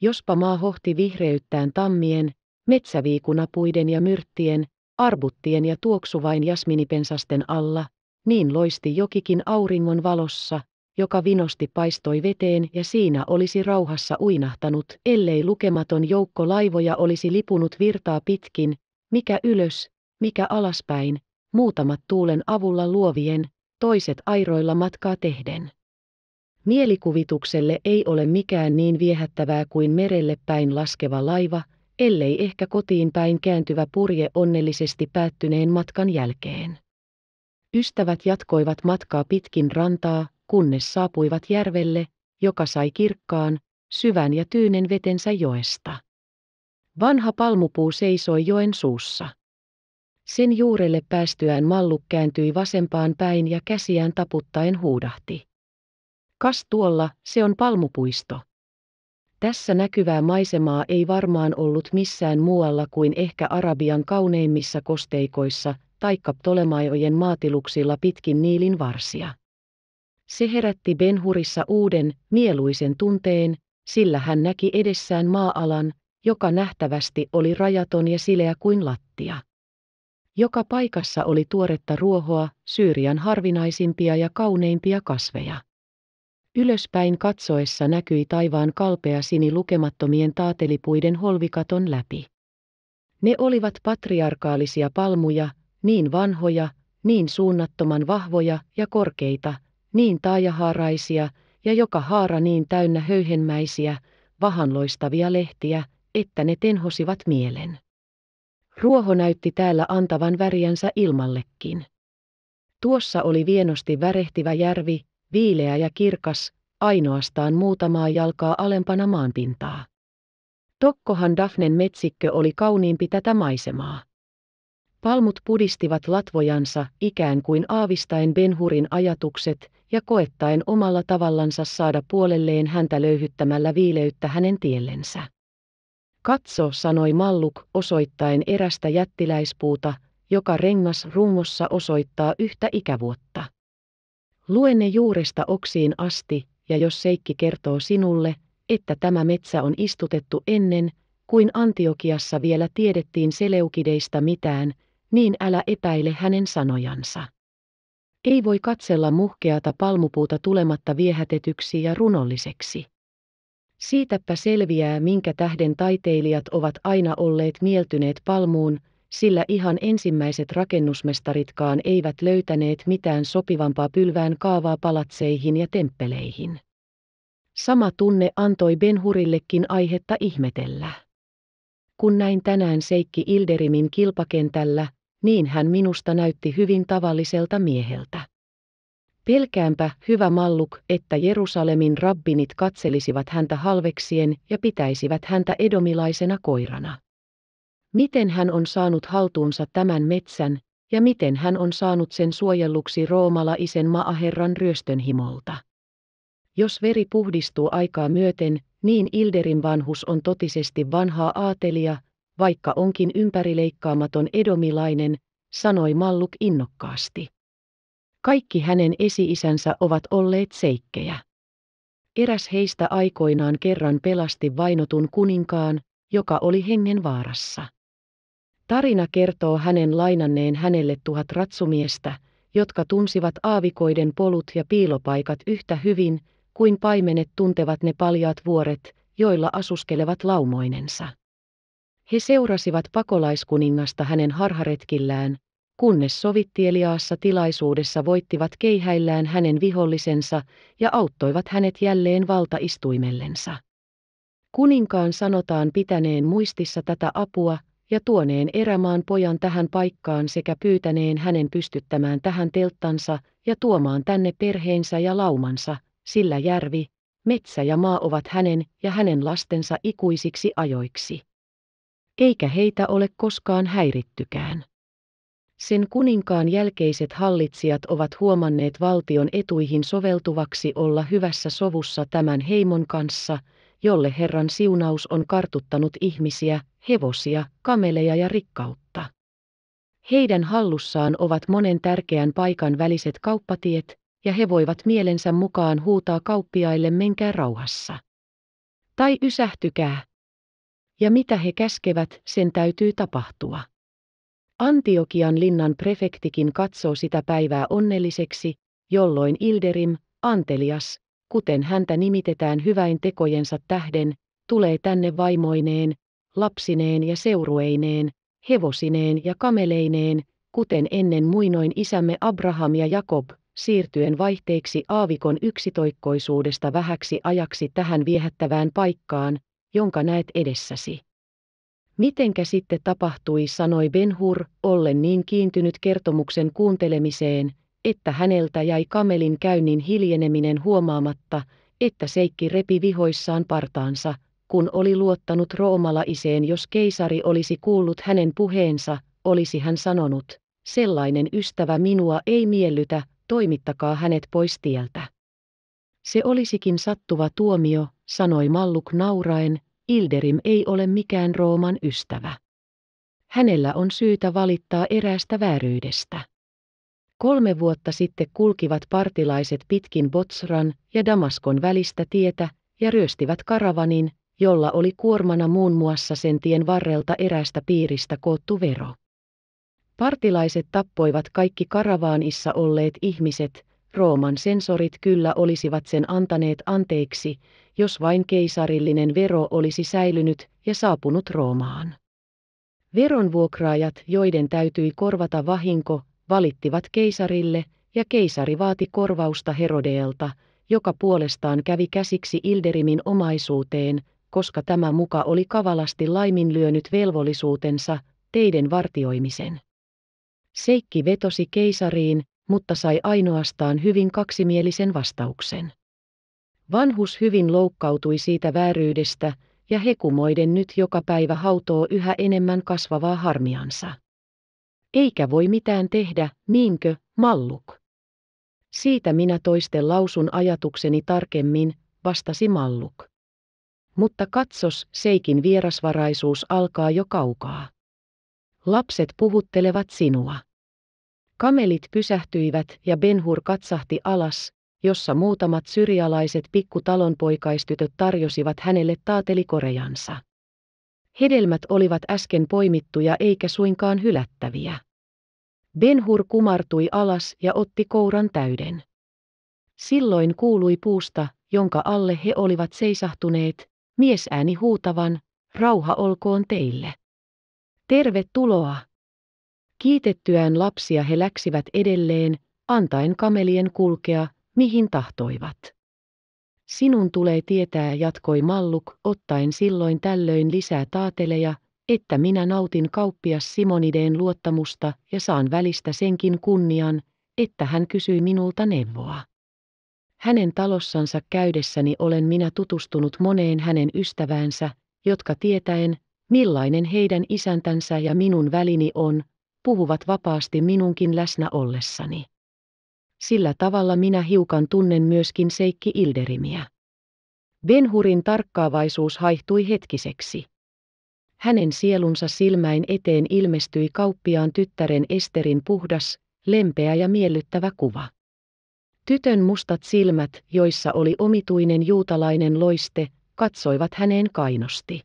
Jospa maa hohti vihreyttään tammien, metsäviikunapuiden ja myrttien, arbuttien ja tuoksuvain jasminipensasten alla, niin loisti jokikin auringon valossa, joka vinosti paistoi veteen ja siinä olisi rauhassa uinahtanut, ellei lukematon joukko laivoja olisi lipunut virtaa pitkin, mikä ylös, mikä alaspäin, muutamat tuulen avulla luovien, toiset airoilla matkaa tehden. Mielikuvitukselle ei ole mikään niin viehättävää kuin merelle päin laskeva laiva, ellei ehkä kotiin päin kääntyvä purje onnellisesti päättyneen matkan jälkeen. Ystävät jatkoivat matkaa pitkin rantaa, kunnes saapuivat järvelle, joka sai kirkkaan, syvän ja tyynen vetensä joesta. Vanha palmupuu seisoi joen suussa. Sen juurelle päästyään Malluk kääntyi vasempaan päin ja käsiään taputtaen huudahti. Kas tuolla, se on palmupuisto. Tässä näkyvää maisemaa ei varmaan ollut missään muualla kuin ehkä Arabian kauneimmissa kosteikoissa, taikka Ptolemaiojen maatiluksilla pitkin Niilin varsia. Se herätti Benhurissa uuden, mieluisen tunteen, sillä hän näki edessään maa-alan, joka nähtävästi oli rajaton ja sileä kuin lattia. Joka paikassa oli tuoretta ruohoa, Syyrian harvinaisimpia ja kauneimpia kasveja. Ylöspäin katsoessa näkyi taivaan kalpea sini lukemattomien taatelipuiden holvikaton läpi. Ne olivat patriarkaalisia palmuja, niin vanhoja, niin suunnattoman vahvoja ja korkeita, niin taajahaaraisia ja joka haara niin täynnä höyhenmäisiä, vahanloistavia lehtiä, että ne tenhosivat mielen. Ruoho näytti täällä antavan väriänsä ilmallekin. Tuossa oli vienosti värehtivä järvi, viileä ja kirkas, ainoastaan muutamaa jalkaa alempana maanpintaa. Tokkohan Daphnen metsikkö oli kauniimpi tätä maisemaa. Palmut pudistivat latvojansa ikään kuin aavistaen Benhurin ajatukset ja koettaen omalla tavallansa saada puolelleen häntä löyhyttämällä viileyttä hänen tiellensä. Katso, sanoi Malluk osoittaen erästä jättiläispuuta, joka rengas rungossa osoittaa yhtä ikävuotta. Luenne juuresta oksiin asti, ja jos Seikki kertoo sinulle, että tämä metsä on istutettu ennen, kuin Antiokiassa vielä tiedettiin Seleukideista mitään, niin älä epäile hänen sanojansa. Ei voi katsella muhkeata palmupuuta tulematta viehätetyksi ja runolliseksi. Siitäpä selviää, minkä tähden taiteilijat ovat aina olleet mieltyneet palmuun, sillä ihan ensimmäiset rakennusmestaritkaan eivät löytäneet mitään sopivampaa pylvään kaavaa palatseihin ja temppeleihin. Sama tunne antoi Benhurillekin aihetta ihmetellä. Kun näin tänään seikki Ilderimin kilpakentällä, niin hän minusta näytti hyvin tavalliselta mieheltä. Pelkäänpä, hyvä malluk, että Jerusalemin rabbinit katselisivat häntä halveksien ja pitäisivät häntä edomilaisena koirana. Miten hän on saanut haltuunsa tämän metsän, ja miten hän on saanut sen suojelluksi roomalaisen maaherran ryöstönhimolta. Jos veri puhdistuu aikaa myöten, niin Ilderin vanhus on totisesti vanhaa aatelia, vaikka onkin ympärileikkaamaton edomilainen, sanoi Malluk innokkaasti. Kaikki hänen esi-isänsä ovat olleet seikkejä. Eräs heistä aikoinaan kerran pelasti vainotun kuninkaan, joka oli hengen vaarassa. Tarina kertoo hänen lainanneen hänelle tuhat ratsumiestä, jotka tunsivat aavikoiden polut ja piilopaikat yhtä hyvin, kuin paimenet tuntevat ne paljaat vuoret, joilla asuskelevat laumoinensa. He seurasivat pakolaiskuningasta hänen harharetkillään, kunnes sovitteliaassa tilaisuudessa voittivat keihäillään hänen vihollisensa ja auttoivat hänet jälleen valtaistuimellensa. Kuninkaan sanotaan pitäneen muistissa tätä apua ja tuoneen erämaan pojan tähän paikkaan sekä pyytäneen hänen pystyttämään tähän telttansa ja tuomaan tänne perheensä ja laumansa, sillä järvi, metsä ja maa ovat hänen ja hänen lastensa ikuisiksi ajoiksi. Eikä heitä ole koskaan häirittykään. Sen kuninkaan jälkeiset hallitsijat ovat huomanneet valtion etuihin soveltuvaksi olla hyvässä sovussa tämän heimon kanssa, jolle Herran siunaus on kartuttanut ihmisiä, hevosia, kameleja ja rikkautta. Heidän hallussaan ovat monen tärkeän paikan väliset kauppatiet, ja he voivat mielensä mukaan huutaa kauppiaille menkää rauhassa. Tai ysähtykää. Ja mitä he käskevät, sen täytyy tapahtua. Antiokian linnan prefektikin katsoo sitä päivää onnelliseksi, jolloin Ilderim, antelias, kuten häntä nimitetään hyväin tekojensa tähden, tulee tänne vaimoineen, lapsineen ja seurueineen, hevosineen ja kameleineen, kuten ennen muinoin isämme Abraham ja Jakob, siirtyen vaihteeksi aavikon yksitoikkoisuudesta vähäksi ajaksi tähän viehättävään paikkaan, jonka näet edessäsi. Mitenkä sitten tapahtui, sanoi Benhur, ollen niin kiintynyt kertomuksen kuuntelemiseen, että häneltä jäi kamelin käynnin hiljeneminen huomaamatta, että Seikki repi vihoissaan partaansa, kun oli luottanut roomalaiseen jos keisari olisi kuullut hänen puheensa, olisi hän sanonut, sellainen ystävä minua ei miellytä, toimittakaa hänet pois tieltä. Se olisikin sattuva tuomio, sanoi Malluk nauraen, Ilderim ei ole mikään Rooman ystävä. Hänellä on syytä valittaa eräästä vääryydestä. Kolme vuotta sitten kulkivat partilaiset pitkin Botsran ja Damaskon välistä tietä ja ryöstivät karavanin, jolla oli kuormana muun muassa sen tien varrelta eräästä piiristä koottu vero. Partilaiset tappoivat kaikki karavaanissa olleet ihmiset, Rooman sensorit kyllä olisivat sen antaneet anteeksi, jos vain keisarillinen vero olisi säilynyt ja saapunut Roomaan. Veronvuokraajat, joiden täytyi korvata vahinko, valittivat keisarille, ja keisari vaati korvausta Herodeelta, joka puolestaan kävi käsiksi Ilderimin omaisuuteen, koska tämä muka oli kavalasti laiminlyönyt velvollisuutensa, teiden vartioimisen. Seikki vetosi keisariin, mutta sai ainoastaan hyvin kaksimielisen vastauksen. Vanhus hyvin loukkautui siitä vääryydestä, ja hekumoiden nyt joka päivä hautoo yhä enemmän kasvavaa harmiansa. Eikä voi mitään tehdä, niinkö, Malluk? Siitä minä toisten lausun ajatukseni tarkemmin, vastasi Malluk. Mutta katsos, Seikin vierasvaraisuus alkaa jo kaukaa. Lapset puhuttelevat sinua. Kamelit pysähtyivät ja Benhur katsahti alas, jossa muutamat syrialaiset pikkutalonpoikaistytöt tarjosivat hänelle taatelikorejansa. Hedelmät olivat äsken poimittuja eikä suinkaan hylättäviä. Benhur kumartui alas ja otti kouran täyden. Silloin kuului puusta, jonka alle he olivat seisahtuneet, miesääni huutavan, rauha olkoon teille. Tervetuloa! Kiitettyään lapsia he läksivät edelleen, antaen kamelien kulkea, mihin tahtoivat. Sinun tulee tietää, jatkoi Malluk, ottaen silloin tällöin lisää taateleja, että minä nautin kauppias Simonideen luottamusta ja saan välistä senkin kunnian, että hän kysyi minulta neuvoa. Hänen talossansa käydessäni olen minä tutustunut moneen hänen ystäväänsä, jotka tietäen, millainen heidän isäntänsä ja minun välini on, puhuvat vapaasti minunkin läsnä ollessani. Sillä tavalla minä hiukan tunnen myöskin Seikki Ilderimiä. Benhurin tarkkaavaisuus haihtui hetkiseksi. Hänen sielunsa silmäin eteen ilmestyi kauppiaan tyttären Esterin puhdas, lempeä ja miellyttävä kuva. Tytön mustat silmät, joissa oli omituinen juutalainen loiste, katsoivat häneen kainosti.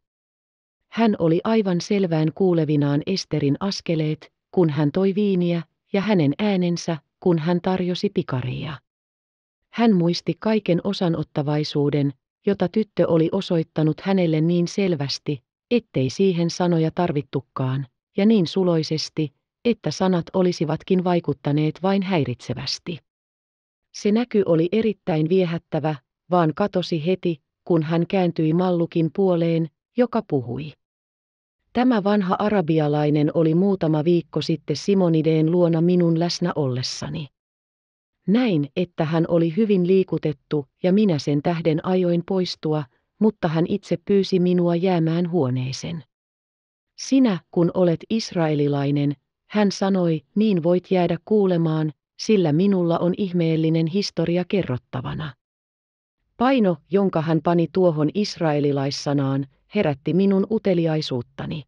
Hän oli aivan selvään kuulevinaan Esterin askeleet, kun hän toi viiniä, ja hänen äänensä, kun hän tarjosi pikaria. Hän muisti kaiken osanottavaisuuden, jota tyttö oli osoittanut hänelle niin selvästi, ettei siihen sanoja tarvittukaan, ja niin suloisesti, että sanat olisivatkin vaikuttaneet vain häiritsevästi. Se näky oli erittäin viehättävä, vaan katosi heti, kun hän kääntyi Mallukin puoleen, joka puhui. Tämä vanha arabialainen oli muutama viikko sitten Simonideen luona minun läsnä ollessani. Näin, että hän oli hyvin liikutettu ja minä sen tähden ajoin poistua, mutta hän itse pyysi minua jäämään huoneeseen. Sinä, kun olet israelilainen, hän sanoi, niin voit jäädä kuulemaan, sillä minulla on ihmeellinen historia kerrottavana. Paino, jonka hän pani tuohon israelilaissanaan, herätti minun uteliaisuuttani.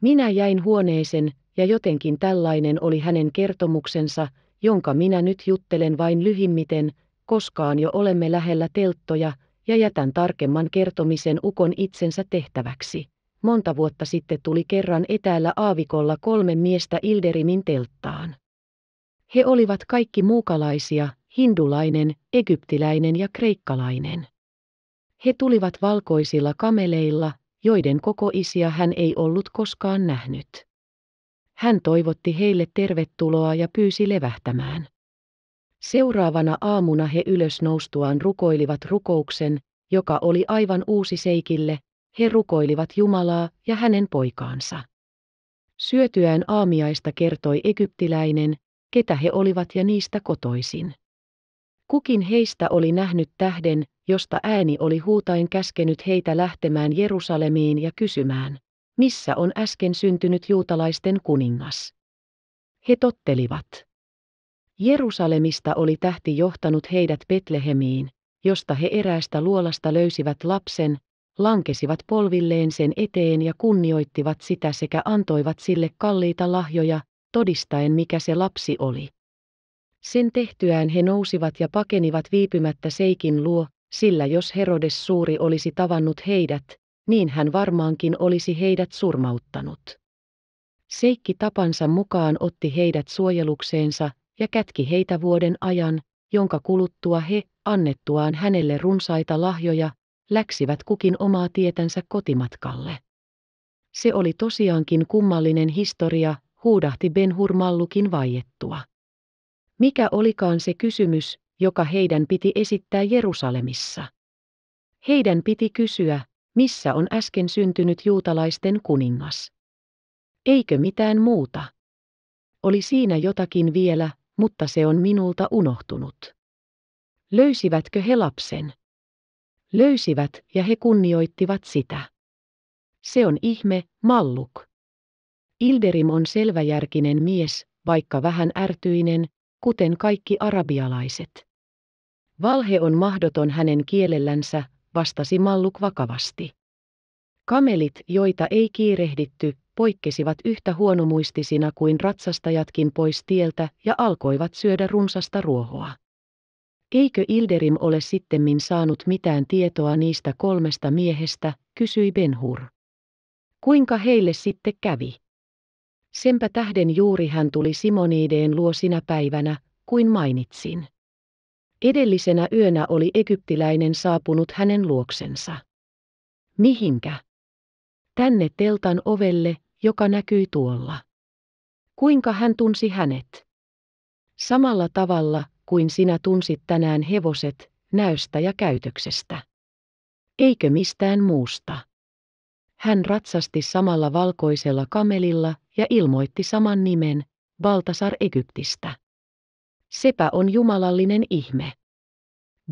Minä jäin huoneeseen, ja jotenkin tällainen oli hänen kertomuksensa, jonka minä nyt juttelen vain lyhimmiten, koskaan jo olemme lähellä telttoja, ja jätän tarkemman kertomisen ukon itsensä tehtäväksi. Monta vuotta sitten tuli kerran etäällä aavikolla kolme miestä Ilderimin telttaan. He olivat kaikki muukalaisia, hindulainen, egyptiläinen ja kreikkalainen. He tulivat valkoisilla kameleilla, joiden koko isiä hän ei ollut koskaan nähnyt. Hän toivotti heille tervetuloa ja pyysi levähtämään. Seuraavana aamuna he ylös noustuaan rukoilivat rukouksen, joka oli aivan uusi Seikille, he rukoilivat Jumalaa ja hänen poikaansa. Syötyään aamiaista kertoi egyptiläinen, ketä he olivat ja niistä kotoisin. Kukin heistä oli nähnyt tähden, josta ääni oli huutain käskenyt heitä lähtemään Jerusalemiin ja kysymään, missä on äsken syntynyt juutalaisten kuningas. He tottelivat. Jerusalemista oli tähti johtanut heidät Betlehemiin, josta he eräästä luolasta löysivät lapsen, lankesivat polvilleen sen eteen ja kunnioittivat sitä sekä antoivat sille kalliita lahjoja, todistaen mikä se lapsi oli. Sen tehtyään he nousivat ja pakenivat viipymättä Seikin luo, sillä jos Herodes suuri olisi tavannut heidät, niin hän varmaankin olisi heidät surmauttanut. Seikki tapansa mukaan otti heidät suojelukseensa ja kätki heitä vuoden ajan, jonka kuluttua he, annettuaan hänelle runsaita lahjoja, läksivät kukin omaa tietänsä kotimatkalle. Se oli tosiaankin kummallinen historia, huudahti Ben Hurmallukin vaiettua. Mikä olikaan se kysymys, joka heidän piti esittää Jerusalemissa? Heidän piti kysyä, missä on äsken syntynyt juutalaisten kuningas. Eikö mitään muuta? Oli siinä jotakin vielä, mutta se on minulta unohtunut. Löysivätkö he lapsen? Löysivät ja he kunnioittivat sitä. Se on ihme, Malluk. Ilderim on selväjärkinen mies, vaikka vähän ärtyinen, kuten kaikki arabialaiset. Valhe on mahdoton hänen kielellänsä, vastasi Malluk vakavasti. Kamelit, joita ei kiirehditty, poikkesivat yhtä huonomuistisina kuin ratsastajatkin pois tieltä ja alkoivat syödä runsasta ruohoa. Eikö Ilderim ole sittemmin saanut mitään tietoa niistä kolmesta miehestä, kysyi Benhur. Kuinka heille sitten kävi? Senpä tähden juuri hän tuli Simonideen luo sinä päivänä, kuin mainitsin. Edellisenä yönä oli egyptiläinen saapunut hänen luoksensa. Mihinkä? Tänne teltan ovelle, joka näkyi tuolla. Kuinka hän tunsi hänet? Samalla tavalla, kuin sinä tunsit tänään hevoset, näöstä ja käytöksestä. Eikö mistään muusta? Hän ratsasti samalla valkoisella kamelilla ja ilmoitti saman nimen, Baltasar Egyptistä. Sepä on jumalallinen ihme.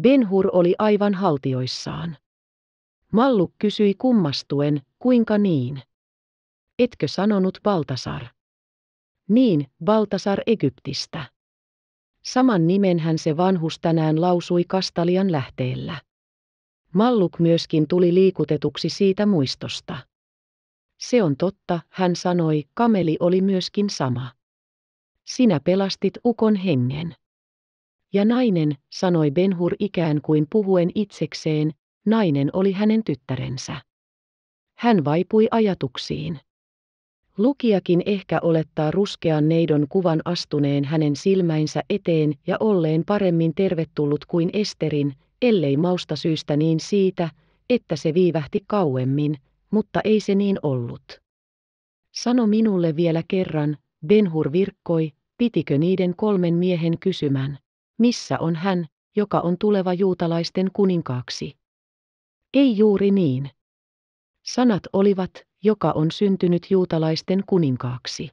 Benhur oli aivan haltioissaan. Malluk kysyi kummastuen, kuinka niin? Etkö sanonut Baltasar? Niin, Baltasar Egyptistä. Saman nimenhän se vanhus tänään lausui Kastalian lähteellä. Malluk myöskin tuli liikutetuksi siitä muistosta. Se on totta, hän sanoi, kameli oli myöskin sama. Sinä pelastit ukon hengen. Ja nainen, sanoi Benhur ikään kuin puhuen itsekseen, nainen oli hänen tyttärensä. Hän vaipui ajatuksiin. Lukijakin ehkä olettaa ruskean neidon kuvan astuneen hänen silmäinsä eteen ja olleen paremmin tervetullut kuin Esterin, ellei mausta syystä niin siitä, että se viivähti kauemmin, mutta ei se niin ollut. Sano minulle vielä kerran, Benhur virkkoi, pitikö niiden kolmen miehen kysymän, missä on hän, joka on tuleva juutalaisten kuninkaaksi? Ei juuri niin. Sanat olivat, joka on syntynyt juutalaisten kuninkaaksi.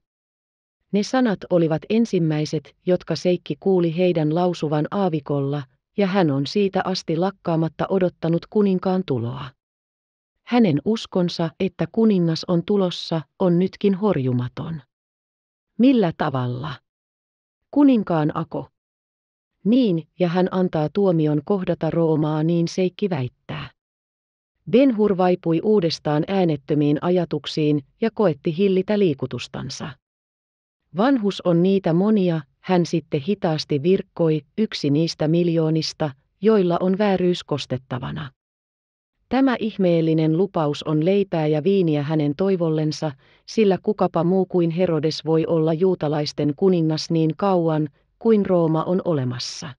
Ne sanat olivat ensimmäiset, jotka Seikki kuuli heidän lausuvan aavikolla, ja hän on siitä asti lakkaamatta odottanut kuninkaan tuloa. Hänen uskonsa, että kuningas on tulossa, on nytkin horjumaton. Millä tavalla? Kuninkaan ako. Niin, ja hän antaa tuomion kohdata Roomaa, niin Seikki väittää. Benhur vaipui uudestaan äänettömiin ajatuksiin ja koetti hillitä liikutustansa. Vanhus on niitä monia, hän sitten hitaasti virkkoi, yksi niistä miljoonista, joilla on vääryys kostettavana. Tämä ihmeellinen lupaus on leipää ja viiniä hänen toivollensa, sillä kukapa muu kuin Herodes voi olla juutalaisten kuningas niin kauan, kuin Rooma on olemassa.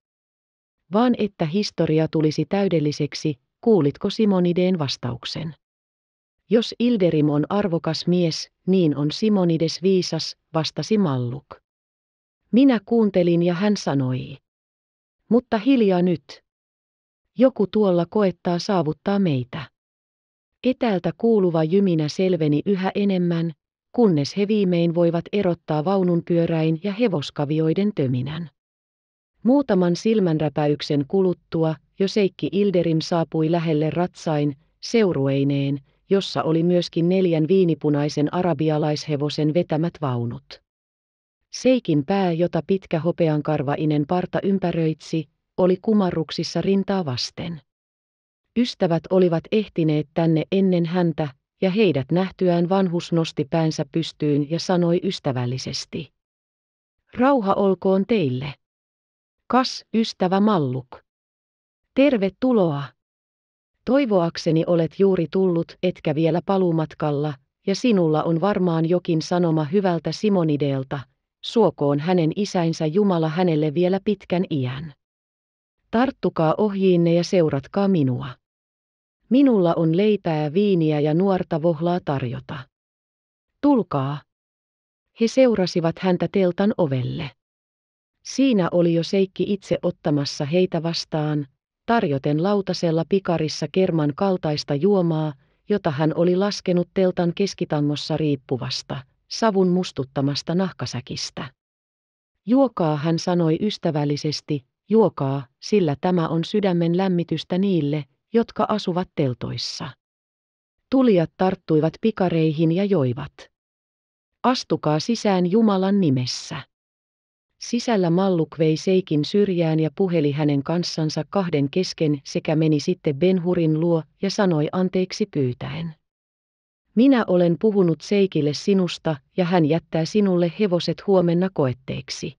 Vaan että historia tulisi täydelliseksi, kuulitko Simonideen vastauksen? Jos Ilderim on arvokas mies, niin on Simonides viisas, vastasi Malluk. Minä kuuntelin ja hän sanoi. Mutta hiljaa nyt. Joku tuolla koettaa saavuttaa meitä. Etäältä kuuluva jyminä selveni yhä enemmän, kunnes he viimein voivat erottaa vaununpyöräin ja hevoskavioiden töminän. Muutaman silmänräpäyksen kuluttua jo Seikki Ilderim saapui lähelle ratsain, seurueineen, jossa oli myöskin neljän viinipunaisen arabialaishevosen vetämät vaunut. Seikin pää, jota pitkä hopeankarvainen parta ympäröitsi, oli kumarruksissa rintaa vasten. Ystävät olivat ehtineet tänne ennen häntä, ja heidät nähtyään vanhus nosti päänsä pystyyn ja sanoi ystävällisesti. Rauha olkoon teille. Kas, ystävä Malluk. Tervetuloa. Toivoakseni olet juuri tullut, etkä vielä paluumatkalla, ja sinulla on varmaan jokin sanoma hyvältä Simonideelta, suokoon hänen isänsä Jumala hänelle vielä pitkän iän. Tarttukaa ohjiinne ja seuratkaa minua. Minulla on leipää, viiniä ja nuorta vohlaa tarjota. Tulkaa. He seurasivat häntä teltan ovelle. Siinä oli jo Seikki itse ottamassa heitä vastaan, tarjoten lautasella pikarissa kerman kaltaista juomaa, jota hän oli laskenut teltan keskitangossa riippuvasta, savun mustuttamasta nahkasäkistä. Juokaa, hän sanoi ystävällisesti, juokaa, sillä tämä on sydämen lämmitystä niille, jotka asuvat teltoissa. Tulijat tarttuivat pikareihin ja joivat. Astukaa sisään Jumalan nimessä. Sisällä Malluk vei Seikin syrjään ja puheli hänen kanssansa kahden kesken sekä meni sitten Benhurin luo ja sanoi anteeksi pyytäen. Minä olen puhunut Seikille sinusta ja hän jättää sinulle hevoset huomenna koetteeksi.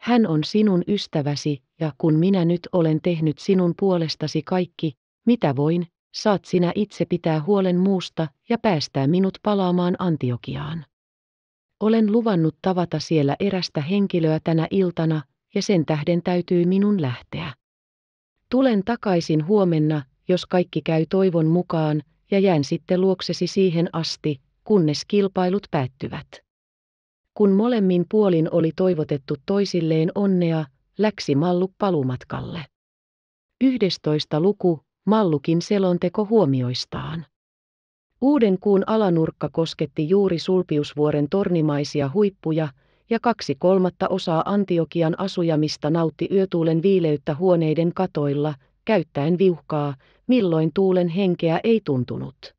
Hän on sinun ystäväsi, ja kun minä nyt olen tehnyt sinun puolestasi kaikki, mitä voin, saat sinä itse pitää huolen muusta ja päästää minut palaamaan Antiokiaan. Olen luvannut tavata siellä erästä henkilöä tänä iltana, ja sen tähden täytyy minun lähteä. Tulen takaisin huomenna, jos kaikki käy toivon mukaan, ja jään sitten luoksesi siihen asti, kunnes kilpailut päättyvät. Kun molemmin puolin oli toivotettu toisilleen onnea, läksi Mallu palumatkalle. 11. luku, Mallukin selonteko huomioistaan. Uuden kuun alanurkka kosketti juuri Sulpiusvuoren tornimaisia huippuja, ja kaksi kolmatta osaa Antiokian asujamista nautti yötuulen viileyttä huoneiden katoilla, käyttäen viuhkaa, milloin tuulen henkeä ei tuntunut.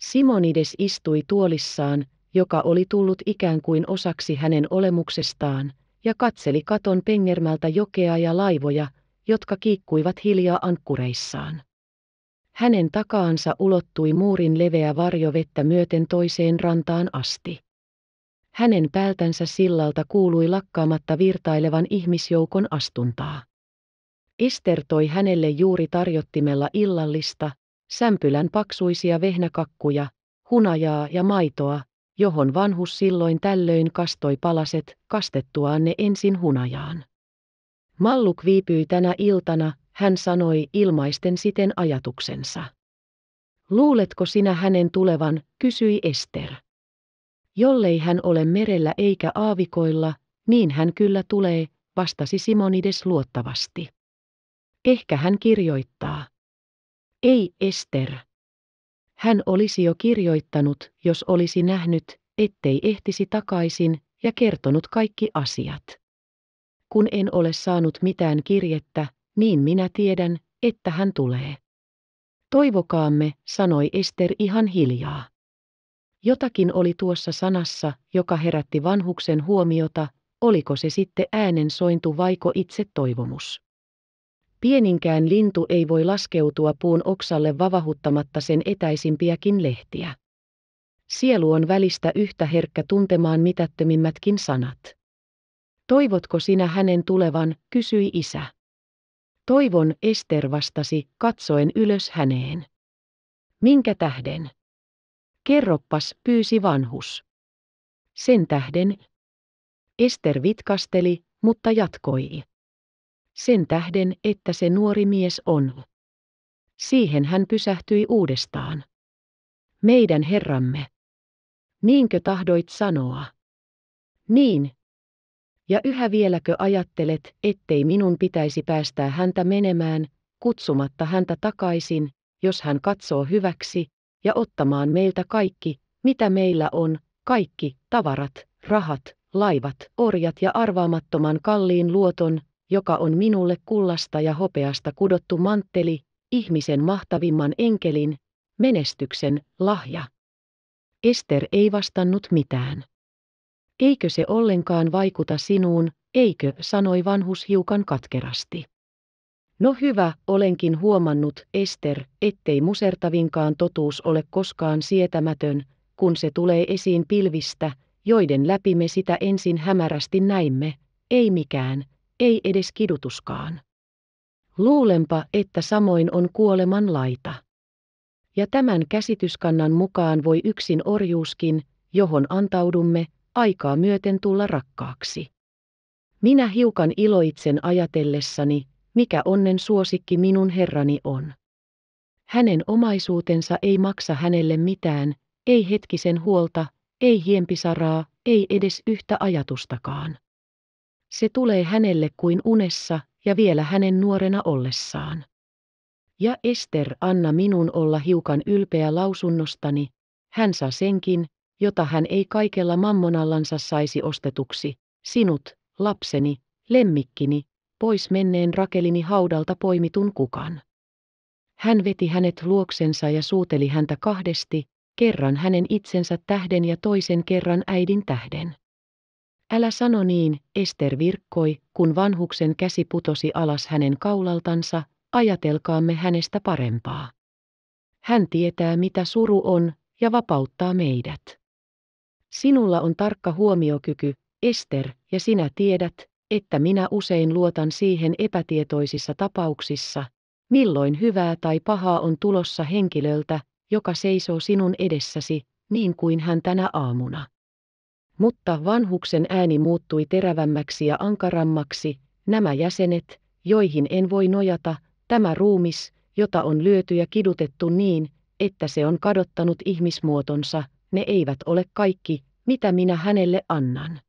Simonides istui tuolissaan, joka oli tullut ikään kuin osaksi hänen olemuksestaan, ja katseli katon pengermältä jokea ja laivoja, jotka kiikkuivat hiljaa ankkureissaan. Hänen takaansa ulottui muurin leveä varjo vettä myöten toiseen rantaan asti. Hänen päältänsä sillalta kuului lakkaamatta virtailevan ihmisjoukon astuntaa. Ester toi hänelle juuri tarjottimella illallista, sämpylän paksuisia vehnäkakkuja, hunajaa ja maitoa, johon vanhus silloin tällöin kastoi palaset, kastettuaan ne ensin hunajaan. Malluk viipyi tänä iltana, hän sanoi ilmaisten siten ajatuksensa. Luuletko sinä hänen tulevan, kysyi Ester. Jollei hän ole merellä eikä aavikoilla, niin hän kyllä tulee, vastasi Simonides luottavasti. Ehkä hän kirjoittaa. Ei, Ester. Hän olisi jo kirjoittanut, jos olisi nähnyt, ettei ehtisi takaisin, ja kertonut kaikki asiat. Kun en ole saanut mitään kirjettä, niin minä tiedän, että hän tulee. Toivokaamme, sanoi Ester ihan hiljaa. Jotakin oli tuossa sanassa, joka herätti vanhuksen huomiota, oliko se sitten äänen sointu vaiko itse toivomus. Pieninkään lintu ei voi laskeutua puun oksalle vavahuttamatta sen etäisimpiäkin lehtiä. Sielu on välistä yhtä herkkä tuntemaan mitättömimmätkin sanat. Toivotko sinä hänen tulevan, kysyi isä. Toivon, Ester vastasi, katsoen ylös häneen. Minkä tähden? Kerroppas, pyysi vanhus. Sen tähden. Ester vitkasteli, mutta jatkoi. Sen tähden, että se nuori mies on. Siihen hän pysähtyi uudestaan. Meidän herramme. Niinkö tahdoit sanoa? Niin. Ja yhä vieläkö ajattelet, ettei minun pitäisi päästää häntä menemään, kutsumatta häntä takaisin, jos hän katsoo hyväksi, ja ottamaan meiltä kaikki, mitä meillä on, kaikki, tavarat, rahat, laivat, orjat ja arvaamattoman kalliin luoton, joka on minulle kullasta ja hopeasta kudottu mantteli, ihmisen mahtavimman enkelin, menestyksen lahja. Ester ei vastannut mitään. Eikö se ollenkaan vaikuta sinuun, eikö, sanoi vanhus hiukan katkerasti. No hyvä, olenkin huomannut, Ester, ettei musertavinkaan totuus ole koskaan sietämätön, kun se tulee esiin pilvistä, joiden läpi me sitä ensin hämärästi näimme, ei mikään, ei edes kidutuskaan. Luulenpa, että samoin on kuoleman laita. Ja tämän käsityskannan mukaan voi yksin orjuuskin, johon antaudumme, aikaa myöten tulla rakkaaksi. Minä hiukan iloitsen ajatellessani, mikä onnen suosikki minun herrani on. Hänen omaisuutensa ei maksa hänelle mitään, ei hetkisen huolta, ei hiempisaraa, ei edes yhtä ajatustakaan. Se tulee hänelle kuin unessa ja vielä hänen nuorena ollessaan. Ja Ester, anna minun olla hiukan ylpeä lausunnostani, hän saa senkin, jota hän ei kaikella mammonallansa saisi ostetuksi, sinut, lapseni, lemmikkini, pois menneen Rakelini haudalta poimitun kukan. Hän veti hänet luoksensa ja suuteli häntä kahdesti, kerran hänen itsensä tähden ja toisen kerran äidin tähden. Älä sano niin, Ester virkkoi, kun vanhuksen käsi putosi alas hänen kaulaltansa, ajatelkaamme hänestä parempaa. Hän tietää mitä suru on, ja vapauttaa meidät. Sinulla on tarkka huomiokyky, Ester, ja sinä tiedät, että minä usein luotan siihen epätietoisissa tapauksissa, milloin hyvää tai pahaa on tulossa henkilöltä, joka seisoo sinun edessäsi, niin kuin hän tänä aamuna. Mutta vanhuksen ääni muuttui terävämmäksi ja ankarammaksi, nämä jäsenet, joihin en voi nojata, tämä ruumis, jota on lyöty ja kidutettu niin, että se on kadottanut ihmismuotonsa, ne eivät ole kaikki, mitä minä hänelle annan.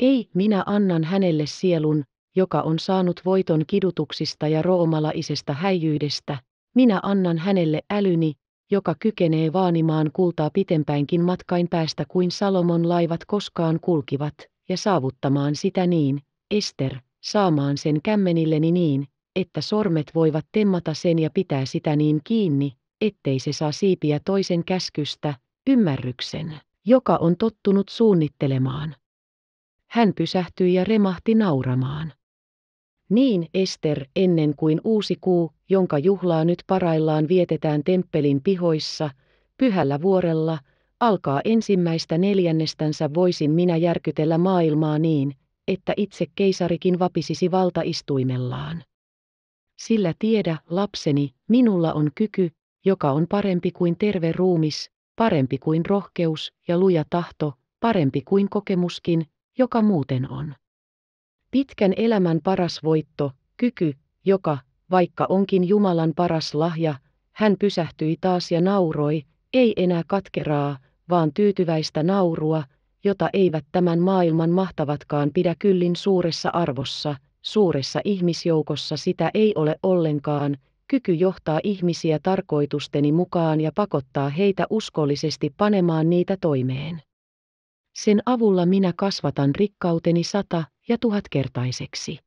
Ei, minä annan hänelle sielun, joka on saanut voiton kidutuksista ja roomalaisesta häijyydestä, minä annan hänelle älyni, joka kykenee vaanimaan kultaa pitempäinkin matkain päästä kuin Salomon laivat koskaan kulkivat, ja saavuttamaan sitä niin, Ester, saamaan sen kämmenilleni niin, että sormet voivat temmata sen ja pitää sitä niin kiinni, ettei se saa siipiä toisen käskystä, ymmärryksen, joka on tottunut suunnittelemaan. Hän pysähtyi ja remahti nauramaan. Niin, Ester, ennen kuin uusi kuu, jonka juhlaa nyt paraillaan vietetään temppelin pihoissa, pyhällä vuorella, alkaa ensimmäistä neljännestänsä voisin minä järkytellä maailmaa niin, että itse keisarikin vapisisi valtaistuimellaan. Sillä tiedä, lapseni, minulla on kyky, joka on parempi kuin terve ruumis, parempi kuin rohkeus ja luja tahto, parempi kuin kokemuskin, joka muuten on. Pitkän elämän paras voitto, kyky, joka, vaikka onkin Jumalan paras lahja, hän pysähtyi taas ja nauroi, ei enää katkeraa, vaan tyytyväistä naurua, jota eivät tämän maailman mahtavatkaan pidä kyllin suuressa arvossa, suuressa ihmisjoukossa sitä ei ole ollenkaan, kyky johtaa ihmisiä tarkoitusteni mukaan ja pakottaa heitä uskollisesti panemaan niitä toimeen. Sen avulla minä kasvatan rikkauteni sata ja tuhatkertaiseksi.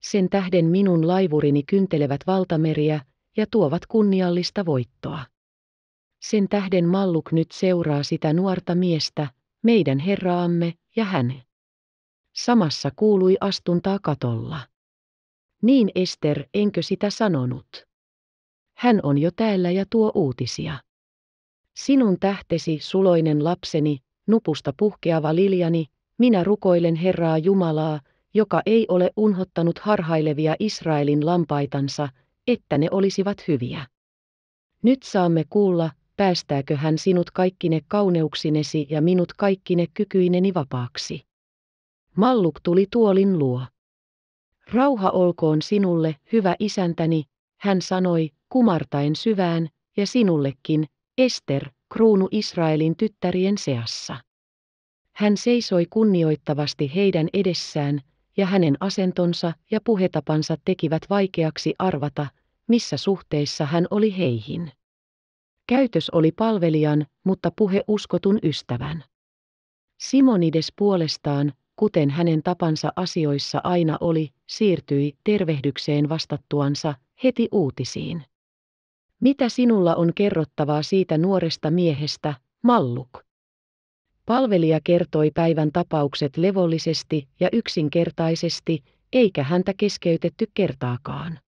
Sen tähden minun laivurini kyntelevät valtameriä ja tuovat kunniallista voittoa. Sen tähden Malluk nyt seuraa sitä nuorta miestä, meidän herraamme ja hän. Samassa kuului astuntaa katolla. Niin Ester, enkö sitä sanonut? Hän on jo täällä ja tuo uutisia. Sinun tähtesi, suloinen lapseni, nupusta puhkeava liljani, minä rukoilen Herraa Jumalaa, joka ei ole unhottanut harhailevia Israelin lampaitansa, että ne olisivat hyviä. Nyt saamme kuulla, päästääkö hän sinut kaikkine kauneuksinesi ja minut kaikkine kykyineni vapaaksi. Malluk tuli tuolin luo. Rauha olkoon sinulle, hyvä isäntäni, hän sanoi, kumartaen syvään, ja sinullekin, Ester, kruunu Israelin tyttärien seassa. Hän seisoi kunnioittavasti heidän edessään, ja hänen asentonsa ja puhetapansa tekivät vaikeaksi arvata, missä suhteissa hän oli heihin. Käytös oli palvelijan, mutta puhe uskotun ystävän. Simonides puolestaan, kuten hänen tapansa asioissa aina oli, siirtyi tervehdykseen vastattuansa heti uutisiin. Mitä sinulla on kerrottavaa siitä nuoresta miehestä, Malluk? Palvelija kertoi päivän tapaukset levollisesti ja yksinkertaisesti, eikä häntä keskeytetty kertaakaan.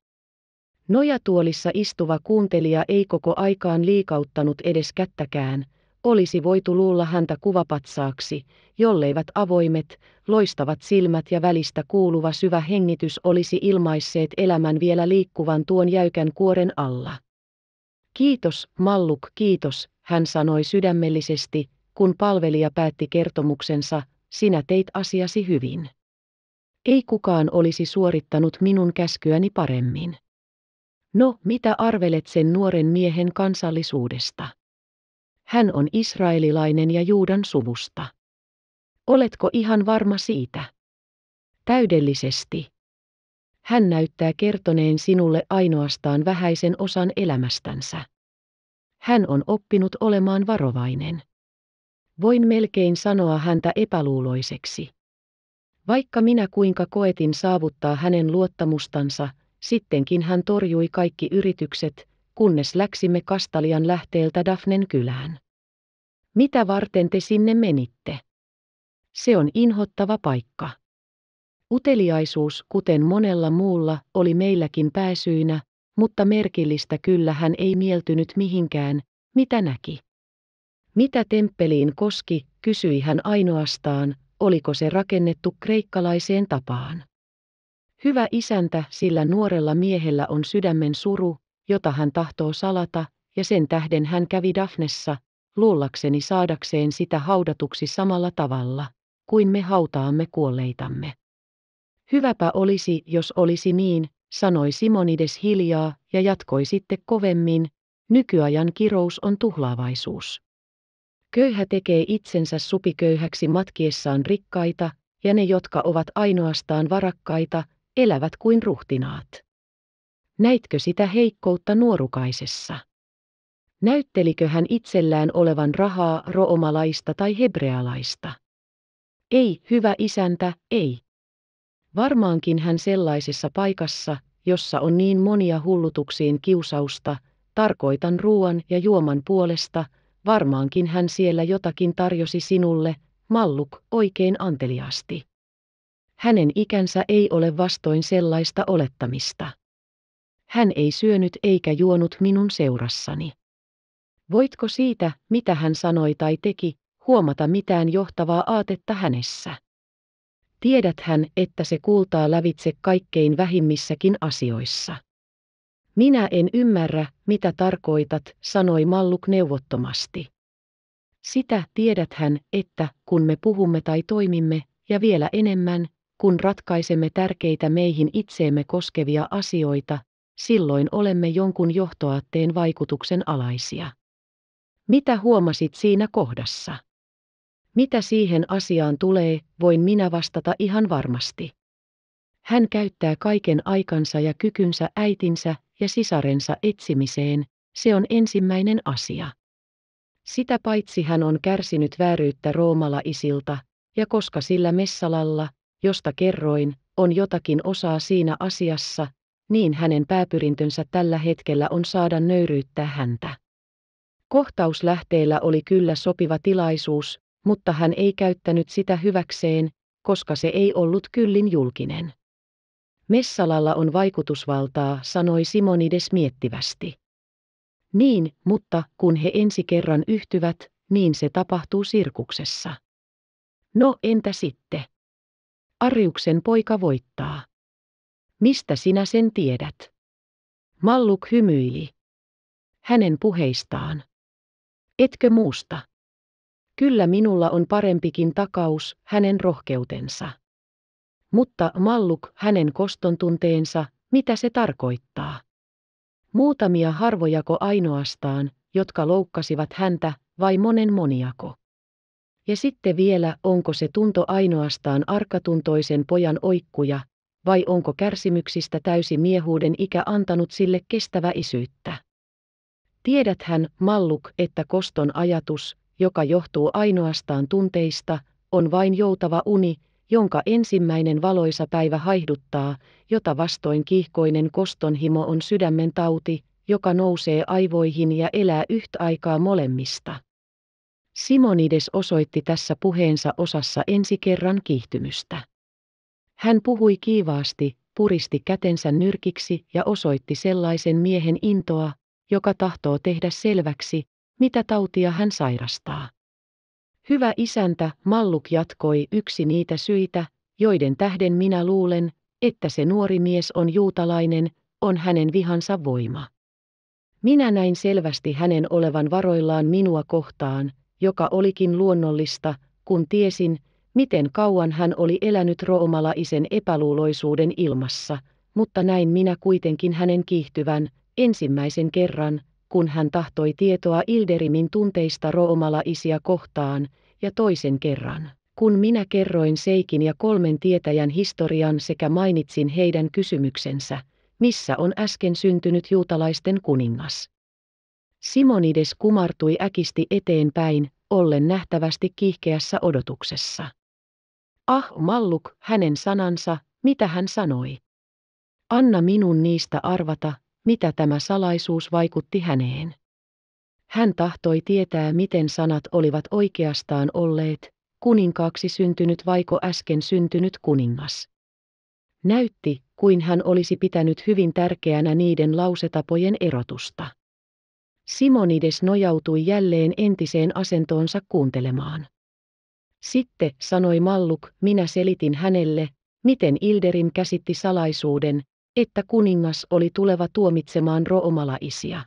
Nojatuolissa istuva kuuntelija ei koko aikaan liikauttanut edes kättäkään, olisi voitu luulla häntä kuvapatsaaksi, jolleivät avoimet, loistavat silmät ja välistä kuuluva syvä hengitys olisi ilmaisseet elämän vielä liikkuvan tuon jäykän kuoren alla. Kiitos, Malluk, kiitos, hän sanoi sydämellisesti, kun palvelija päätti kertomuksensa, sinä teit asiasi hyvin. Ei kukaan olisi suorittanut minun käskyäni paremmin. No, mitä arvelet sen nuoren miehen kansallisuudesta? Hän on israelilainen ja Juudan suvusta. Oletko ihan varma siitä? Täydellisesti. Hän näyttää kertoneen sinulle ainoastaan vähäisen osan elämästänsä. Hän on oppinut olemaan varovainen. Voin melkein sanoa häntä epäluuloiseksi. Vaikka minä kuinka koetin saavuttaa hänen luottamustansa, sittenkin hän torjui kaikki yritykset, kunnes läksimme Kastalian lähteeltä Daphnen kylään. Mitä varten te sinne menitte? Se on inhottava paikka. Uteliaisuus, kuten monella muulla, oli meilläkin pääsyinä, mutta merkillistä kyllä hän ei mieltynyt mihinkään, mitä näki. Mitä temppeliin koski, kysyi hän ainoastaan, oliko se rakennettu kreikkalaiseen tapaan. Hyvä isäntä, sillä nuorella miehellä on sydämen suru, jota hän tahtoo salata, ja sen tähden hän kävi Dafnessa, luullakseni saadakseen sitä haudatuksi samalla tavalla, kuin me hautaamme kuolleitamme. Hyväpä olisi, jos olisi niin, sanoi Simonides hiljaa ja jatkoi sitten kovemmin, nykyajan kirous on tuhlaavaisuus. Köyhä tekee itsensä supiköyhäksi matkiessaan rikkaita, ja ne, jotka ovat ainoastaan varakkaita, elävät kuin ruhtinaat. Näitkö sitä heikkoutta nuorukaisessa? Näyttelikö hän itsellään olevan rahaa roomalaista tai hebrealaista? Ei, hyvä isäntä, ei. Varmaankin hän sellaisessa paikassa, jossa on niin monia hullutuksiin kiusausta, tarkoitan ruoan ja juoman puolesta, varmaankin hän siellä jotakin tarjosi sinulle, Malluk, oikein anteliasti. Hänen ikänsä ei ole vastoin sellaista olettamista. Hän ei syönyt eikä juonut minun seurassani. Voitko siitä, mitä hän sanoi tai teki, huomata mitään johtavaa aatetta hänessä? Tiedät hän, että se kuultaa lävitse kaikkein vähimmissäkin asioissa. Minä en ymmärrä, mitä tarkoitat, sanoi Malluk neuvottomasti. Sitä tiedät hän, että, kun me puhumme tai toimimme, ja vielä enemmän, kun ratkaisemme tärkeitä meihin itseemme koskevia asioita, silloin olemme jonkun johtoaatteen vaikutuksen alaisia. Mitä huomasit siinä kohdassa? Mitä siihen asiaan tulee, voin minä vastata ihan varmasti. Hän käyttää kaiken aikansa ja kykynsä äitinsä ja sisarensa etsimiseen, se on ensimmäinen asia. Sitä paitsi hän on kärsinyt vääryyttä roomalaisilta, ja koska sillä messalalla, josta kerroin, on jotakin osaa siinä asiassa, niin hänen pääpyrintönsä tällä hetkellä on saada nöyryyttää häntä. Kohtauslähteellä oli kyllä sopiva tilaisuus, mutta hän ei käyttänyt sitä hyväkseen, koska se ei ollut kyllin julkinen. Messalalla on vaikutusvaltaa, sanoi Simonides miettivästi. Niin, mutta kun he ensi kerran yhtyvät, niin se tapahtuu sirkuksessa. No entä sitten? Ariuksen poika voittaa. Mistä sinä sen tiedät? Malluk hymyili. Hänen puheistaan. Etkö muusta? Kyllä minulla on parempikin takaus, hänen rohkeutensa. Mutta Malluk, hänen kostontunteensa, mitä se tarkoittaa? Muutamia harvojako ainoastaan, jotka loukkasivat häntä, vai monen moniako? Ja sitten vielä, onko se tunto ainoastaan arkatuntoisen pojan oikkuja, vai onko kärsimyksistä täysi miehuuden ikä antanut sille kestävä isyyttä? Tiedäthän, Malluk, että koston ajatus, joka johtuu ainoastaan tunteista, on vain joutava uni, jonka ensimmäinen valoisa päivä haihduttaa, jota vastoin kiihkoinen kostonhimo on sydämen tauti, joka nousee aivoihin ja elää yhtä aikaa molemmista. Simonides osoitti tässä puheensa osassa ensi kerran kiihtymystä. Hän puhui kiivaasti, puristi kätensä nyrkiksi ja osoitti sellaisen miehen intoa, joka tahtoo tehdä selväksi, mitä tautia hän sairastaa. Hyvä isäntä, Malluk jatkoi yksi niitä syitä, joiden tähden minä luulen, että se nuori mies on juutalainen, on hänen vihansa voima. Minä näin selvästi hänen olevan varoillaan minua kohtaan, joka olikin luonnollista, kun tiesin, miten kauan hän oli elänyt roomalaisen epäluuloisuuden ilmassa, mutta näin minä kuitenkin hänen kiihtyvän, ensimmäisen kerran, kun hän tahtoi tietoa Ilderimin tunteista roomalaisia kohtaan, ja toisen kerran, kun minä kerroin Seikin ja kolmen tietäjän historian sekä mainitsin heidän kysymyksensä, missä on äsken syntynyt juutalaisten kuningas. Simonides kumartui äkisti eteenpäin, ollen nähtävästi kiihkeässä odotuksessa. Ah, Malluk, hänen sanansa, mitä hän sanoi. Anna minun niistä arvata, mitä tämä salaisuus vaikutti häneen. Hän tahtoi tietää, miten sanat olivat oikeastaan olleet, kuninkaaksi syntynyt vaiko äsken syntynyt kuningas. Näytti, kuin hän olisi pitänyt hyvin tärkeänä niiden lausetapojen erotusta. Simonides nojautui jälleen entiseen asentoonsa kuuntelemaan. Sitten, sanoi Malluk, minä selitin hänelle, miten Ilderim käsitti salaisuuden, että kuningas oli tuleva tuomitsemaan roomalaisia.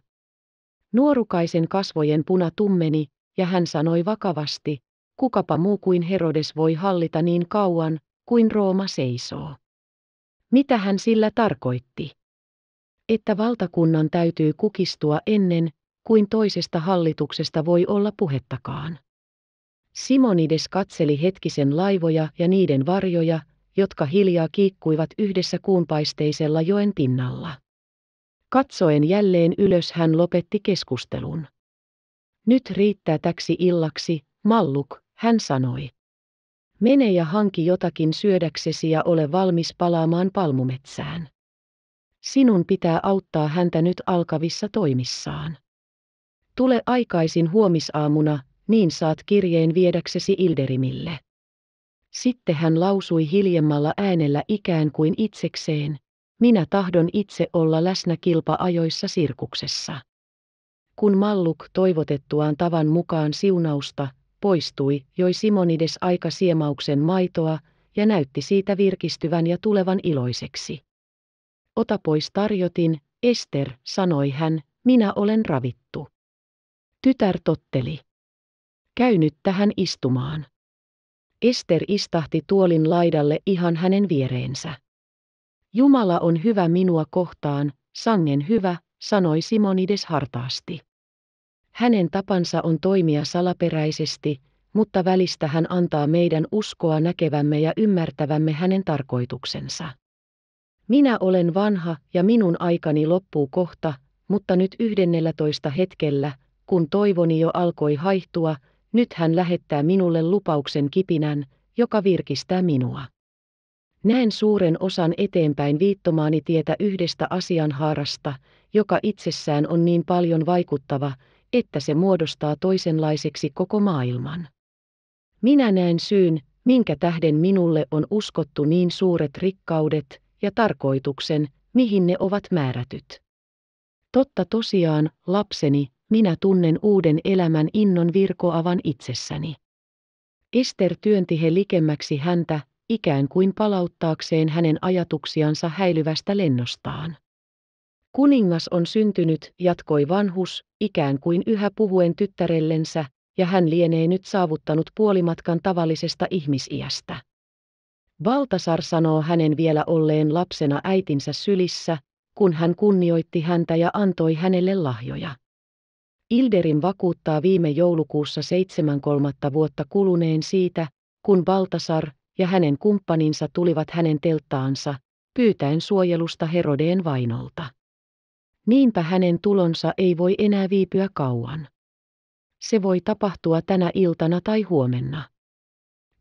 Nuorukaisen kasvojen puna tummeni, ja hän sanoi vakavasti, kukapa muu kuin Herodes voi hallita niin kauan, kuin Rooma seisoo. Mitä hän sillä tarkoitti? Että valtakunnan täytyy kukistua ennen, kuin toisesta hallituksesta voi olla puhettakaan. Simonides katseli hetkisen laivoja ja niiden varjoja, jotka hiljaa kiikkuivat yhdessä kuunpaisteisella joen pinnalla. Katsoen jälleen ylös hän lopetti keskustelun. Nyt riittää täksi illaksi, Malluk, hän sanoi. Mene ja hanki jotakin syödäksesi ja ole valmis palaamaan palmumetsään. Sinun pitää auttaa häntä nyt alkavissa toimissaan. Tule aikaisin huomisaamuna, niin saat kirjeen viedäksesi Ilderimille. Sitten hän lausui hiljemmalla äänellä ikään kuin itsekseen, minä tahdon itse olla läsnä kilpa-ajoissa sirkuksessa. Kun Malluk toivotettuaan tavan mukaan siunausta, poistui, joi Simonides aika siemauksen maitoa ja näytti siitä virkistyvän ja tulevan iloiseksi. Ota pois tarjotin, Ester, sanoi hän, minä olen ravittu. Tytär totteli. Käy nyt tähän istumaan. Ester istahti tuolin laidalle ihan hänen viereensä. Jumala on hyvä minua kohtaan, sangen hyvä, sanoi Simonides hartaasti. Hänen tapansa on toimia salaperäisesti, mutta välistä hän antaa meidän uskoa näkevämme ja ymmärtävämme hänen tarkoituksensa. Minä olen vanha ja minun aikani loppuu kohta, mutta nyt yhdennellätoista hetkellä, kun toivoni jo alkoi haihtua, nyt hän lähettää minulle lupauksen kipinän, joka virkistää minua. Näen suuren osan eteenpäin viittomaani tietä yhdestä asianhaarasta, joka itsessään on niin paljon vaikuttava, että se muodostaa toisenlaiseksi koko maailman. Minä näen syyn, minkä tähden minulle on uskottu niin suuret rikkaudet ja tarkoituksen, mihin ne ovat määrätyt. Totta tosiaan, lapseni, minä tunnen uuden elämän innon virkoavan itsessäni. Ester työnti he likemmäksi häntä, ikään kuin palauttaakseen hänen ajatuksiansa häilyvästä lennostaan. Kuningas on syntynyt, jatkoi vanhus, ikään kuin yhä puhuen tyttärellensä, ja hän lienee nyt saavuttanut puolimatkan tavallisesta ihmisiästä. Baltasar sanoo hänen vielä olleen lapsena äitinsä sylissä, kun hän kunnioitti häntä ja antoi hänelle lahjoja. Ilderin vakuuttaa viime joulukuussa seitsemän kolmatta vuotta kuluneen siitä, kun Baltasar ja hänen kumppaninsa tulivat hänen telttaansa, pyytäen suojelusta Herodeen vainolta. Niinpä hänen tulonsa ei voi enää viipyä kauan. Se voi tapahtua tänä iltana tai huomenna.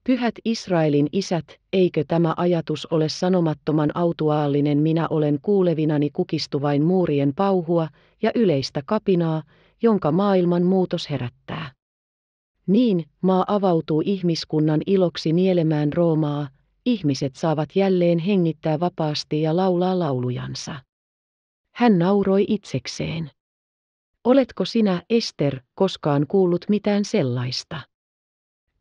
Pyhät Israelin isät, eikö tämä ajatus ole sanomattoman autuaallinen minä olen kuulevinani kukistuvain muurien pauhua ja yleistä kapinaa, jonka maailman muutos herättää. Niin, maa avautuu ihmiskunnan iloksi nielemään Roomaa, ihmiset saavat jälleen hengittää vapaasti ja laulaa laulujansa. Hän nauroi itsekseen. Oletko sinä, Ester, koskaan kuullut mitään sellaista?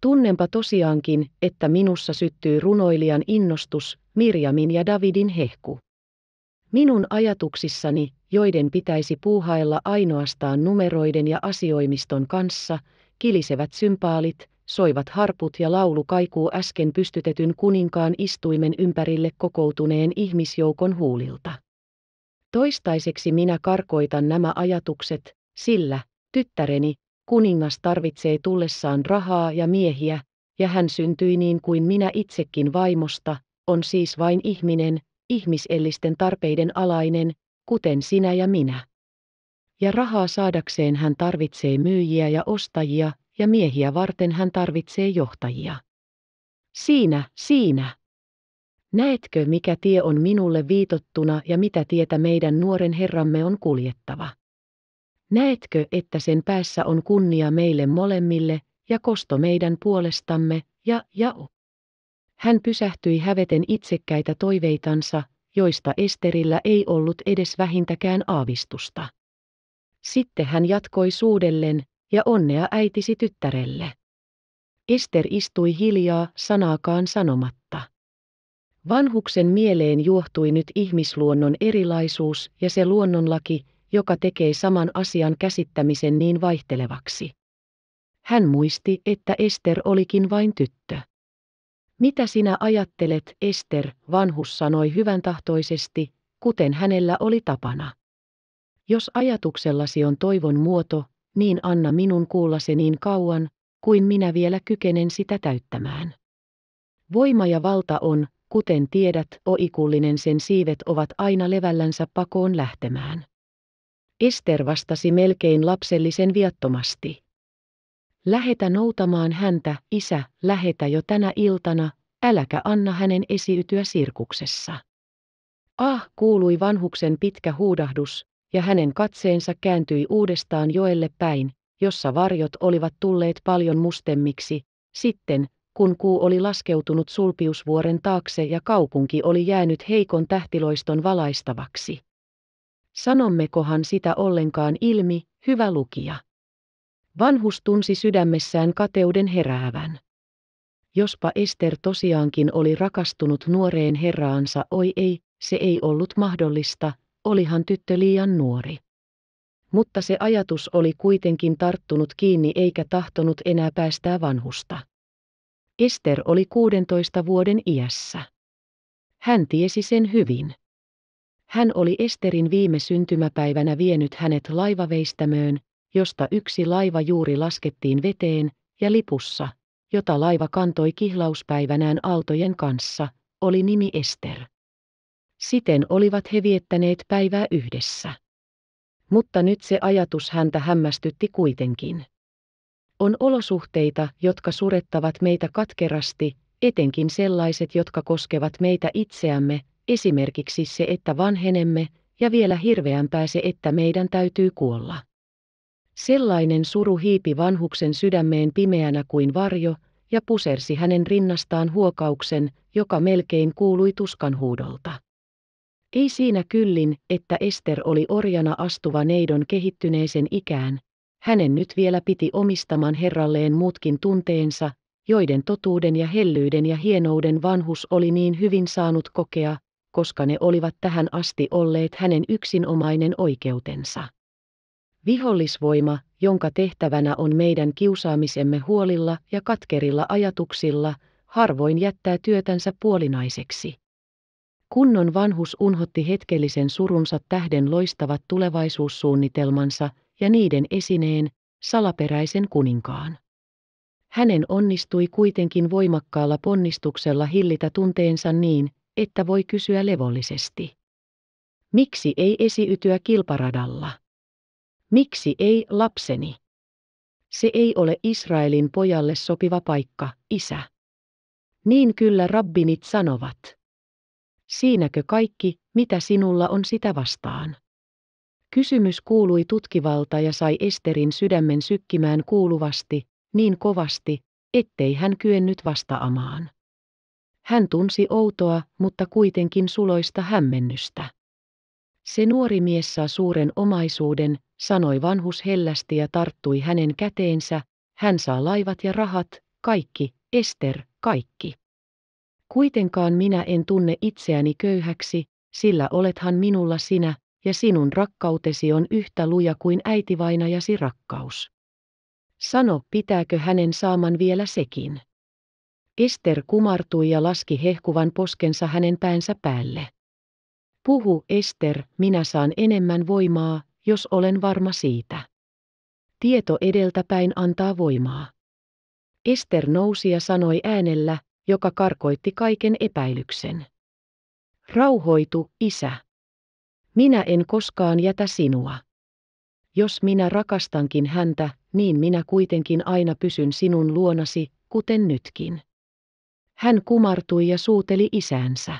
Tunnenpa tosiaankin, että minussa syttyy runoilijan innostus, Mirjamin ja Davidin hehku. Minun ajatuksissani, joiden pitäisi puuhailla ainoastaan numeroiden ja asioimiston kanssa, kilisevät sympaalit, soivat harput ja laulu kaikuu äsken pystytetyn kuninkaan istuimen ympärille kokoutuneen ihmisjoukon huulilta. Toistaiseksi minä karkoitan nämä ajatukset, sillä, tyttäreni, kuningas tarvitsee tullessaan rahaa ja miehiä, ja hän syntyi niin kuin minä itsekin vaimosta, on siis vain ihminen, ihmisellisten tarpeiden alainen, kuten sinä ja minä. Ja rahaa saadakseen hän tarvitsee myyjiä ja ostajia, ja miehiä varten hän tarvitsee johtajia. Siinä, siinä. Näetkö, mikä tie on minulle viitottuna ja mitä tietä meidän nuoren Herramme on kuljettava? Näetkö, että sen päässä on kunnia meille molemmille ja kosto meidän puolestamme ja ja Hän pysähtyi häveten itsekkäitä toiveitansa, joista Esterillä ei ollut edes vähintäkään aavistusta. Sitten hän jatkoi suudellen, ja onnea äitisi tyttärelle. Ester istui hiljaa sanaakaan sanomatta. Vanhuksen mieleen juohtui nyt ihmisluonnon erilaisuus ja se luonnonlaki, joka tekee saman asian käsittämisen niin vaihtelevaksi. Hän muisti, että Ester olikin vain tyttö. Mitä sinä ajattelet, Ester, vanhus sanoi hyvän tahtoisesti, kuten hänellä oli tapana. Jos ajatuksellasi on toivon muoto, niin anna minun kuulla se niin kauan, kuin minä vielä kykenen sitä täyttämään. Voima ja valta on, kuten tiedät, oikullinen sen siivet ovat aina levällänsä pakoon lähtemään. Ester vastasi melkein lapsellisen viattomasti. Lähetä noutamaan häntä, isä, lähetä jo tänä iltana, äläkä anna hänen esiytyä sirkuksessa. Ah, kuului vanhuksen pitkä huudahdus, ja hänen katseensa kääntyi uudestaan joelle päin, jossa varjot olivat tulleet paljon mustemmiksi, sitten, kun kuu oli laskeutunut sulpiusvuoren taakse ja kaupunki oli jäänyt heikon tähtiloiston valaistavaksi. Sanommekohan sitä ollenkaan ilmi, hyvä lukija. Vanhus tunsi sydämessään kateuden heräävän. Jospa Ester tosiaankin oli rakastunut nuoreen herraansa, oi ei, se ei ollut mahdollista, olihan tyttö liian nuori. Mutta se ajatus oli kuitenkin tarttunut kiinni eikä tahtonut enää päästää vanhusta. Ester oli 16 vuoden iässä. Hän tiesi sen hyvin. Hän oli Esterin viime syntymäpäivänä vienyt hänet laivaveistämöön, josta yksi laiva juuri laskettiin veteen, ja lipussa, jota laiva kantoi kihlauspäivänään aaltojen kanssa, oli nimi Ester. Siten olivat he viettäneet päivää yhdessä. Mutta nyt se ajatus häntä hämmästytti kuitenkin. On olosuhteita, jotka surettavat meitä katkerasti, etenkin sellaiset, jotka koskevat meitä itseämme, esimerkiksi se, että vanhenemme, ja vielä hirveämpää se, että meidän täytyy kuolla. Sellainen suru hiipi vanhuksen sydämeen pimeänä kuin varjo, ja pusersi hänen rinnastaan huokauksen, joka melkein kuului tuskan huudolta. Ei siinä kyllin, että Ester oli orjana astuva neidon kehittyneisen ikään, hänen nyt vielä piti omistaman herralleen muutkin tunteensa, joiden totuuden ja hellyyden ja hienouden vanhus oli niin hyvin saanut kokea, koska ne olivat tähän asti olleet hänen yksinomainen oikeutensa. Vihollisvoima, jonka tehtävänä on meidän kiusaamisemme huolilla ja katkerilla ajatuksilla, harvoin jättää työtänsä puolinaiseksi. Kunnon vanhus unhotti hetkellisen surunsa tähden loistavat tulevaisuussuunnitelmansa, ja niiden esineen, salaperäisen kuninkaan. Hänen onnistui kuitenkin voimakkaalla ponnistuksella hillitä tunteensa niin, että voi kysyä levollisesti. Miksi ei esiytyä kilparadalla? Miksi ei lapseni? Se ei ole Israelin pojalle sopiva paikka, isä. Niin kyllä rabbinit sanovat. Siinäkö kaikki, mitä sinulla on sitä vastaan? Kysymys kuului tutkivalta ja sai Esterin sydämen sykkimään kuuluvasti, niin kovasti, ettei hän kyennyt vastaamaan. Hän tunsi outoa, mutta kuitenkin suloista hämmennystä. Se nuori mies saa suuren omaisuuden, sanoi vanhus hellästi ja tarttui hänen käteensä, hän saa laivat ja rahat, kaikki, Ester, kaikki. Kuitenkaan minä en tunne itseäni köyhäksi, sillä olethan minulla sinä, ja sinun rakkautesi on yhtä luja kuin äitivainajasi rakkaus. Sano, pitääkö hänen saaman vielä sekin? Ester kumartui ja laski hehkuvan poskensa hänen päänsä päälle. Puhu, Ester, minä saan enemmän voimaa, jos olen varma siitä. Tieto edeltäpäin antaa voimaa. Ester nousi ja sanoi äänellä, joka karkoitti kaiken epäilyksen. Rauhoitu, isä. Minä en koskaan jätä sinua. Jos minä rakastankin häntä, niin minä kuitenkin aina pysyn sinun luonasi, kuten nytkin. Hän kumartui ja suuteli isänsä.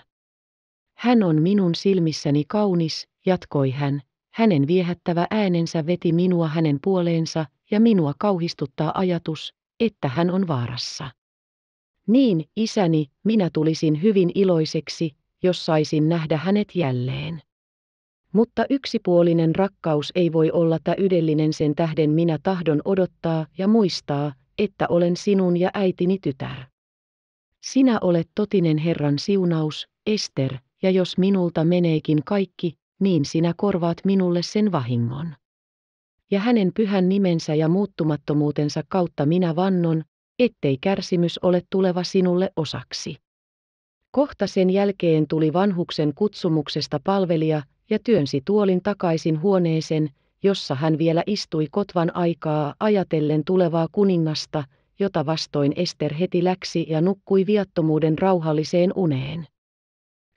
Hän on minun silmissäni kaunis, jatkoi hän, hänen viehättävä äänensä veti minua hänen puoleensa, ja minua kauhistuttaa ajatus, että hän on vaarassa. Niin, isäni, minä tulisin hyvin iloiseksi, jos saisin nähdä hänet jälleen. Mutta yksipuolinen rakkaus ei voi olla täydellinen sen tähden minä tahdon odottaa ja muistaa, että olen sinun ja äitini tytär. Sinä olet totinen Herran siunaus, Ester, ja jos minulta meneekin kaikki, niin sinä korvaat minulle sen vahingon. Ja hänen pyhän nimensä ja muuttumattomuutensa kautta minä vannon, ettei kärsimys ole tuleva sinulle osaksi. Kohta sen jälkeen tuli vanhuksen kutsumuksesta palvelija ja työnsi tuolin takaisin huoneeseen, jossa hän vielä istui kotvan aikaa ajatellen tulevaa kuningasta, jota vastoin Ester heti läksi ja nukkui viattomuuden rauhalliseen uneen.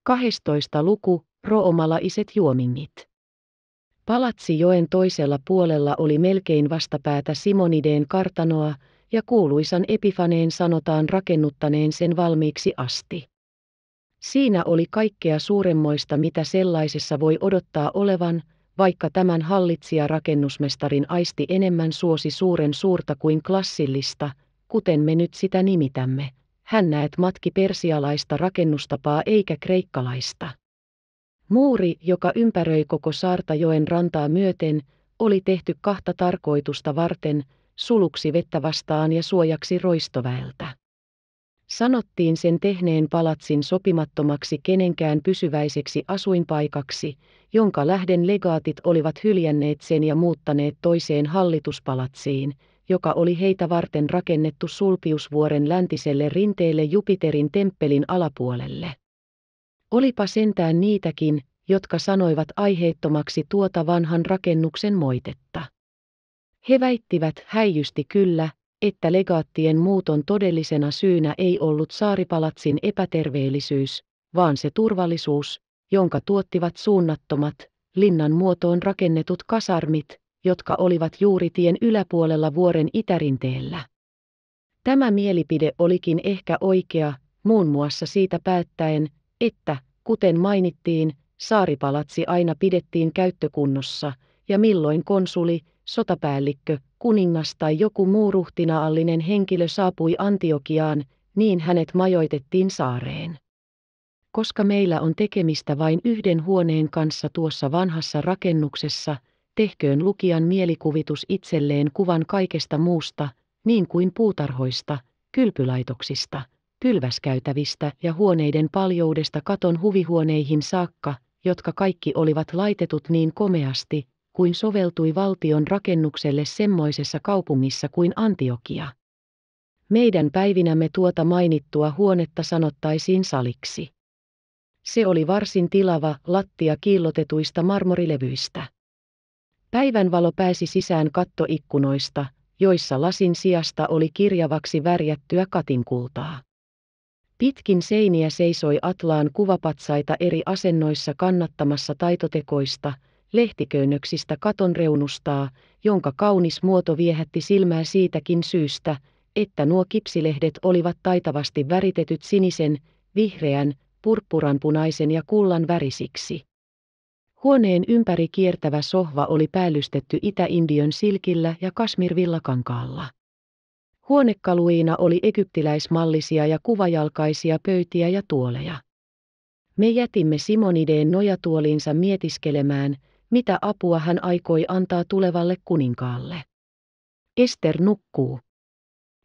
12. luku, roomalaiset juomingit. Palatsi joen toisella puolella oli melkein vastapäätä Simonideen kartanoa, ja kuuluisan Epifaneen sanotaan rakennuttaneen sen valmiiksi asti. Siinä oli kaikkea suuremmoista mitä sellaisessa voi odottaa olevan, vaikka tämän hallitsija rakennusmestarin aisti enemmän suosi suuren suurta kuin klassillista, kuten me nyt sitä nimitämme. Hän näet matki persialaista rakennustapaa eikä kreikkalaista. Muuri, joka ympäröi koko saarta joen rantaa myöten, oli tehty kahta tarkoitusta varten, suluksi vettä vastaan ja suojaksi roistoväeltä. Sanottiin sen tehneen palatsin sopimattomaksi kenenkään pysyväiseksi asuinpaikaksi, jonka lähden legaatit olivat hyljänneet sen ja muuttaneet toiseen hallituspalatsiin, joka oli heitä varten rakennettu Sulpiusvuoren läntiselle rinteelle Jupiterin temppelin alapuolelle. Olipa sentään niitäkin, jotka sanoivat aiheettomaksi tuota vanhan rakennuksen moitetta. He väittivät häijysti kyllä, että legaattien muuton todellisena syynä ei ollut saaripalatsin epäterveellisyys, vaan se turvallisuus, jonka tuottivat suunnattomat, linnan muotoon rakennetut kasarmit, jotka olivat juuri tien yläpuolella vuoren itärinteellä. Tämä mielipide olikin ehkä oikea, muun muassa siitä päättäen, että, kuten mainittiin, saaripalatsi aina pidettiin käyttökunnossa, ja milloin konsuli, sotapäällikkö, kuningas tai joku muu ruhtinaallinen henkilö saapui Antiokiaan, niin hänet majoitettiin saareen. Koska meillä on tekemistä vain yhden huoneen kanssa tuossa vanhassa rakennuksessa, tehköön lukijan mielikuvitus itselleen kuvan kaikesta muusta, niin kuin puutarhoista, kylpylaitoksista, pylväskäytävistä ja huoneiden paljoudesta katon huvihuoneihin saakka, jotka kaikki olivat laitetut niin komeasti, kuin soveltui valtion rakennukselle semmoisessa kaupungissa kuin Antiokia. Meidän päivinämme tuota mainittua huonetta sanottaisiin saliksi. Se oli varsin tilava lattia kiillotetuista marmorilevyistä. Päivänvalo pääsi sisään kattoikkunoista, joissa lasin sijasta oli kirjavaksi värjättyä katinkultaa. Pitkin seiniä seisoi Atlaan kuvapatsaita eri asennoissa kannattamassa taitotekoista, lehtiköynnöksistä katon reunustaa, jonka kaunis muoto viehätti silmää siitäkin syystä, että nuo kipsilehdet olivat taitavasti väritetyt sinisen, vihreän, purppuranpunaisen ja kullan värisiksi. Huoneen ympäri kiertävä sohva oli päällystetty Itä-Indiön silkillä ja kasmirvillakankaalla. Huonekaluina oli egyptiläismallisia ja kuvajalkaisia pöytiä ja tuoleja. Me jätimme Simonideen nojatuoliinsa mietiskelemään, mitä apua hän aikoi antaa tulevalle kuninkaalle. Ester nukkuu.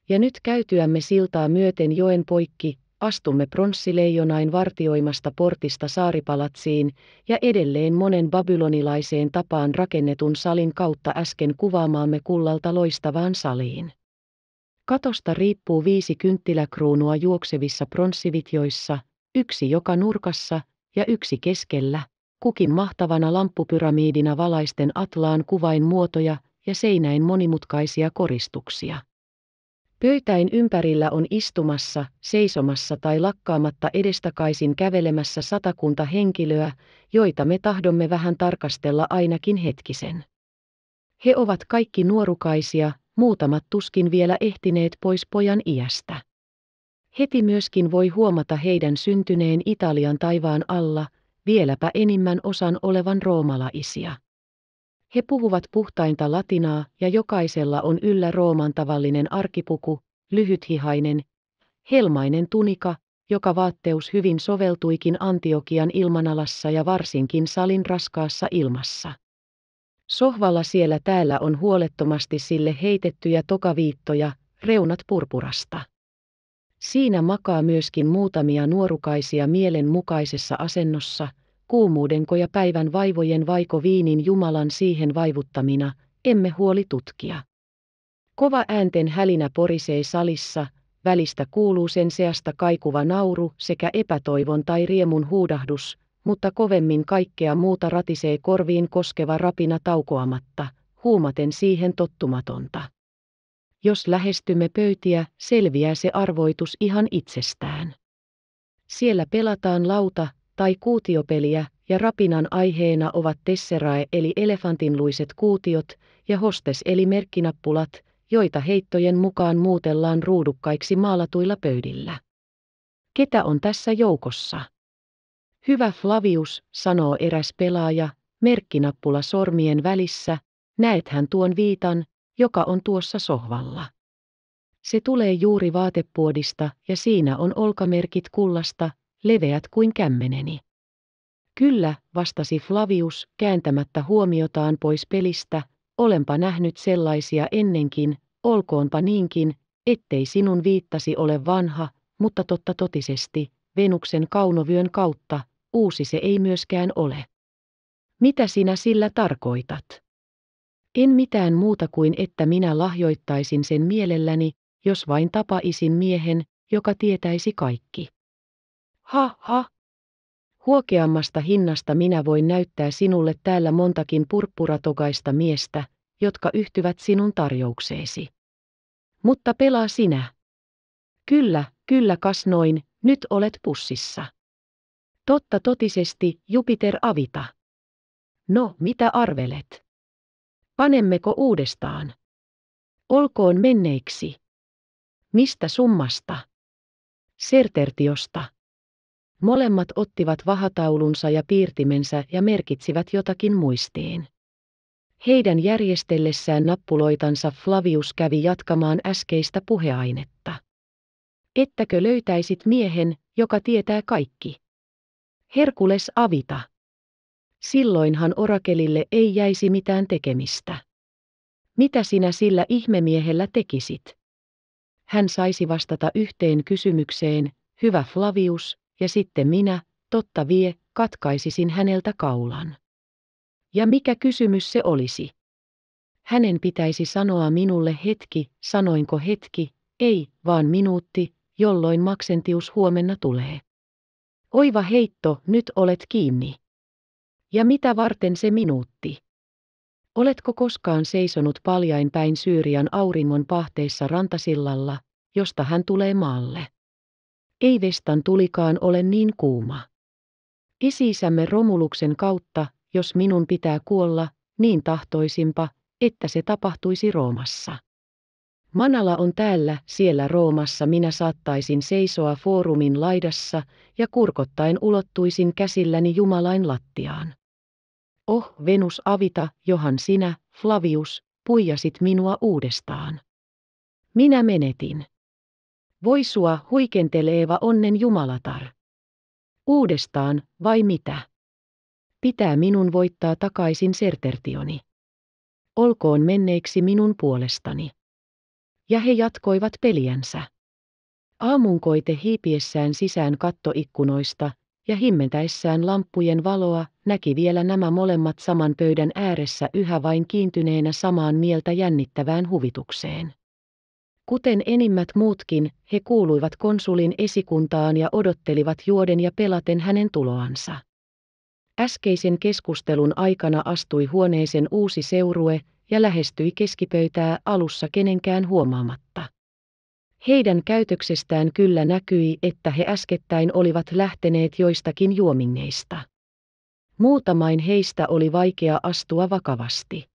Ja nyt käytyämme siltaa myöten joen poikki, astumme pronssileijonain vartioimasta portista saaripalatsiin ja edelleen monen babylonilaiseen tapaan rakennetun salin kautta äsken kuvaamaamme kullalta loistavaan saliin. Katosta riippuu viisi kynttiläkruunua juoksevissa pronssivitjoissa, yksi joka nurkassa ja yksi keskellä, kukin mahtavana lamppupyramiidina valaisten atlaan kuvain muotoja ja seinäin monimutkaisia koristuksia. Pöytäin ympärillä on istumassa, seisomassa tai lakkaamatta edestakaisin kävelemässä satakunta henkilöä, joita me tahdomme vähän tarkastella ainakin hetkisen. He ovat kaikki nuorukaisia, muutamat tuskin vielä ehtineet pois pojan iästä. Heti myöskin voi huomata heidän syntyneen Italian taivaan alla, vieläpä enimmän osan olevan roomalaisia. He puhuvat puhtainta latinaa ja jokaisella on yllä Rooman tavallinen arkipuku, lyhythihainen, helmainen tunika, joka vaatteus hyvin soveltuikin Antiokian ilmanalassa ja varsinkin salin raskaassa ilmassa. Sohvalla siellä täällä on huolettomasti sille heitettyjä tokaviittoja, reunat purpurasta. Siinä makaa myöskin muutamia nuorukaisia mielenmukaisessa asennossa – kuumuudenko ja päivän vaivojen vaiko viinin Jumalan siihen vaivuttamina, emme huoli tutkia. Kova äänten hälinä porisee salissa, välistä kuuluu sen seasta kaikuva nauru sekä epätoivon tai riemun huudahdus, mutta kovemmin kaikkea muuta ratisee korviin koskeva rapina taukoamatta, huumaten siihen tottumatonta. Jos lähestymme pöytiä, selviää se arvoitus ihan itsestään. Siellä pelataan lauta, tai kuutiopeliä, ja rapinan aiheena ovat tesserae eli elefantinluiset kuutiot ja hostes eli merkkinappulat, joita heittojen mukaan muutellaan ruudukkaiksi maalatuilla pöydillä. Ketä on tässä joukossa? Hyvä Flavius, sanoo eräs pelaaja, merkkinappula sormien välissä, näethän tuon viitan, joka on tuossa sohvalla. Se tulee juuri vaatepuodista ja siinä on olkamerkit kullasta, leveät kuin kämmeneni. Kyllä, vastasi Flavius, kääntämättä huomiotaan pois pelistä, olenpa nähnyt sellaisia ennenkin, olkoonpa niinkin, ettei sinun viittasi ole vanha, mutta totta totisesti, Venuksen kaunovyön kautta, uusi se ei myöskään ole. Mitä sinä sillä tarkoitat? En mitään muuta kuin että minä lahjoittaisin sen mielelläni, jos vain tapaisin miehen, joka tietäisi kaikki. Ha, ha. Huokeammasta hinnasta minä voin näyttää sinulle täällä montakin purppuratogaista miestä, jotka yhtyvät sinun tarjoukseesi. Mutta pelaa sinä. Kyllä, kyllä kas noin, nyt olet pussissa. Totta totisesti, Jupiter avita. No, mitä arvelet? Panemmeko uudestaan? Olkoon menneiksi. Mistä summasta? Sertertiosta. Molemmat ottivat vahataulunsa ja piirtimensä ja merkitsivät jotakin muistiin. Heidän järjestellessään nappuloitansa Flavius kävi jatkamaan äskeistä puheainetta. Ettäkö löytäisit miehen, joka tietää kaikki? Herkules avita. Silloinhan orakelille ei jäisi mitään tekemistä. Mitä sinä sillä ihmemiehellä tekisit? Hän saisi vastata yhteen kysymykseen, hyvä Flavius, ja sitten minä, totta vie, katkaisisin häneltä kaulan. Ja mikä kysymys se olisi? Hänen pitäisi sanoa minulle hetki, sanoinko hetki, ei, vaan minuutti, jolloin maksentius huomenna tulee. Oiva heitto, nyt olet kiinni. Ja mitä varten se minuutti? Oletko koskaan seisonut paljain päin Syyrian auringon pahteissa rantasillalla, josta hän tulee maalle? Ei vestan tulikaan ole niin kuuma. Isi-isämme Romuluksen kautta, jos minun pitää kuolla, niin tahtoisimpa, että se tapahtuisi Roomassa. Manala on täällä, siellä Roomassa minä saattaisin seisoa foorumin laidassa ja kurkottaen ulottuisin käsilläni Jumalain lattiaan. Oh, Venus Avita, johan sinä, Flavius, puijasit minua uudestaan. Minä menetin. Voi sua huikenteleeva onnen Jumalatar. Uudestaan, vai mitä? Pitää minun voittaa takaisin sertertioni. Olkoon menneeksi minun puolestani. Ja he jatkoivat peliänsä. Aamunkoite hiipiessään sisään kattoikkunoista ja himmentäessään lamppujen valoa näki vielä nämä molemmat saman pöydän ääressä yhä vain kiintyneenä samaan mieltä jännittävään huvitukseen. Kuten enimmät muutkin, he kuuluivat konsulin esikuntaan ja odottelivat juoden ja pelaten hänen tuloansa. Äskeisen keskustelun aikana astui huoneeseen uusi seurue ja lähestyi keskipöytää alussa kenenkään huomaamatta. Heidän käytöksestään kyllä näkyi, että he äskettäin olivat lähteneet joistakin juomingeista. Muutamain heistä oli vaikea astua vakavasti.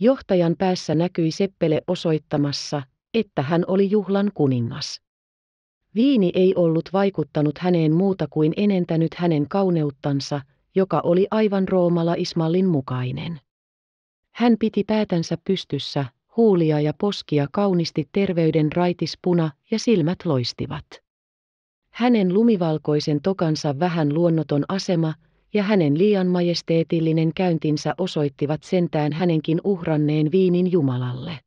Johtajan päässä näkyi Seppele osoittamassa, että hän oli juhlan kuningas. Viini ei ollut vaikuttanut häneen muuta kuin enentänyt hänen kauneuttansa, joka oli aivan roomala Ismallin mukainen. Hän piti päätänsä pystyssä, huulia ja poskia kaunisti terveyden raitispuna ja silmät loistivat. Hänen lumivalkoisen tokansa vähän luonnoton asema ja hänen liian majesteetillinen käyntinsä osoittivat sentään hänenkin uhranneen viinin Jumalalle.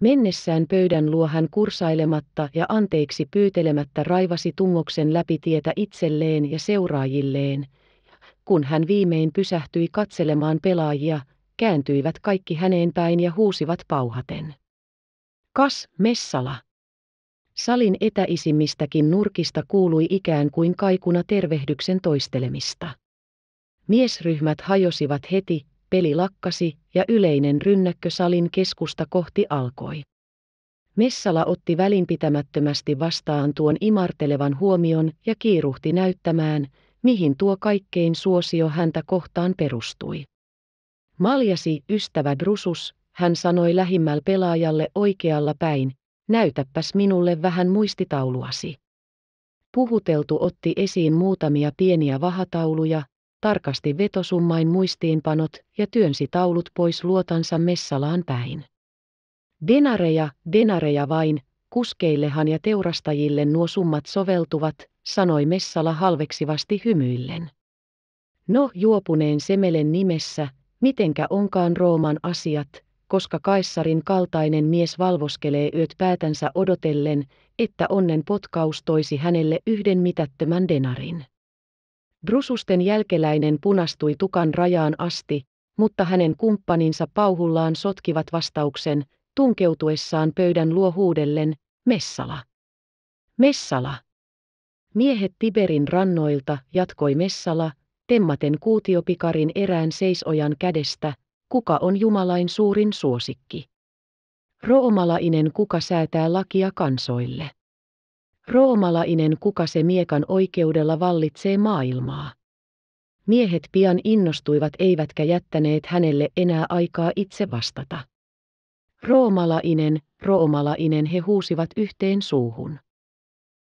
Mennessään pöydän luo hän kursailematta ja anteeksi pyytelemättä raivasi tungoksen läpi tietä itselleen ja seuraajilleen. Kun hän viimein pysähtyi katselemaan pelaajia, kääntyivät kaikki häneen päin ja huusivat pauhaten. Kas, Messala! Salin etäisimmistäkin nurkista kuului ikään kuin kaikuna tervehdyksen toistelemista. Miesryhmät hajosivat heti, peli lakkasi ja yleinen rynnäkkö salin keskusta kohti alkoi. Messala otti välinpitämättömästi vastaan tuon imartelevan huomion ja kiiruhti näyttämään, mihin tuo kaikkein suosio häntä kohtaan perustui. Maljasi, ystävä Drusus, hän sanoi lähimmällä pelaajalle oikealla päin, näytäpäs minulle vähän muistitauluasi. Puhuteltu otti esiin muutamia pieniä vahatauluja, tarkasti vetosummain muistiinpanot ja työnsi taulut pois luotansa messalaan päin. Denareja, denareja vain, kuskeillehan ja teurastajille nuo summat soveltuvat, sanoi Messala halveksivasti hymyillen. No juopuneen semelen nimessä, mitenkä onkaan Rooman asiat, koska kaissarin kaltainen mies valvoskelee yöt päätänsä odotellen, että onnen potkaus toisi hänelle yhden mitättömän denarin. Brususten jälkeläinen punastui tukan rajaan asti, mutta hänen kumppaninsa pauhullaan sotkivat vastauksen, tunkeutuessaan pöydän luo huudellen, Messala. Messala. Miehet Tiberin rannoilta, jatkoi Messala, temmaten kuutiopikarin erään seisojan kädestä, kuka on Jumalain suurin suosikki. Roomalainen kuka säätää lakia kansoille. Roomalainen kuka se miekan oikeudella vallitsee maailmaa. Miehet pian innostuivat eivätkä jättäneet hänelle enää aikaa itse vastata. Roomalainen, roomalainen he huusivat yhteen suuhun.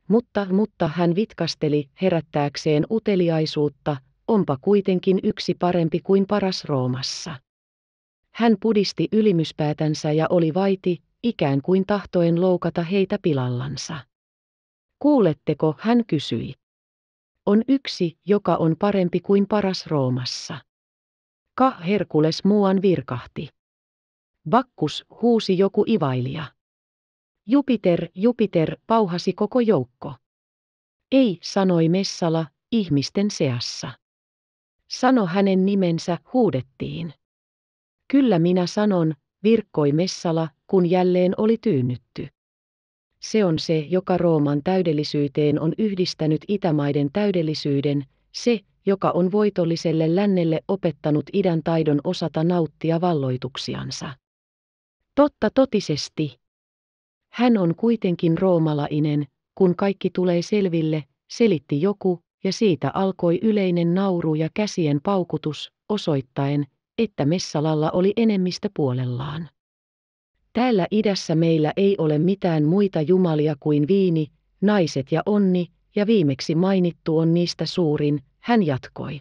Mutta, mutta hän vitkasteli herättääkseen uteliaisuutta, onpa kuitenkin yksi parempi kuin paras Roomassa. Hän pudisti ylimyspäätänsä ja oli vaiti, ikään kuin tahtoen loukata heitä pilallansa. Kuuletteko, hän kysyi. On yksi, joka on parempi kuin paras Roomassa. Ka Herkules muuan virkahti. Bakkus huusi joku ivailija. Jupiter, Jupiter, pauhasi koko joukko. Ei, sanoi Messala, ihmisten seassa. Sano hänen nimensä, huudettiin. Kyllä minä sanon, virkkoi Messala, kun jälleen oli tyynnytty. Se on se, joka Rooman täydellisyyteen on yhdistänyt Itämaiden täydellisyyden, se, joka on voitolliselle lännelle opettanut idän taidon osata nauttia valloituksiansa. Totta totisesti. Hän on kuitenkin roomalainen, kun kaikki tulee selville, selitti joku, ja siitä alkoi yleinen nauru ja käsien paukutus, osoittaen, että Messalalla oli enemmistö puolellaan. Täällä idässä meillä ei ole mitään muita jumalia kuin viini, naiset ja onni, ja viimeksi mainittu on niistä suurin, hän jatkoi.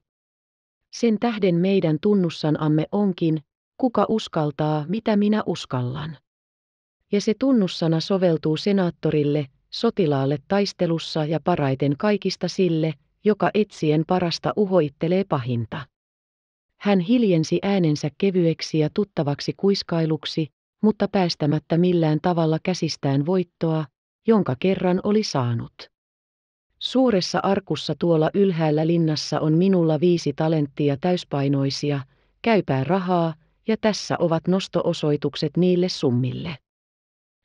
Sen tähden meidän tunnussanamme onkin, kuka uskaltaa, mitä minä uskallan. Ja se tunnussana soveltuu senaattorille, sotilaalle taistelussa ja paraiten kaikista sille, joka etsien parasta uhoittelee pahinta. Hän hiljensi äänensä kevyeksi ja tuttavaksi kuiskailuksi, mutta päästämättä millään tavalla käsistään voittoa, jonka kerran oli saanut. Suuressa arkussa tuolla ylhäällä linnassa on minulla viisi talenttia täyspainoisia, käypää rahaa, ja tässä ovat nostoosoitukset niille summille.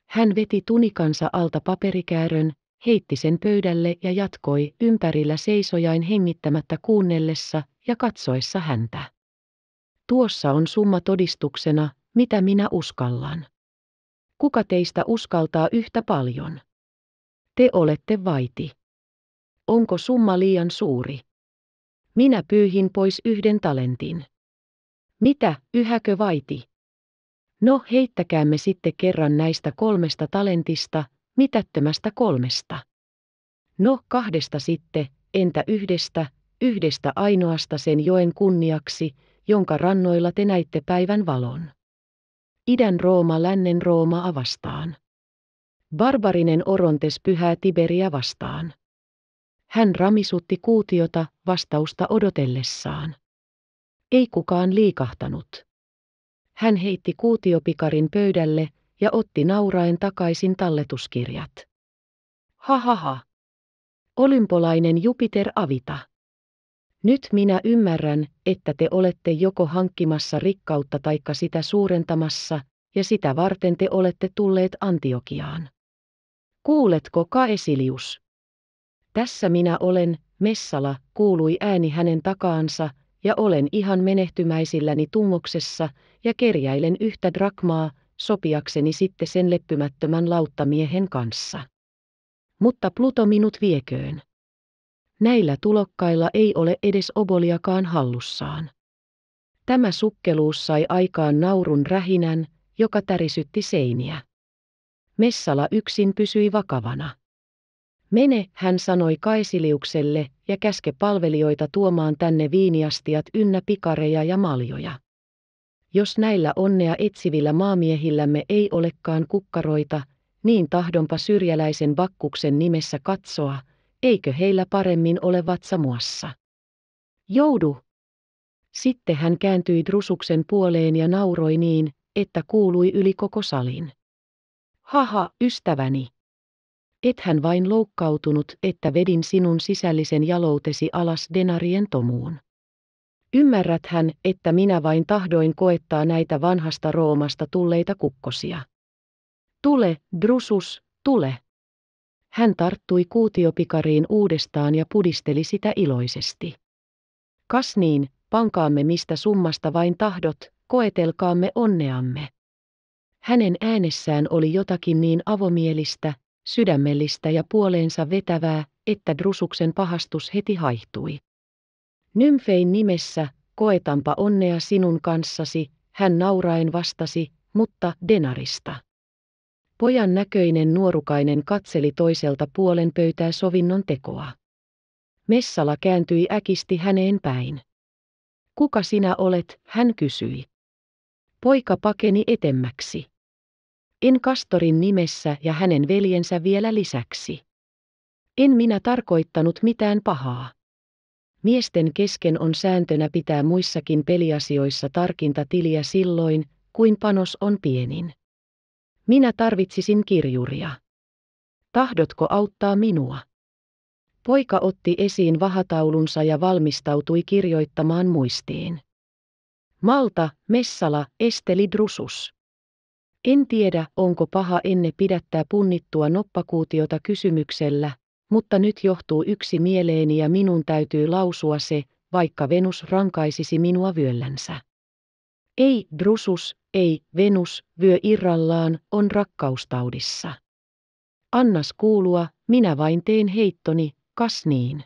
Hän veti tunikansa alta paperikäärön, heitti sen pöydälle ja jatkoi ympärillä seisojain hengittämättä kuunnellessa ja katsoessa häntä. Tuossa on summa todistuksena, mitä minä uskallan. Kuka teistä uskaltaa yhtä paljon? Te olette vaiti. Onko summa liian suuri? Minä pyyhin pois yhden talentin. Mitä, yhäkö vaiti? No heittäkäämme sitten kerran näistä kolmesta talentista, mitättömästä kolmesta. No kahdesta sitten, entä yhdestä, yhdestä ainoasta sen joen kunniaksi, jonka rannoilla te näitte päivän valon. Idän Rooma lännen Rooma avastaan. Barbarinen Orontes pyhää Tiberia vastaan. Hän ramisutti kuutiota vastausta odotellessaan. Ei kukaan liikahtanut. Hän heitti kuutiopikarin pöydälle ja otti nauraen takaisin talletuskirjat. Ha ha ha. Olympolainen Jupiter avita. Nyt minä ymmärrän, että te olette joko hankkimassa rikkautta taikka sitä suurentamassa, ja sitä varten te olette tulleet Antiokiaan. Kuuletko, Kaesilius? Tässä minä olen, Messala, kuului ääni hänen takaansa, ja olen ihan menehtymäisilläni tungoksessa, ja kerjäilen yhtä drakmaa, sopiakseni sitten sen leppymättömän lauttamiehen kanssa. Mutta Pluto minut vieköön. Näillä tulokkailla ei ole edes oboliakaan hallussaan. Tämä sukkeluus sai aikaan naurun rähinän, joka tärisytti seiniä. Messala yksin pysyi vakavana. Mene, hän sanoi Kaisiliukselle, ja käske palvelijoita tuomaan tänne viiniastiat ynnä pikareja ja maljoja. Jos näillä onnea etsivillä maamiehillämme ei olekaan kukkaroita, niin tahdonpa syrjäläisen bakkuksen nimessä katsoa, eikö heillä paremmin ole vatsamuassa. Joudu! Sitten hän kääntyi Drusuksen puoleen ja nauroi niin, että kuului yli koko salin. Haha, ystäväni! Ethän vain loukkautunut, että vedin sinun sisällisen jaloutesi alas denarien tomuun. Ymmärrät hän, että minä vain tahdoin koettaa näitä vanhasta Roomasta tulleita kukkosia. Tule, Drusus, tule! Hän tarttui kuutiopikariin uudestaan ja pudisteli sitä iloisesti. Kas niin, pankaamme mistä summasta vain tahdot, koetelkaamme onneamme. Hänen äänessään oli jotakin niin avomielistä, sydämellistä ja puoleensa vetävää, että Drusuksen pahastus heti haihtui. Nymfein nimessä, koetampa onnea sinun kanssasi, hän nauraen vastasi, mutta denarista. Pojan näköinen nuorukainen katseli toiselta puolen pöytää sovinnon tekoa. Messala kääntyi äkisti häneen päin. Kuka sinä olet, hän kysyi. Poika pakeni etemmäksi. En Kastorin nimessä ja hänen veljensä vielä lisäksi. En minä tarkoittanut mitään pahaa. Miesten kesken on sääntönä pitää muissakin peliasioissa tarkinta tiliä silloin, kuin panos on pienin. Minä tarvitsisin kirjuria. Tahdotko auttaa minua? Poika otti esiin vahataulunsa ja valmistautui kirjoittamaan muistiin. Malta, Messala, Esteli Drusus. En tiedä, onko paha enne pidättää punnittua noppakuutiota kysymyksellä, mutta nyt johtuu yksi mieleeni ja minun täytyy lausua se, vaikka Venus rankaisisi minua vyöllänsä. Ei, Drusus, ei, Venus, vyö irrallaan, on rakkaustaudissa. Annas kuulua, minä vain teen heittoni, kas niin.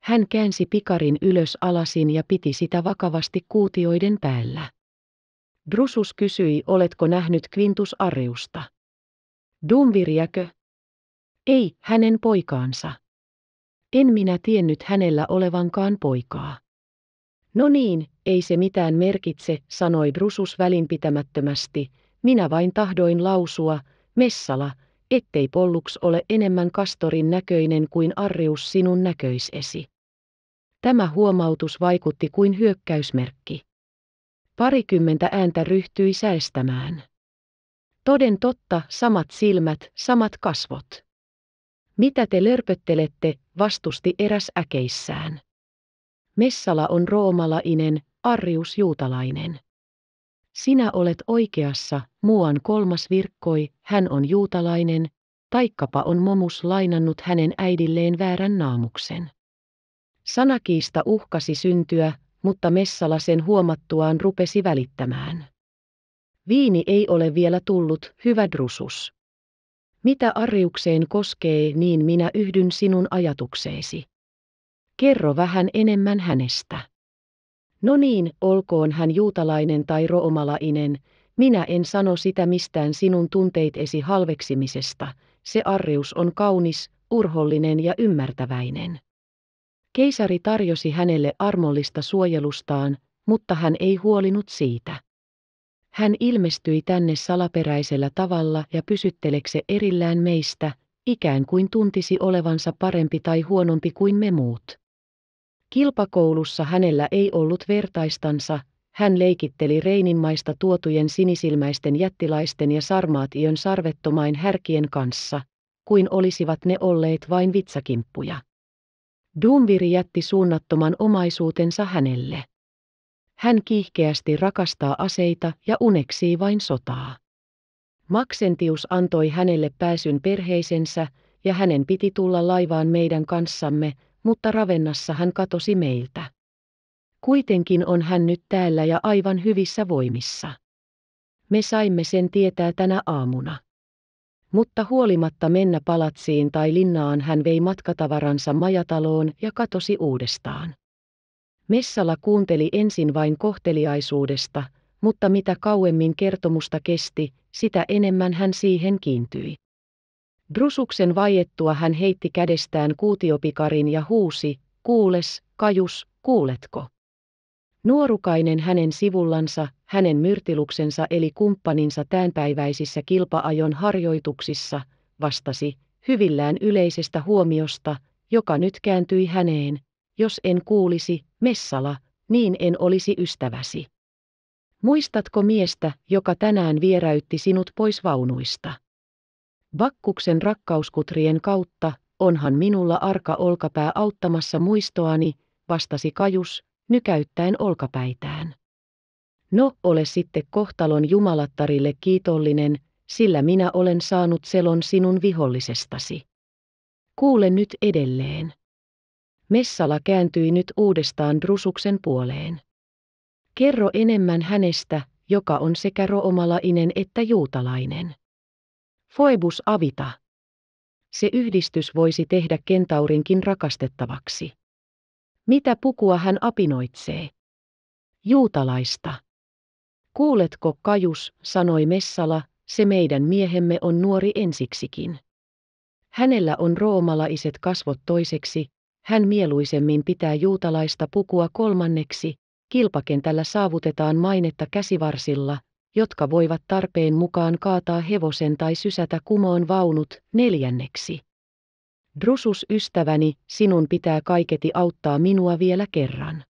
Hän käänsi pikarin ylös alasin ja piti sitä vakavasti kuutioiden päällä. Drusus kysyi, oletko nähnyt Quintus Arriusta? Dumviriäkö? Ei, hänen poikaansa. En minä tiennyt hänellä olevankaan poikaa. No niin, ei se mitään merkitse, sanoi Drusus välinpitämättömästi, minä vain tahdoin lausua, Messala, ettei Pollux ole enemmän kastorin näköinen kuin Arrius sinun näköisesi. Tämä huomautus vaikutti kuin hyökkäysmerkki. Parikymmentä ääntä ryhtyi säestämään. Toden totta, samat silmät, samat kasvot. Mitä te lörpöttelette, vastusti eräs äkeissään. Messala on roomalainen, Arrius juutalainen. Sinä olet oikeassa, muuan kolmas virkkoi, hän on juutalainen, taikkapa on Momus lainannut hänen äidilleen väärän naamuksen. Sanakiista uhkasi syntyä, mutta Messala sen huomattuaan rupesi välittämään. Viini ei ole vielä tullut, hyvä Drusus. Mitä Arriukseen koskee, niin minä yhdyn sinun ajatukseesi. Kerro vähän enemmän hänestä. No niin, olkoon hän juutalainen tai roomalainen, minä en sano sitä mistään sinun tunteitesi halveksimisesta, se Arrius on kaunis, urhollinen ja ymmärtäväinen. Keisari tarjosi hänelle armollista suojelustaan, mutta hän ei huolinut siitä. Hän ilmestyi tänne salaperäisellä tavalla ja pysyttelekse erillään meistä, ikään kuin tuntisi olevansa parempi tai huonompi kuin me muut. Kilpakoulussa hänellä ei ollut vertaistansa, hän leikitteli Reininmaista tuotujen sinisilmäisten jättiläisten ja sarmaation sarvettomain härkien kanssa, kuin olisivat ne olleet vain vitsakimppuja. Dumviri jätti suunnattoman omaisuutensa hänelle. Hän kiihkeästi rakastaa aseita ja uneksii vain sotaa. Maksentius antoi hänelle pääsyn perheisensä, ja hänen piti tulla laivaan meidän kanssamme, mutta Ravennassa hän katosi meiltä. Kuitenkin on hän nyt täällä ja aivan hyvissä voimissa. Me saimme sen tietää tänä aamuna. Mutta huolimatta mennä palatsiin tai linnaan hän vei matkatavaransa majataloon ja katosi uudestaan. Messala kuunteli ensin vain kohteliaisuudesta, mutta mitä kauemmin kertomusta kesti, sitä enemmän hän siihen kiintyi. Drusuksen vaiettua hän heitti kädestään kuutiopikarin ja huusi, kuules, kajus, kuuletko? Nuorukainen hänen sivullansa, hänen myrtiluksensa eli kumppaninsa tämänpäiväisissä kilpaajon harjoituksissa, vastasi, hyvillään yleisestä huomiosta, joka nyt kääntyi häneen, jos en kuulisi, Messala, niin en olisi ystäväsi. Muistatko miestä, joka tänään vieräytti sinut pois vaunuista? Bakkuksen rakkauskutrien kautta, onhan minulla arka olkapää auttamassa muistoani, vastasi Kajus, nykäyttäen olkapäitään. No, ole sitten kohtalon jumalattarille kiitollinen, sillä minä olen saanut selon sinun vihollisestasi. Kuule nyt edelleen. Messala kääntyi nyt uudestaan Drusuksen puoleen. Kerro enemmän hänestä, joka on sekä roomalainen että juutalainen. Foebus avita. Se yhdistys voisi tehdä kentaurinkin rakastettavaksi. Mitä pukua hän apinoitsee? Juutalaista. Kuuletko, Kajus, sanoi Messala, se meidän miehemme on nuori ensiksikin. Hänellä on roomalaiset kasvot toiseksi, hän mieluisemmin pitää juutalaista pukua kolmanneksi, kilpakentällä saavutetaan mainetta käsivarsilla, jotka voivat tarpeen mukaan kaataa hevosen tai sysätä kumoon vaunut, neljänneksi. Drusus ystäväni, sinun pitää kaiketi auttaa minua vielä kerran.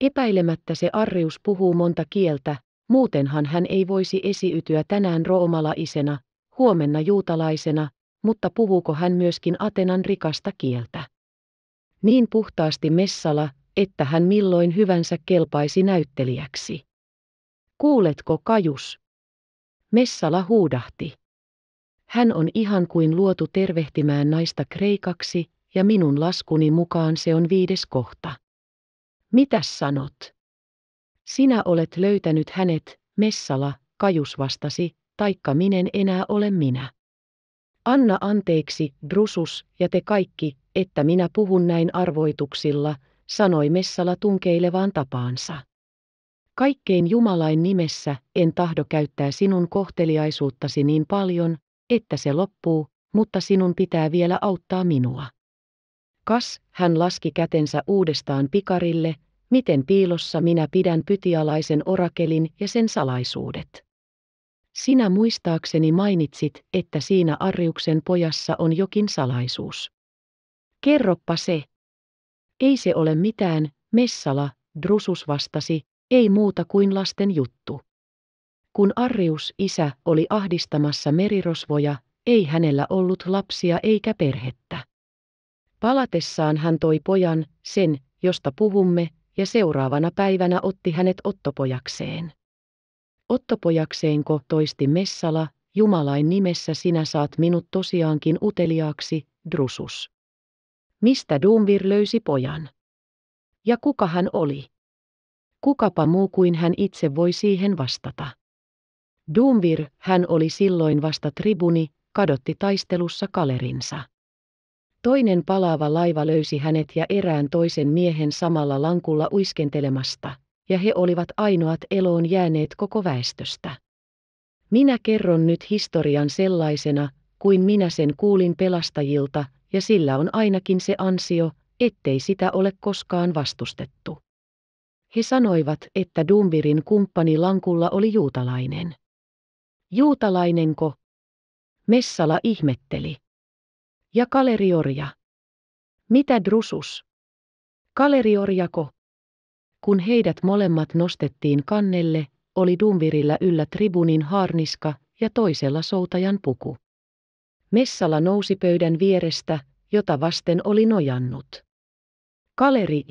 Epäilemättä se Arrius puhuu monta kieltä, muutenhan hän ei voisi esiytyä tänään roomalaisena, huomenna juutalaisena, mutta puhuuko hän myöskin Atenan rikasta kieltä? Niin puhtaasti Messala, että hän milloin hyvänsä kelpaisi näyttelijäksi. Kuuletko, Kajus? Messala huudahti. Hän on ihan kuin luotu tervehtimään naista kreikaksi, ja minun laskuni mukaan se on viides kohta. Mitäs sanot? Sinä olet löytänyt hänet, Messala, Kajus vastasi, taikka minen enää ole minä. Anna anteeksi, Drusus, ja te kaikki, että minä puhun näin arvoituksilla, sanoi Messala tunkeilevaan tapaansa. Kaikkein Jumalain nimessä en tahdo käyttää sinun kohteliaisuuttasi niin paljon, että se loppuu, mutta sinun pitää vielä auttaa minua. Kas, hän laski kätensä uudestaan pikarille, miten piilossa minä pidän pytialaisen orakelin ja sen salaisuudet. Sinä muistaakseni mainitsit, että siinä Arriuksen pojassa on jokin salaisuus. Kerroppa se. Ei se ole mitään, Messala, Drusus vastasi, ei muuta kuin lasten juttu. Kun Arrius isä oli ahdistamassa merirosvoja, ei hänellä ollut lapsia eikä perhettä. Palatessaan hän toi pojan, sen, josta puhumme, ja seuraavana päivänä otti hänet ottopojakseen. Ottopojakseenko toisti Messala, Jumalain nimessä sinä saat minut tosiaankin uteliaaksi, Drusus. Mistä Duumvir löysi pojan? Ja kuka hän oli? Kukapa muu kuin hän itse voi siihen vastata. Duumvir, hän oli silloin vasta tribuni, kadotti taistelussa kalerinsa. Toinen palaava laiva löysi hänet ja erään toisen miehen samalla lankulla uiskentelemasta, ja he olivat ainoat eloon jääneet koko väestöstä. Minä kerron nyt historian sellaisena, kuin minä sen kuulin pelastajilta, ja sillä on ainakin se ansio, ettei sitä ole koskaan vastustettu. He sanoivat, että Dumbirin kumppani lankulla oli juutalainen. Juutalainenko? Messala ihmetteli. Ja Kaleriorja. Mitä Drusus? Kaleriorjako? Kun heidät molemmat nostettiin kannelle, oli Dumvirillä yllä tribunin harniska ja toisella soutajan puku. Messala nousi pöydän vierestä, jota vasten oli nojannut. Kaleri.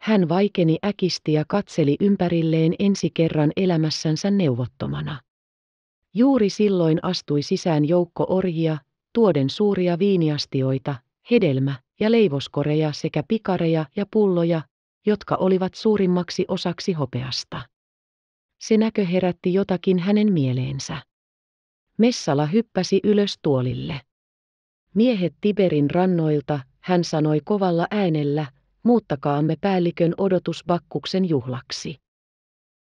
Hän vaikeni äkisti ja katseli ympärilleen ensi kerran elämässänsä neuvottomana. Juuri silloin astui sisään joukko orjia, tuoden suuria viiniastioita, hedelmä- ja leivoskoreja sekä pikareja ja pulloja, jotka olivat suurimmaksi osaksi hopeasta. Se näkö herätti jotakin hänen mieleensä. Messala hyppäsi ylös tuolille. Miehet Tiberin rannoilta, hän sanoi kovalla äänellä, muuttakaamme päällikön odotusbakkuksen juhlaksi.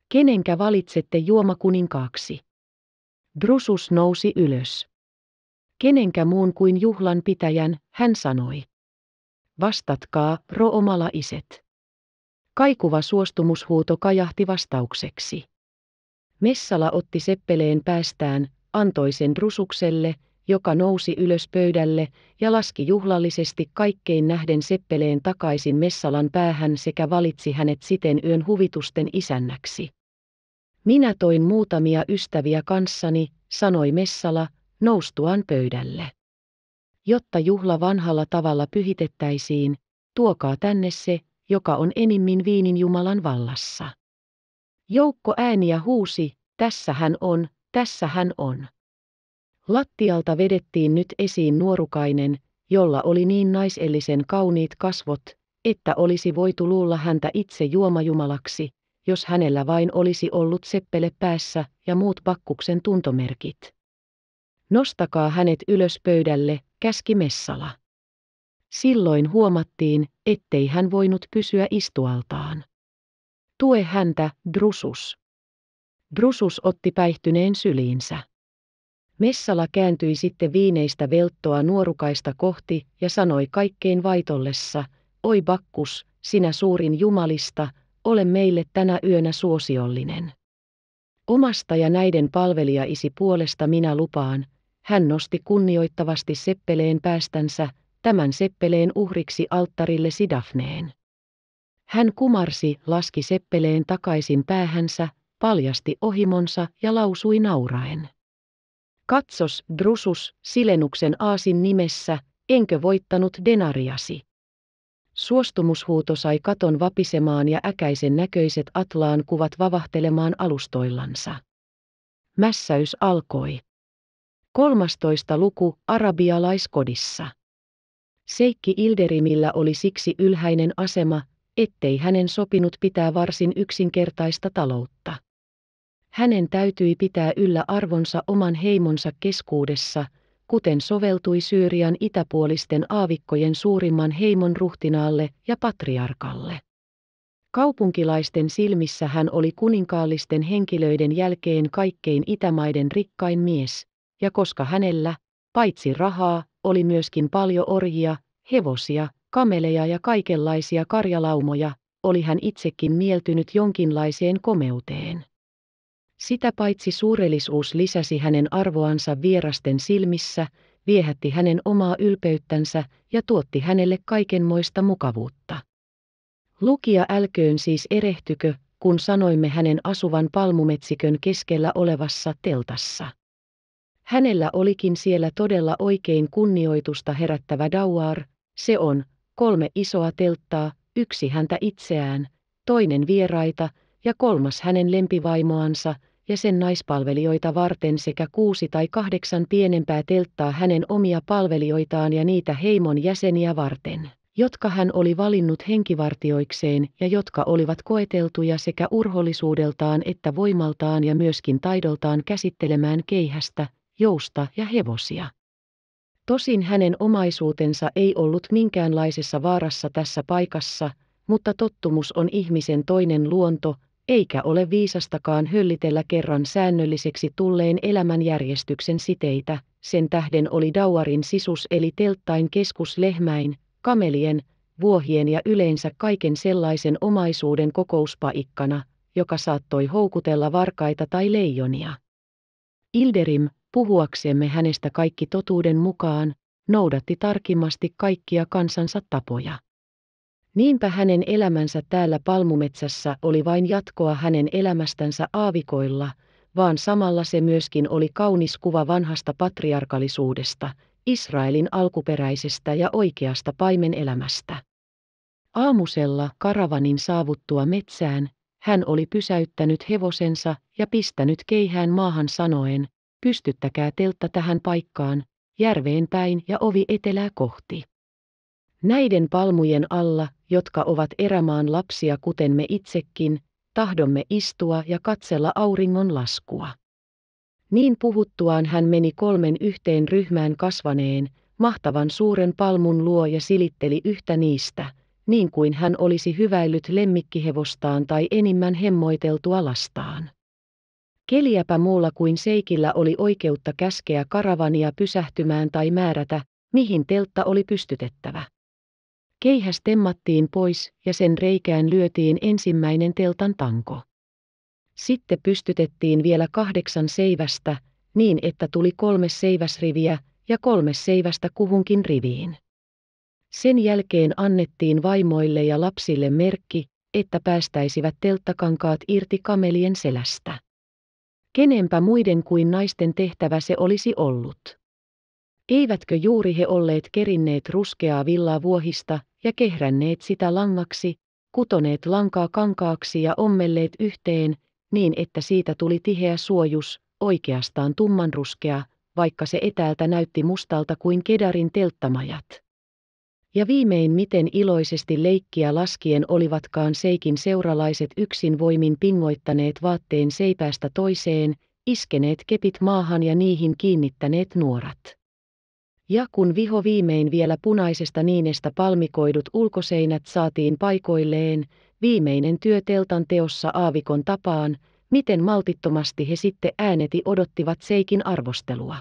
Kenenkä valitsette juomakuninkaaksi? Drusus nousi ylös. Kenenkä muun kuin juhlan pitäjän, hän sanoi. Vastatkaa, ro-omalaiset. Kaikuva suostumushuuto kajahti vastaukseksi. Messala otti seppeleen päästään, antoi sen Drusukselle, joka nousi ylös pöydälle ja laski juhlallisesti kaikkein nähden seppeleen takaisin Messalan päähän sekä valitsi hänet siten yön huvitusten isännäksi. Minä toin muutamia ystäviä kanssani, sanoi Messala, noustuaan pöydälle. Jotta juhla vanhalla tavalla pyhitettäisiin, tuokaa tänne se, joka on enimmin viinin Jumalan vallassa. Joukko ääniä huusi, tässä hän on, tässä hän on. Lattialta vedettiin nyt esiin nuorukainen, jolla oli niin naisellisen kauniit kasvot, että olisi voitu luulla häntä itse juomajumalaksi, jos hänellä vain olisi ollut seppele päässä ja muut pakkuksen tuntomerkit. Nostakaa hänet ylös pöydälle, käski Messala. Silloin huomattiin, ettei hän voinut pysyä istualtaan. Tue häntä, Drusus. Drusus otti päihtyneen syliinsä. Messala kääntyi sitten viineistä velttoa nuorukaista kohti ja sanoi kaikkein vaitollessa, oi Bakkus, sinä suurin jumalista, ole meille tänä yönä suosiollinen. Omasta ja näiden palvelijaisi puolesta minä lupaan, hän nosti kunnioittavasti seppeleen päästänsä, tämän seppeleen uhriksi alttarille Sidafneen. Hän kumarsi, laski seppeleen takaisin päähänsä, paljasti ohimonsa ja lausui nauraen. Katsos, Drusus, Silenuksen aasin nimessä, enkö voittanut denariasi. Suostumushuuto sai katon vapisemaan ja äkäisen näköiset atlaan kuvat vavahtelemaan alustoillansa. Mässäys alkoi. 13. luku arabialaiskodissa. Seikki Ilderimillä oli siksi ylhäinen asema, ettei hänen sopinut pitää varsin yksinkertaista taloutta. Hänen täytyi pitää yllä arvonsa oman heimonsa keskuudessa, kuten soveltui Syyrian itäpuolisten aavikkojen suurimman heimon ruhtinaalle ja patriarkalle. Kaupunkilaisten silmissä hän oli kuninkaallisten henkilöiden jälkeen kaikkein itämaiden rikkain mies, ja koska hänellä, paitsi rahaa, oli myöskin paljon orjia, hevosia, kameleja ja kaikenlaisia karjalaumoja, oli hän itsekin mieltynyt jonkinlaiseen komeuteen. Sitä paitsi suurellisuus lisäsi hänen arvoansa vierasten silmissä, viehätti hänen omaa ylpeyttänsä ja tuotti hänelle kaikenmoista mukavuutta. Lukija älköön siis erehtykö, kun sanoimme hänen asuvan palmumetsikön keskellä olevassa teltassa. Hänellä olikin siellä todella oikein kunnioitusta herättävä dauar, se on, kolme isoa telttaa, yksi häntä itseään, toinen vieraita ja kolmas hänen lempivaimoansa ja sen naispalvelijoita varten sekä kuusi tai kahdeksan pienempää telttaa hänen omia palvelijoitaan ja niitä heimon jäseniä varten jotka hän oli valinnut henkivartioikseen ja jotka olivat koeteltuja sekä urhollisuudeltaan että voimaltaan ja myöskin taidoltaan käsittelemään keihästä, jousta ja hevosia. Tosin hänen omaisuutensa ei ollut minkäänlaisessa vaarassa tässä paikassa, mutta tottumus on ihmisen toinen luonto, eikä ole viisastakaan höllitellä kerran säännölliseksi tulleen elämänjärjestyksen siteitä, sen tähden oli Dauarin sisus eli telttain keskus lehmäin, kamelien, vuohien ja yleensä kaiken sellaisen omaisuuden kokouspaikkana, joka saattoi houkutella varkaita tai leijonia. Ilderim, puhuaksemme hänestä kaikki totuuden mukaan, noudatti tarkimmasti kaikkia kansansa tapoja. Niinpä hänen elämänsä täällä palmumetsässä oli vain jatkoa hänen elämästänsä aavikoilla, vaan samalla se myöskin oli kaunis kuva vanhasta patriarkalisuudesta, Israelin alkuperäisestä ja oikeasta paimenelämästä. Aamusella karavanin saavuttua metsään, hän oli pysäyttänyt hevosensa ja pistänyt keihään maahan sanoen, pystyttäkää teltta tähän paikkaan, järveen päin ja ovi etelää kohti. Näiden palmujen alla, jotka ovat erämaan lapsia kuten me itsekin, tahdomme istua ja katsella auringon laskua. Niin puhuttuaan hän meni kolmen yhteen ryhmään kasvaneen, mahtavan suuren palmun luo ja silitteli yhtä niistä, niin kuin hän olisi hyväillyt lemmikkihevostaan tai enimmän hemmoiteltua lastaan. Keliäpä muulla kuin seikillä oli oikeutta käskeä karavania pysähtymään tai määrätä, mihin teltta oli pystytettävä. Keihäs temmattiin pois ja sen reikään lyötiin ensimmäinen teltan tanko. Sitten pystytettiin vielä kahdeksan seivästä, niin että tuli kolme seiväsriviä ja kolme seivästä kuhunkin riviin. Sen jälkeen annettiin vaimoille ja lapsille merkki, että päästäisivät telttakankaat irti kamelien selästä. Kenenpä muiden kuin naisten tehtävä se olisi ollut? Eivätkö juuri he olleet kerinneet ruskeaa villaa vuohista ja kehränneet sitä langaksi, kutoneet lankaa kankaaksi ja ommelleet yhteen, niin että siitä tuli tiheä suojus, oikeastaan tummanruskea, vaikka se etäältä näytti mustalta kuin kedarin telttamajat. Ja viimein miten iloisesti leikkiä laskien olivatkaan seikin seuralaiset yksin voimin pingoittaneet vaatteen seipäästä toiseen, iskeneet kepit maahan ja niihin kiinnittäneet nuorat. Ja kun viho viimein vielä punaisesta niinestä palmikoidut ulkoseinät saatiin paikoilleen, viimeinen työ teltan teossa aavikon tapaan, miten maltittomasti he sitten ääneti odottivat Seikin arvostelua.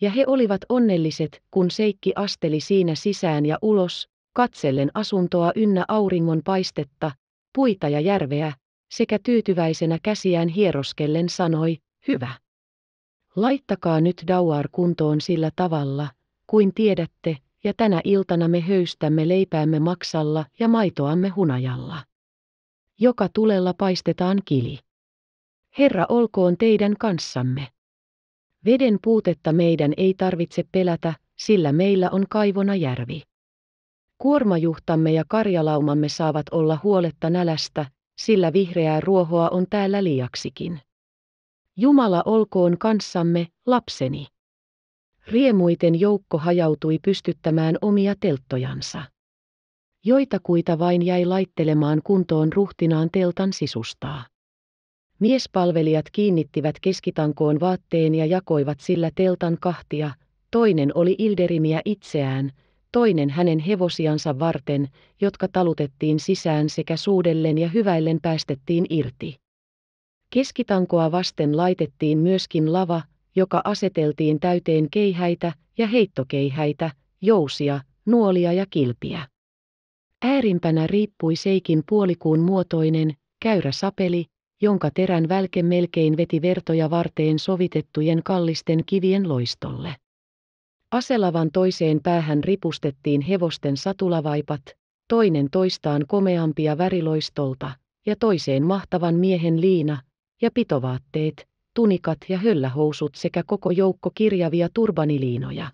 Ja he olivat onnelliset, kun Seikki asteli siinä sisään ja ulos, katsellen asuntoa ynnä auringon paistetta, puita ja järveä, sekä tyytyväisenä käsiään hieroskellen sanoi, hyvä. Laittakaa nyt Dauar kuntoon sillä tavalla, kuin tiedätte, ja tänä iltana me höystämme leipäämme maksalla ja maitoamme hunajalla. Joka tulella paistetaan kili. Herra olkoon teidän kanssamme. Veden puutetta meidän ei tarvitse pelätä, sillä meillä on kaivona järvi. Kuormajuhtamme ja karjalaumamme saavat olla huoletta nälästä, sillä vihreää ruohoa on täällä liiaksikin. Jumala olkoon kanssamme, lapseni. Riemuiten joukko hajautui pystyttämään omia telttojansa. Joitakuita vain jäi laittelemaan kuntoon ruhtinaan teltan sisustaa. Miespalvelijat kiinnittivät keskitankoon vaatteen ja jakoivat sillä teltan kahtia, toinen oli Ilderimiä itseään, toinen hänen hevosiansa varten, jotka talutettiin sisään sekä suudellen ja hyväillen päästettiin irti. Keskitankoa vasten laitettiin myöskin lava, joka aseteltiin täyteen keihäitä ja heittokeihäitä, jousia, nuolia ja kilpiä. Äärimpänä riippui seikin puolikuun muotoinen, käyrä sapeli, jonka terän välke melkein veti vertoja varteen sovitettujen kallisten kivien loistolle. Aselavan toiseen päähän ripustettiin hevosten satulavaipat, toinen toistaan komeampia väriloistolta, ja toiseen mahtavan miehen liina, ja pitovaatteet, tunikat ja höllähousut sekä koko joukko kirjavia turbaniliinoja.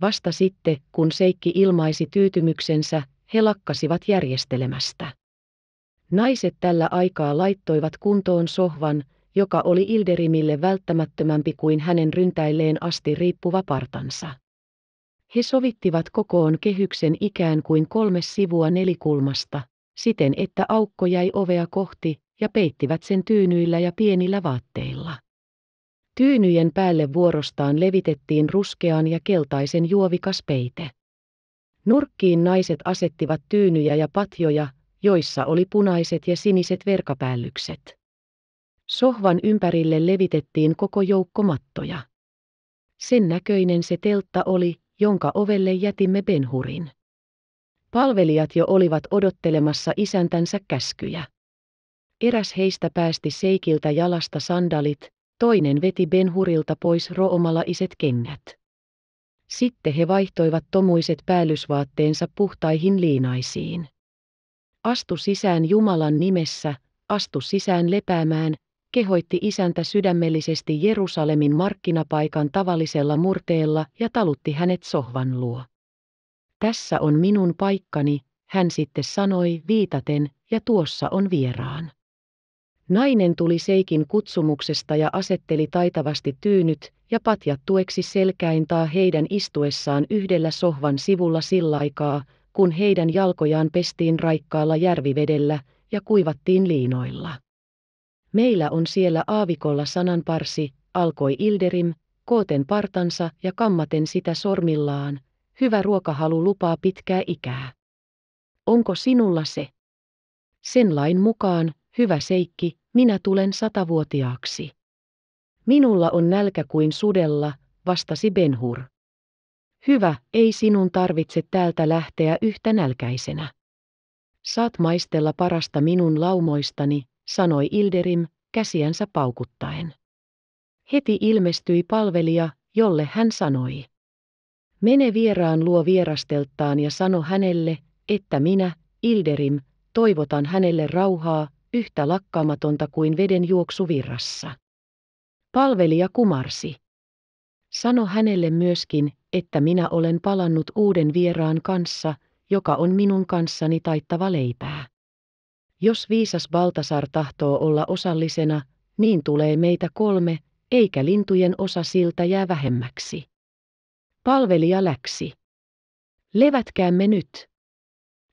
Vasta sitten, kun Seikki ilmaisi tyytymyksensä, he lakkasivat järjestelemästä. Naiset tällä aikaa laittoivat kuntoon sohvan, joka oli Ilderimille välttämättömämpi kuin hänen ryntäilleen asti riippuva partansa. He sovittivat kokoon kehyksen ikään kuin kolme sivua nelikulmasta, siten että aukko jäi ovea kohti, ja peittivät sen tyynyillä ja pienillä vaatteilla. Tyynyjen päälle vuorostaan levitettiin ruskean ja keltaisen juovikas peite. Nurkkiin naiset asettivat tyynyjä ja patjoja, joissa oli punaiset ja siniset verkapällykset. Sohvan ympärille levitettiin koko joukko mattoja. Sen näköinen se teltta oli, jonka ovelle jätimme Benhurin. Palvelijat jo olivat odottelemassa isäntänsä käskyjä. Eräs heistä päästi Seikiltä jalasta sandalit, toinen veti Benhurilta pois roomalla iset kengät. Sitten he vaihtoivat tomuiset päällysvaatteensa puhtaihin liinaisiin. Astu sisään Jumalan nimessä, astu sisään lepäämään, kehoitti isäntä sydämellisesti Jerusalemin markkinapaikan tavallisella murteella ja talutti hänet sohvan luo. Tässä on minun paikkani, hän sitten sanoi viitaten, ja tuossa on vieraan. Nainen tuli Seikin kutsumuksesta ja asetteli taitavasti tyynyt ja patjat tueksi selkäintaa heidän istuessaan yhdellä sohvan sivulla sillaikaa, kun heidän jalkojaan pestiin raikkaalla järvivedellä ja kuivattiin liinoilla. Meillä on siellä aavikolla sananparsi, alkoi Ilderim, kooten partansa ja kammaten sitä sormillaan, hyvä ruokahalu lupaa pitkää ikää. Onko sinulla se? Sen lain mukaan, hyvä seikki, minä tulen satavuotiaaksi. Minulla on nälkä kuin sudella, vastasi Benhur. Hyvä, ei sinun tarvitse täältä lähteä yhtä nälkäisenä. Saat maistella parasta minun laumoistani, sanoi Ilderim, käsiänsä paukuttaen. Heti ilmestyi palvelija, jolle hän sanoi. Mene vieraan luo vierasteltaan ja sano hänelle, että minä, Ilderim, toivotan hänelle rauhaa, yhtä lakkaamatonta kuin veden juoksu virrassa. Palvelija kumarsi. Sano hänelle myöskin, että minä olen palannut uuden vieraan kanssa, joka on minun kanssani taittava leipää. Jos viisas Baltasar tahtoo olla osallisena, niin tulee meitä kolme, eikä lintujen osa siltä jää vähemmäksi. Palvelija läksi. Levätkäämme nyt.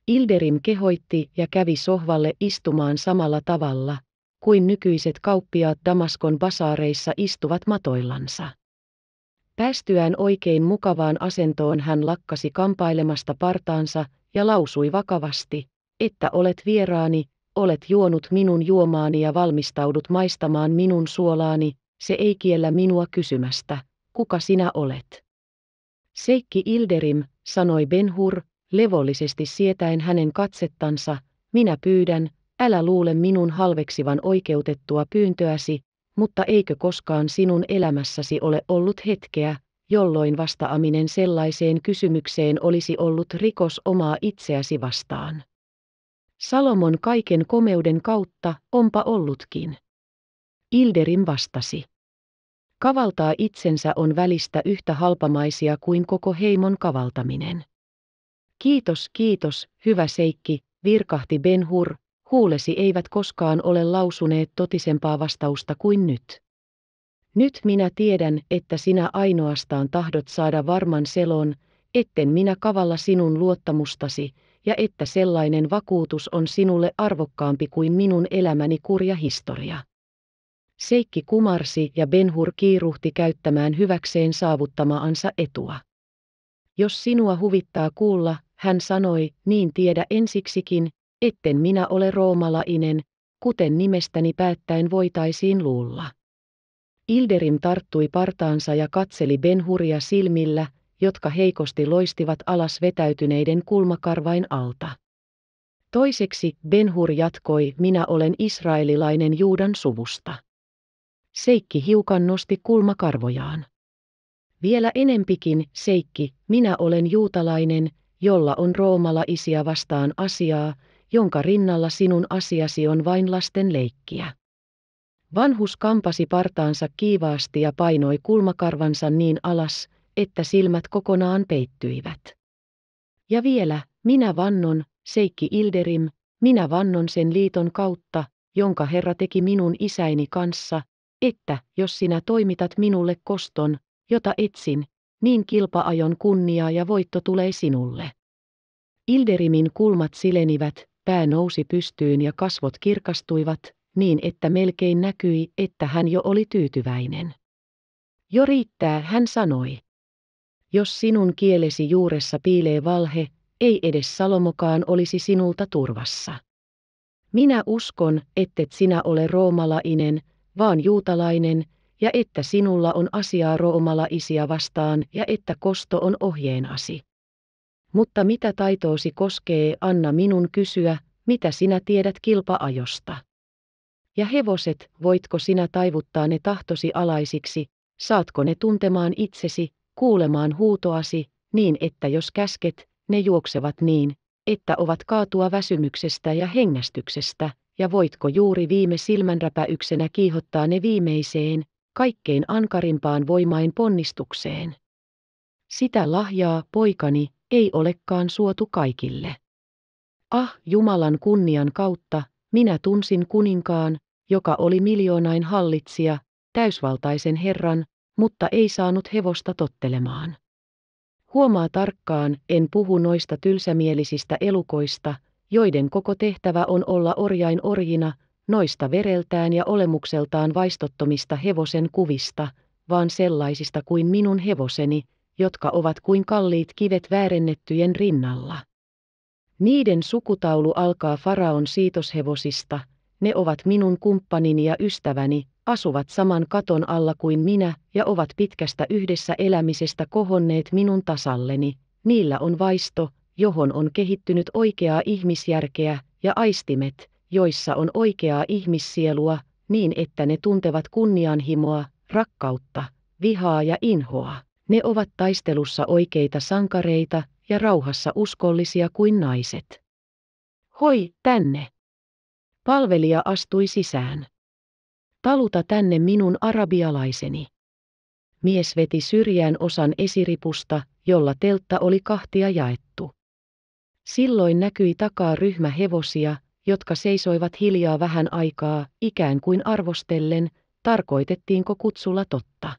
Ilderim kehoitti ja kävi sohvalle istumaan samalla tavalla, kuin nykyiset kauppiaat Damaskon basaareissa istuvat matoillansa. Päästyään oikein mukavaan asentoon hän lakkasi kampailemasta partaansa ja lausui vakavasti, että olet vieraani, olet juonut minun juomaani ja valmistaudut maistamaan minun suolaani, se ei kiellä minua kysymästä, kuka sinä olet. Seikki Ilderim, sanoi Benhur, levollisesti sietäen hänen katsettansa, minä pyydän, älä luule minun halveksivan oikeutettua pyyntöäsi, mutta eikö koskaan sinun elämässäsi ole ollut hetkeä, jolloin vastaaminen sellaiseen kysymykseen olisi ollut rikos omaa itseäsi vastaan. Salomon kaiken komeuden kautta onpa ollutkin. Ilderim vastasi. Kavaltaa itsensä on välistä yhtä halpamaisia kuin koko heimon kavaltaminen. Kiitos, kiitos, hyvä seikki, virkahti Ben-Hur, huulesi eivät koskaan ole lausuneet totisempaa vastausta kuin nyt. Nyt minä tiedän, että sinä ainoastaan tahdot saada varman selon, etten minä kavalla sinun luottamustasi, ja että sellainen vakuutus on sinulle arvokkaampi kuin minun elämäni kurja historia. Seikki kumarsi ja Benhur kiiruhti käyttämään hyväkseen saavuttamaansa etua. Jos sinua huvittaa kuulla, hän sanoi, niin tiedä ensiksikin, etten minä ole roomalainen, kuten nimestäni päättäen voitaisiin luulla. Ilderim tarttui partaansa ja katseli Benhuria silmillä, jotka heikosti loistivat alas vetäytyneiden kulmakarvain alta. Toiseksi Benhur jatkoi, minä olen israelilainen Juudan suvusta. Seikki hiukan nosti kulmakarvojaan. Vielä enempikin, Seikki, minä olen juutalainen, jolla on roomalaisia vastaan asiaa, jonka rinnalla sinun asiasi on vain lasten leikkiä. Vanhus kampasi partaansa kiivaasti ja painoi kulmakarvansa niin alas, että silmät kokonaan peittyivät. Ja vielä, minä vannon, Seikki Ilderim, minä vannon sen liiton kautta, jonka Herra teki minun isäini kanssa, että, jos sinä toimitat minulle koston, jota etsin, niin kilpaajon kunnia ja voitto tulee sinulle. Ilderimin kulmat silenivät, pää nousi pystyyn ja kasvot kirkastuivat, niin että melkein näkyi, että hän jo oli tyytyväinen. Jo riittää, hän sanoi. Jos sinun kielesi juuressa piilee valhe, ei edes Salomokaan olisi sinulta turvassa. Minä uskon, ettet sinä ole roomalainen, vaan juutalainen, ja että sinulla on asiaa roomalaisia vastaan ja että kosto on ohjeenasi. Mutta mitä taitoosi koskee, anna minun kysyä, mitä sinä tiedät kilpaajosta. Ja hevoset, voitko sinä taivuttaa ne tahtosi alaisiksi, saatko ne tuntemaan itsesi, kuulemaan huutoasi, niin että jos käsket, ne juoksevat niin, että ovat kaatua väsymyksestä ja hengästyksestä, ja voitko juuri viime silmänräpäyksenä kiihottaa ne viimeiseen, kaikkein ankarimpaan voimain ponnistukseen. Sitä lahjaa, poikani, ei olekaan suotu kaikille. Ah, Jumalan kunnian kautta, minä tunsin kuninkaan, joka oli miljoonain hallitsija, täysvaltaisen herran, mutta ei saanut hevosta tottelemaan. Huomaa tarkkaan, en puhu noista tylsämielisistä elukoista, joiden koko tehtävä on olla orjain orjina, noista vereltään ja olemukseltaan vaistottomista hevosen kuvista, vaan sellaisista kuin minun hevoseni, jotka ovat kuin kalliit kivet väärennettyjen rinnalla. Niiden sukutaulu alkaa faraon siitoshevosista, ne ovat minun kumppanini ja ystäväni, asuvat saman katon alla kuin minä ja ovat pitkästä yhdessä elämisestä kohonneet minun tasalleni, niillä on vaisto, johon on kehittynyt oikeaa ihmisjärkeä, ja aistimet, joissa on oikeaa ihmissielua, niin että ne tuntevat kunnianhimoa, rakkautta, vihaa ja inhoa. Ne ovat taistelussa oikeita sankareita ja rauhassa uskollisia kuin naiset. Hoi, tänne! Palvelija astui sisään. Taluta tänne minun arabialaiseni. Mies veti syrjään osan esiripusta, jolla teltta oli kahtia jaettu. Silloin näkyi takaa ryhmä hevosia, jotka seisoivat hiljaa vähän aikaa, ikään kuin arvostellen, tarkoitettiinko kutsulla totta.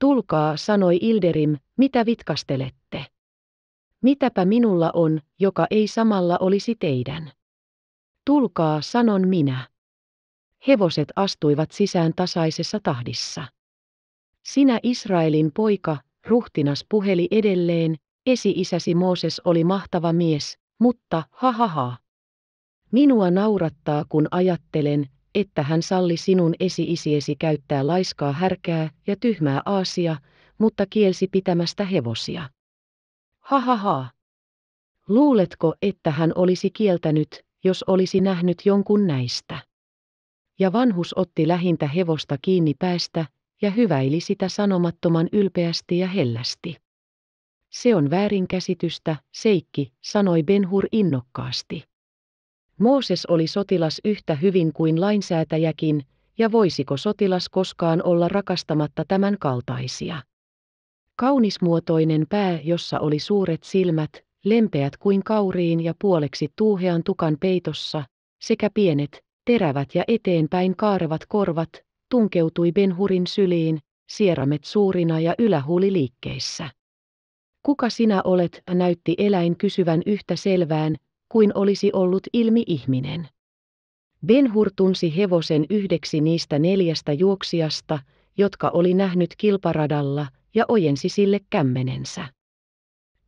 Tulkaa, sanoi Ilderim, mitä vitkastelette? Mitäpä minulla on, joka ei samalla olisi teidän? Tulkaa, sanon minä. Hevoset astuivat sisään tasaisessa tahdissa. Sinä Israelin poika, ruhtinas puheli edelleen, esi-isäsi Mooses oli mahtava mies, mutta ha ha ha. Minua naurattaa, kun ajattelen, että hän salli sinun esi-isiesi käyttää laiskaa härkää ja tyhmää aasia, mutta kielsi pitämästä hevosia. Ha ha ha. Luuletko, että hän olisi kieltänyt, jos olisi nähnyt jonkun näistä? Ja vanhus otti lähintä hevosta kiinni päästä ja hyväili sitä sanomattoman ylpeästi ja hellästi. Se on väärinkäsitystä, Seikki, sanoi Benhur innokkaasti. Mooses oli sotilas yhtä hyvin kuin lainsäätäjäkin, ja voisiko sotilas koskaan olla rakastamatta tämän kaltaisia? Kaunismuotoinen pää, jossa oli suuret silmät, lempeät kuin kauriin ja puoleksi tuuhean tukan peitossa, sekä pienet, terävät ja eteenpäin kaarevat korvat, tunkeutui Benhurin syliin, sieramet suurina ja ylähuuli liikkeissä. Kuka sinä olet, näytti eläin kysyvän yhtä selvään, kuin olisi ollut ilmi ihminen. Benhur tunsi hevosen yhdeksi niistä neljästä juoksijasta, jotka oli nähnyt kilparadalla, ja ojensi sille kämmenensä.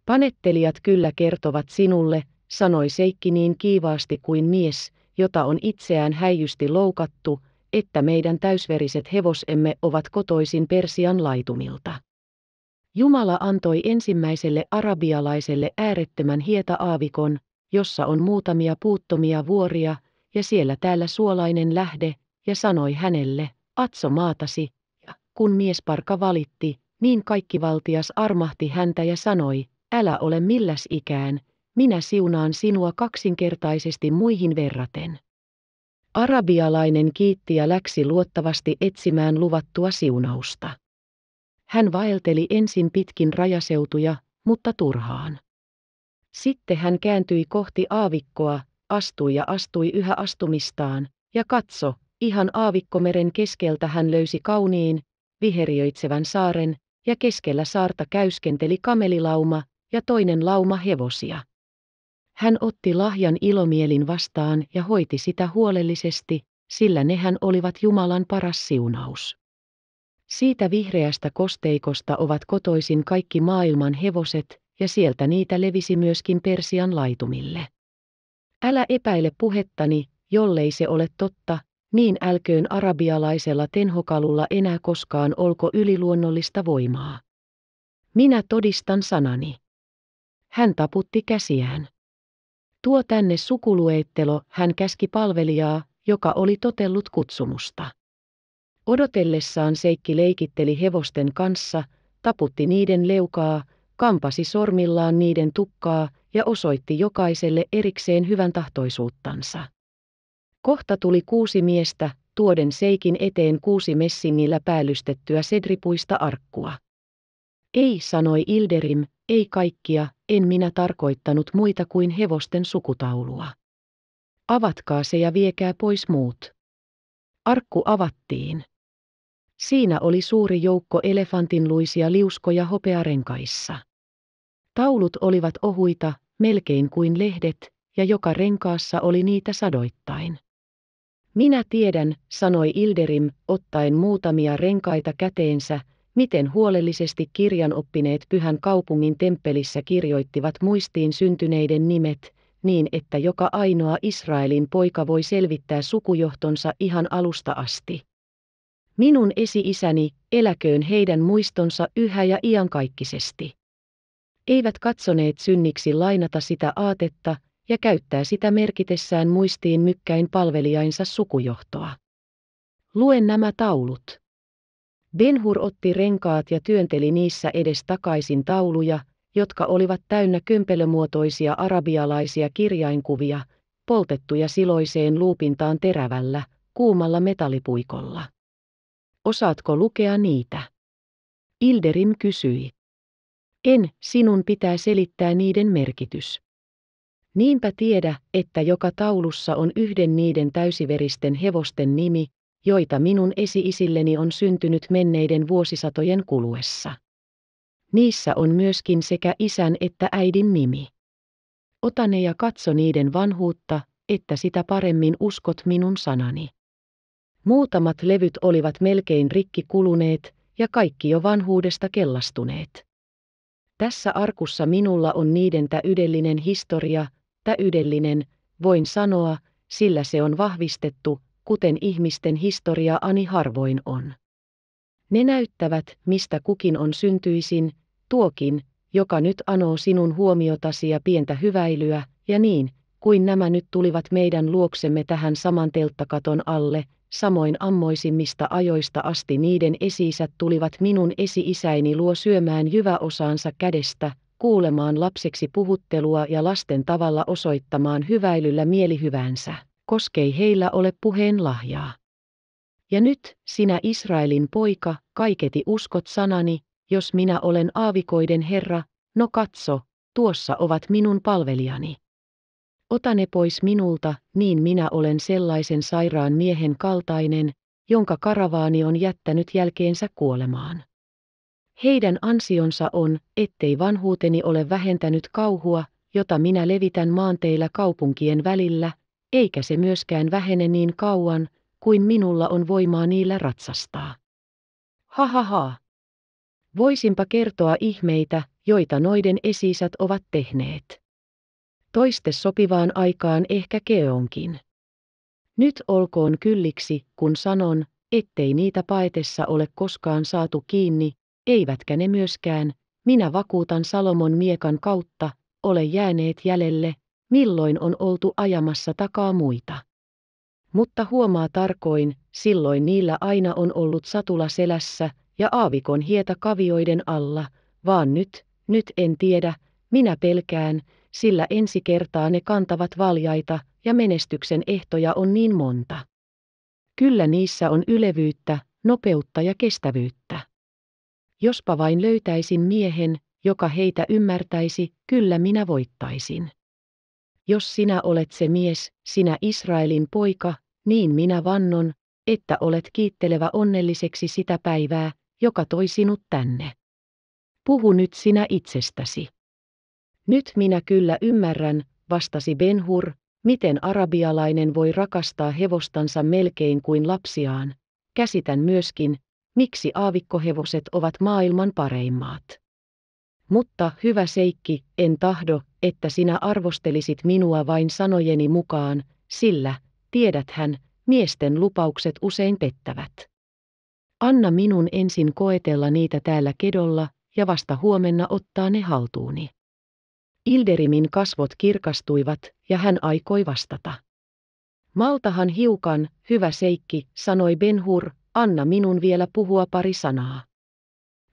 Panettelijat kyllä kertovat sinulle, sanoi Seikki niin kiivaasti kuin mies, jota on itseään häijysti loukattu, että meidän täysveriset hevosemme ovat kotoisin Persian laitumilta. Jumala antoi ensimmäiselle arabialaiselle äärettömän hieta-aavikon, jossa on muutamia puuttomia vuoria, ja siellä täällä suolainen lähde, ja sanoi hänelle, atso maatasi, ja kun miesparka valitti, niin kaikki valtias armahti häntä ja sanoi, älä ole milläs ikään, minä siunaan sinua kaksinkertaisesti muihin verraten. Arabialainen kiitti ja läksi luottavasti etsimään luvattua siunausta. Hän vaelteli ensin pitkin rajaseutuja, mutta turhaan. Sitten hän kääntyi kohti aavikkoa, astui ja astui yhä astumistaan, ja katso, ihan aavikkomeren keskeltä hän löysi kauniin, viheriöitsevän saaren, ja keskellä saarta käyskenteli kamelilauma ja toinen lauma hevosia. Hän otti lahjan ilomielin vastaan ja hoiti sitä huolellisesti, sillä nehän olivat Jumalan paras siunaus. Siitä vihreästä kosteikosta ovat kotoisin kaikki maailman hevoset, ja sieltä niitä levisi myöskin Persian laitumille. Älä epäile puhettani, jollei se ole totta, niin älköön arabialaisella tenhokalulla enää koskaan olko yliluonnollista voimaa. Minä todistan sanani. Hän taputti käsiään. Tuo tänne sukuluettelo, hän käski palvelijaa, joka oli totellut kutsumusta. Odotellessaan Seikki leikitteli hevosten kanssa, taputti niiden leukaa, kampasi sormillaan niiden tukkaa ja osoitti jokaiselle erikseen hyvän tahtoisuuttansa. Kohta tuli kuusi miestä, tuoden Seikin eteen kuusi messingillä päällystettyä sedripuista arkkua. Ei, sanoi Ilderim, ei kaikkia, en minä tarkoittanut muita kuin hevosten sukutaulua. Avatkaa se ja viekää pois muut. Arkku avattiin. Siinä oli suuri joukko elefantinluisia liuskoja hopearenkaissa. Taulut olivat ohuita, melkein kuin lehdet, ja joka renkaassa oli niitä sadoittain. Minä tiedän, sanoi Ilderim, ottaen muutamia renkaita käteensä, miten huolellisesti kirjanoppineet pyhän kaupungin temppelissä kirjoittivat muistiin syntyneiden nimet, niin että joka ainoa Israelin poika voi selvittää sukujohtonsa ihan alusta asti. Minun esi-isäni, eläköön heidän muistonsa yhä ja iankaikkisesti. Eivät katsoneet synniksi lainata sitä aatetta ja käyttää sitä merkitessään muistiin mykkäin palvelijainsa sukujohtoa. Luen nämä taulut. Benhur otti renkaat ja työnteli niissä edes takaisin tauluja, jotka olivat täynnä kömpelömuotoisia arabialaisia kirjainkuvia, poltettuja siloiseen luupintaan terävällä, kuumalla metallipuikolla. Osaatko lukea niitä? Ilderim kysyi. En, sinun pitää selittää niiden merkitys. Niinpä tiedä, että joka taulussa on yhden niiden täysiveristen hevosten nimi, joita minun esi-isilleni on syntynyt menneiden vuosisatojen kuluessa. Niissä on myöskin sekä isän että äidin nimi. Ota ne ja katso niiden vanhuutta, että sitä paremmin uskot minun sanani. Muutamat levyt olivat melkein rikki kuluneet, ja kaikki jo vanhuudesta kellastuneet. Tässä arkussa minulla on niiden täydellinen historia, täydellinen, voin sanoa, sillä se on vahvistettu, kuten ihmisten historia ani harvoin on. Ne näyttävät, mistä kukin on syntyisin, tuokin, joka nyt anoo sinun huomiotasi ja pientä hyväilyä, ja niin, kuin nämä nyt tulivat meidän luoksemme tähän saman telttakaton alle, samoin ammoisimmista ajoista asti niiden esiisät tulivat minun esi-isäini luo syömään jyväosaansa kädestä, kuulemaan lapseksi puhuttelua ja lasten tavalla osoittamaan hyväilyllä mielihyvänsä koskei heillä ole puheen lahjaa. Ja nyt, sinä Israelin poika, kaiketi uskot sanani, jos minä olen aavikoiden Herra, no katso, tuossa ovat minun palvelijani. Ota ne pois minulta, niin minä olen sellaisen sairaan miehen kaltainen, jonka karavaani on jättänyt jälkeensä kuolemaan. Heidän ansionsa on, ettei vanhuuteni ole vähentänyt kauhua, jota minä levitän maanteillä kaupunkien välillä, eikä se myöskään vähene niin kauan, kuin minulla on voimaa niillä ratsastaa. Ha ha ha. Voisinpa kertoa ihmeitä, joita noiden esisät ovat tehneet. Toiste sopivaan aikaan ehkä keonkin. Nyt olkoon kylliksi, kun sanon, ettei niitä paetessa ole koskaan saatu kiinni, eivätkä ne myöskään, minä vakuutan Salomon miekan kautta, ole jääneet jäljelle, milloin on oltu ajamassa takaa muita. Mutta huomaa tarkoin, silloin niillä aina on ollut satula selässä ja aavikon hieta kavioiden alla, vaan nyt, nyt en tiedä, minä pelkään, sillä ensi kertaa ne kantavat valjaita ja menestyksen ehtoja on niin monta. Kyllä niissä on ylevyyttä, nopeutta ja kestävyyttä. Jospa vain löytäisin miehen, joka heitä ymmärtäisi, kyllä minä voittaisin. Jos sinä olet se mies, sinä Israelin poika, niin minä vannon, että olet kiittelevä onnelliseksi sitä päivää, joka toi sinut tänne. Puhu nyt sinä itsestäsi. Nyt minä kyllä ymmärrän, vastasi Benhur, miten arabialainen voi rakastaa hevostansa melkein kuin lapsiaan. Käsitän myöskin, miksi aavikkohevoset ovat maailman pareimmat. Mutta, hyvä Seikki, en tahdo, että sinä arvostelisit minua vain sanojeni mukaan, sillä, tiedäthän, miesten lupaukset usein pettävät. Anna minun ensin koetella niitä täällä kedolla, ja vasta huomenna ottaa ne haltuuni. Ilderimin kasvot kirkastuivat, ja hän aikoi vastata. Maltahan hiukan, hyvä seikki, sanoi Benhur, anna minun vielä puhua pari sanaa.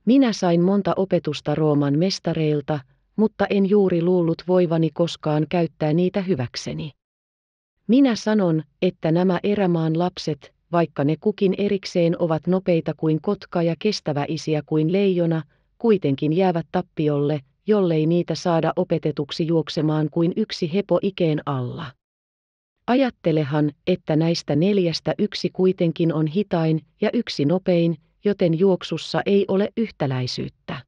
Minä sain monta opetusta Rooman mestareilta, mutta en juuri luullut voivani koskaan käyttää niitä hyväkseni. Minä sanon, että nämä erämaan lapset, vaikka ne kukin erikseen ovat nopeita kuin kotka ja kestäväisiä kuin leijona, kuitenkin jäävät tappiolle, jollei niitä saada opetetuksi juoksemaan kuin yksi hepo ikeen alla. Ajattelehan, että näistä neljästä yksi kuitenkin on hitain ja yksi nopein, joten juoksussa ei ole yhtäläisyyttä.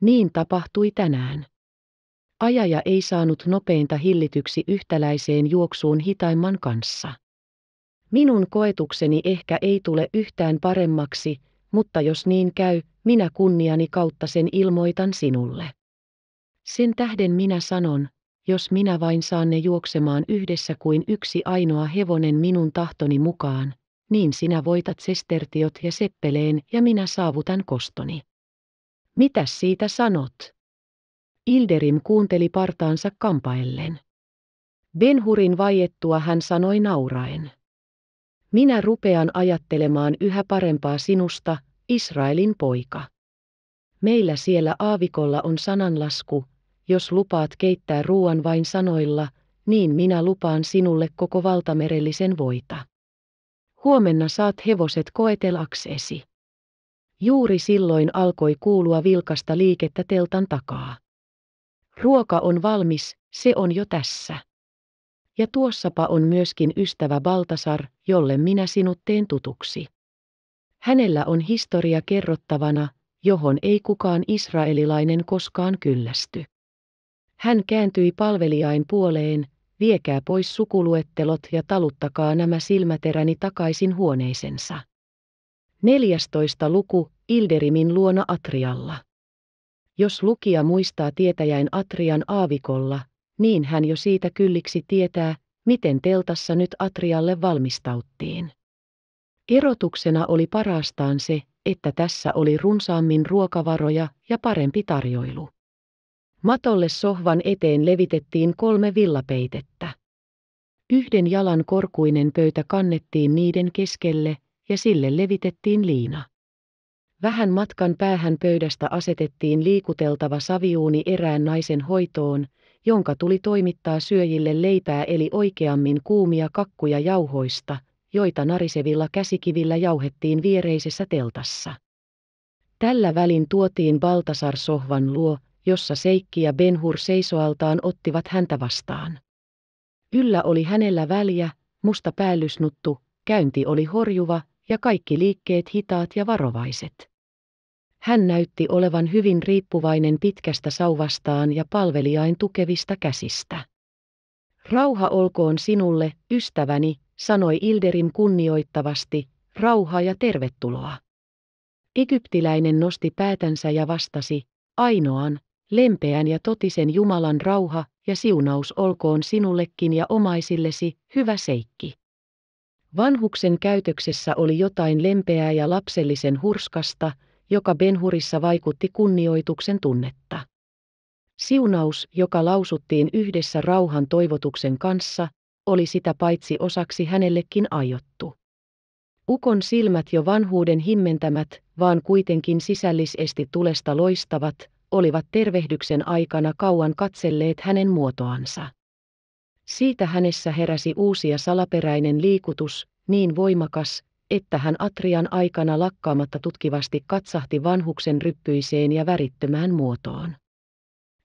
Niin tapahtui tänään. Ajaja ei saanut nopeinta hillityksi yhtäläiseen juoksuun hitaimman kanssa. Minun koetukseni ehkä ei tule yhtään paremmaksi, mutta jos niin käy, minä kunniani kautta sen ilmoitan sinulle. Sen tähden minä sanon, jos minä vain saan ne juoksemaan yhdessä kuin yksi ainoa hevonen minun tahtoni mukaan, niin sinä voitat sestertiot ja seppeleen ja minä saavutan kostoni. Mitäs siitä sanot? Ilderim kuunteli partaansa kampaellen. Benhurin vaiettua hän sanoi nauraen. Minä rupean ajattelemaan yhä parempaa sinusta, Israelin poika. Meillä siellä aavikolla on sananlasku, jos lupaat keittää ruoan vain sanoilla, niin minä lupaan sinulle koko valtamerellisen voita. Huomenna saat hevoset koetelaksesi. Juuri silloin alkoi kuulua vilkasta liikettä teltan takaa. Ruoka on valmis, se on jo tässä. Ja tuossapa on myöskin ystävä Baltasar, jolle minä sinut teen tutuksi. Hänellä on historia kerrottavana, johon ei kukaan israelilainen koskaan kyllästy. Hän kääntyi palvelijain puoleen, viekää pois sukuluettelot ja taluttakaa nämä silmäteräni takaisin huoneisensa. 14. luku Ilderimin luona Atrialla. Jos lukija muistaa tietäjäin Atrian aavikolla, niin hän jo siitä kylliksi tietää, miten teltassa nyt Atrialle valmistauttiin. Erotuksena oli parastaan se, että tässä oli runsaammin ruokavaroja ja parempi tarjoilu. Matolle sohvan eteen levitettiin kolme villapeitettä. Yhden jalan korkuinen pöytä kannettiin niiden keskelle ja sille levitettiin liina. Vähän matkan päähän pöydästä asetettiin liikuteltava saviuuni erään naisen hoitoon, jonka tuli toimittaa syöjille leipää eli oikeammin kuumia kakkuja jauhoista, joita narisevilla käsikivillä jauhettiin viereisessä teltassa. Tällä välin tuotiin Baltasar sohvan luo, jossa Seikki ja Benhur seisoaltaan ottivat häntä vastaan. Yllä oli hänellä väliä, musta päällysnuttu, käynti oli horjuva ja kaikki liikkeet hitaat ja varovaiset. Hän näytti olevan hyvin riippuvainen pitkästä sauvastaan ja palvelijain tukevista käsistä. Rauha olkoon sinulle, ystäväni, sanoi Ilderim kunnioittavasti, rauha ja tervetuloa. Egyptiläinen nosti päätänsä ja vastasi, ainoan, lempeän ja totisen Jumalan rauha ja siunaus olkoon sinullekin ja omaisillesi, hyvä seikki. Vanhuksen käytöksessä oli jotain lempeää ja lapsellisen hurskasta, joka Benhurissa vaikutti kunnioituksen tunnetta. Siunaus, joka lausuttiin yhdessä rauhan toivotuksen kanssa, oli sitä paitsi osaksi hänellekin aiottu. Ukon silmät jo vanhuuden himmentämät, vaan kuitenkin sisällisesti tulesta loistavat, olivat tervehdyksen aikana kauan katselleet hänen muotoansa. Siitä hänessä heräsi uusi ja salaperäinen liikutus, niin voimakas, että hän Atrian aikana lakkaamatta tutkivasti katsahti vanhuksen ryppyiseen ja värittömään muotoon.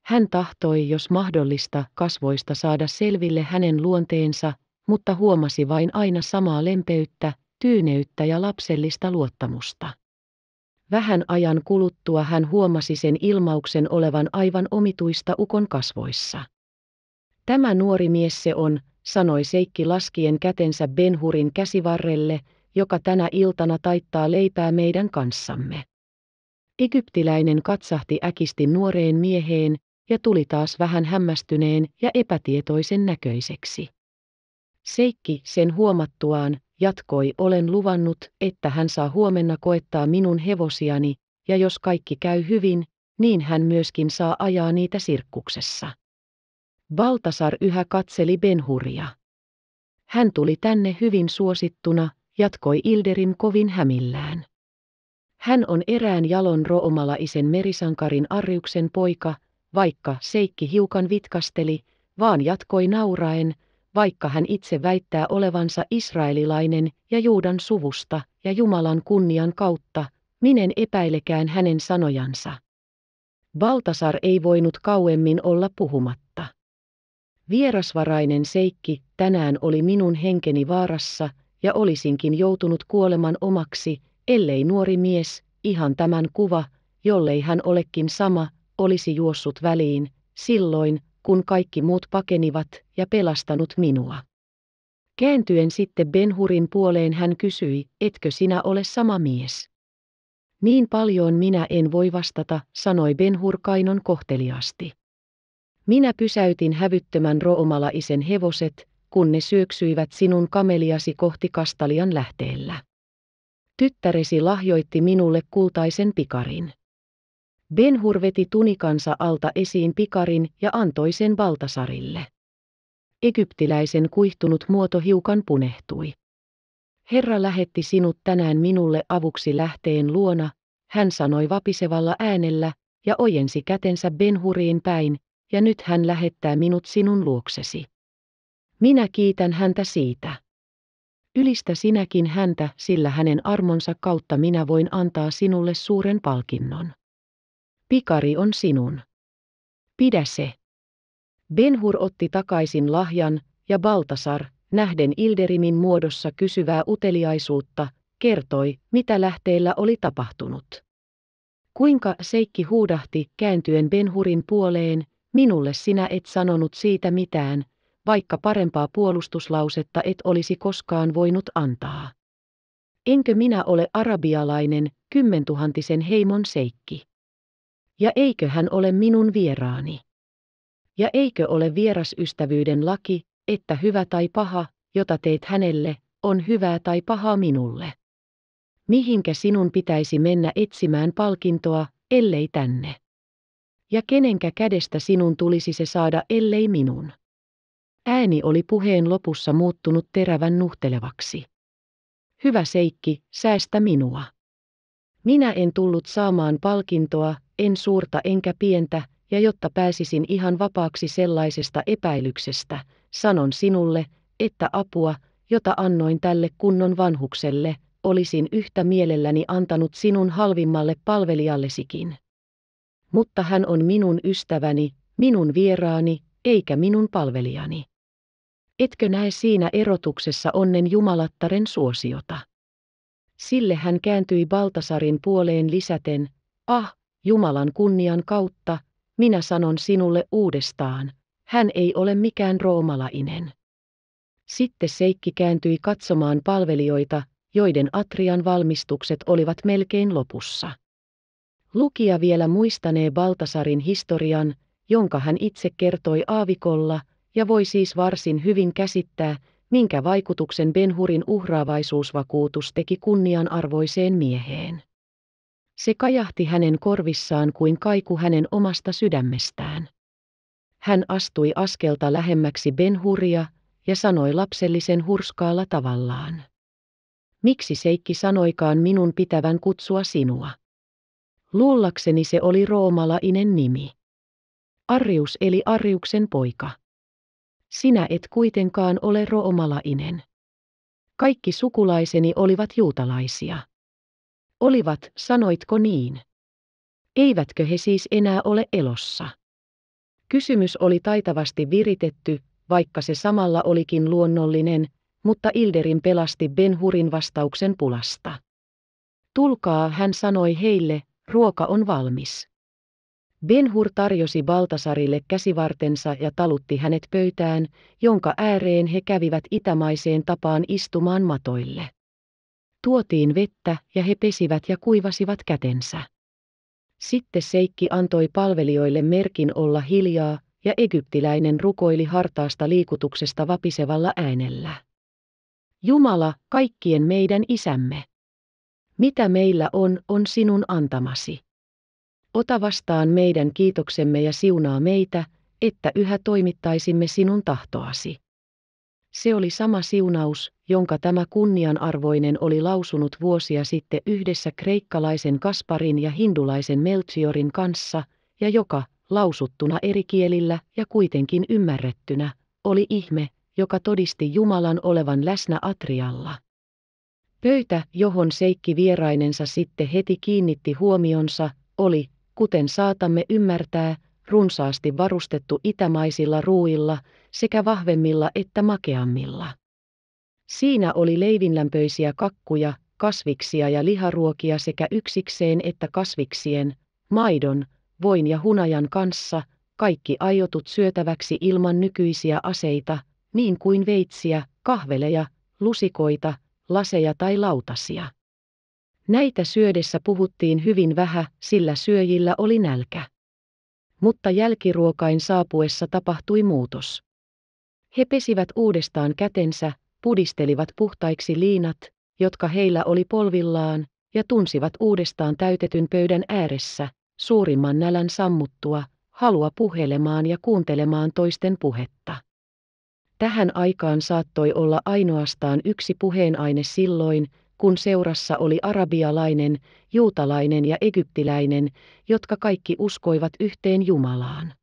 Hän tahtoi, jos mahdollista, kasvoista saada selville hänen luonteensa, mutta huomasi vain aina samaa lempeyttä, tyyneyttä ja lapsellista luottamusta. Vähän ajan kuluttua hän huomasi sen ilmauksen olevan aivan omituista ukon kasvoissa. Tämä nuori mies se on, sanoi Seikki laskien kätensä Benhurin käsivarrelle, joka tänä iltana taittaa leipää meidän kanssamme. Egyptiläinen katsahti äkisti nuoreen mieheen ja tuli taas vähän hämmästyneen ja epätietoisen näköiseksi. Seikki sen huomattuaan, jatkoi olen luvannut, että hän saa huomenna koettaa minun hevosiani, ja jos kaikki käy hyvin, niin hän myöskin saa ajaa niitä sirkkuksessa. Baltasar yhä katseli Benhuria. Hän tuli tänne hyvin suosittuna, jatkoi Ilderim kovin hämillään. Hän on erään jalon roomalaisen merisankarin Arjuksen poika, vaikka Seikki hiukan vitkasteli, vaan jatkoi nauraen, vaikka hän itse väittää olevansa israelilainen ja Juudan suvusta ja Jumalan kunnian kautta, minen epäilekään hänen sanojansa. Baltasar ei voinut kauemmin olla puhumatta. Vierasvarainen seikki, tänään oli minun henkeni vaarassa, ja olisinkin joutunut kuoleman omaksi, ellei nuori mies, ihan tämän kuva, jollei hän olekin sama, olisi juossut väliin, silloin, kun kaikki muut pakenivat ja pelastanut minua. Kääntyen sitten Benhurin puoleen hän kysyi, etkö sinä ole sama mies? Niin paljon minä en voi vastata, sanoi Benhur Kainon kohteliasti. Minä pysäytin hävyttömän roomalaisen hevoset, kun ne syöksyivät sinun kameliasi kohti Kastalian lähteellä. Tyttäresi lahjoitti minulle kultaisen pikarin. Benhur veti tunikansa alta esiin pikarin ja antoi sen Baltasarille. Egyptiläisen kuihtunut muoto hiukan punehtui. Herra lähetti sinut tänään minulle avuksi lähteen luona, hän sanoi vapisevalla äänellä ja ojensi kätensä Benhuriin päin, ja nyt hän lähettää minut sinun luoksesi. Minä kiitän häntä siitä. Ylistä sinäkin häntä, sillä hänen armonsa kautta minä voin antaa sinulle suuren palkinnon. Pikari on sinun. Pidä se. Benhur otti takaisin lahjan, ja Baltasar, nähden Ilderimin muodossa kysyvää uteliaisuutta, kertoi, mitä lähteellä oli tapahtunut. Kuinka Seikki huudahti kääntyen Benhurin puoleen, minulle sinä et sanonut siitä mitään, vaikka parempaa puolustuslausetta et olisi koskaan voinut antaa. Enkö minä ole arabialainen, kymmentuhantisen heimon seikki? Ja eikö hän ole minun vieraani? Ja eikö ole vierasystävyyden laki, että hyvä tai paha, jota teet hänelle, on hyvää tai pahaa minulle? Mihinkä sinun pitäisi mennä etsimään palkintoa, ellei tänne? Ja kenenkä kädestä sinun tulisi se saada, ellei minun? Ääni oli puheen lopussa muuttunut terävän nuhtelevaksi. Hyvä seikki, säästä minua. Minä en tullut saamaan palkintoa, en suurta enkä pientä, ja jotta pääsisin ihan vapaaksi sellaisesta epäilyksestä, sanon sinulle, että apua, jota annoin tälle kunnon vanhukselle, olisin yhtä mielelläni antanut sinun halvimmalle palvelijallesikin. Mutta hän on minun ystäväni, minun vieraani, eikä minun palvelijani. Etkö näe siinä erotuksessa onnen jumalattaren suosiota? Sille hän kääntyi Baltasarin puoleen lisäten, Ah, Jumalan kunnian kautta, minä sanon sinulle uudestaan, hän ei ole mikään roomalainen. Sitten Seikki kääntyi katsomaan palvelijoita, joiden Atrian valmistukset olivat melkein lopussa. Lukija vielä muistanee Baltasarin historian, jonka hän itse kertoi aavikolla, ja voi siis varsin hyvin käsittää, minkä vaikutuksen Benhurin uhraavaisuusvakuutus teki kunnianarvoiseen mieheen. Se kajahti hänen korvissaan kuin kaiku hänen omasta sydämestään. Hän astui askelta lähemmäksi Benhuria ja sanoi lapsellisen hurskaalla tavallaan. Miksi Seikki sanoikaan minun pitävän kutsua sinua? Luullakseni se oli roomalainen nimi. Arrius eli Arriuksen poika. Sinä et kuitenkaan ole roomalainen. Kaikki sukulaiseni olivat juutalaisia. Olivat, sanoitko niin? Eivätkö he siis enää ole elossa? Kysymys oli taitavasti viritetty, vaikka se samalla olikin luonnollinen, mutta Ilderin pelasti Benhurin vastauksen pulasta. Tulkaa, hän sanoi heille, ruoka on valmis. Benhur tarjosi Baltasarille käsivartensa ja talutti hänet pöytään, jonka ääreen he kävivät itämaiseen tapaan istumaan matoille. Tuotiin vettä ja he pesivät ja kuivasivat kätensä. Sitten Seikki antoi palvelijoille merkin olla hiljaa, ja egyptiläinen rukoili hartaasta liikutuksesta vapisevalla äänellä. Jumala, kaikkien meidän isämme. Mitä meillä on, on sinun antamasi. Ota vastaan meidän kiitoksemme ja siunaa meitä, että yhä toimittaisimme sinun tahtoasi. Se oli sama siunaus, jonka tämä kunnianarvoinen oli lausunut vuosia sitten yhdessä kreikkalaisen Kasparin ja hindulaisen Melchiorin kanssa, ja joka, lausuttuna eri kielillä ja kuitenkin ymmärrettynä, oli ihme, joka todisti Jumalan olevan läsnä Atrialla. Pöytä, johon Seikki vierainensa sitten heti kiinnitti huomionsa, oli, kuten saatamme ymmärtää, runsaasti varustettu itämaisilla ruuilla sekä vahvemmilla että makeammilla. Siinä oli leivinlämpöisiä kakkuja, kasviksia ja liharuokia sekä yksikseen että kasviksien, maidon, voin ja hunajan kanssa, kaikki aiotut syötäväksi ilman nykyisiä aseita, niin kuin veitsiä, kahveleja, lusikoita, laseja tai lautasia. Näitä syödessä puhuttiin hyvin vähän, sillä syöjillä oli nälkä. Mutta jälkiruokain saapuessa tapahtui muutos. He pesivät uudestaan kätensä, pudistelivat puhtaiksi liinat, jotka heillä oli polvillaan, ja tunsivat uudestaan täytetyn pöydän ääressä, suurimman nälän sammuttua, halua puhelemaan ja kuuntelemaan toisten puhetta. Tähän aikaan saattoi olla ainoastaan yksi puheenaine silloin, kun seurassa oli arabialainen, juutalainen ja egyptiläinen, jotka kaikki uskoivat yhteen Jumalaan.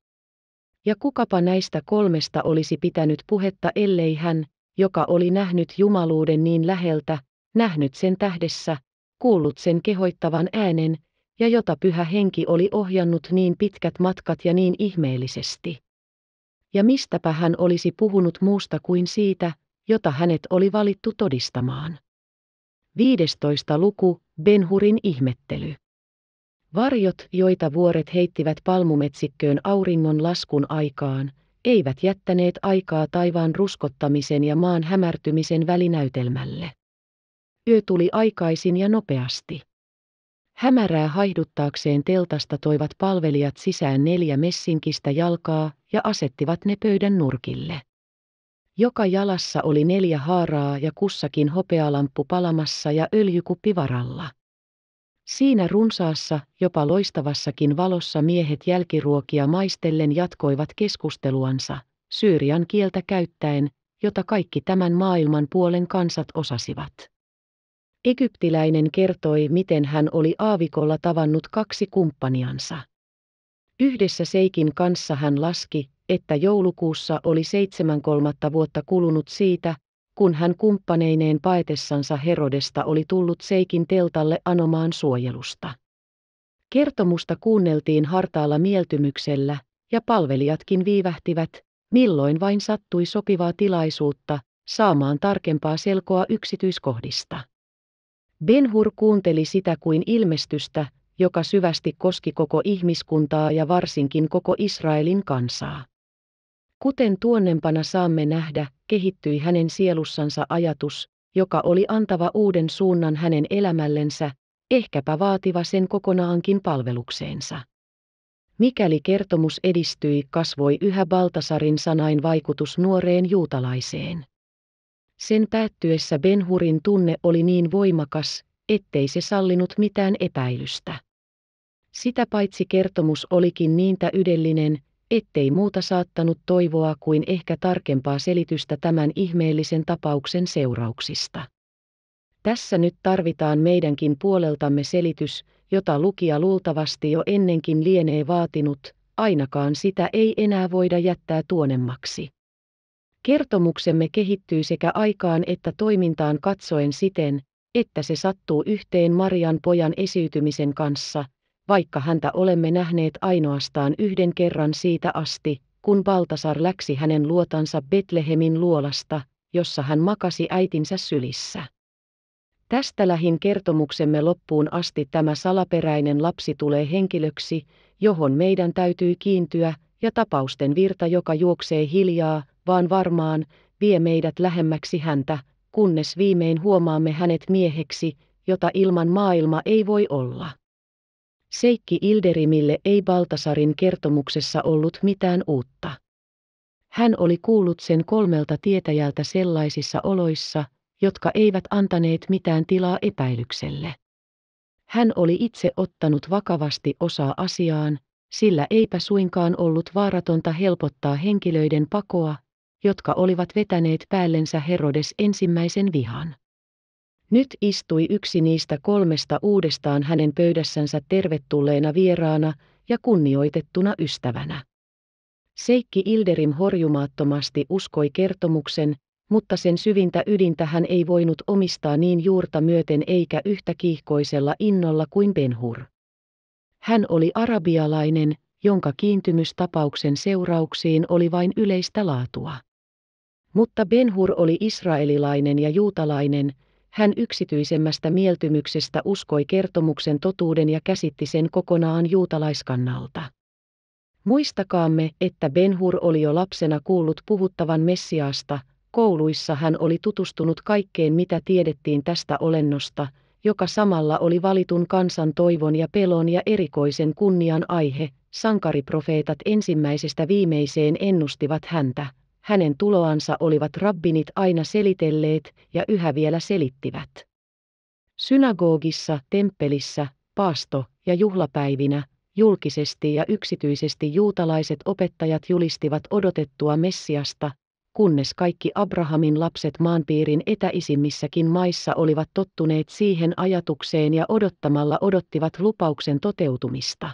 Ja kukapa näistä kolmesta olisi pitänyt puhetta ellei hän, joka oli nähnyt jumaluuden niin läheltä, nähnyt sen tähdessä, kuullut sen kehoittavan äänen, ja jota pyhä henki oli ohjannut niin pitkät matkat ja niin ihmeellisesti. Ja mistäpä hän olisi puhunut muusta kuin siitä, jota hänet oli valittu todistamaan. 15. luku, Benhurin ihmettely. Varjot, joita vuoret heittivät palmumetsikköön auringon laskun aikaan, eivät jättäneet aikaa taivaan ruskottamisen ja maan hämärtymisen välinäytelmälle. Yö tuli aikaisin ja nopeasti. Hämärää haihduttaakseen teltasta toivat palvelijat sisään neljä messinkistä jalkaa ja asettivat ne pöydän nurkille. Joka jalassa oli neljä haaraa ja kussakin hopealamppu palamassa ja öljykuppi varalla. Siinä runsaassa, jopa loistavassakin valossa miehet jälkiruokia maistellen jatkoivat keskusteluansa, syyrian kieltä käyttäen, jota kaikki tämän maailman puolen kansat osasivat. Egyptiläinen kertoi, miten hän oli aavikolla tavannut kaksi kumppaniansa. Yhdessä Seikin kanssa hän laski, että joulukuussa oli seitsemän kolmatta vuotta kulunut siitä, kun hän kumppaneineen paetessansa Herodesta oli tullut Seikin teltalle anomaan suojelusta. Kertomusta kuunneltiin hartaalla mieltymyksellä, ja palvelijatkin viivähtivät, milloin vain sattui sopivaa tilaisuutta, saamaan tarkempaa selkoa yksityiskohdista. Benhur kuunteli sitä kuin ilmestystä, joka syvästi koski koko ihmiskuntaa ja varsinkin koko Israelin kansaa. Kuten tuonnempana saamme nähdä, kehittyi hänen sielussansa ajatus, joka oli antava uuden suunnan hänen elämällensä, ehkäpä vaativa sen kokonaankin palvelukseensa. Mikäli kertomus edistyi, kasvoi yhä Baltasarin sanain vaikutus nuoreen juutalaiseen. Sen päättyessä Benhurin tunne oli niin voimakas, ettei se sallinut mitään epäilystä. Sitä paitsi kertomus olikin niin täydellinen, ettei muuta saattanut toivoa kuin ehkä tarkempaa selitystä tämän ihmeellisen tapauksen seurauksista. Tässä nyt tarvitaan meidänkin puoleltamme selitys, jota lukija luultavasti jo ennenkin lienee vaatinut, ainakaan sitä ei enää voida jättää tuonemmaksi. Kertomuksemme kehittyy sekä aikaan että toimintaan katsoen siten, että se sattuu yhteen Marian pojan esiytymisen kanssa, vaikka häntä olemme nähneet ainoastaan yhden kerran siitä asti, kun Baltasar läksi hänen luotansa Betlehemin luolasta, jossa hän makasi äitinsä sylissä. Tästä lähin kertomuksemme loppuun asti tämä salaperäinen lapsi tulee henkilöksi, johon meidän täytyy kiintyä, ja tapausten virta, joka juoksee hiljaa, vaan varmaan, vie meidät lähemmäksi häntä, kunnes viimein huomaamme hänet mieheksi, jota ilman maailma ei voi olla. Seikki Ilderimille ei Baltasarin kertomuksessa ollut mitään uutta. Hän oli kuullut sen kolmelta tietäjältä sellaisissa oloissa, jotka eivät antaneet mitään tilaa epäilykselle. Hän oli itse ottanut vakavasti osaa asiaan, sillä eipä suinkaan ollut vaaratonta helpottaa henkilöiden pakoa, jotka olivat vetäneet päällensä Herodes ensimmäisen vihan. Nyt istui yksi niistä kolmesta uudestaan hänen pöydässänsä tervetulleena vieraana ja kunnioitettuna ystävänä. Seikki Ilderim horjumaattomasti uskoi kertomuksen, mutta sen syvintä ydintä hän ei voinut omistaa niin juurta myöten eikä yhtä kiihkoisella innolla kuin Benhur. Hän oli arabialainen, jonka kiintymys tapauksen seurauksiin oli vain yleistä laatua. Mutta Benhur oli israelilainen ja juutalainen, hän yksityisemmästä mieltymyksestä uskoi kertomuksen totuuden ja käsitti sen kokonaan juutalaiskannalta. Muistakaamme, että Benhur oli jo lapsena kuullut puhuttavan Messiaasta, kouluissa hän oli tutustunut kaikkeen mitä tiedettiin tästä olennosta, joka samalla oli valitun kansan toivon ja pelon ja erikoisen kunnian aihe, sankariprofeetat ensimmäisestä viimeiseen ennustivat häntä, hänen tuloansa olivat rabbinit aina selitelleet ja yhä vielä selittivät. Synagogissa, temppelissä, paasto- ja juhlapäivinä, julkisesti ja yksityisesti juutalaiset opettajat julistivat odotettua Messiasta, kunnes kaikki Abrahamin lapset maanpiirin etäisimmissäkin maissa olivat tottuneet siihen ajatukseen ja odottamalla odottivat lupauksen toteutumista.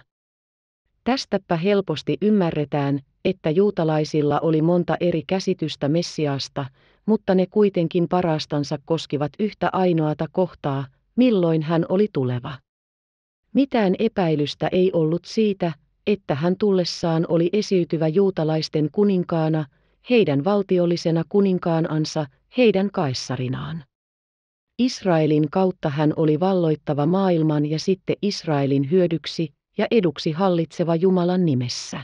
Tästäpä helposti ymmärretään, että juutalaisilla oli monta eri käsitystä Messiaasta, mutta ne kuitenkin parastansa koskivat yhtä ainoata kohtaa, milloin hän oli tuleva. Mitään epäilystä ei ollut siitä, että hän tullessaan oli esiytyvä juutalaisten kuninkaana, heidän valtiollisena kuninkaanansa, heidän kaissarinaan. Israelin kautta hän oli valloittava maailman ja sitten Israelin hyödyksi ja eduksi hallitseva Jumalan nimessä.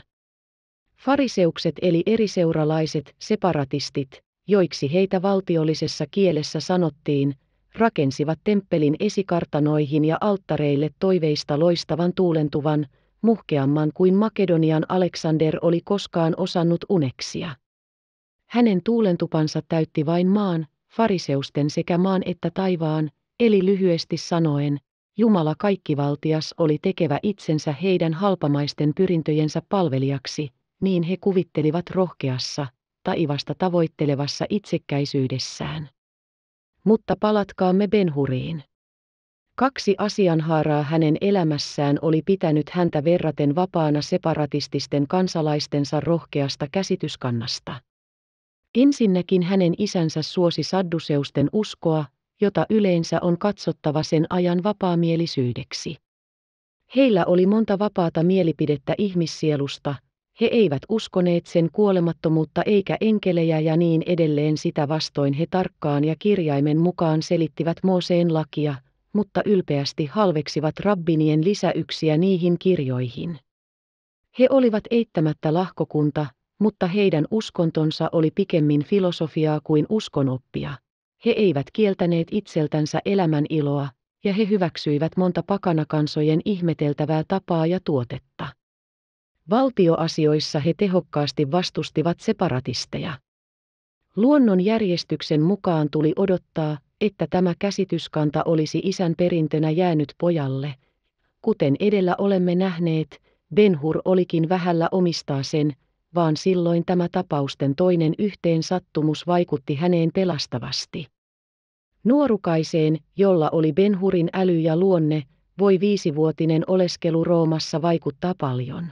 Fariseukset eli eriseuralaiset separatistit, joiksi heitä valtiollisessa kielessä sanottiin, rakensivat temppelin esikartanoihin ja alttareille toiveista loistavan tuulentuvan, muhkeamman kuin Makedonian Aleksander oli koskaan osannut uneksia. Hänen tuulentupansa täytti vain maan, fariseusten sekä maan että taivaan, eli lyhyesti sanoen, Jumala kaikkivaltias oli tekevä itsensä heidän halpamaisten pyrintöjensä palvelijaksi, niin he kuvittelivat rohkeassa, taivasta tavoittelevassa itsekkäisyydessään. Mutta palatkaamme Benhuriin. Kaksi asianhaaraa hänen elämässään oli pitänyt häntä verraten vapaana separatististen kansalaistensa rohkeasta käsityskannasta. Ensinnäkin hänen isänsä suosi sadduseusten uskoa, jota yleensä on katsottava sen ajan vapaamielisyydeksi. Heillä oli monta vapaata mielipidettä ihmissielusta, he eivät uskoneet sen kuolemattomuutta eikä enkelejä ja niin edelleen sitä vastoin he tarkkaan ja kirjaimen mukaan selittivät Mooseen lakia, mutta ylpeästi halveksivat rabbinien lisäyksiä niihin kirjoihin. He olivat eittämättä lahkokunta, mutta heidän uskontonsa oli pikemmin filosofiaa kuin uskonoppia. He eivät kieltäneet itseltänsä elämän iloa, ja he hyväksyivät monta pakanakansojen ihmeteltävää tapaa ja tuotetta. Valtioasioissa he tehokkaasti vastustivat separatisteja. Luonnon järjestyksen mukaan tuli odottaa, että tämä käsityskanta olisi isän perintönä jäänyt pojalle. Kuten edellä olemme nähneet, Benhur olikin vähällä omistaa sen, vaan silloin tämä tapausten toinen yhteen sattumus vaikutti häneen pelastavasti. Nuorukaiseen, jolla oli Benhurin äly ja luonne, voi viisivuotinen oleskelu Roomassa vaikuttaa paljon.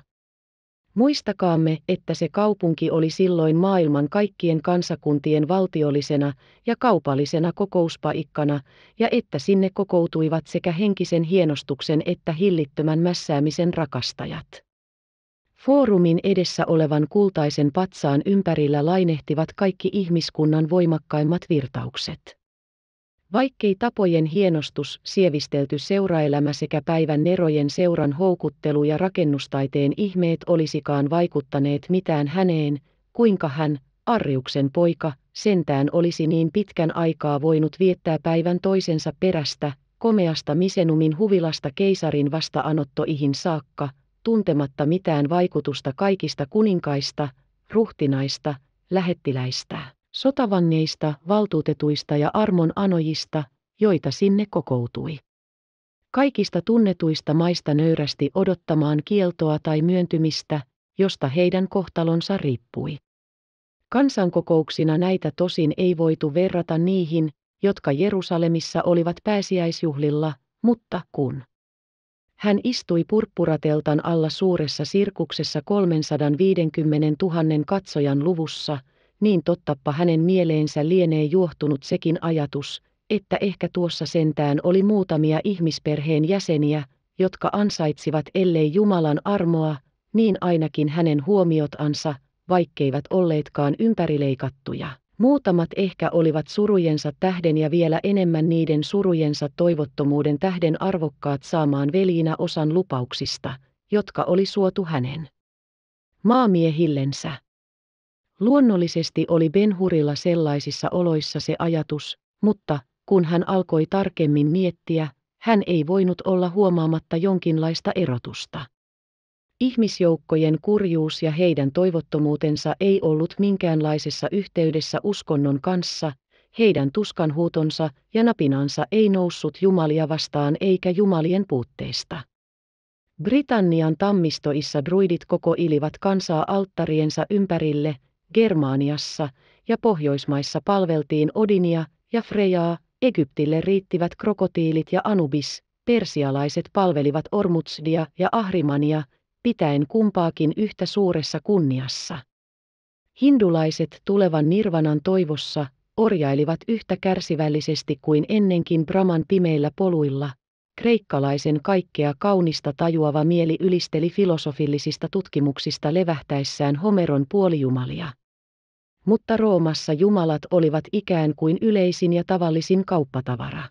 Muistakaamme, että se kaupunki oli silloin maailman kaikkien kansakuntien valtiollisena ja kaupallisena kokouspaikkana, ja että sinne kokoutuivat sekä henkisen hienostuksen että hillittömän mässäämisen rakastajat. Foorumin edessä olevan kultaisen patsaan ympärillä lainehtivat kaikki ihmiskunnan voimakkaimmat virtaukset. Vaikkei tapojen hienostus, sievistelty seuraelämä sekä päivän nerojen seuran houkuttelu ja rakennustaiteen ihmeet olisikaan vaikuttaneet mitään häneen, kuinka hän, Arriuksen poika, sentään olisi niin pitkän aikaa voinut viettää päivän toisensa perästä, komeasta Misenumin huvilasta keisarin vastaanottoihin saakka, tuntematta mitään vaikutusta kaikista kuninkaista, ruhtinaista, lähettiläistä sotavangeista, valtuutetuista ja armon anojista, joita sinne kokoutui. Kaikista tunnetuista maista nöyrästi odottamaan kieltoa tai myöntymistä, josta heidän kohtalonsa riippui. Kansankokouksina näitä tosin ei voitu verrata niihin, jotka Jerusalemissa olivat pääsiäisjuhlilla, mutta kun hän istui purppurateltan alla suuressa sirkuksessa 350 000 katsojan luvussa, niin tottappa hänen mieleensä lienee juohtunut sekin ajatus, että ehkä tuossa sentään oli muutamia ihmisperheen jäseniä, jotka ansaitsivat ellei Jumalan armoa, niin ainakin hänen huomiotansa, vaikkeivat olleetkaan ympärileikattuja. Muutamat ehkä olivat surujensa tähden ja vielä enemmän niiden surujensa toivottomuuden tähden arvokkaat saamaan velinä osan lupauksista, jotka oli suotu hänen maamiehillensä. Luonnollisesti oli Benhurilla sellaisissa oloissa se ajatus, mutta kun hän alkoi tarkemmin miettiä, hän ei voinut olla huomaamatta jonkinlaista erotusta. Ihmisjoukkojen kurjuus ja heidän toivottomuutensa ei ollut minkäänlaisessa yhteydessä uskonnon kanssa, heidän tuskanhuutonsa ja napinansa ei noussut jumalia vastaan eikä jumalien puutteesta. Britannian tammistoissa druidit kokoilivat kansaa alttariensa ympärille – Germaaniassa ja Pohjoismaissa palveltiin Odinia ja Frejaa, Egyptille riittivät krokotiilit ja Anubis, persialaiset palvelivat Ormutsdia ja Ahrimania, pitäen kumpaakin yhtä suuressa kunniassa. Hindulaiset tulevan nirvanan toivossa orjailivat yhtä kärsivällisesti kuin ennenkin Brahman pimeillä poluilla. Kreikkalaisen kaikkea kaunista tajuava mieli ylisteli filosofillisista tutkimuksista levähtäessään Homeron puolijumalia mutta Roomassa jumalat olivat ikään kuin yleisin ja tavallisin kauppatavara.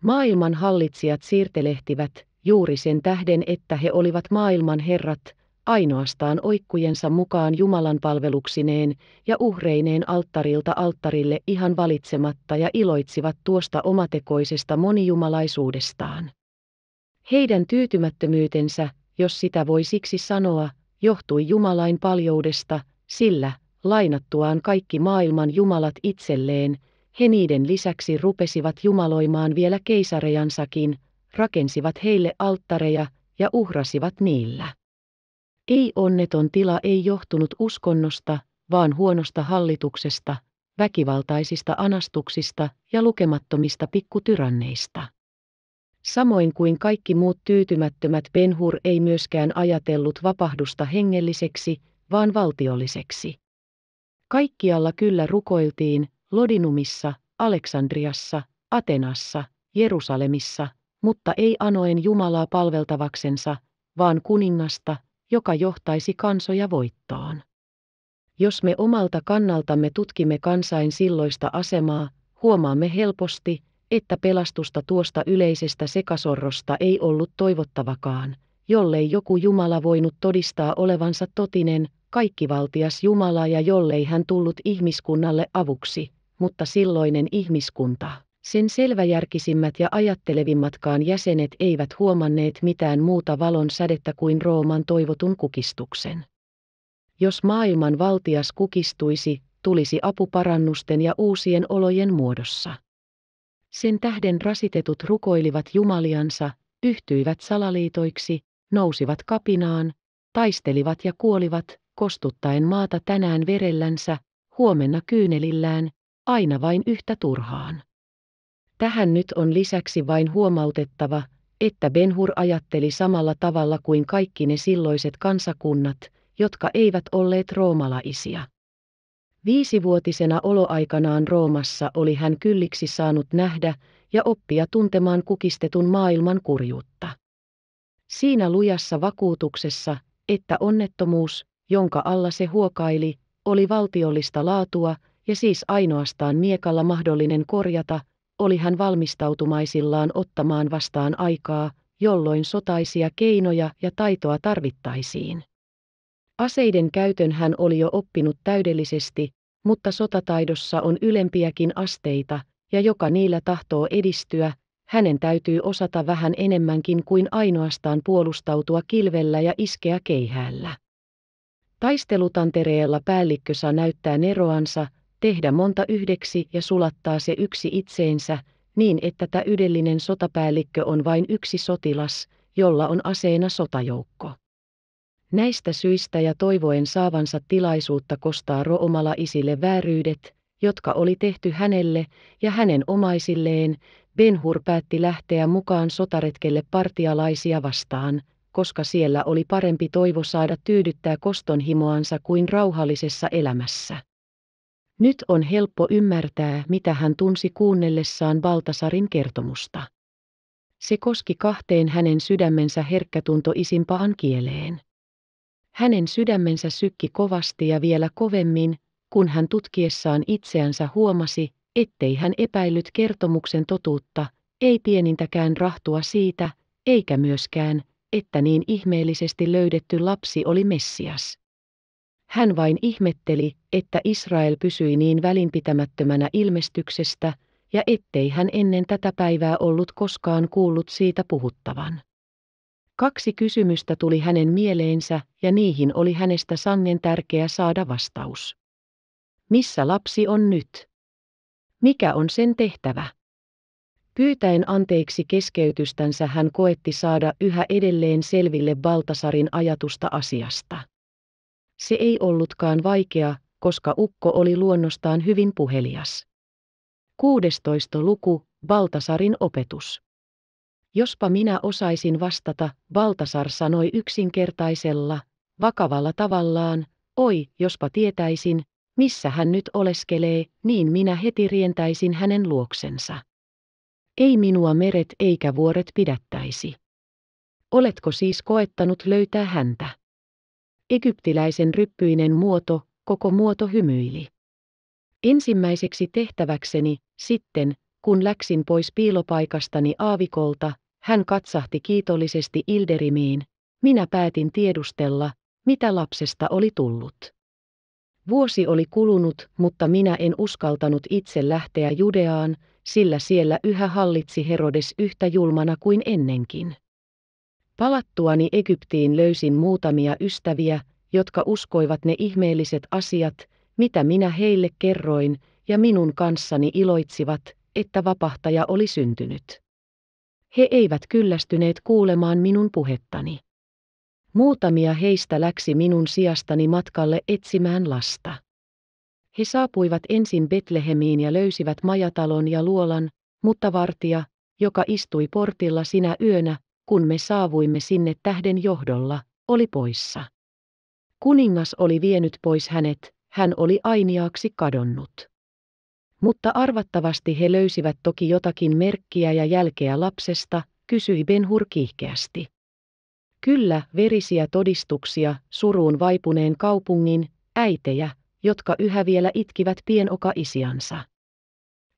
Maailman hallitsijat siirtelehtivät, juuri sen tähden, että he olivat maailman herrat, ainoastaan oikkujensa mukaan Jumalan palveluksineen ja uhreineen alttarilta alttarille ihan valitsematta ja iloitsivat tuosta omatekoisesta monijumalaisuudestaan. Heidän tyytymättömyytensä, jos sitä voi siksi sanoa, johtui Jumalain paljoudesta, sillä, lainattuaan kaikki maailman jumalat itselleen, he niiden lisäksi rupesivat jumaloimaan vielä keisarejansakin, rakensivat heille alttareja ja uhrasivat niillä. Ei onneton tila ei johtunut uskonnosta, vaan huonosta hallituksesta, väkivaltaisista anastuksista ja lukemattomista pikkutyranneista. Samoin kuin kaikki muut tyytymättömät Benhur ei myöskään ajatellut vapahdusta hengelliseksi, vaan valtiolliseksi. Kaikkialla kyllä rukoiltiin, Lodinumissa, Aleksandriassa, Atenassa, Jerusalemissa, mutta ei anoen Jumalaa palveltavaksensa, vaan kuningasta, joka johtaisi kansoja voittoon. Jos me omalta kannaltamme tutkimme kansain silloista asemaa, huomaamme helposti, että pelastusta tuosta yleisestä sekasorrosta ei ollut toivottavakaan, jollei joku Jumala voinut todistaa olevansa totinen, kaikkivaltias Jumala ja jollei hän tullut ihmiskunnalle avuksi, mutta silloinen ihmiskunta, sen selväjärkisimmät ja ajattelevimmatkaan jäsenet eivät huomanneet mitään muuta valon sädettä kuin Rooman toivotun kukistuksen. Jos maailman valtias kukistuisi, tulisi apuparannusten ja uusien olojen muodossa. Sen tähden rasitetut rukoilivat jumaliansa, yhtyivät salaliitoiksi, nousivat kapinaan, taistelivat ja kuolivat, kostuttaen maata tänään verellänsä, huomenna kyynelillään, aina vain yhtä turhaan. Tähän nyt on lisäksi vain huomautettava, että Benhur ajatteli samalla tavalla kuin kaikki ne silloiset kansakunnat, jotka eivät olleet roomalaisia. Viisivuotisena oloaikanaan Roomassa oli hän kylliksi saanut nähdä ja oppia tuntemaan kukistetun maailman kurjuutta. Siinä lujassa vakuutuksessa, että onnettomuus, jonka alla se huokaili, oli valtiollista laatua ja siis ainoastaan miekalla mahdollinen korjata, oli hän valmistautumaisillaan ottamaan vastaan aikaa, jolloin sotaisia keinoja ja taitoa tarvittaisiin. Aseiden käytön hän oli jo oppinut täydellisesti, mutta sotataidossa on ylempiäkin asteita, ja joka niillä tahtoo edistyä, hänen täytyy osata vähän enemmänkin kuin ainoastaan puolustautua kilvellä ja iskeä keihäällä. Taistelutantereella päällikkö saa näyttää neroansa, tehdä monta yhdeksi ja sulattaa se yksi itseensä, niin että täydellinen sotapäällikkö on vain yksi sotilas, jolla on aseena sotajoukko. Näistä syistä ja toivoen saavansa tilaisuutta kostaa Roomala isille vääryydet, jotka oli tehty hänelle ja hänen omaisilleen, Benhur päätti lähteä mukaan sotaretkelle partialaisia vastaan, koska siellä oli parempi toivo saada tyydyttää kostonhimoansa kuin rauhallisessa elämässä. Nyt on helppo ymmärtää, mitä hän tunsi kuunnellessaan Baltasarin kertomusta. Se koski kahteen hänen sydämensä herkkätuntoisimpaan kieleen. Hänen sydämensä sykki kovasti ja vielä kovemmin, kun hän tutkiessaan itseänsä huomasi, ettei hän epäillyt kertomuksen totuutta, ei pienintäkään rahtua siitä, eikä myöskään, että niin ihmeellisesti löydetty lapsi oli Messias. Hän vain ihmetteli, että Israel pysyi niin välinpitämättömänä ilmestyksestä, ja ettei hän ennen tätä päivää ollut koskaan kuullut siitä puhuttavan. Kaksi kysymystä tuli hänen mieleensä, ja niihin oli hänestä sangen tärkeä saada vastaus. Missä lapsi on nyt? Mikä on sen tehtävä? Pyytäen anteeksi keskeytystänsä hän koetti saada yhä edelleen selville Baltasarin ajatusta asiasta. Se ei ollutkaan vaikea, koska ukko oli luonnostaan hyvin puhelias. 16. luku, Baltasarin opetus. Jospa minä osaisin vastata, Baltasar sanoi yksinkertaisella, vakavalla tavallaan, oi, jospa tietäisin, missä hän nyt oleskelee, niin minä heti rientäisin hänen luoksensa. Ei minua meret eikä vuoret pidättäisi. Oletko siis koettanut löytää häntä? Egyptiläisen ryppyinen muoto, koko muoto hymyili. Ensimmäiseksi tehtäväkseni, sitten, kun läksin pois piilopaikastani aavikolta, hän katsahti kiitollisesti Ilderimiin. Minä päätin tiedustella, mitä lapsesta oli tullut. Vuosi oli kulunut, mutta minä en uskaltanut itse lähteä Judeaan, sillä siellä yhä hallitsi Herodes yhtä julmana kuin ennenkin. Palattuani Egyptiin löysin muutamia ystäviä, jotka uskoivat ne ihmeelliset asiat, mitä minä heille kerroin, ja minun kanssani iloitsivat, että vapahtaja oli syntynyt. He eivät kyllästyneet kuulemaan minun puhettani. Muutamia heistä läksi minun sijastani matkalle etsimään lasta. He saapuivat ensin Betlehemiin ja löysivät majatalon ja luolan, mutta vartija, joka istui portilla sinä yönä, kun me saavuimme sinne tähden johdolla, oli poissa. Kuningas oli vienyt pois hänet, hän oli ainiaaksi kadonnut. Mutta arvattavasti he löysivät toki jotakin merkkiä ja jälkeä lapsesta, kysyi Benhur kiihkeästi. Kyllä, verisiä todistuksia, suruun vaipuneen kaupungin, äitejä, jotka yhä vielä itkivät pienoka isiansa.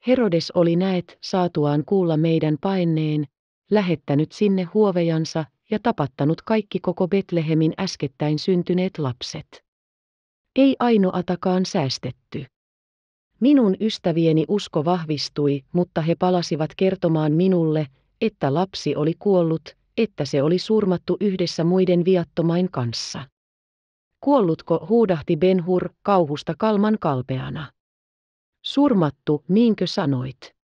Herodes oli näet saatuaan kuulla meidän paenneen, lähettänyt sinne huovejansa ja tapattanut kaikki koko Betlehemin äskettäin syntyneet lapset. Ei ainoatakaan säästetty. Minun ystävieni usko vahvistui, mutta he palasivat kertomaan minulle, että lapsi oli kuollut, että se oli surmattu yhdessä muiden viattomain kanssa. Kuollutko huudahti Benhur kauhusta kalman kalpeana. Surmattu, niinkö sanoit?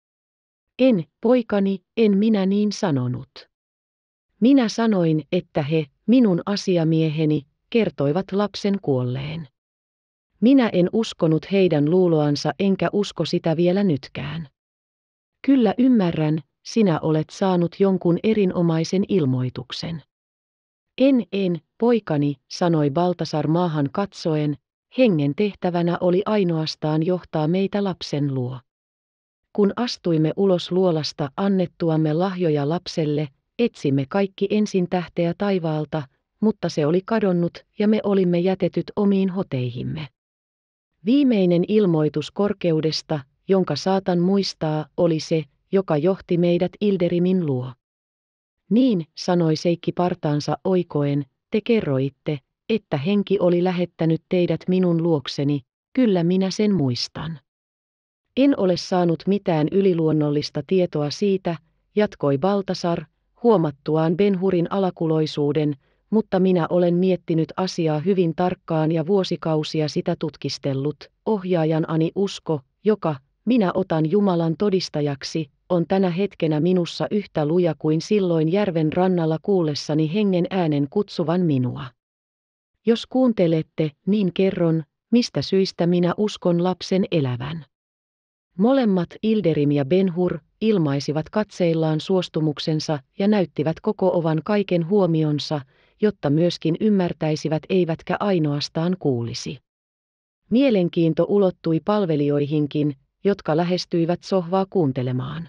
En, poikani, en minä niin sanonut. Minä sanoin, että he, minun asiamieheni, kertoivat lapsen kuolleen. Minä en uskonut heidän luuloansa enkä usko sitä vielä nytkään. Kyllä ymmärrän, sinä olet saanut jonkun erinomaisen ilmoituksen. En, en, poikani, sanoi Baltasar maahan katsoen, hengen tehtävänä oli ainoastaan johtaa meitä lapsen luo. Kun astuimme ulos luolasta annettuamme lahjoja lapselle, etsimme kaikki ensin tähteä taivaalta, mutta se oli kadonnut ja me olimme jätetyt omiin hoteihimme. Viimeinen ilmoitus korkeudesta, jonka saatan muistaa, oli se, joka johti meidät Ilderimin luo. Niin, sanoi Seikki partaansa oikoen, te kerroitte, että henki oli lähettänyt teidät minun luokseni, kyllä minä sen muistan. En ole saanut mitään yliluonnollista tietoa siitä, jatkoi Baltasar, huomattuaan Benhurin alakuloisuuden, mutta minä olen miettinyt asiaa hyvin tarkkaan ja vuosikausia sitä tutkistellut, ohjaajan Ani usko, joka, minä otan Jumalan todistajaksi, on tänä hetkenä minussa yhtä luja kuin silloin järven rannalla kuullessani hengen äänen kutsuvan minua. Jos kuuntelette, niin kerron, mistä syistä minä uskon lapsen elävän. Molemmat Ilderim ja Benhur ilmaisivat katseillaan suostumuksensa ja näyttivät koko ovan kaiken huomionsa, jotta myöskin ymmärtäisivät eivätkä ainoastaan kuulisi. Mielenkiinto ulottui palvelijoihinkin, jotka lähestyivät sohvaa kuuntelemaan.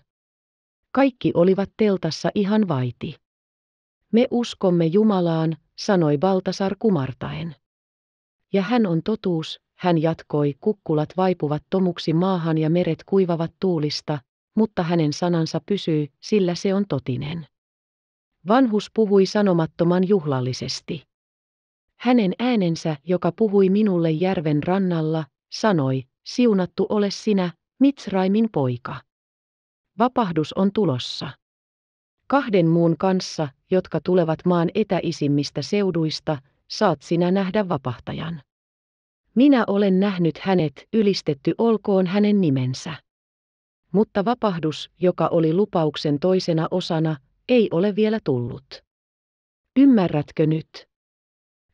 Kaikki olivat teltassa ihan vaiti. Me uskomme Jumalaan, sanoi Baltasar kumartaen. Ja hän on totuus, hän jatkoi, kukkulat vaipuvat tomuksi maahan ja meret kuivavat tuulista, mutta hänen sanansa pysyy, sillä se on totinen. Vanhus puhui sanomattoman juhlallisesti. Hänen äänensä, joka puhui minulle järven rannalla, sanoi, siunattu ole sinä, Mitsraimin poika. Vapahdus on tulossa. Kahden muun kanssa, jotka tulevat maan etäisimmistä seuduista, saat sinä nähdä vapahtajan. Minä olen nähnyt hänet, ylistetty olkoon hänen nimensä. Mutta vapahdus, joka oli lupauksen toisena osana, ei ole vielä tullut. Ymmärrätkö nyt?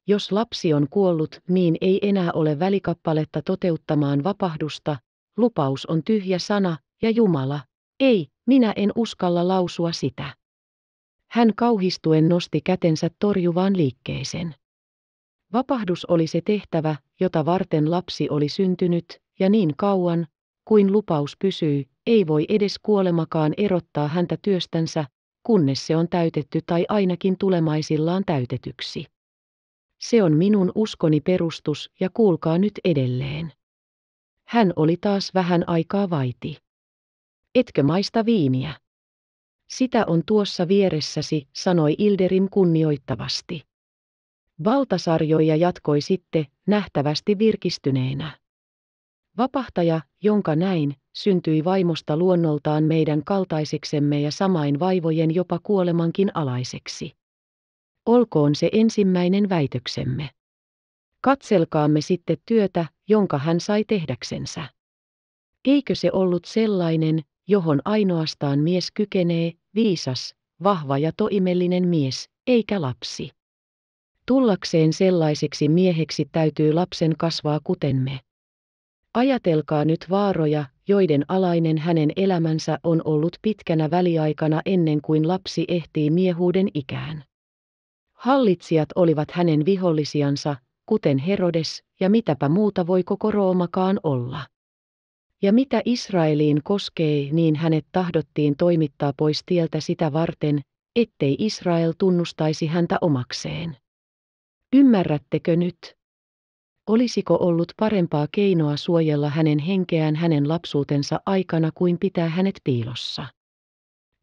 Jos lapsi on kuollut, niin ei enää ole välikappaletta toteuttamaan vapahdusta, lupaus on tyhjä sana, ja Jumala, ei, minä en uskalla lausua sitä. Hän kauhistuen nosti kätensä torjuvaan liikkeeseen. Vapahdus oli se tehtävä, jota varten lapsi oli syntynyt, ja niin kauan, kuin lupaus pysyy, ei voi edes kuolemakaan erottaa häntä työstänsä, kunnes se on täytetty tai ainakin tulemaisillaan täytetyksi. Se on minun uskoni perustus ja kuulkaa nyt edelleen. Hän oli taas vähän aikaa vaiti. Etkö maista viiniä? Sitä on tuossa vieressäsi, sanoi Ilderim kunnioittavasti. Valtasarjoja jatkoi sitten, nähtävästi virkistyneenä. Vapahtaja, jonka näin, syntyi vaimosta luonnoltaan meidän kaltaiseksemme ja samain vaivojen jopa kuolemankin alaiseksi. Olkoon se ensimmäinen väitöksemme. Katselkaamme sitten työtä, jonka hän sai tehdäksensä. Eikö se ollut sellainen, johon ainoastaan mies kykenee, viisas, vahva ja toimellinen mies, eikä lapsi. Tullakseen sellaiseksi mieheksi täytyy lapsen kasvaa kuten me. Ajatelkaa nyt vaaroja, joiden alainen hänen elämänsä on ollut pitkänä väliaikana ennen kuin lapsi ehtii miehuuden ikään. Hallitsijat olivat hänen vihollisiansa, kuten Herodes, ja mitäpä muuta voi koko Roomakaan olla. Ja mitä Israeliin koskee, niin hänet tahdottiin toimittaa pois tieltä sitä varten, ettei Israel tunnustaisi häntä omakseen. Ymmärrättekö nyt? Olisiko ollut parempaa keinoa suojella hänen henkeään hänen lapsuutensa aikana kuin pitää hänet piilossa?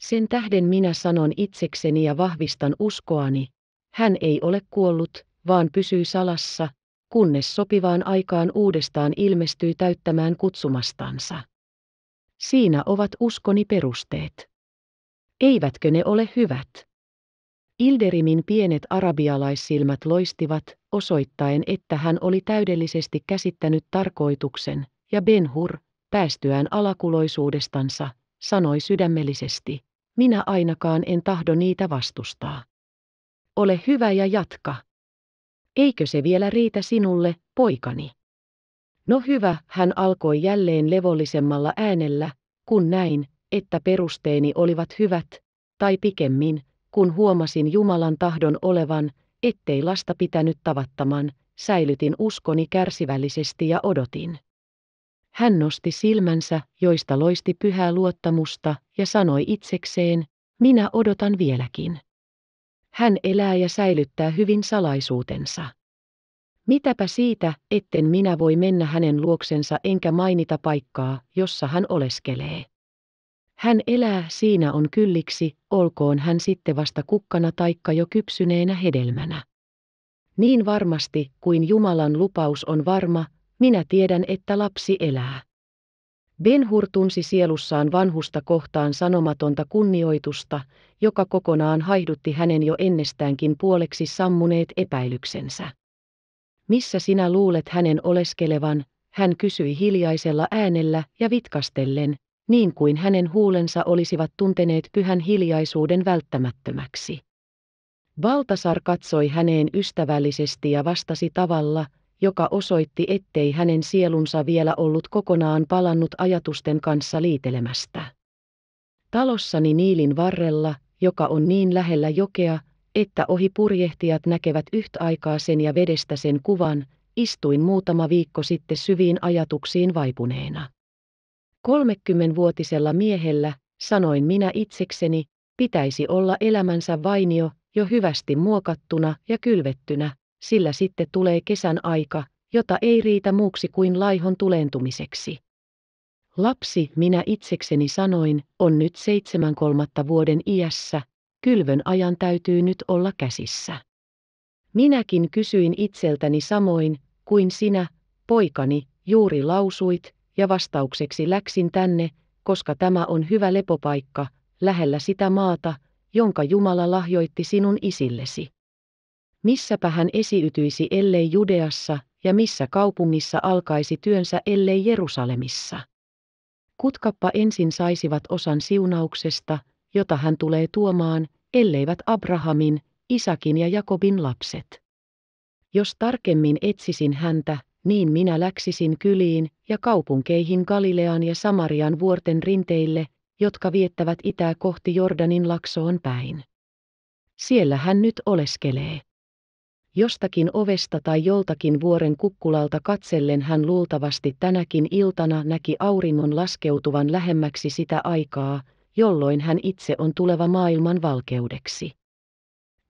Sen tähden minä sanon itsekseni ja vahvistan uskoani, hän ei ole kuollut, vaan pysyy salassa, kunnes sopivaan aikaan uudestaan ilmestyy täyttämään kutsumastansa. Siinä ovat uskoni perusteet. Eivätkö ne ole hyvät? Ilderimin pienet arabialaissilmät loistivat, osoittaen, että hän oli täydellisesti käsittänyt tarkoituksen, ja Benhur, päästyään alakuloisuudestansa, sanoi sydämellisesti, minä ainakaan en tahdo niitä vastustaa. Ole hyvä ja jatka. Eikö se vielä riitä sinulle, poikani? No hyvä, hän alkoi jälleen levollisemmalla äänellä, kun näin, että perusteeni olivat hyvät, tai pikemmin, kun huomasin Jumalan tahdon olevan, ettei lasta pitänyt tavattaman, säilytin uskoni kärsivällisesti ja odotin. Hän nosti silmänsä, joista loisti pyhää luottamusta, ja sanoi itsekseen, minä odotan vieläkin. Hän elää ja säilyttää hyvin salaisuutensa. Mitäpä siitä, etten minä voi mennä hänen luoksensa enkä mainita paikkaa, jossa hän oleskelee. Hän elää, siinä on kylliksi, olkoon hän sitten vasta kukkana taikka jo kypsyneenä hedelmänä. Niin varmasti, kuin Jumalan lupaus on varma, minä tiedän, että lapsi elää. Benhur tunsi sielussaan vanhusta kohtaan sanomatonta kunnioitusta, joka kokonaan haihdutti hänen jo ennestäänkin puoleksi sammuneet epäilyksensä. Missä sinä luulet hänen oleskelevan, hän kysyi hiljaisella äänellä ja vitkastellen, niin kuin hänen huulensa olisivat tunteneet pyhän hiljaisuuden välttämättömäksi. Baltasar katsoi häneen ystävällisesti ja vastasi tavalla, joka osoitti ettei hänen sielunsa vielä ollut kokonaan palannut ajatusten kanssa liitelemästä. Talossani Niilin varrella, joka on niin lähellä jokea, että ohi purjehtijat näkevät yhtä aikaa sen ja vedestä sen kuvan, istuin muutama viikko sitten syviin ajatuksiin vaipuneena. Kolmekymmenvuotisella miehellä, sanoin minä itsekseni, pitäisi olla elämänsä vainio, jo hyvästi muokattuna ja kylvettynä, sillä sitten tulee kesän aika, jota ei riitä muuksi kuin laihon tulentumiseksi. Lapsi, minä itsekseni sanoin, on nyt seitsemän kolmatta vuoden iässä, kylvön ajan täytyy nyt olla käsissä. Minäkin kysyin itseltäni samoin, kuin sinä, poikani, juuri lausuit, ja vastaukseksi läksin tänne, koska tämä on hyvä lepopaikka, lähellä sitä maata, jonka Jumala lahjoitti sinun isillesi. Missäpä hän esiytyisi ellei Judeassa, ja missä kaupungissa alkaisi työnsä ellei Jerusalemissa. Kutkappa ensin saisivat osan siunauksesta, jota hän tulee tuomaan, elleivät Abrahamin, Isakin ja Jakobin lapset. Jos tarkemmin etsisin häntä, niin minä läksisin kyliin ja kaupunkeihin Galilean ja Samarian vuorten rinteille, jotka viettävät itää kohti Jordanin laksoon päin. Siellä hän nyt oleskelee. Jostakin ovesta tai joltakin vuoren kukkulalta katsellen hän luultavasti tänäkin iltana näki auringon laskeutuvan lähemmäksi sitä aikaa, jolloin hän itse on tuleva maailman valkeudeksi.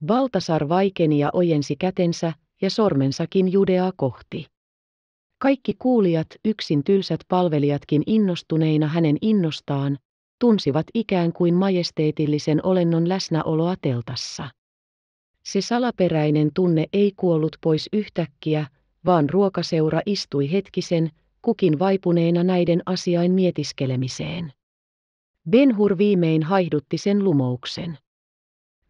Baltasar vaikeni ja ojensi kätensä ja sormensakin Judeaa kohti. Kaikki kuulijat, yksin tylsät palvelijatkin innostuneina hänen innostaan, tunsivat ikään kuin majesteetillisen olennon läsnäoloa teltassa. Se salaperäinen tunne ei kuollut pois yhtäkkiä, vaan ruokaseura istui hetkisen, kukin vaipuneena näiden asiain mietiskelemiseen. Benhur viimein haihdutti sen lumouksen.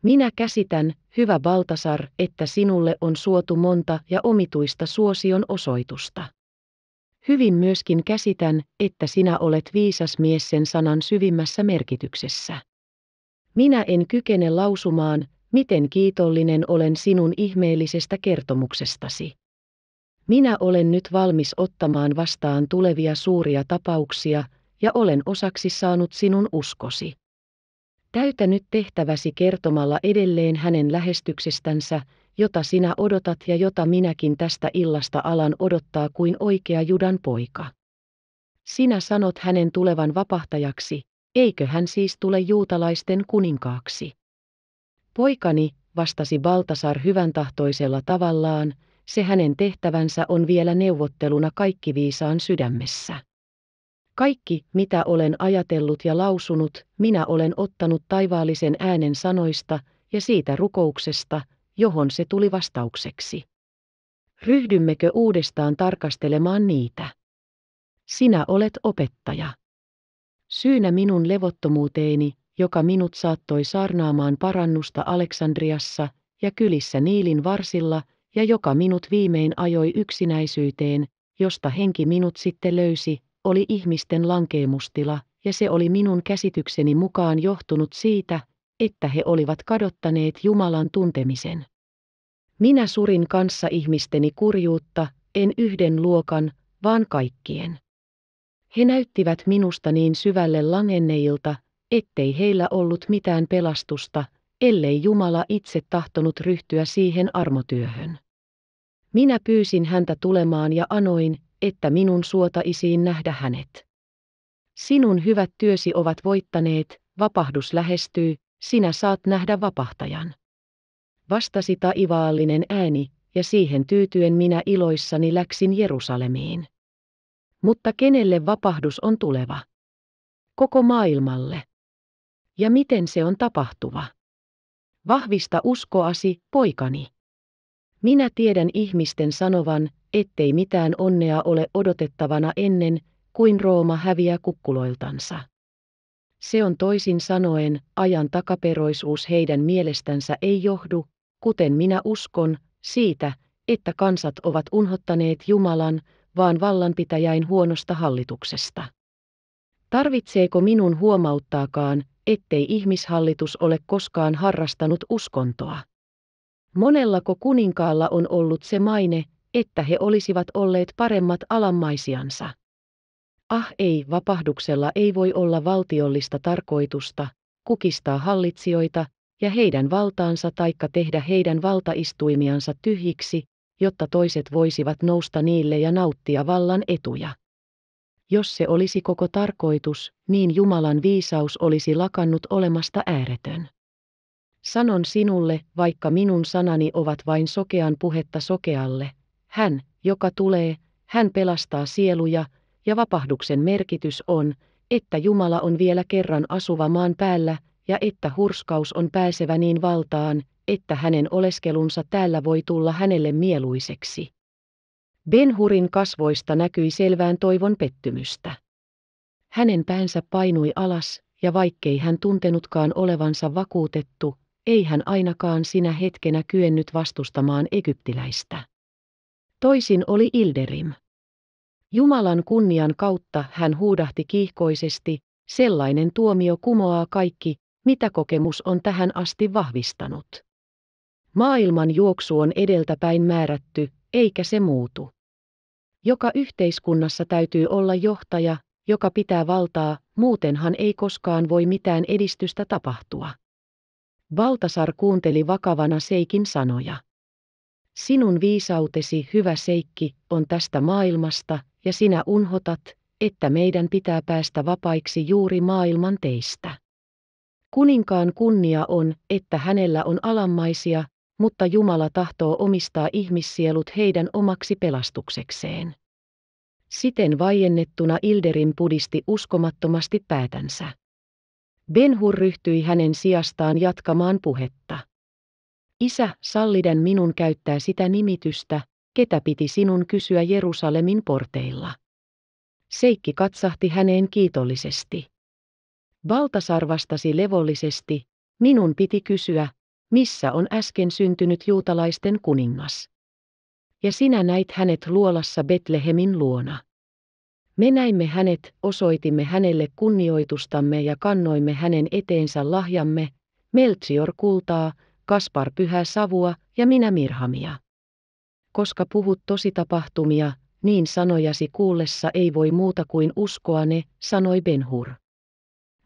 Minä käsitän, hyvä Baltasar, että sinulle on suotu monta ja omituista suosion osoitusta. Hyvin myöskin käsitän, että sinä olet viisas mies sen sanan syvimmässä merkityksessä. Minä en kykene lausumaan, miten kiitollinen olen sinun ihmeellisestä kertomuksestasi. Minä olen nyt valmis ottamaan vastaan tulevia suuria tapauksia, ja olen osaksi saanut sinun uskosi. Täytä nyt tehtäväsi kertomalla edelleen hänen lähestyksestänsä, jota sinä odotat ja jota minäkin tästä illasta alan odottaa kuin oikea Judan poika. Sinä sanot hänen tulevan vapahtajaksi, eikö hän siis tule juutalaisten kuninkaaksi? Poikani, vastasi Baltasar hyvän tahtoisella tavallaan, se hänen tehtävänsä on vielä neuvotteluna kaikki viisaan sydämessä. Kaikki, mitä olen ajatellut ja lausunut, minä olen ottanut taivaallisen äänen sanoista ja siitä rukouksesta, johon se tuli vastaukseksi. Ryhdymmekö uudestaan tarkastelemaan niitä? Sinä olet opettaja. Syynä minun levottomuuteeni, joka minut saattoi saarnaamaan parannusta Aleksandriassa ja kylissä Niilin varsilla, ja joka minut viimein ajoi yksinäisyyteen, josta henki minut sitten löysi, oli ihmisten lankeemustila, ja se oli minun käsitykseni mukaan johtunut siitä, että he olivat kadottaneet Jumalan tuntemisen. Minä surin kanssa ihmisteni kurjuutta, en yhden luokan, vaan kaikkien. He näyttivät minusta niin syvälle langenneilta, ettei heillä ollut mitään pelastusta, ellei Jumala itse tahtonut ryhtyä siihen armotyöhön. Minä pyysin häntä tulemaan ja anoin, että minun suotaisiin nähdä hänet. Sinun hyvät työsi ovat voittaneet, vapahdus lähestyy, sinä saat nähdä vapahtajan. Vastasi taivaallinen ääni, ja siihen tyytyen minä iloissani läksin Jerusalemiin. Mutta kenelle vapahdus on tuleva? Koko maailmalle. Ja miten se on tapahtuva? Vahvista uskoasi, poikani. Minä tiedän ihmisten sanovan, ettei mitään onnea ole odotettavana ennen, kuin Rooma häviää kukkuloiltansa. Se on toisin sanoen, ajan takaperoisuus heidän mielestänsä ei johdu, kuten minä uskon, siitä, että kansat ovat unhottaneet Jumalan, vaan vallanpitäjäin huonosta hallituksesta. Tarvitseeko minun huomauttaakaan, ettei ihmishallitus ole koskaan harrastanut uskontoa? Monellako kuninkaalla on ollut se maine, että he olisivat olleet paremmat alammaisiansa? Ah ei, vapahduksella ei voi olla valtiollista tarkoitusta, kukistaa hallitsijoita ja heidän valtaansa taikka tehdä heidän valtaistuimiansa tyhjiksi, jotta toiset voisivat nousta niille ja nauttia vallan etuja. Jos se olisi koko tarkoitus, niin Jumalan viisaus olisi lakannut olemasta ääretön. Sanon sinulle, vaikka minun sanani ovat vain sokean puhetta sokealle, hän, joka tulee, hän pelastaa sieluja, ja vapahduksen merkitys on, että Jumala on vielä kerran asuva maan päällä, ja että hurskaus on pääsevä niin valtaan, että hänen oleskelunsa täällä voi tulla hänelle mieluiseksi. Benhurin kasvoista näkyi selvään toivon pettymystä. Hänen päänsä painui alas, ja vaikkei hän tuntenutkaan olevansa vakuutettu, ei hän ainakaan sinä hetkenä kyennyt vastustamaan egyptiläistä. Toisin oli Ilderim. Jumalan kunnian kautta hän huudahti kiihkoisesti, sellainen tuomio kumoaa kaikki, mitä kokemus on tähän asti vahvistanut. Maailman juoksu on edeltäpäin määrätty, eikä se muutu. Joka yhteiskunnassa täytyy olla johtaja, joka pitää valtaa, muutenhan ei koskaan voi mitään edistystä tapahtua. Baltasar kuunteli vakavana Seikin sanoja. Sinun viisautesi, hyvä Seikki, on tästä maailmasta, ja sinä unhotat, että meidän pitää päästä vapaiksi juuri maailman teistä. Kuninkaan kunnia on, että hänellä on alammaisia, mutta Jumala tahtoo omistaa ihmissielut heidän omaksi pelastuksekseen. Siten vaiennettuna Ilderin pudisti uskomattomasti päätänsä. Benhur ryhtyi hänen sijastaan jatkamaan puhetta. Isä, salliden minun käyttää sitä nimitystä, ketä piti sinun kysyä Jerusalemin porteilla. Seikki katsahti häneen kiitollisesti. Baltasar vastasi levollisesti, minun piti kysyä, missä on äsken syntynyt juutalaisten kuningas. Ja sinä näit hänet luolassa Betlehemin luona. Me näimme hänet, osoitimme hänelle kunnioitustamme ja kannoimme hänen eteensä lahjamme, Melchior kultaa, Kaspar pyhää savua ja minä mirhamia. Koska puhut tositapahtumia, niin sanojasi kuullessa ei voi muuta kuin uskoa ne, sanoi Benhur.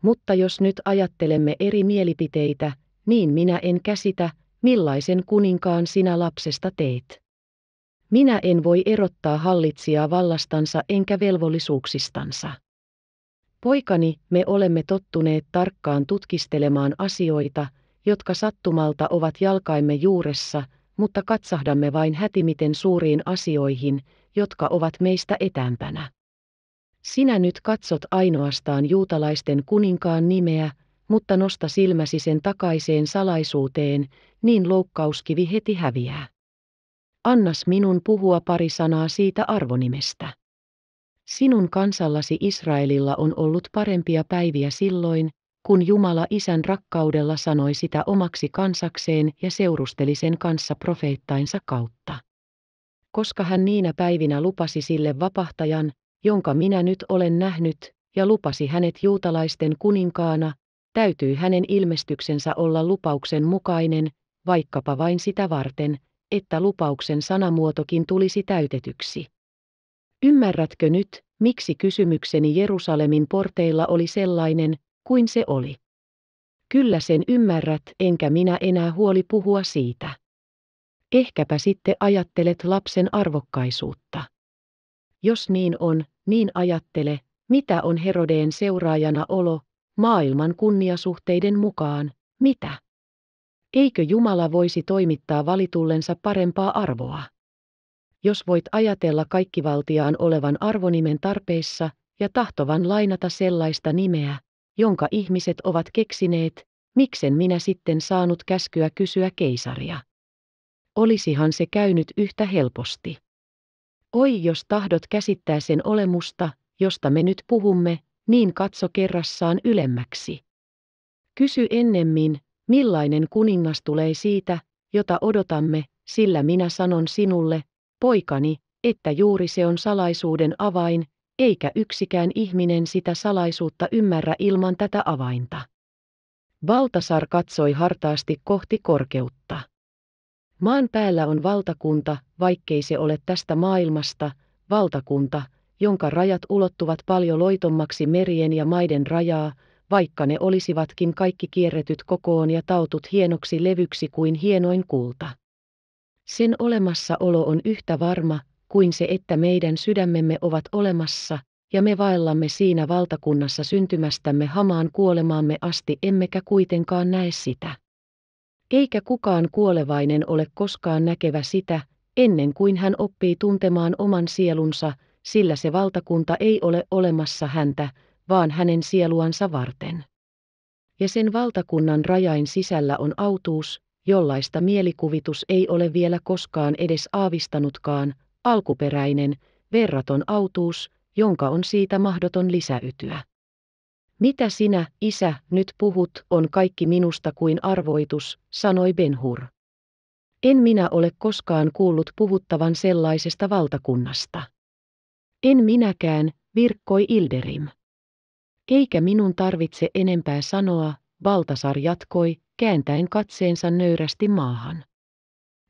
Mutta jos nyt ajattelemme eri mielipiteitä, niin minä en käsitä, millaisen kuninkaan sinä lapsesta teet. Minä en voi erottaa hallitsijaa vallastansa enkä velvollisuuksistansa. Poikani, me olemme tottuneet tarkkaan tutkistelemaan asioita, jotka sattumalta ovat jalkaimme juuressa, mutta katsahdamme vain hätimiten suuriin asioihin, jotka ovat meistä etäämpänä. Sinä nyt katsot ainoastaan juutalaisten kuninkaan nimeä, mutta nosta silmäsi sen takaiseen salaisuuteen, niin loukkauskivi heti häviää. Annas minun puhua pari sanaa siitä arvonimestä. Sinun kansallasi Israelilla on ollut parempia päiviä silloin, kun Jumala isän rakkaudella sanoi sitä omaksi kansakseen ja seurusteli sen kanssa profeettainsa kautta. Koska hän niinä päivinä lupasi sille vapahtajan, jonka minä nyt olen nähnyt, ja lupasi hänet juutalaisten kuninkaana, täytyy hänen ilmestyksensä olla lupauksen mukainen, vaikkapa vain sitä varten, että lupauksen sanamuotokin tulisi täytetyksi. Ymmärrätkö nyt, miksi kysymykseni Jerusalemin porteilla oli sellainen, kuin se oli? Kyllä sen ymmärrät, enkä minä enää huoli puhua siitä. Ehkäpä sitten ajattelet lapsen arvokkaisuutta. Jos niin on, niin ajattele, mitä on Herodeen seuraajana olo, maailman kunniasuhteiden mukaan, mitä? Eikö Jumala voisi toimittaa valitullensa parempaa arvoa? Jos voit ajatella kaikkivaltiaan olevan arvonimen tarpeissa ja tahtovan lainata sellaista nimeä, jonka ihmiset ovat keksineet, miksen minä sitten saanut käskyä kysyä keisaria? Olisihan se käynyt yhtä helposti. Oi jos tahdot käsittää sen olemusta, josta me nyt puhumme, niin katso kerrassaan ylemmäksi. Kysy ennemmin, millainen kuningas tulee siitä, jota odotamme, sillä minä sanon sinulle, poikani, että juuri se on salaisuuden avain, eikä yksikään ihminen sitä salaisuutta ymmärrä ilman tätä avainta. Baltasar katsoi hartaasti kohti korkeutta. Maan päällä on valtakunta, vaikkei se ole tästä maailmasta, valtakunta, jonka rajat ulottuvat paljon loitommaksi merien ja maiden rajaa, vaikka ne olisivatkin kaikki kierretyt kokoon ja tautut hienoksi levyksi kuin hienoin kulta. Sen olemassaolo on yhtä varma, kuin se että meidän sydämemme ovat olemassa, ja me vaellamme siinä valtakunnassa syntymästämme hamaan kuolemaamme asti emmekä kuitenkaan näe sitä. Eikä kukaan kuolevainen ole koskaan näkevä sitä, ennen kuin hän oppii tuntemaan oman sielunsa, sillä se valtakunta ei ole olemassa häntä, vaan hänen sieluansa varten. Ja sen valtakunnan rajain sisällä on autuus, jollaista mielikuvitus ei ole vielä koskaan edes aavistanutkaan, alkuperäinen, verraton autuus, jonka on siitä mahdoton lisäytyä. Mitä sinä, isä, nyt puhut, on kaikki minusta kuin arvoitus, sanoi Benhur. En minä ole koskaan kuullut puhuttavan sellaisesta valtakunnasta. En minäkään, virkkoi Ilderim. Eikä minun tarvitse enempää sanoa, Baltasar jatkoi, kääntäen katseensa nöyrästi maahan.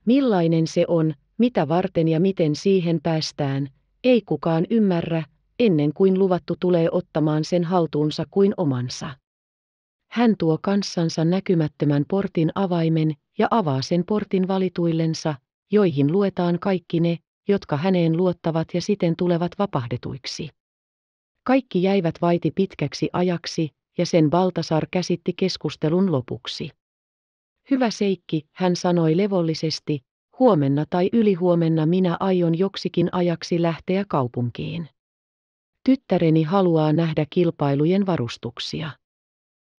Millainen se on, mitä varten ja miten siihen päästään, ei kukaan ymmärrä, ennen kuin luvattu tulee ottamaan sen haltuunsa kuin omansa. Hän tuo kanssansa näkymättömän portin avaimen ja avaa sen portin valituillensa, joihin luetaan kaikki ne, jotka häneen luottavat ja siten tulevat vapahdetuiksi. Kaikki jäivät vaiti pitkäksi ajaksi, ja sen Baltasar käsitti keskustelun lopuksi. Hyvä seikki, hän sanoi levollisesti, huomenna tai ylihuomenna minä aion joksikin ajaksi lähteä kaupunkiin. Tyttäreni haluaa nähdä kilpailujen varustuksia.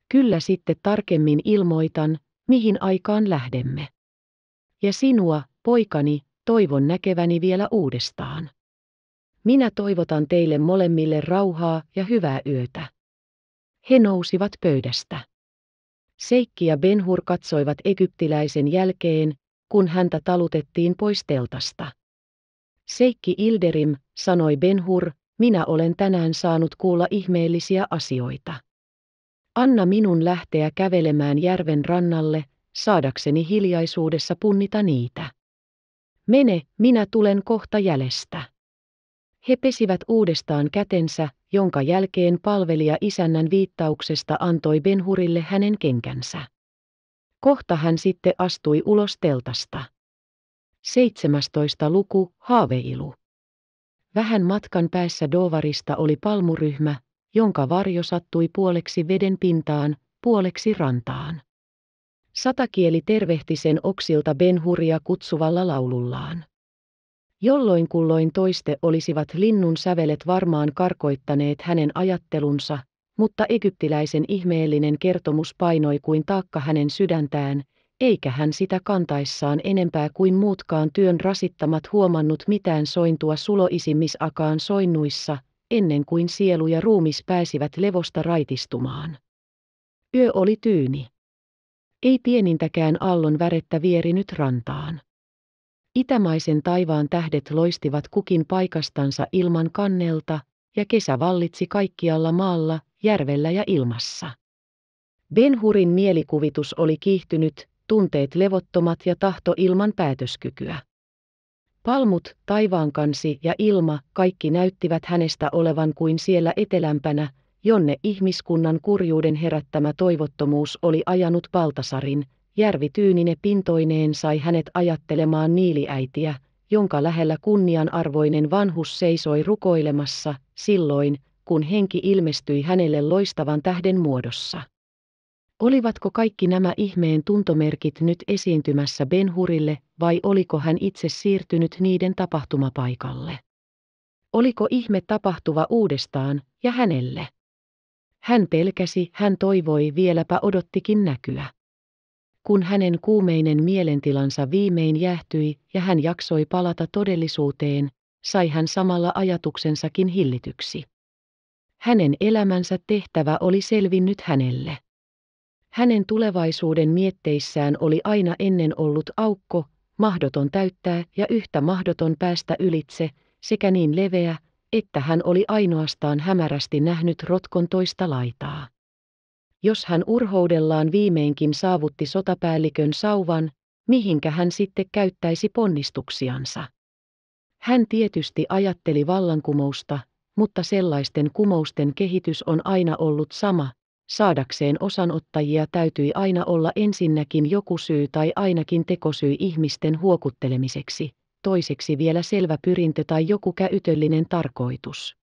Kyllä sitten tarkemmin ilmoitan, mihin aikaan lähdemme. Ja sinua, poikani, toivon näkeväni vielä uudestaan. Minä toivotan teille molemmille rauhaa ja hyvää yötä. He nousivat pöydästä. Seikki ja Benhur katsoivat egyptiläisen jälkeen, kun häntä talutettiin pois teltasta. Seikki Ilderim, sanoi Benhur, minä olen tänään saanut kuulla ihmeellisiä asioita. Anna minun lähteä kävelemään järven rannalle, saadakseni hiljaisuudessa punnita niitä. Mene, minä tulen kohta jäljestä. He pesivät uudestaan kätensä, jonka jälkeen palvelija isännän viittauksesta antoi Benhurille hänen kenkänsä. Kohta hän sitten astui ulos teltasta. 17. luku, haaveilu. Vähän matkan päässä Dovarista oli palmuryhmä, jonka varjo sattui puoleksi veden pintaan, puoleksi rantaan. Satakieli tervehti sen oksilta Benhuria kutsuvalla laulullaan. Jolloin kulloin toiste olisivat linnun sävelet varmaan karkoittaneet hänen ajattelunsa, mutta egyptiläisen ihmeellinen kertomus painoi kuin taakka hänen sydäntään, eikä hän sitä kantaissaan enempää kuin muutkaan työn rasittamat huomannut mitään sointua suloisimmisakaan soinnuissa, ennen kuin sielu ja ruumis pääsivät levosta raitistumaan. Yö oli tyyni. Ei pienintäkään allon värettä vierinyt rantaan. Itämaisen taivaan tähdet loistivat kukin paikastansa ilman kannelta, ja kesä vallitsi kaikkialla maalla, järvellä ja ilmassa. Benhurin mielikuvitus oli kiihtynyt, tunteet levottomat ja tahto ilman päätöskykyä. Palmut, taivaankansi ja ilma, kaikki näyttivät hänestä olevan kuin siellä etelämpänä, jonne ihmiskunnan kurjuuden herättämä toivottomuus oli ajanut Baltasarin, järvi tyynine pintoineen sai hänet ajattelemaan niiliäitiä, jonka lähellä kunnianarvoinen vanhus seisoi rukoilemassa, silloin, kun henki ilmestyi hänelle loistavan tähden muodossa. Olivatko kaikki nämä ihmeen tuntomerkit nyt esiintymässä Benhurille, vai oliko hän itse siirtynyt niiden tapahtumapaikalle? Oliko ihme tapahtuva uudestaan, ja hänelle? Hän pelkäsi, hän toivoi, vieläpä odottikin näkyä. Kun hänen kuumeinen mielentilansa viimein jähtyi ja hän jaksoi palata todellisuuteen, sai hän samalla ajatuksensakin hillityksi. Hänen elämänsä tehtävä oli selvinnyt hänelle. Hänen tulevaisuuden mietteissään oli aina ennen ollut aukko, mahdoton täyttää ja yhtä mahdoton päästä ylitse, sekä niin leveä, että hän oli ainoastaan hämärästi nähnyt rotkon toista laitaa. Jos hän urhoudellaan viimeinkin saavutti sotapäällikön sauvan, mihinkä hän sitten käyttäisi ponnistuksiansa. Hän tietysti ajatteli vallankumousta, mutta sellaisten kumousten kehitys on aina ollut sama, saadakseen osanottajia täytyi aina olla ensinnäkin joku syy tai ainakin tekosyy ihmisten huokuttelemiseksi, toiseksi vielä selvä pyrintö tai joku käytöllinen tarkoitus.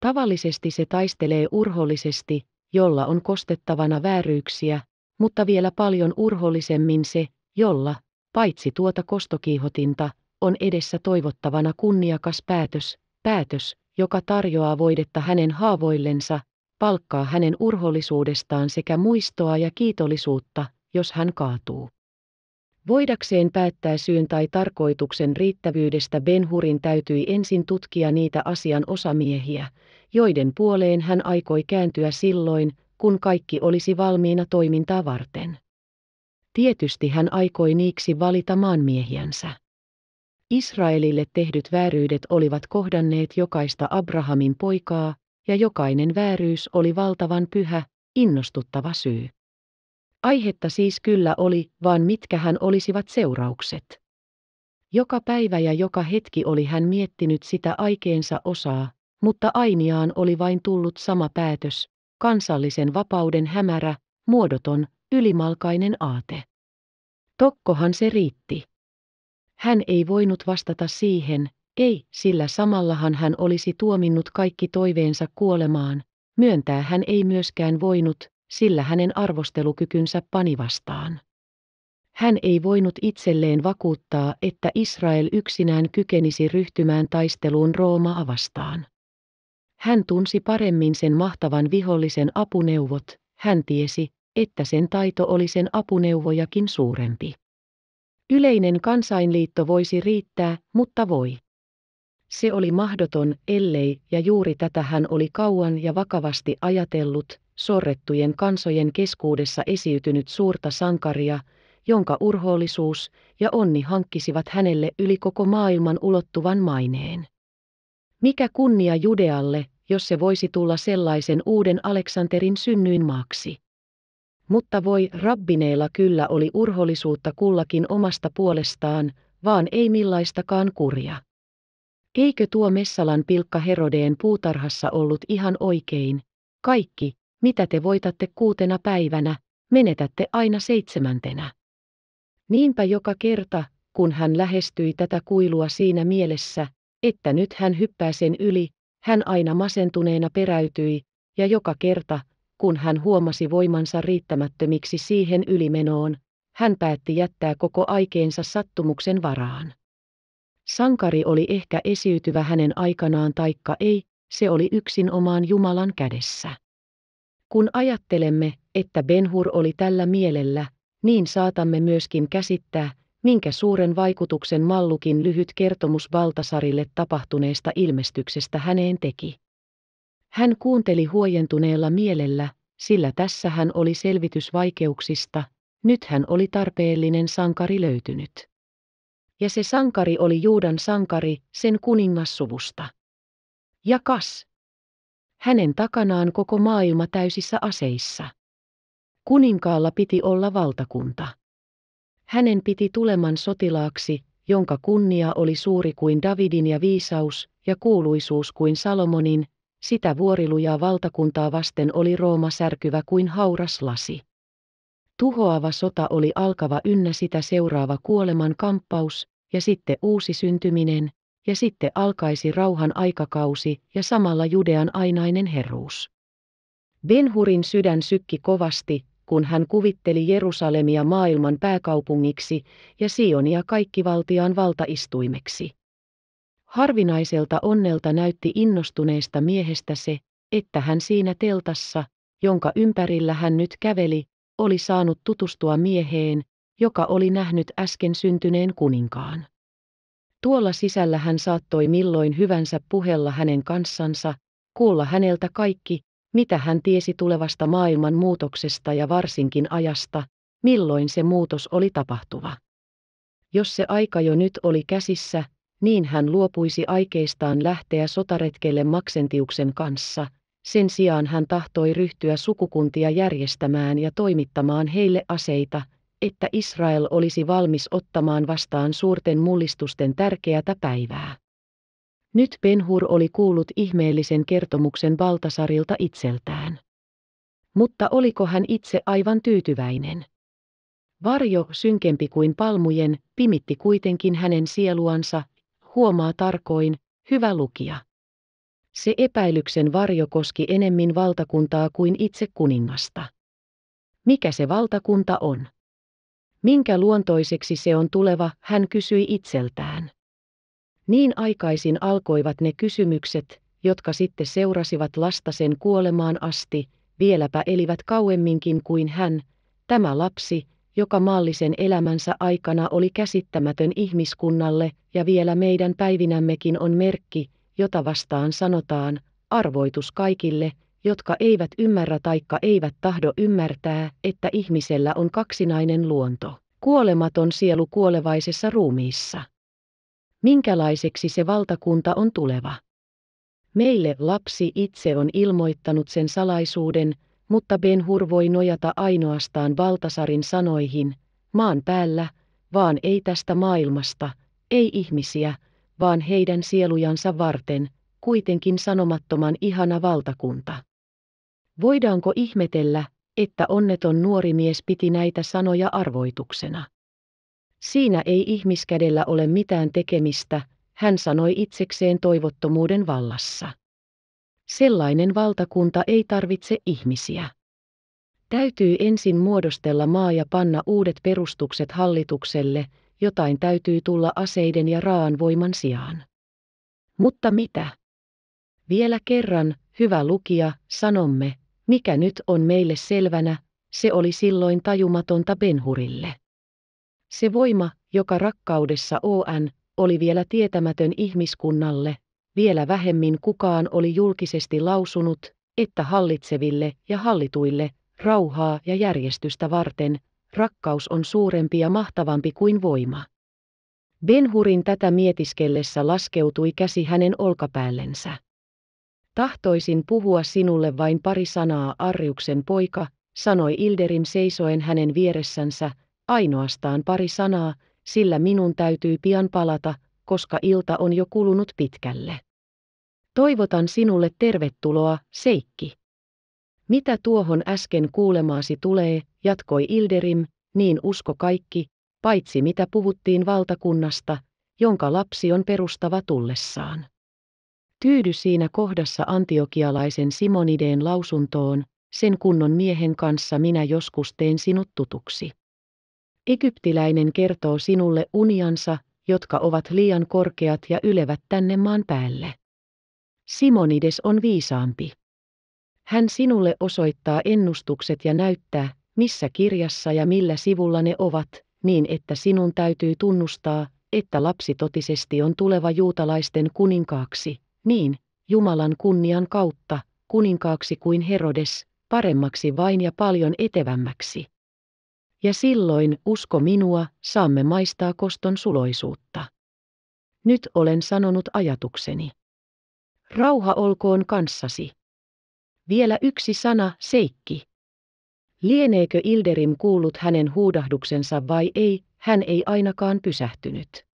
Tavallisesti se taistelee urhollisesti, jolla on kostettavana vääryyksiä, mutta vielä paljon urhollisemmin se, jolla, paitsi tuota kostokiihotinta, on edessä toivottavana kunniakas päätös, päätös, joka tarjoaa voidetta hänen haavoillensa, palkkaa hänen urhollisuudestaan sekä muistoa ja kiitollisuutta, jos hän kaatuu. Voidakseen päättää syyn tai tarkoituksen riittävyydestä Benhurin täytyi ensin tutkia niitä asian osamiehiä, joiden puoleen hän aikoi kääntyä silloin, kun kaikki olisi valmiina toimintaa varten. Tietysti hän aikoi niiksi valita maanmiehiänsä. Israelille tehdyt vääryydet olivat kohdanneet jokaista Abrahamin poikaa, ja jokainen vääryys oli valtavan pyhä, innostuttava syy. Aihetta siis kyllä oli, vaan mitkä hän olisivat seuraukset. Joka päivä ja joka hetki oli hän miettinyt sitä aikeensa osaa, mutta ainiaan oli vain tullut sama päätös, kansallisen vapauden hämärä, muodoton, ylimalkainen aate. Tokkohan se riitti. Hän ei voinut vastata siihen, ei, sillä samallahan hän olisi tuominnut kaikki toiveensa kuolemaan, myöntää hän ei myöskään voinut, sillä hänen arvostelukykynsä pani vastaan. Hän ei voinut itselleen vakuuttaa, että Israel yksinään kykenisi ryhtymään taisteluun Roomaa vastaan. Hän tunsi paremmin sen mahtavan vihollisen apuneuvot, hän tiesi, että sen taito oli sen apuneuvojakin suurempi. Yleinen kansainliitto voisi riittää, mutta voi. Se oli mahdoton, ellei, ja juuri tätä hän oli kauan ja vakavasti ajatellut, sorrettujen kansojen keskuudessa esiytynyt suurta sankaria, jonka urhoollisuus ja onni hankkisivat hänelle yli koko maailman ulottuvan maineen. Mikä kunnia Judealle, jos se voisi tulla sellaisen uuden Aleksanterin synnyinmaaksi. Mutta voi rabbineilla kyllä oli urhollisuutta kullakin omasta puolestaan, vaan ei millaistakaan kurja. Eikö tuo Messalan pilkka Herodeen puutarhassa ollut ihan oikein? Kaikki, mitä te voitatte kuutena päivänä, menetätte aina seitsemäntenä. Niinpä joka kerta, kun hän lähestyi tätä kuilua siinä mielessä, että nyt hän hyppää sen yli, hän aina masentuneena peräytyi, ja joka kerta, kun hän huomasi voimansa riittämättömiksi siihen ylimenoon, hän päätti jättää koko aikeensa sattumuksen varaan. Sankari oli ehkä esiytyvä hänen aikanaan taikka ei, se oli yksin omaan Jumalan kädessä. Kun ajattelemme, että Benhur oli tällä mielellä, niin saatamme myöskin käsittää, minkä suuren vaikutuksen Mallukin lyhyt kertomus Valtasarille tapahtuneesta ilmestyksestä häneen teki. Hän kuunteli huojentuneella mielellä, sillä tässä hän oli selvitys vaikeuksista, nyt hän oli tarpeellinen sankari löytynyt. Ja se sankari oli Juudan sankari, sen kuningassuvusta. Ja kas! Hänen takanaan koko maailma täysissä aseissa. Kuninkaalla piti olla valtakunta. Hänen piti tuleman sotilaaksi, jonka kunnia oli suuri kuin Davidin ja viisaus ja kuuluisuus kuin Salomonin, sitä vuorilujaa valtakuntaa vasten oli Rooma särkyvä kuin hauras lasi. Tuhoava sota oli alkava ynnä sitä seuraava kuoleman kamppaus, ja sitten uusi syntyminen, ja sitten alkaisi rauhan aikakausi ja samalla Judean ainainen herruus. Benhurin sydän sykki kovasti, kun hän kuvitteli Jerusalemia maailman pääkaupungiksi ja Sionia kaikkivaltiaan valtaistuimeksi. Harvinaiselta onnelta näytti innostuneesta miehestä se, että hän siinä teltassa, jonka ympärillä hän nyt käveli, oli saanut tutustua mieheen, joka oli nähnyt äsken syntyneen kuninkaan. Tuolla sisällä hän saattoi milloin hyvänsä puhella hänen kanssansa, kuulla häneltä kaikki, mitä hän tiesi tulevasta maailman muutoksesta ja varsinkin ajasta, milloin se muutos oli tapahtuva. Jos se aika jo nyt oli käsissä, niin hän luopuisi aikeistaan lähteä sotaretkelle Maksentiuksen kanssa, sen sijaan hän tahtoi ryhtyä sukukuntia järjestämään ja toimittamaan heille aseita, että Israel olisi valmis ottamaan vastaan suurten mullistusten tärkeätä päivää. Nyt Benhur oli kuullut ihmeellisen kertomuksen Baltasarilta itseltään. Mutta oliko hän itse aivan tyytyväinen? Varjo, synkempi kuin palmujen, pimitti kuitenkin hänen sieluansa, huomaa tarkoin, hyvä lukija. Se epäilyksen varjo koski enemmän valtakuntaa kuin itse kuningasta. Mikä se valtakunta on? Minkä luontoiseksi se on tuleva, hän kysyi itseltään. Niin aikaisin alkoivat ne kysymykset, jotka sitten seurasivat lasta sen kuolemaan asti, vieläpä elivät kauemminkin kuin hän, tämä lapsi, joka maallisen elämänsä aikana oli käsittämätön ihmiskunnalle ja vielä meidän päivinämmekin on merkki, jota vastaan sanotaan, arvoitus kaikille, jotka eivät ymmärrä taikka eivät tahdo ymmärtää, että ihmisellä on kaksinainen luonto, kuolematon sielu kuolevaisessa ruumiissa. Minkälaiseksi se valtakunta on tuleva? Meille lapsi itse on ilmoittanut sen salaisuuden, mutta Ben Hur voi nojata ainoastaan Baltasarin sanoihin, maan päällä, vaan ei tästä maailmasta, ei ihmisiä, vaan heidän sielujansa varten, kuitenkin sanomattoman ihana valtakunta. Voidaanko ihmetellä, että onneton nuori mies piti näitä sanoja arvoituksena? Siinä ei ihmiskädellä ole mitään tekemistä, hän sanoi itsekseen toivottomuuden vallassa. Sellainen valtakunta ei tarvitse ihmisiä. Täytyy ensin muodostella maa ja panna uudet perustukset hallitukselle, jotain täytyy tulla aseiden ja raan voiman sijaan. Mutta mitä? Vielä kerran, hyvä lukija, sanomme, mikä nyt on meille selvänä, se oli silloin tajumatonta Benhurille. Se voima, joka rakkaudessa ON, oli vielä tietämätön ihmiskunnalle, vielä vähemmin kukaan oli julkisesti lausunut, että hallitseville ja hallituille, rauhaa ja järjestystä varten, rakkaus on suurempi ja mahtavampi kuin voima. Benhurin tätä mietiskellessä laskeutui käsi hänen olkapäällensä. Tahtoisin puhua sinulle vain pari sanaa, Arjuksen poika, sanoi Ilderim seisoen hänen vieressänsä, ainoastaan pari sanaa, sillä minun täytyy pian palata, koska ilta on jo kulunut pitkälle. Toivotan sinulle tervetuloa, Seikki. Mitä tuohon äsken kuulemaasi tulee, jatkoi Ilderim, niin usko kaikki, paitsi mitä puhuttiin valtakunnasta, jonka lapsi on perustava tullessaan. Tyydy siinä kohdassa antiokialaisen Simonideen lausuntoon, sen kunnon miehen kanssa minä joskus teen sinut tutuksi. Egyptiläinen kertoo sinulle uniansa, jotka ovat liian korkeat ja ylevät tänne maan päälle. Simonides on viisaampi. Hän sinulle osoittaa ennustukset ja näyttää, missä kirjassa ja millä sivulla ne ovat, niin että sinun täytyy tunnustaa, että lapsi totisesti on tuleva juutalaisten kuninkaaksi, niin, Jumalan kunnian kautta, kuninkaaksi kuin Herodes, paremmaksi vain ja paljon etevämmäksi. Ja silloin, usko minua, saamme maistaa koston suloisuutta. Nyt olen sanonut ajatukseni. Rauha olkoon kanssasi. Vielä yksi sana, seikki. Lieneekö Ilderim kuullut hänen huudahduksensa vai ei, hän ei ainakaan pysähtynyt.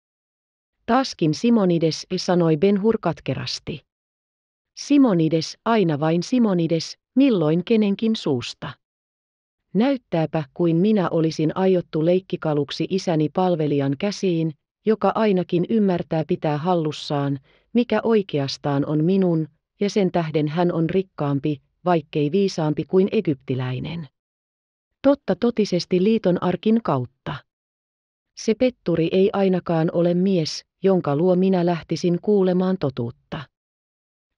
Taaskin Simonides sanoi Benhur katkerasti. Simonides, aina vain Simonides, milloin kenenkin suusta. Näyttääpä kuin minä olisin aiottu leikkikaluksi isäni palvelijan käsiin, joka ainakin ymmärtää pitää hallussaan, mikä oikeastaan on minun, ja sen tähden hän on rikkaampi, vaikkei viisaampi kuin egyptiläinen. Totta totisesti liiton arkin kautta. Se petturi ei ainakaan ole mies, jonka luo minä lähtisin kuulemaan totuutta.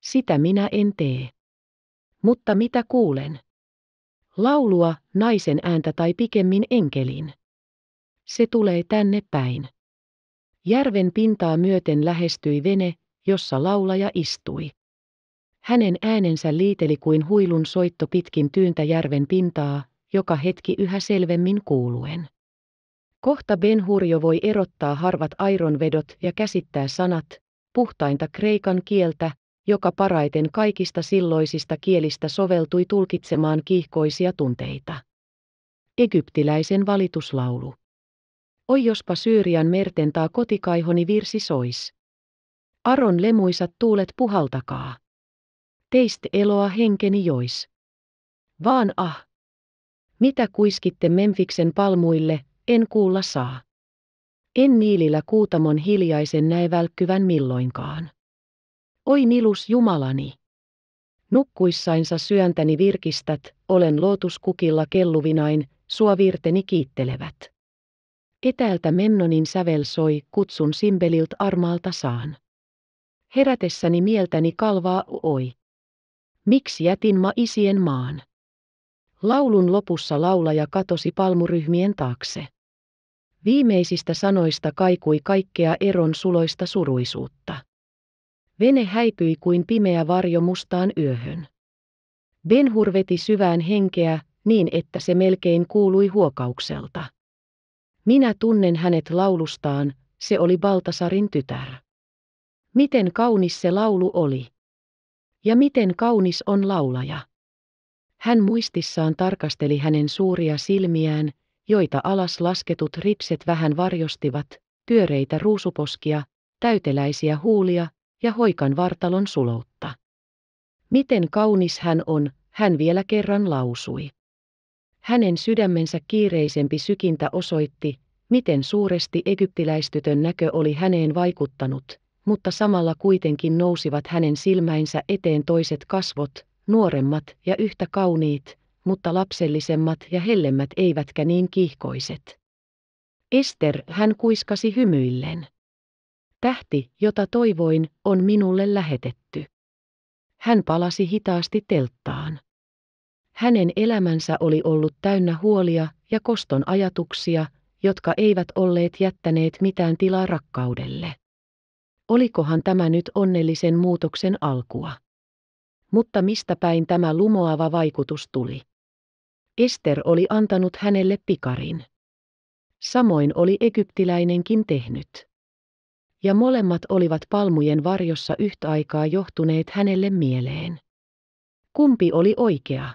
Sitä minä en tee. Mutta mitä kuulen? Laulua, naisen ääntä tai pikemmin enkelin. Se tulee tänne päin. Järven pintaa myöten lähestyi vene, jossa laulaja istui. Hänen äänensä liiteli kuin huilun soitto pitkin tyyntä järven pintaa, joka hetki yhä selvemmin kuuluen. Kohta Ben Hurjo voi erottaa harvat aironvedot ja käsittää sanat, puhtainta kreikan kieltä, joka paraiten kaikista silloisista kielistä soveltui tulkitsemaan kiihkoisia tunteita. Egyptiläisen valituslaulu. Oi jospa Syyrian mertentaa kotikaihoni virsi sois. Aron lemuisat tuulet puhaltakaa. Teist eloa henkeni jois. Vaan ah! Mitä kuiskitte Memfiksen palmuille, en kuulla saa. En niilillä kuutamon hiljaisen näe välkkyvän milloinkaan. Oi nilus Jumalani! Nukkuissainsa syöntäni virkistät, olen lootuskukilla kelluvinain, sua virteni kiittelevät. Etäältä mennonin sävel soi, kutsun simbelilt armaalta saan. Herätessäni mieltäni kalvaa oi. Miksi jätin ma isien maan? Laulun lopussa laulaja katosi palmuryhmien taakse. Viimeisistä sanoista kaikui kaikkea eron suloista suruisuutta. Vene häipyi kuin pimeä varjo mustaan yöhön. Benhur veti syvään henkeä, niin että se melkein kuului huokaukselta. Minä tunnen hänet laulustaan, se oli Baltasarin tytär. Miten kaunis se laulu oli. Ja miten kaunis on laulaja. Hän muistissaan tarkasteli hänen suuria silmiään, joita alas lasketut ripset vähän varjostivat, pyöreitä ruusuposkia, täyteläisiä huulia ja hoikan vartalon suloutta. Miten kaunis hän on, hän vielä kerran lausui. Hänen sydämensä kiireisempi sykintä osoitti, miten suuresti egyptiläistytön näkö oli häneen vaikuttanut, mutta samalla kuitenkin nousivat hänen silmäinsä eteen toiset kasvot, nuoremmat ja yhtä kauniit, mutta lapsellisemmat ja hellemmät eivätkä niin kiihkoiset. Ester, hän kuiskasi hymyillen. Tähti, jota toivoin, on minulle lähetetty. Hän palasi hitaasti telttaan. Hänen elämänsä oli ollut täynnä huolia ja koston ajatuksia, jotka eivät olleet jättäneet mitään tilaa rakkaudelle. Olikohan tämä nyt onnellisen muutoksen alkua? Mutta mistä päin tämä lumoava vaikutus tuli? Ester oli antanut hänelle pikarin. Samoin oli egyptiläinenkin tehnyt. Ja molemmat olivat palmujen varjossa yhtä aikaa johtuneet hänelle mieleen. Kumpi oli oikea?